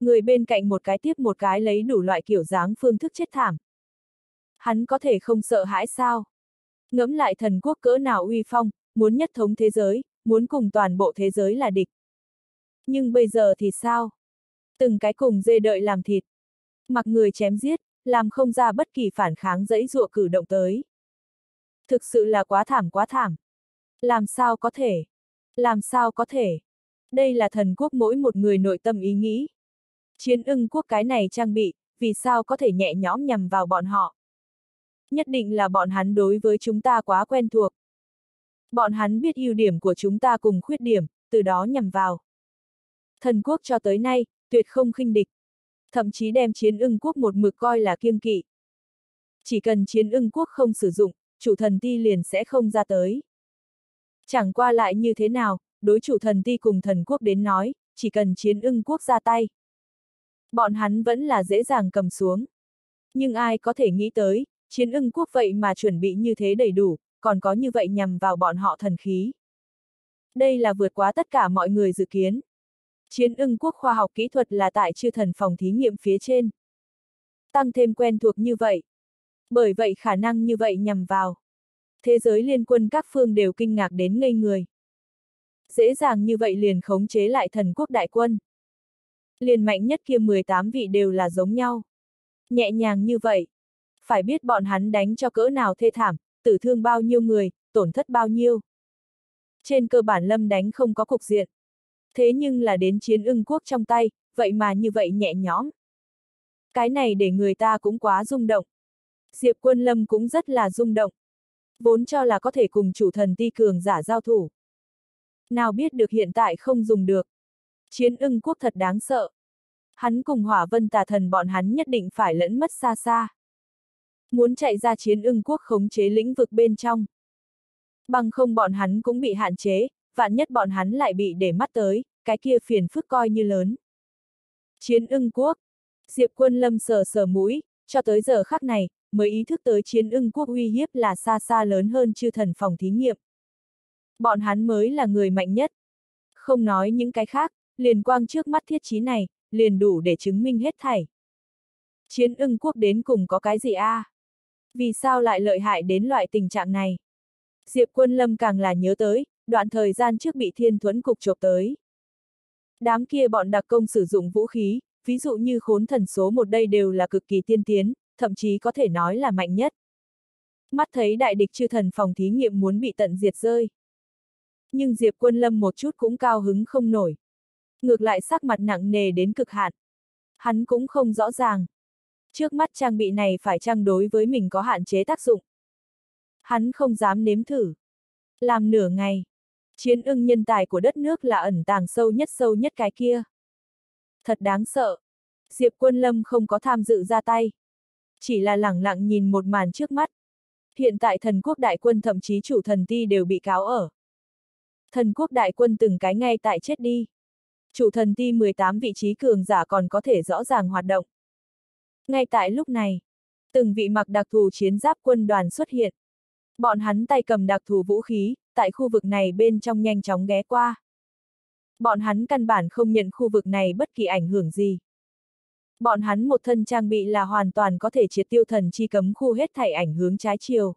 Người bên cạnh một cái tiếp một cái lấy đủ loại kiểu dáng phương thức chết thảm. Hắn có thể không sợ hãi sao? Ngẫm lại thần quốc cỡ nào uy phong, muốn nhất thống thế giới, muốn cùng toàn bộ thế giới là địch. Nhưng bây giờ thì sao? Từng cái cùng dê đợi làm thịt. Mặc người chém giết, làm không ra bất kỳ phản kháng dẫy dụa cử động tới. Thực sự là quá thảm quá thảm. Làm sao có thể? Làm sao có thể? Đây là thần quốc mỗi một người nội tâm ý nghĩ. Chiến ưng quốc cái này trang bị, vì sao có thể nhẹ nhõm nhằm vào bọn họ? Nhất định là bọn hắn đối với chúng ta quá quen thuộc. Bọn hắn biết ưu điểm của chúng ta cùng khuyết điểm, từ đó nhằm vào. Thần quốc cho tới nay, tuyệt không khinh địch. Thậm chí đem chiến ưng quốc một mực coi là kiêng kỵ. Chỉ cần chiến ưng quốc không sử dụng, chủ thần ti liền sẽ không ra tới. Chẳng qua lại như thế nào, đối chủ thần ti cùng thần quốc đến nói, chỉ cần chiến ưng quốc ra tay. Bọn hắn vẫn là dễ dàng cầm xuống. Nhưng ai có thể nghĩ tới, chiến ưng quốc vậy mà chuẩn bị như thế đầy đủ, còn có như vậy nhằm vào bọn họ thần khí. Đây là vượt quá tất cả mọi người dự kiến. Chiến ưng quốc khoa học kỹ thuật là tại chư thần phòng thí nghiệm phía trên. Tăng thêm quen thuộc như vậy. Bởi vậy khả năng như vậy nhằm vào. Thế giới liên quân các phương đều kinh ngạc đến ngây người. Dễ dàng như vậy liền khống chế lại thần quốc đại quân. Liền mạnh nhất kia 18 vị đều là giống nhau. Nhẹ nhàng như vậy. Phải biết bọn hắn đánh cho cỡ nào thê thảm, tử thương bao nhiêu người, tổn thất bao nhiêu. Trên cơ bản lâm đánh không có cục diện. Thế nhưng là đến chiến ưng quốc trong tay, vậy mà như vậy nhẹ nhõm. Cái này để người ta cũng quá rung động. Diệp quân lâm cũng rất là rung động. Vốn cho là có thể cùng chủ thần ti cường giả giao thủ. Nào biết được hiện tại không dùng được. Chiến ưng quốc thật đáng sợ. Hắn cùng hỏa vân tà thần bọn hắn nhất định phải lẫn mất xa xa. Muốn chạy ra chiến ưng quốc khống chế lĩnh vực bên trong. Bằng không bọn hắn cũng bị hạn chế, vạn nhất bọn hắn lại bị để mắt tới, cái kia phiền phức coi như lớn. Chiến ưng quốc. Diệp quân lâm sờ sờ mũi, cho tới giờ khắc này, mới ý thức tới chiến ưng quốc uy hiếp là xa xa lớn hơn chư thần phòng thí nghiệm. Bọn hắn mới là người mạnh nhất. Không nói những cái khác, liền quang trước mắt thiết chí này, liền đủ để chứng minh hết thảy. Chiến ưng quốc đến cùng có cái gì a? À? Vì sao lại lợi hại đến loại tình trạng này? Diệp quân lâm càng là nhớ tới, đoạn thời gian trước bị thiên thuẫn cục chộp tới. Đám kia bọn đặc công sử dụng vũ khí, ví dụ như khốn thần số một đây đều là cực kỳ tiên tiến, thậm chí có thể nói là mạnh nhất. Mắt thấy đại địch chư thần phòng thí nghiệm muốn bị tận diệt rơi. Nhưng Diệp Quân Lâm một chút cũng cao hứng không nổi. Ngược lại sắc mặt nặng nề đến cực hạn. Hắn cũng không rõ ràng. Trước mắt trang bị này phải trang đối với mình có hạn chế tác dụng. Hắn không dám nếm thử. Làm nửa ngày. Chiến ưng nhân tài của đất nước là ẩn tàng sâu nhất sâu nhất cái kia. Thật đáng sợ. Diệp Quân Lâm không có tham dự ra tay. Chỉ là lẳng lặng nhìn một màn trước mắt. Hiện tại thần quốc đại quân thậm chí chủ thần ti đều bị cáo ở. Thần quốc đại quân từng cái ngay tại chết đi. Chủ thần ti 18 vị trí cường giả còn có thể rõ ràng hoạt động. Ngay tại lúc này, từng vị mặc đặc thù chiến giáp quân đoàn xuất hiện. Bọn hắn tay cầm đặc thù vũ khí, tại khu vực này bên trong nhanh chóng ghé qua. Bọn hắn căn bản không nhận khu vực này bất kỳ ảnh hưởng gì. Bọn hắn một thân trang bị là hoàn toàn có thể triệt tiêu thần chi cấm khu hết thảy ảnh hướng trái chiều.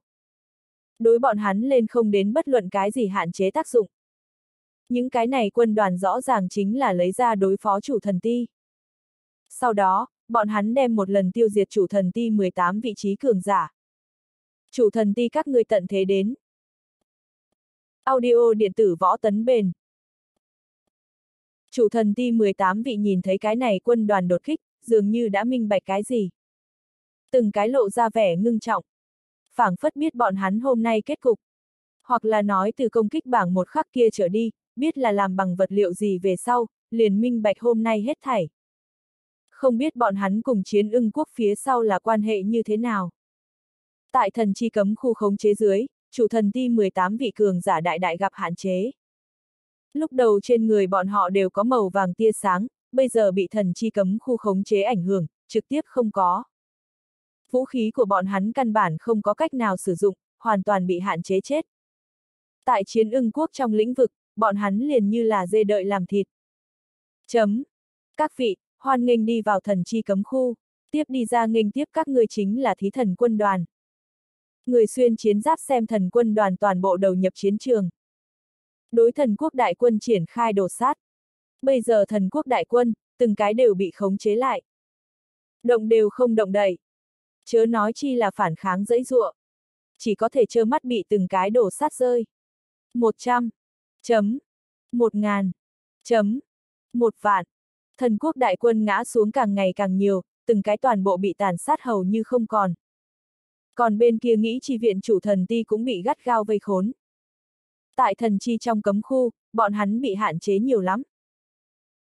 Đối bọn hắn lên không đến bất luận cái gì hạn chế tác dụng. Những cái này quân đoàn rõ ràng chính là lấy ra đối phó chủ thần ti. Sau đó, bọn hắn đem một lần tiêu diệt chủ thần ti 18 vị trí cường giả. Chủ thần ti các ngươi tận thế đến. Audio điện tử võ tấn bền. Chủ thần ti 18 vị nhìn thấy cái này quân đoàn đột kích, dường như đã minh bạch cái gì. Từng cái lộ ra vẻ ngưng trọng. phảng phất biết bọn hắn hôm nay kết cục. Hoặc là nói từ công kích bảng một khắc kia trở đi, biết là làm bằng vật liệu gì về sau, liền minh bạch hôm nay hết thảy. Không biết bọn hắn cùng chiến ưng quốc phía sau là quan hệ như thế nào. Tại thần chi cấm khu khống chế dưới, chủ thần ti 18 vị cường giả đại đại gặp hạn chế. Lúc đầu trên người bọn họ đều có màu vàng tia sáng, bây giờ bị thần chi cấm khu khống chế ảnh hưởng, trực tiếp không có. Vũ khí của bọn hắn căn bản không có cách nào sử dụng, hoàn toàn bị hạn chế chết. Tại chiến ưng quốc trong lĩnh vực, bọn hắn liền như là dê đợi làm thịt. Chấm. Các vị, hoan nghênh đi vào thần chi cấm khu, tiếp đi ra nghênh tiếp các ngươi chính là thí thần quân đoàn. Người xuyên chiến giáp xem thần quân đoàn toàn bộ đầu nhập chiến trường. Đối thần quốc đại quân triển khai đổ sát. Bây giờ thần quốc đại quân, từng cái đều bị khống chế lại. Động đều không động đậy. Chớ nói chi là phản kháng dẫy ruộng. Chỉ có thể trơ mắt bị từng cái đổ sát rơi. một trăm Chấm. Một ngàn. Chấm. Một vạn. Thần quốc đại quân ngã xuống càng ngày càng nhiều, từng cái toàn bộ bị tàn sát hầu như không còn. Còn bên kia nghĩ chi viện chủ thần ti cũng bị gắt gao vây khốn. Tại thần chi trong cấm khu, bọn hắn bị hạn chế nhiều lắm.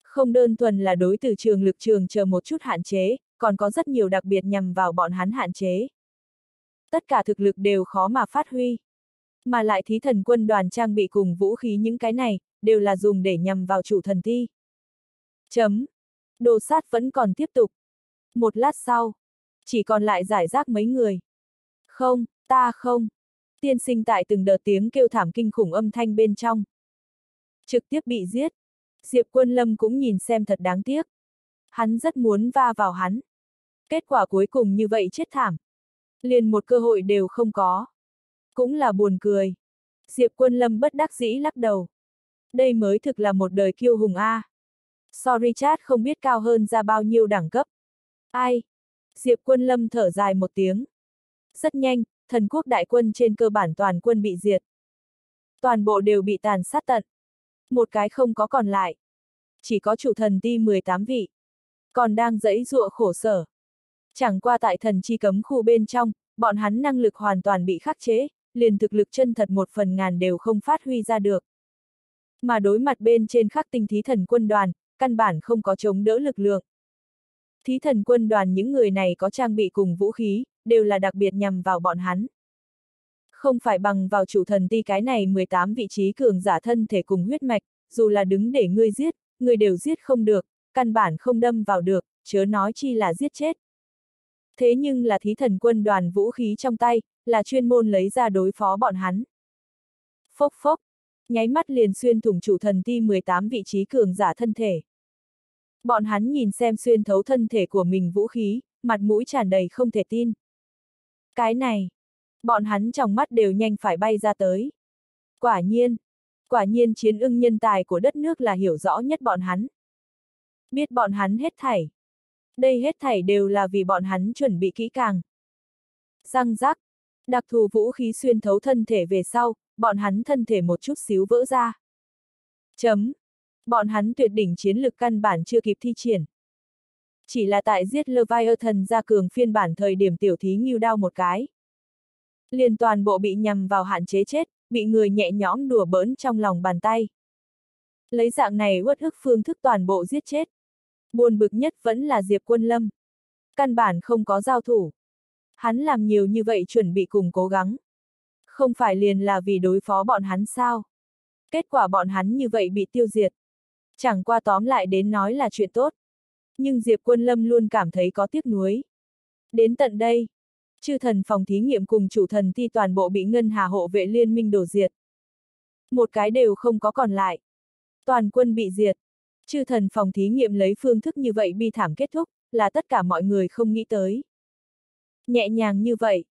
Không đơn thuần là đối từ trường lực trường chờ một chút hạn chế, còn có rất nhiều đặc biệt nhằm vào bọn hắn hạn chế. Tất cả thực lực đều khó mà phát huy. Mà lại thí thần quân đoàn trang bị cùng vũ khí những cái này, đều là dùng để nhằm vào chủ thần thi. Chấm. Đồ sát vẫn còn tiếp tục. Một lát sau, chỉ còn lại giải rác mấy người. Không, ta không. Tiên sinh tại từng đợt tiếng kêu thảm kinh khủng âm thanh bên trong. Trực tiếp bị giết. Diệp Quân Lâm cũng nhìn xem thật đáng tiếc. Hắn rất muốn va vào hắn. Kết quả cuối cùng như vậy chết thảm. Liền một cơ hội đều không có. Cũng là buồn cười. Diệp Quân Lâm bất đắc dĩ lắc đầu. Đây mới thực là một đời kiêu hùng A. So Richard không biết cao hơn ra bao nhiêu đẳng cấp. Ai? Diệp Quân Lâm thở dài một tiếng. Rất nhanh, thần quốc đại quân trên cơ bản toàn quân bị diệt. Toàn bộ đều bị tàn sát tận. Một cái không có còn lại. Chỉ có chủ thần ti 18 vị. Còn đang dẫy dụa khổ sở. Chẳng qua tại thần chi cấm khu bên trong, bọn hắn năng lực hoàn toàn bị khắc chế, liền thực lực chân thật một phần ngàn đều không phát huy ra được. Mà đối mặt bên trên khắc tinh thí thần quân đoàn, căn bản không có chống đỡ lực lượng. Thí thần quân đoàn những người này có trang bị cùng vũ khí, đều là đặc biệt nhằm vào bọn hắn. Không phải bằng vào chủ thần ti cái này 18 vị trí cường giả thân thể cùng huyết mạch, dù là đứng để ngươi giết, người đều giết không được, căn bản không đâm vào được, chớ nói chi là giết chết. Thế nhưng là thí thần quân đoàn vũ khí trong tay, là chuyên môn lấy ra đối phó bọn hắn. Phốc phốc, nháy mắt liền xuyên thủng chủ thần ti 18 vị trí cường giả thân thể. Bọn hắn nhìn xem xuyên thấu thân thể của mình vũ khí, mặt mũi tràn đầy không thể tin. Cái này, bọn hắn trong mắt đều nhanh phải bay ra tới. Quả nhiên, quả nhiên chiến ưng nhân tài của đất nước là hiểu rõ nhất bọn hắn. Biết bọn hắn hết thảy. Đây hết thảy đều là vì bọn hắn chuẩn bị kỹ càng. Răng rắc, đặc thù vũ khí xuyên thấu thân thể về sau, bọn hắn thân thể một chút xíu vỡ ra. Chấm. Bọn hắn tuyệt đỉnh chiến lực căn bản chưa kịp thi triển. Chỉ là tại giết Leviathan ra cường phiên bản thời điểm tiểu thí nghiêu đao một cái. Liền toàn bộ bị nhằm vào hạn chế chết, bị người nhẹ nhõm đùa bỡn trong lòng bàn tay. Lấy dạng này uất ức phương thức toàn bộ giết chết. Buồn bực nhất vẫn là Diệp Quân Lâm. Căn bản không có giao thủ. Hắn làm nhiều như vậy chuẩn bị cùng cố gắng. Không phải liền là vì đối phó bọn hắn sao? Kết quả bọn hắn như vậy bị tiêu diệt. Chẳng qua tóm lại đến nói là chuyện tốt. Nhưng Diệp Quân Lâm luôn cảm thấy có tiếc nuối. Đến tận đây, chư thần phòng thí nghiệm cùng chủ thần Ti toàn bộ bị ngân hà hộ vệ liên minh đổ diệt. Một cái đều không có còn lại. Toàn quân bị diệt. Chư thần phòng thí nghiệm lấy phương thức như vậy bi thảm kết thúc, là tất cả mọi người không nghĩ tới. Nhẹ nhàng như vậy.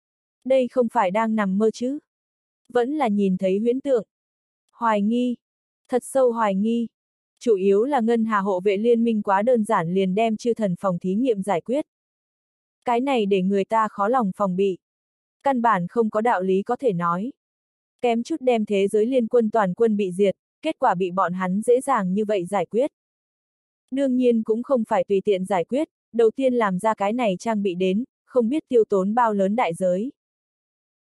Đây không phải đang nằm mơ chứ. Vẫn là nhìn thấy huyễn tượng. Hoài nghi. Thật sâu hoài nghi. Chủ yếu là ngân hà hộ vệ liên minh quá đơn giản liền đem chư thần phòng thí nghiệm giải quyết. Cái này để người ta khó lòng phòng bị. Căn bản không có đạo lý có thể nói. Kém chút đem thế giới liên quân toàn quân bị diệt, kết quả bị bọn hắn dễ dàng như vậy giải quyết. Đương nhiên cũng không phải tùy tiện giải quyết, đầu tiên làm ra cái này trang bị đến, không biết tiêu tốn bao lớn đại giới.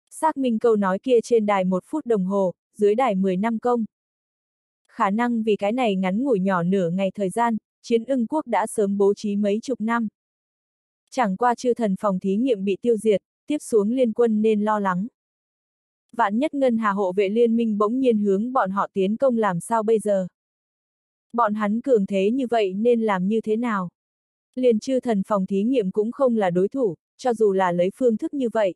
Xác minh câu nói kia trên đài một phút đồng hồ, dưới đài 10 năm công. Khả năng vì cái này ngắn ngủi nhỏ nửa ngày thời gian, chiến ưng quốc đã sớm bố trí mấy chục năm. Chẳng qua chư thần phòng thí nghiệm bị tiêu diệt, tiếp xuống liên quân nên lo lắng. Vạn nhất ngân hà hộ vệ liên minh bỗng nhiên hướng bọn họ tiến công làm sao bây giờ? Bọn hắn cường thế như vậy nên làm như thế nào? Liền chư thần phòng thí nghiệm cũng không là đối thủ, cho dù là lấy phương thức như vậy.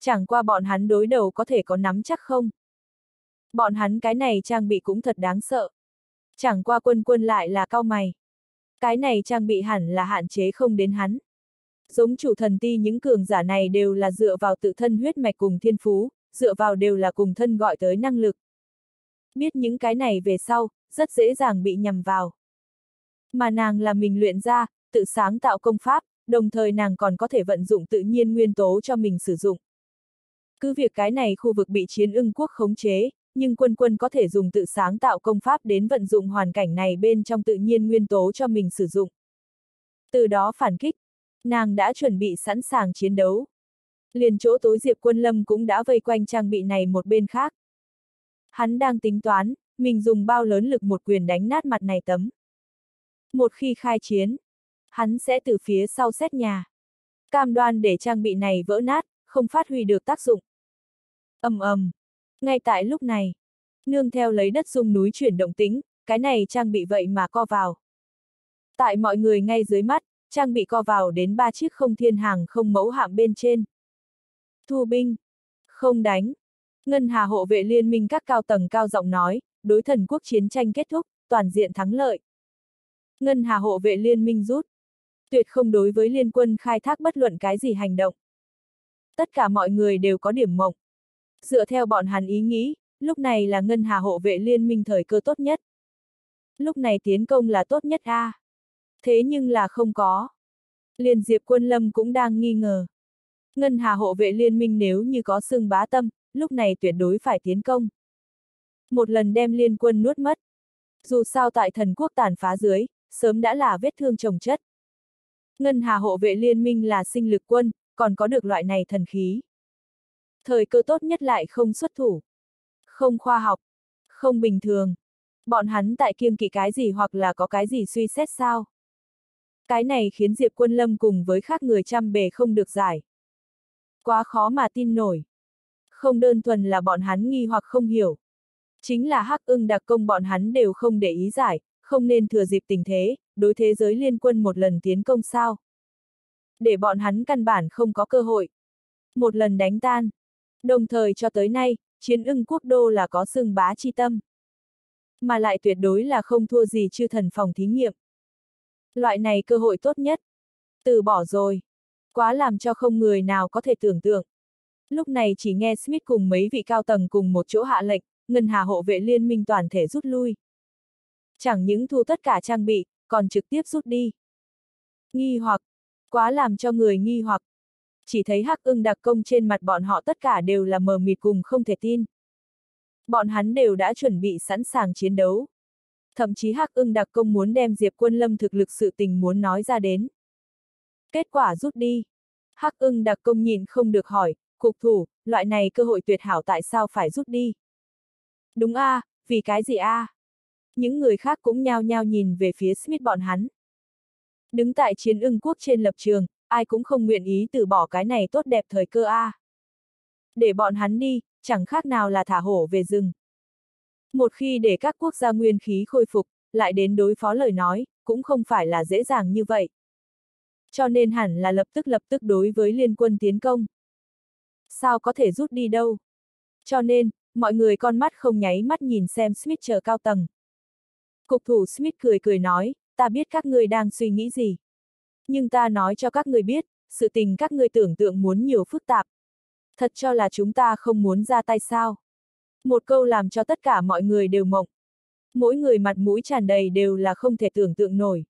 Chẳng qua bọn hắn đối đầu có thể có nắm chắc không? Bọn hắn cái này trang bị cũng thật đáng sợ. Chẳng qua quân quân lại là cao mày. Cái này trang bị hẳn là hạn chế không đến hắn. Giống chủ thần ti những cường giả này đều là dựa vào tự thân huyết mạch cùng thiên phú, dựa vào đều là cùng thân gọi tới năng lực. Biết những cái này về sau, rất dễ dàng bị nhầm vào. Mà nàng là mình luyện ra, tự sáng tạo công pháp, đồng thời nàng còn có thể vận dụng tự nhiên nguyên tố cho mình sử dụng. Cứ việc cái này khu vực bị chiến ưng quốc khống chế, nhưng quân quân có thể dùng tự sáng tạo công pháp đến vận dụng hoàn cảnh này bên trong tự nhiên nguyên tố cho mình sử dụng. Từ đó phản kích, nàng đã chuẩn bị sẵn sàng chiến đấu. Liền chỗ tối Diệp Quân Lâm cũng đã vây quanh trang bị này một bên khác. Hắn đang tính toán, mình dùng bao lớn lực một quyền đánh nát mặt này tấm. Một khi khai chiến, hắn sẽ từ phía sau xét nhà. Cam đoan để trang bị này vỡ nát, không phát huy được tác dụng. ầm ầm. Ngay tại lúc này, nương theo lấy đất dung núi chuyển động tính, cái này trang bị vậy mà co vào. Tại mọi người ngay dưới mắt, trang bị co vào đến ba chiếc không thiên hàng không mẫu hạm bên trên. Thu binh, không đánh. Ngân Hà hộ vệ liên minh các cao tầng cao giọng nói, đối thần quốc chiến tranh kết thúc, toàn diện thắng lợi. Ngân Hà hộ vệ liên minh rút. Tuyệt không đối với liên quân khai thác bất luận cái gì hành động. Tất cả mọi người đều có điểm mộng. Dựa theo bọn hắn ý nghĩ, lúc này là Ngân Hà hộ vệ liên minh thời cơ tốt nhất. Lúc này tiến công là tốt nhất a. À. Thế nhưng là không có. Liên Diệp Quân Lâm cũng đang nghi ngờ. Ngân Hà hộ vệ liên minh nếu như có xương bá tâm, lúc này tuyệt đối phải tiến công. Một lần đem liên quân nuốt mất. Dù sao tại thần quốc tàn phá dưới, sớm đã là vết thương trồng chất. Ngân Hà hộ vệ liên minh là sinh lực quân, còn có được loại này thần khí. Thời cơ tốt nhất lại không xuất thủ. Không khoa học. Không bình thường. Bọn hắn tại kiêng kỵ cái gì hoặc là có cái gì suy xét sao? Cái này khiến Diệp Quân Lâm cùng với khác người chăm bề không được giải. Quá khó mà tin nổi. Không đơn thuần là bọn hắn nghi hoặc không hiểu. Chính là hắc ưng đặc công bọn hắn đều không để ý giải, không nên thừa dịp tình thế, đối thế giới liên quân một lần tiến công sao. Để bọn hắn căn bản không có cơ hội. Một lần đánh tan. Đồng thời cho tới nay, chiến ưng quốc đô là có xương bá chi tâm. Mà lại tuyệt đối là không thua gì chư thần phòng thí nghiệm. Loại này cơ hội tốt nhất. Từ bỏ rồi. Quá làm cho không người nào có thể tưởng tượng. Lúc này chỉ nghe Smith cùng mấy vị cao tầng cùng một chỗ hạ lệnh, ngân hà hộ vệ liên minh toàn thể rút lui. Chẳng những thu tất cả trang bị, còn trực tiếp rút đi. Nghi hoặc, quá làm cho người nghi hoặc. Chỉ thấy hắc ưng đặc công trên mặt bọn họ tất cả đều là mờ mịt cùng không thể tin. Bọn hắn đều đã chuẩn bị sẵn sàng chiến đấu. Thậm chí hắc ưng đặc công muốn đem Diệp Quân Lâm thực lực sự tình muốn nói ra đến. Kết quả rút đi. Hắc ưng đặc công nhìn không được hỏi, cục thủ, loại này cơ hội tuyệt hảo tại sao phải rút đi? Đúng a, à, vì cái gì a? À? Những người khác cũng nhao nhao nhìn về phía Smith bọn hắn. Đứng tại chiến ưng quốc trên lập trường, ai cũng không nguyện ý từ bỏ cái này tốt đẹp thời cơ a. À. Để bọn hắn đi, chẳng khác nào là thả hổ về rừng. Một khi để các quốc gia nguyên khí khôi phục, lại đến đối phó lời nói, cũng không phải là dễ dàng như vậy. Cho nên hẳn là lập tức lập tức đối với liên quân tiến công. Sao có thể rút đi đâu? Cho nên, mọi người con mắt không nháy mắt nhìn xem Smith chờ cao tầng. Cục thủ Smith cười cười nói, ta biết các người đang suy nghĩ gì. Nhưng ta nói cho các người biết, sự tình các người tưởng tượng muốn nhiều phức tạp. Thật cho là chúng ta không muốn ra tay sao. Một câu làm cho tất cả mọi người đều mộng. Mỗi người mặt mũi tràn đầy đều là không thể tưởng tượng nổi.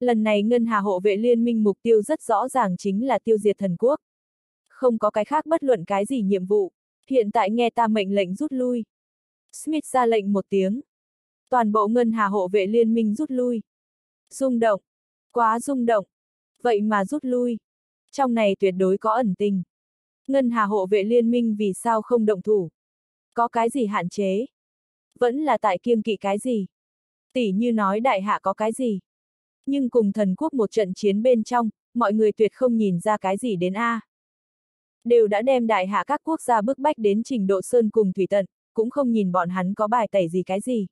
Lần này Ngân Hà hộ vệ liên minh mục tiêu rất rõ ràng chính là tiêu diệt thần quốc. Không có cái khác bất luận cái gì nhiệm vụ. Hiện tại nghe ta mệnh lệnh rút lui. Smith ra lệnh một tiếng. Toàn bộ Ngân Hà hộ vệ liên minh rút lui. Rung động. Quá rung động. Vậy mà rút lui. Trong này tuyệt đối có ẩn tình. Ngân Hà hộ vệ liên minh vì sao không động thủ? Có cái gì hạn chế? Vẫn là tại kiêng kỵ cái gì? Tỷ như nói đại hạ có cái gì? Nhưng cùng thần quốc một trận chiến bên trong, mọi người tuyệt không nhìn ra cái gì đến A. Đều đã đem đại hạ các quốc gia bức bách đến trình độ sơn cùng thủy tận, cũng không nhìn bọn hắn có bài tẩy gì cái gì.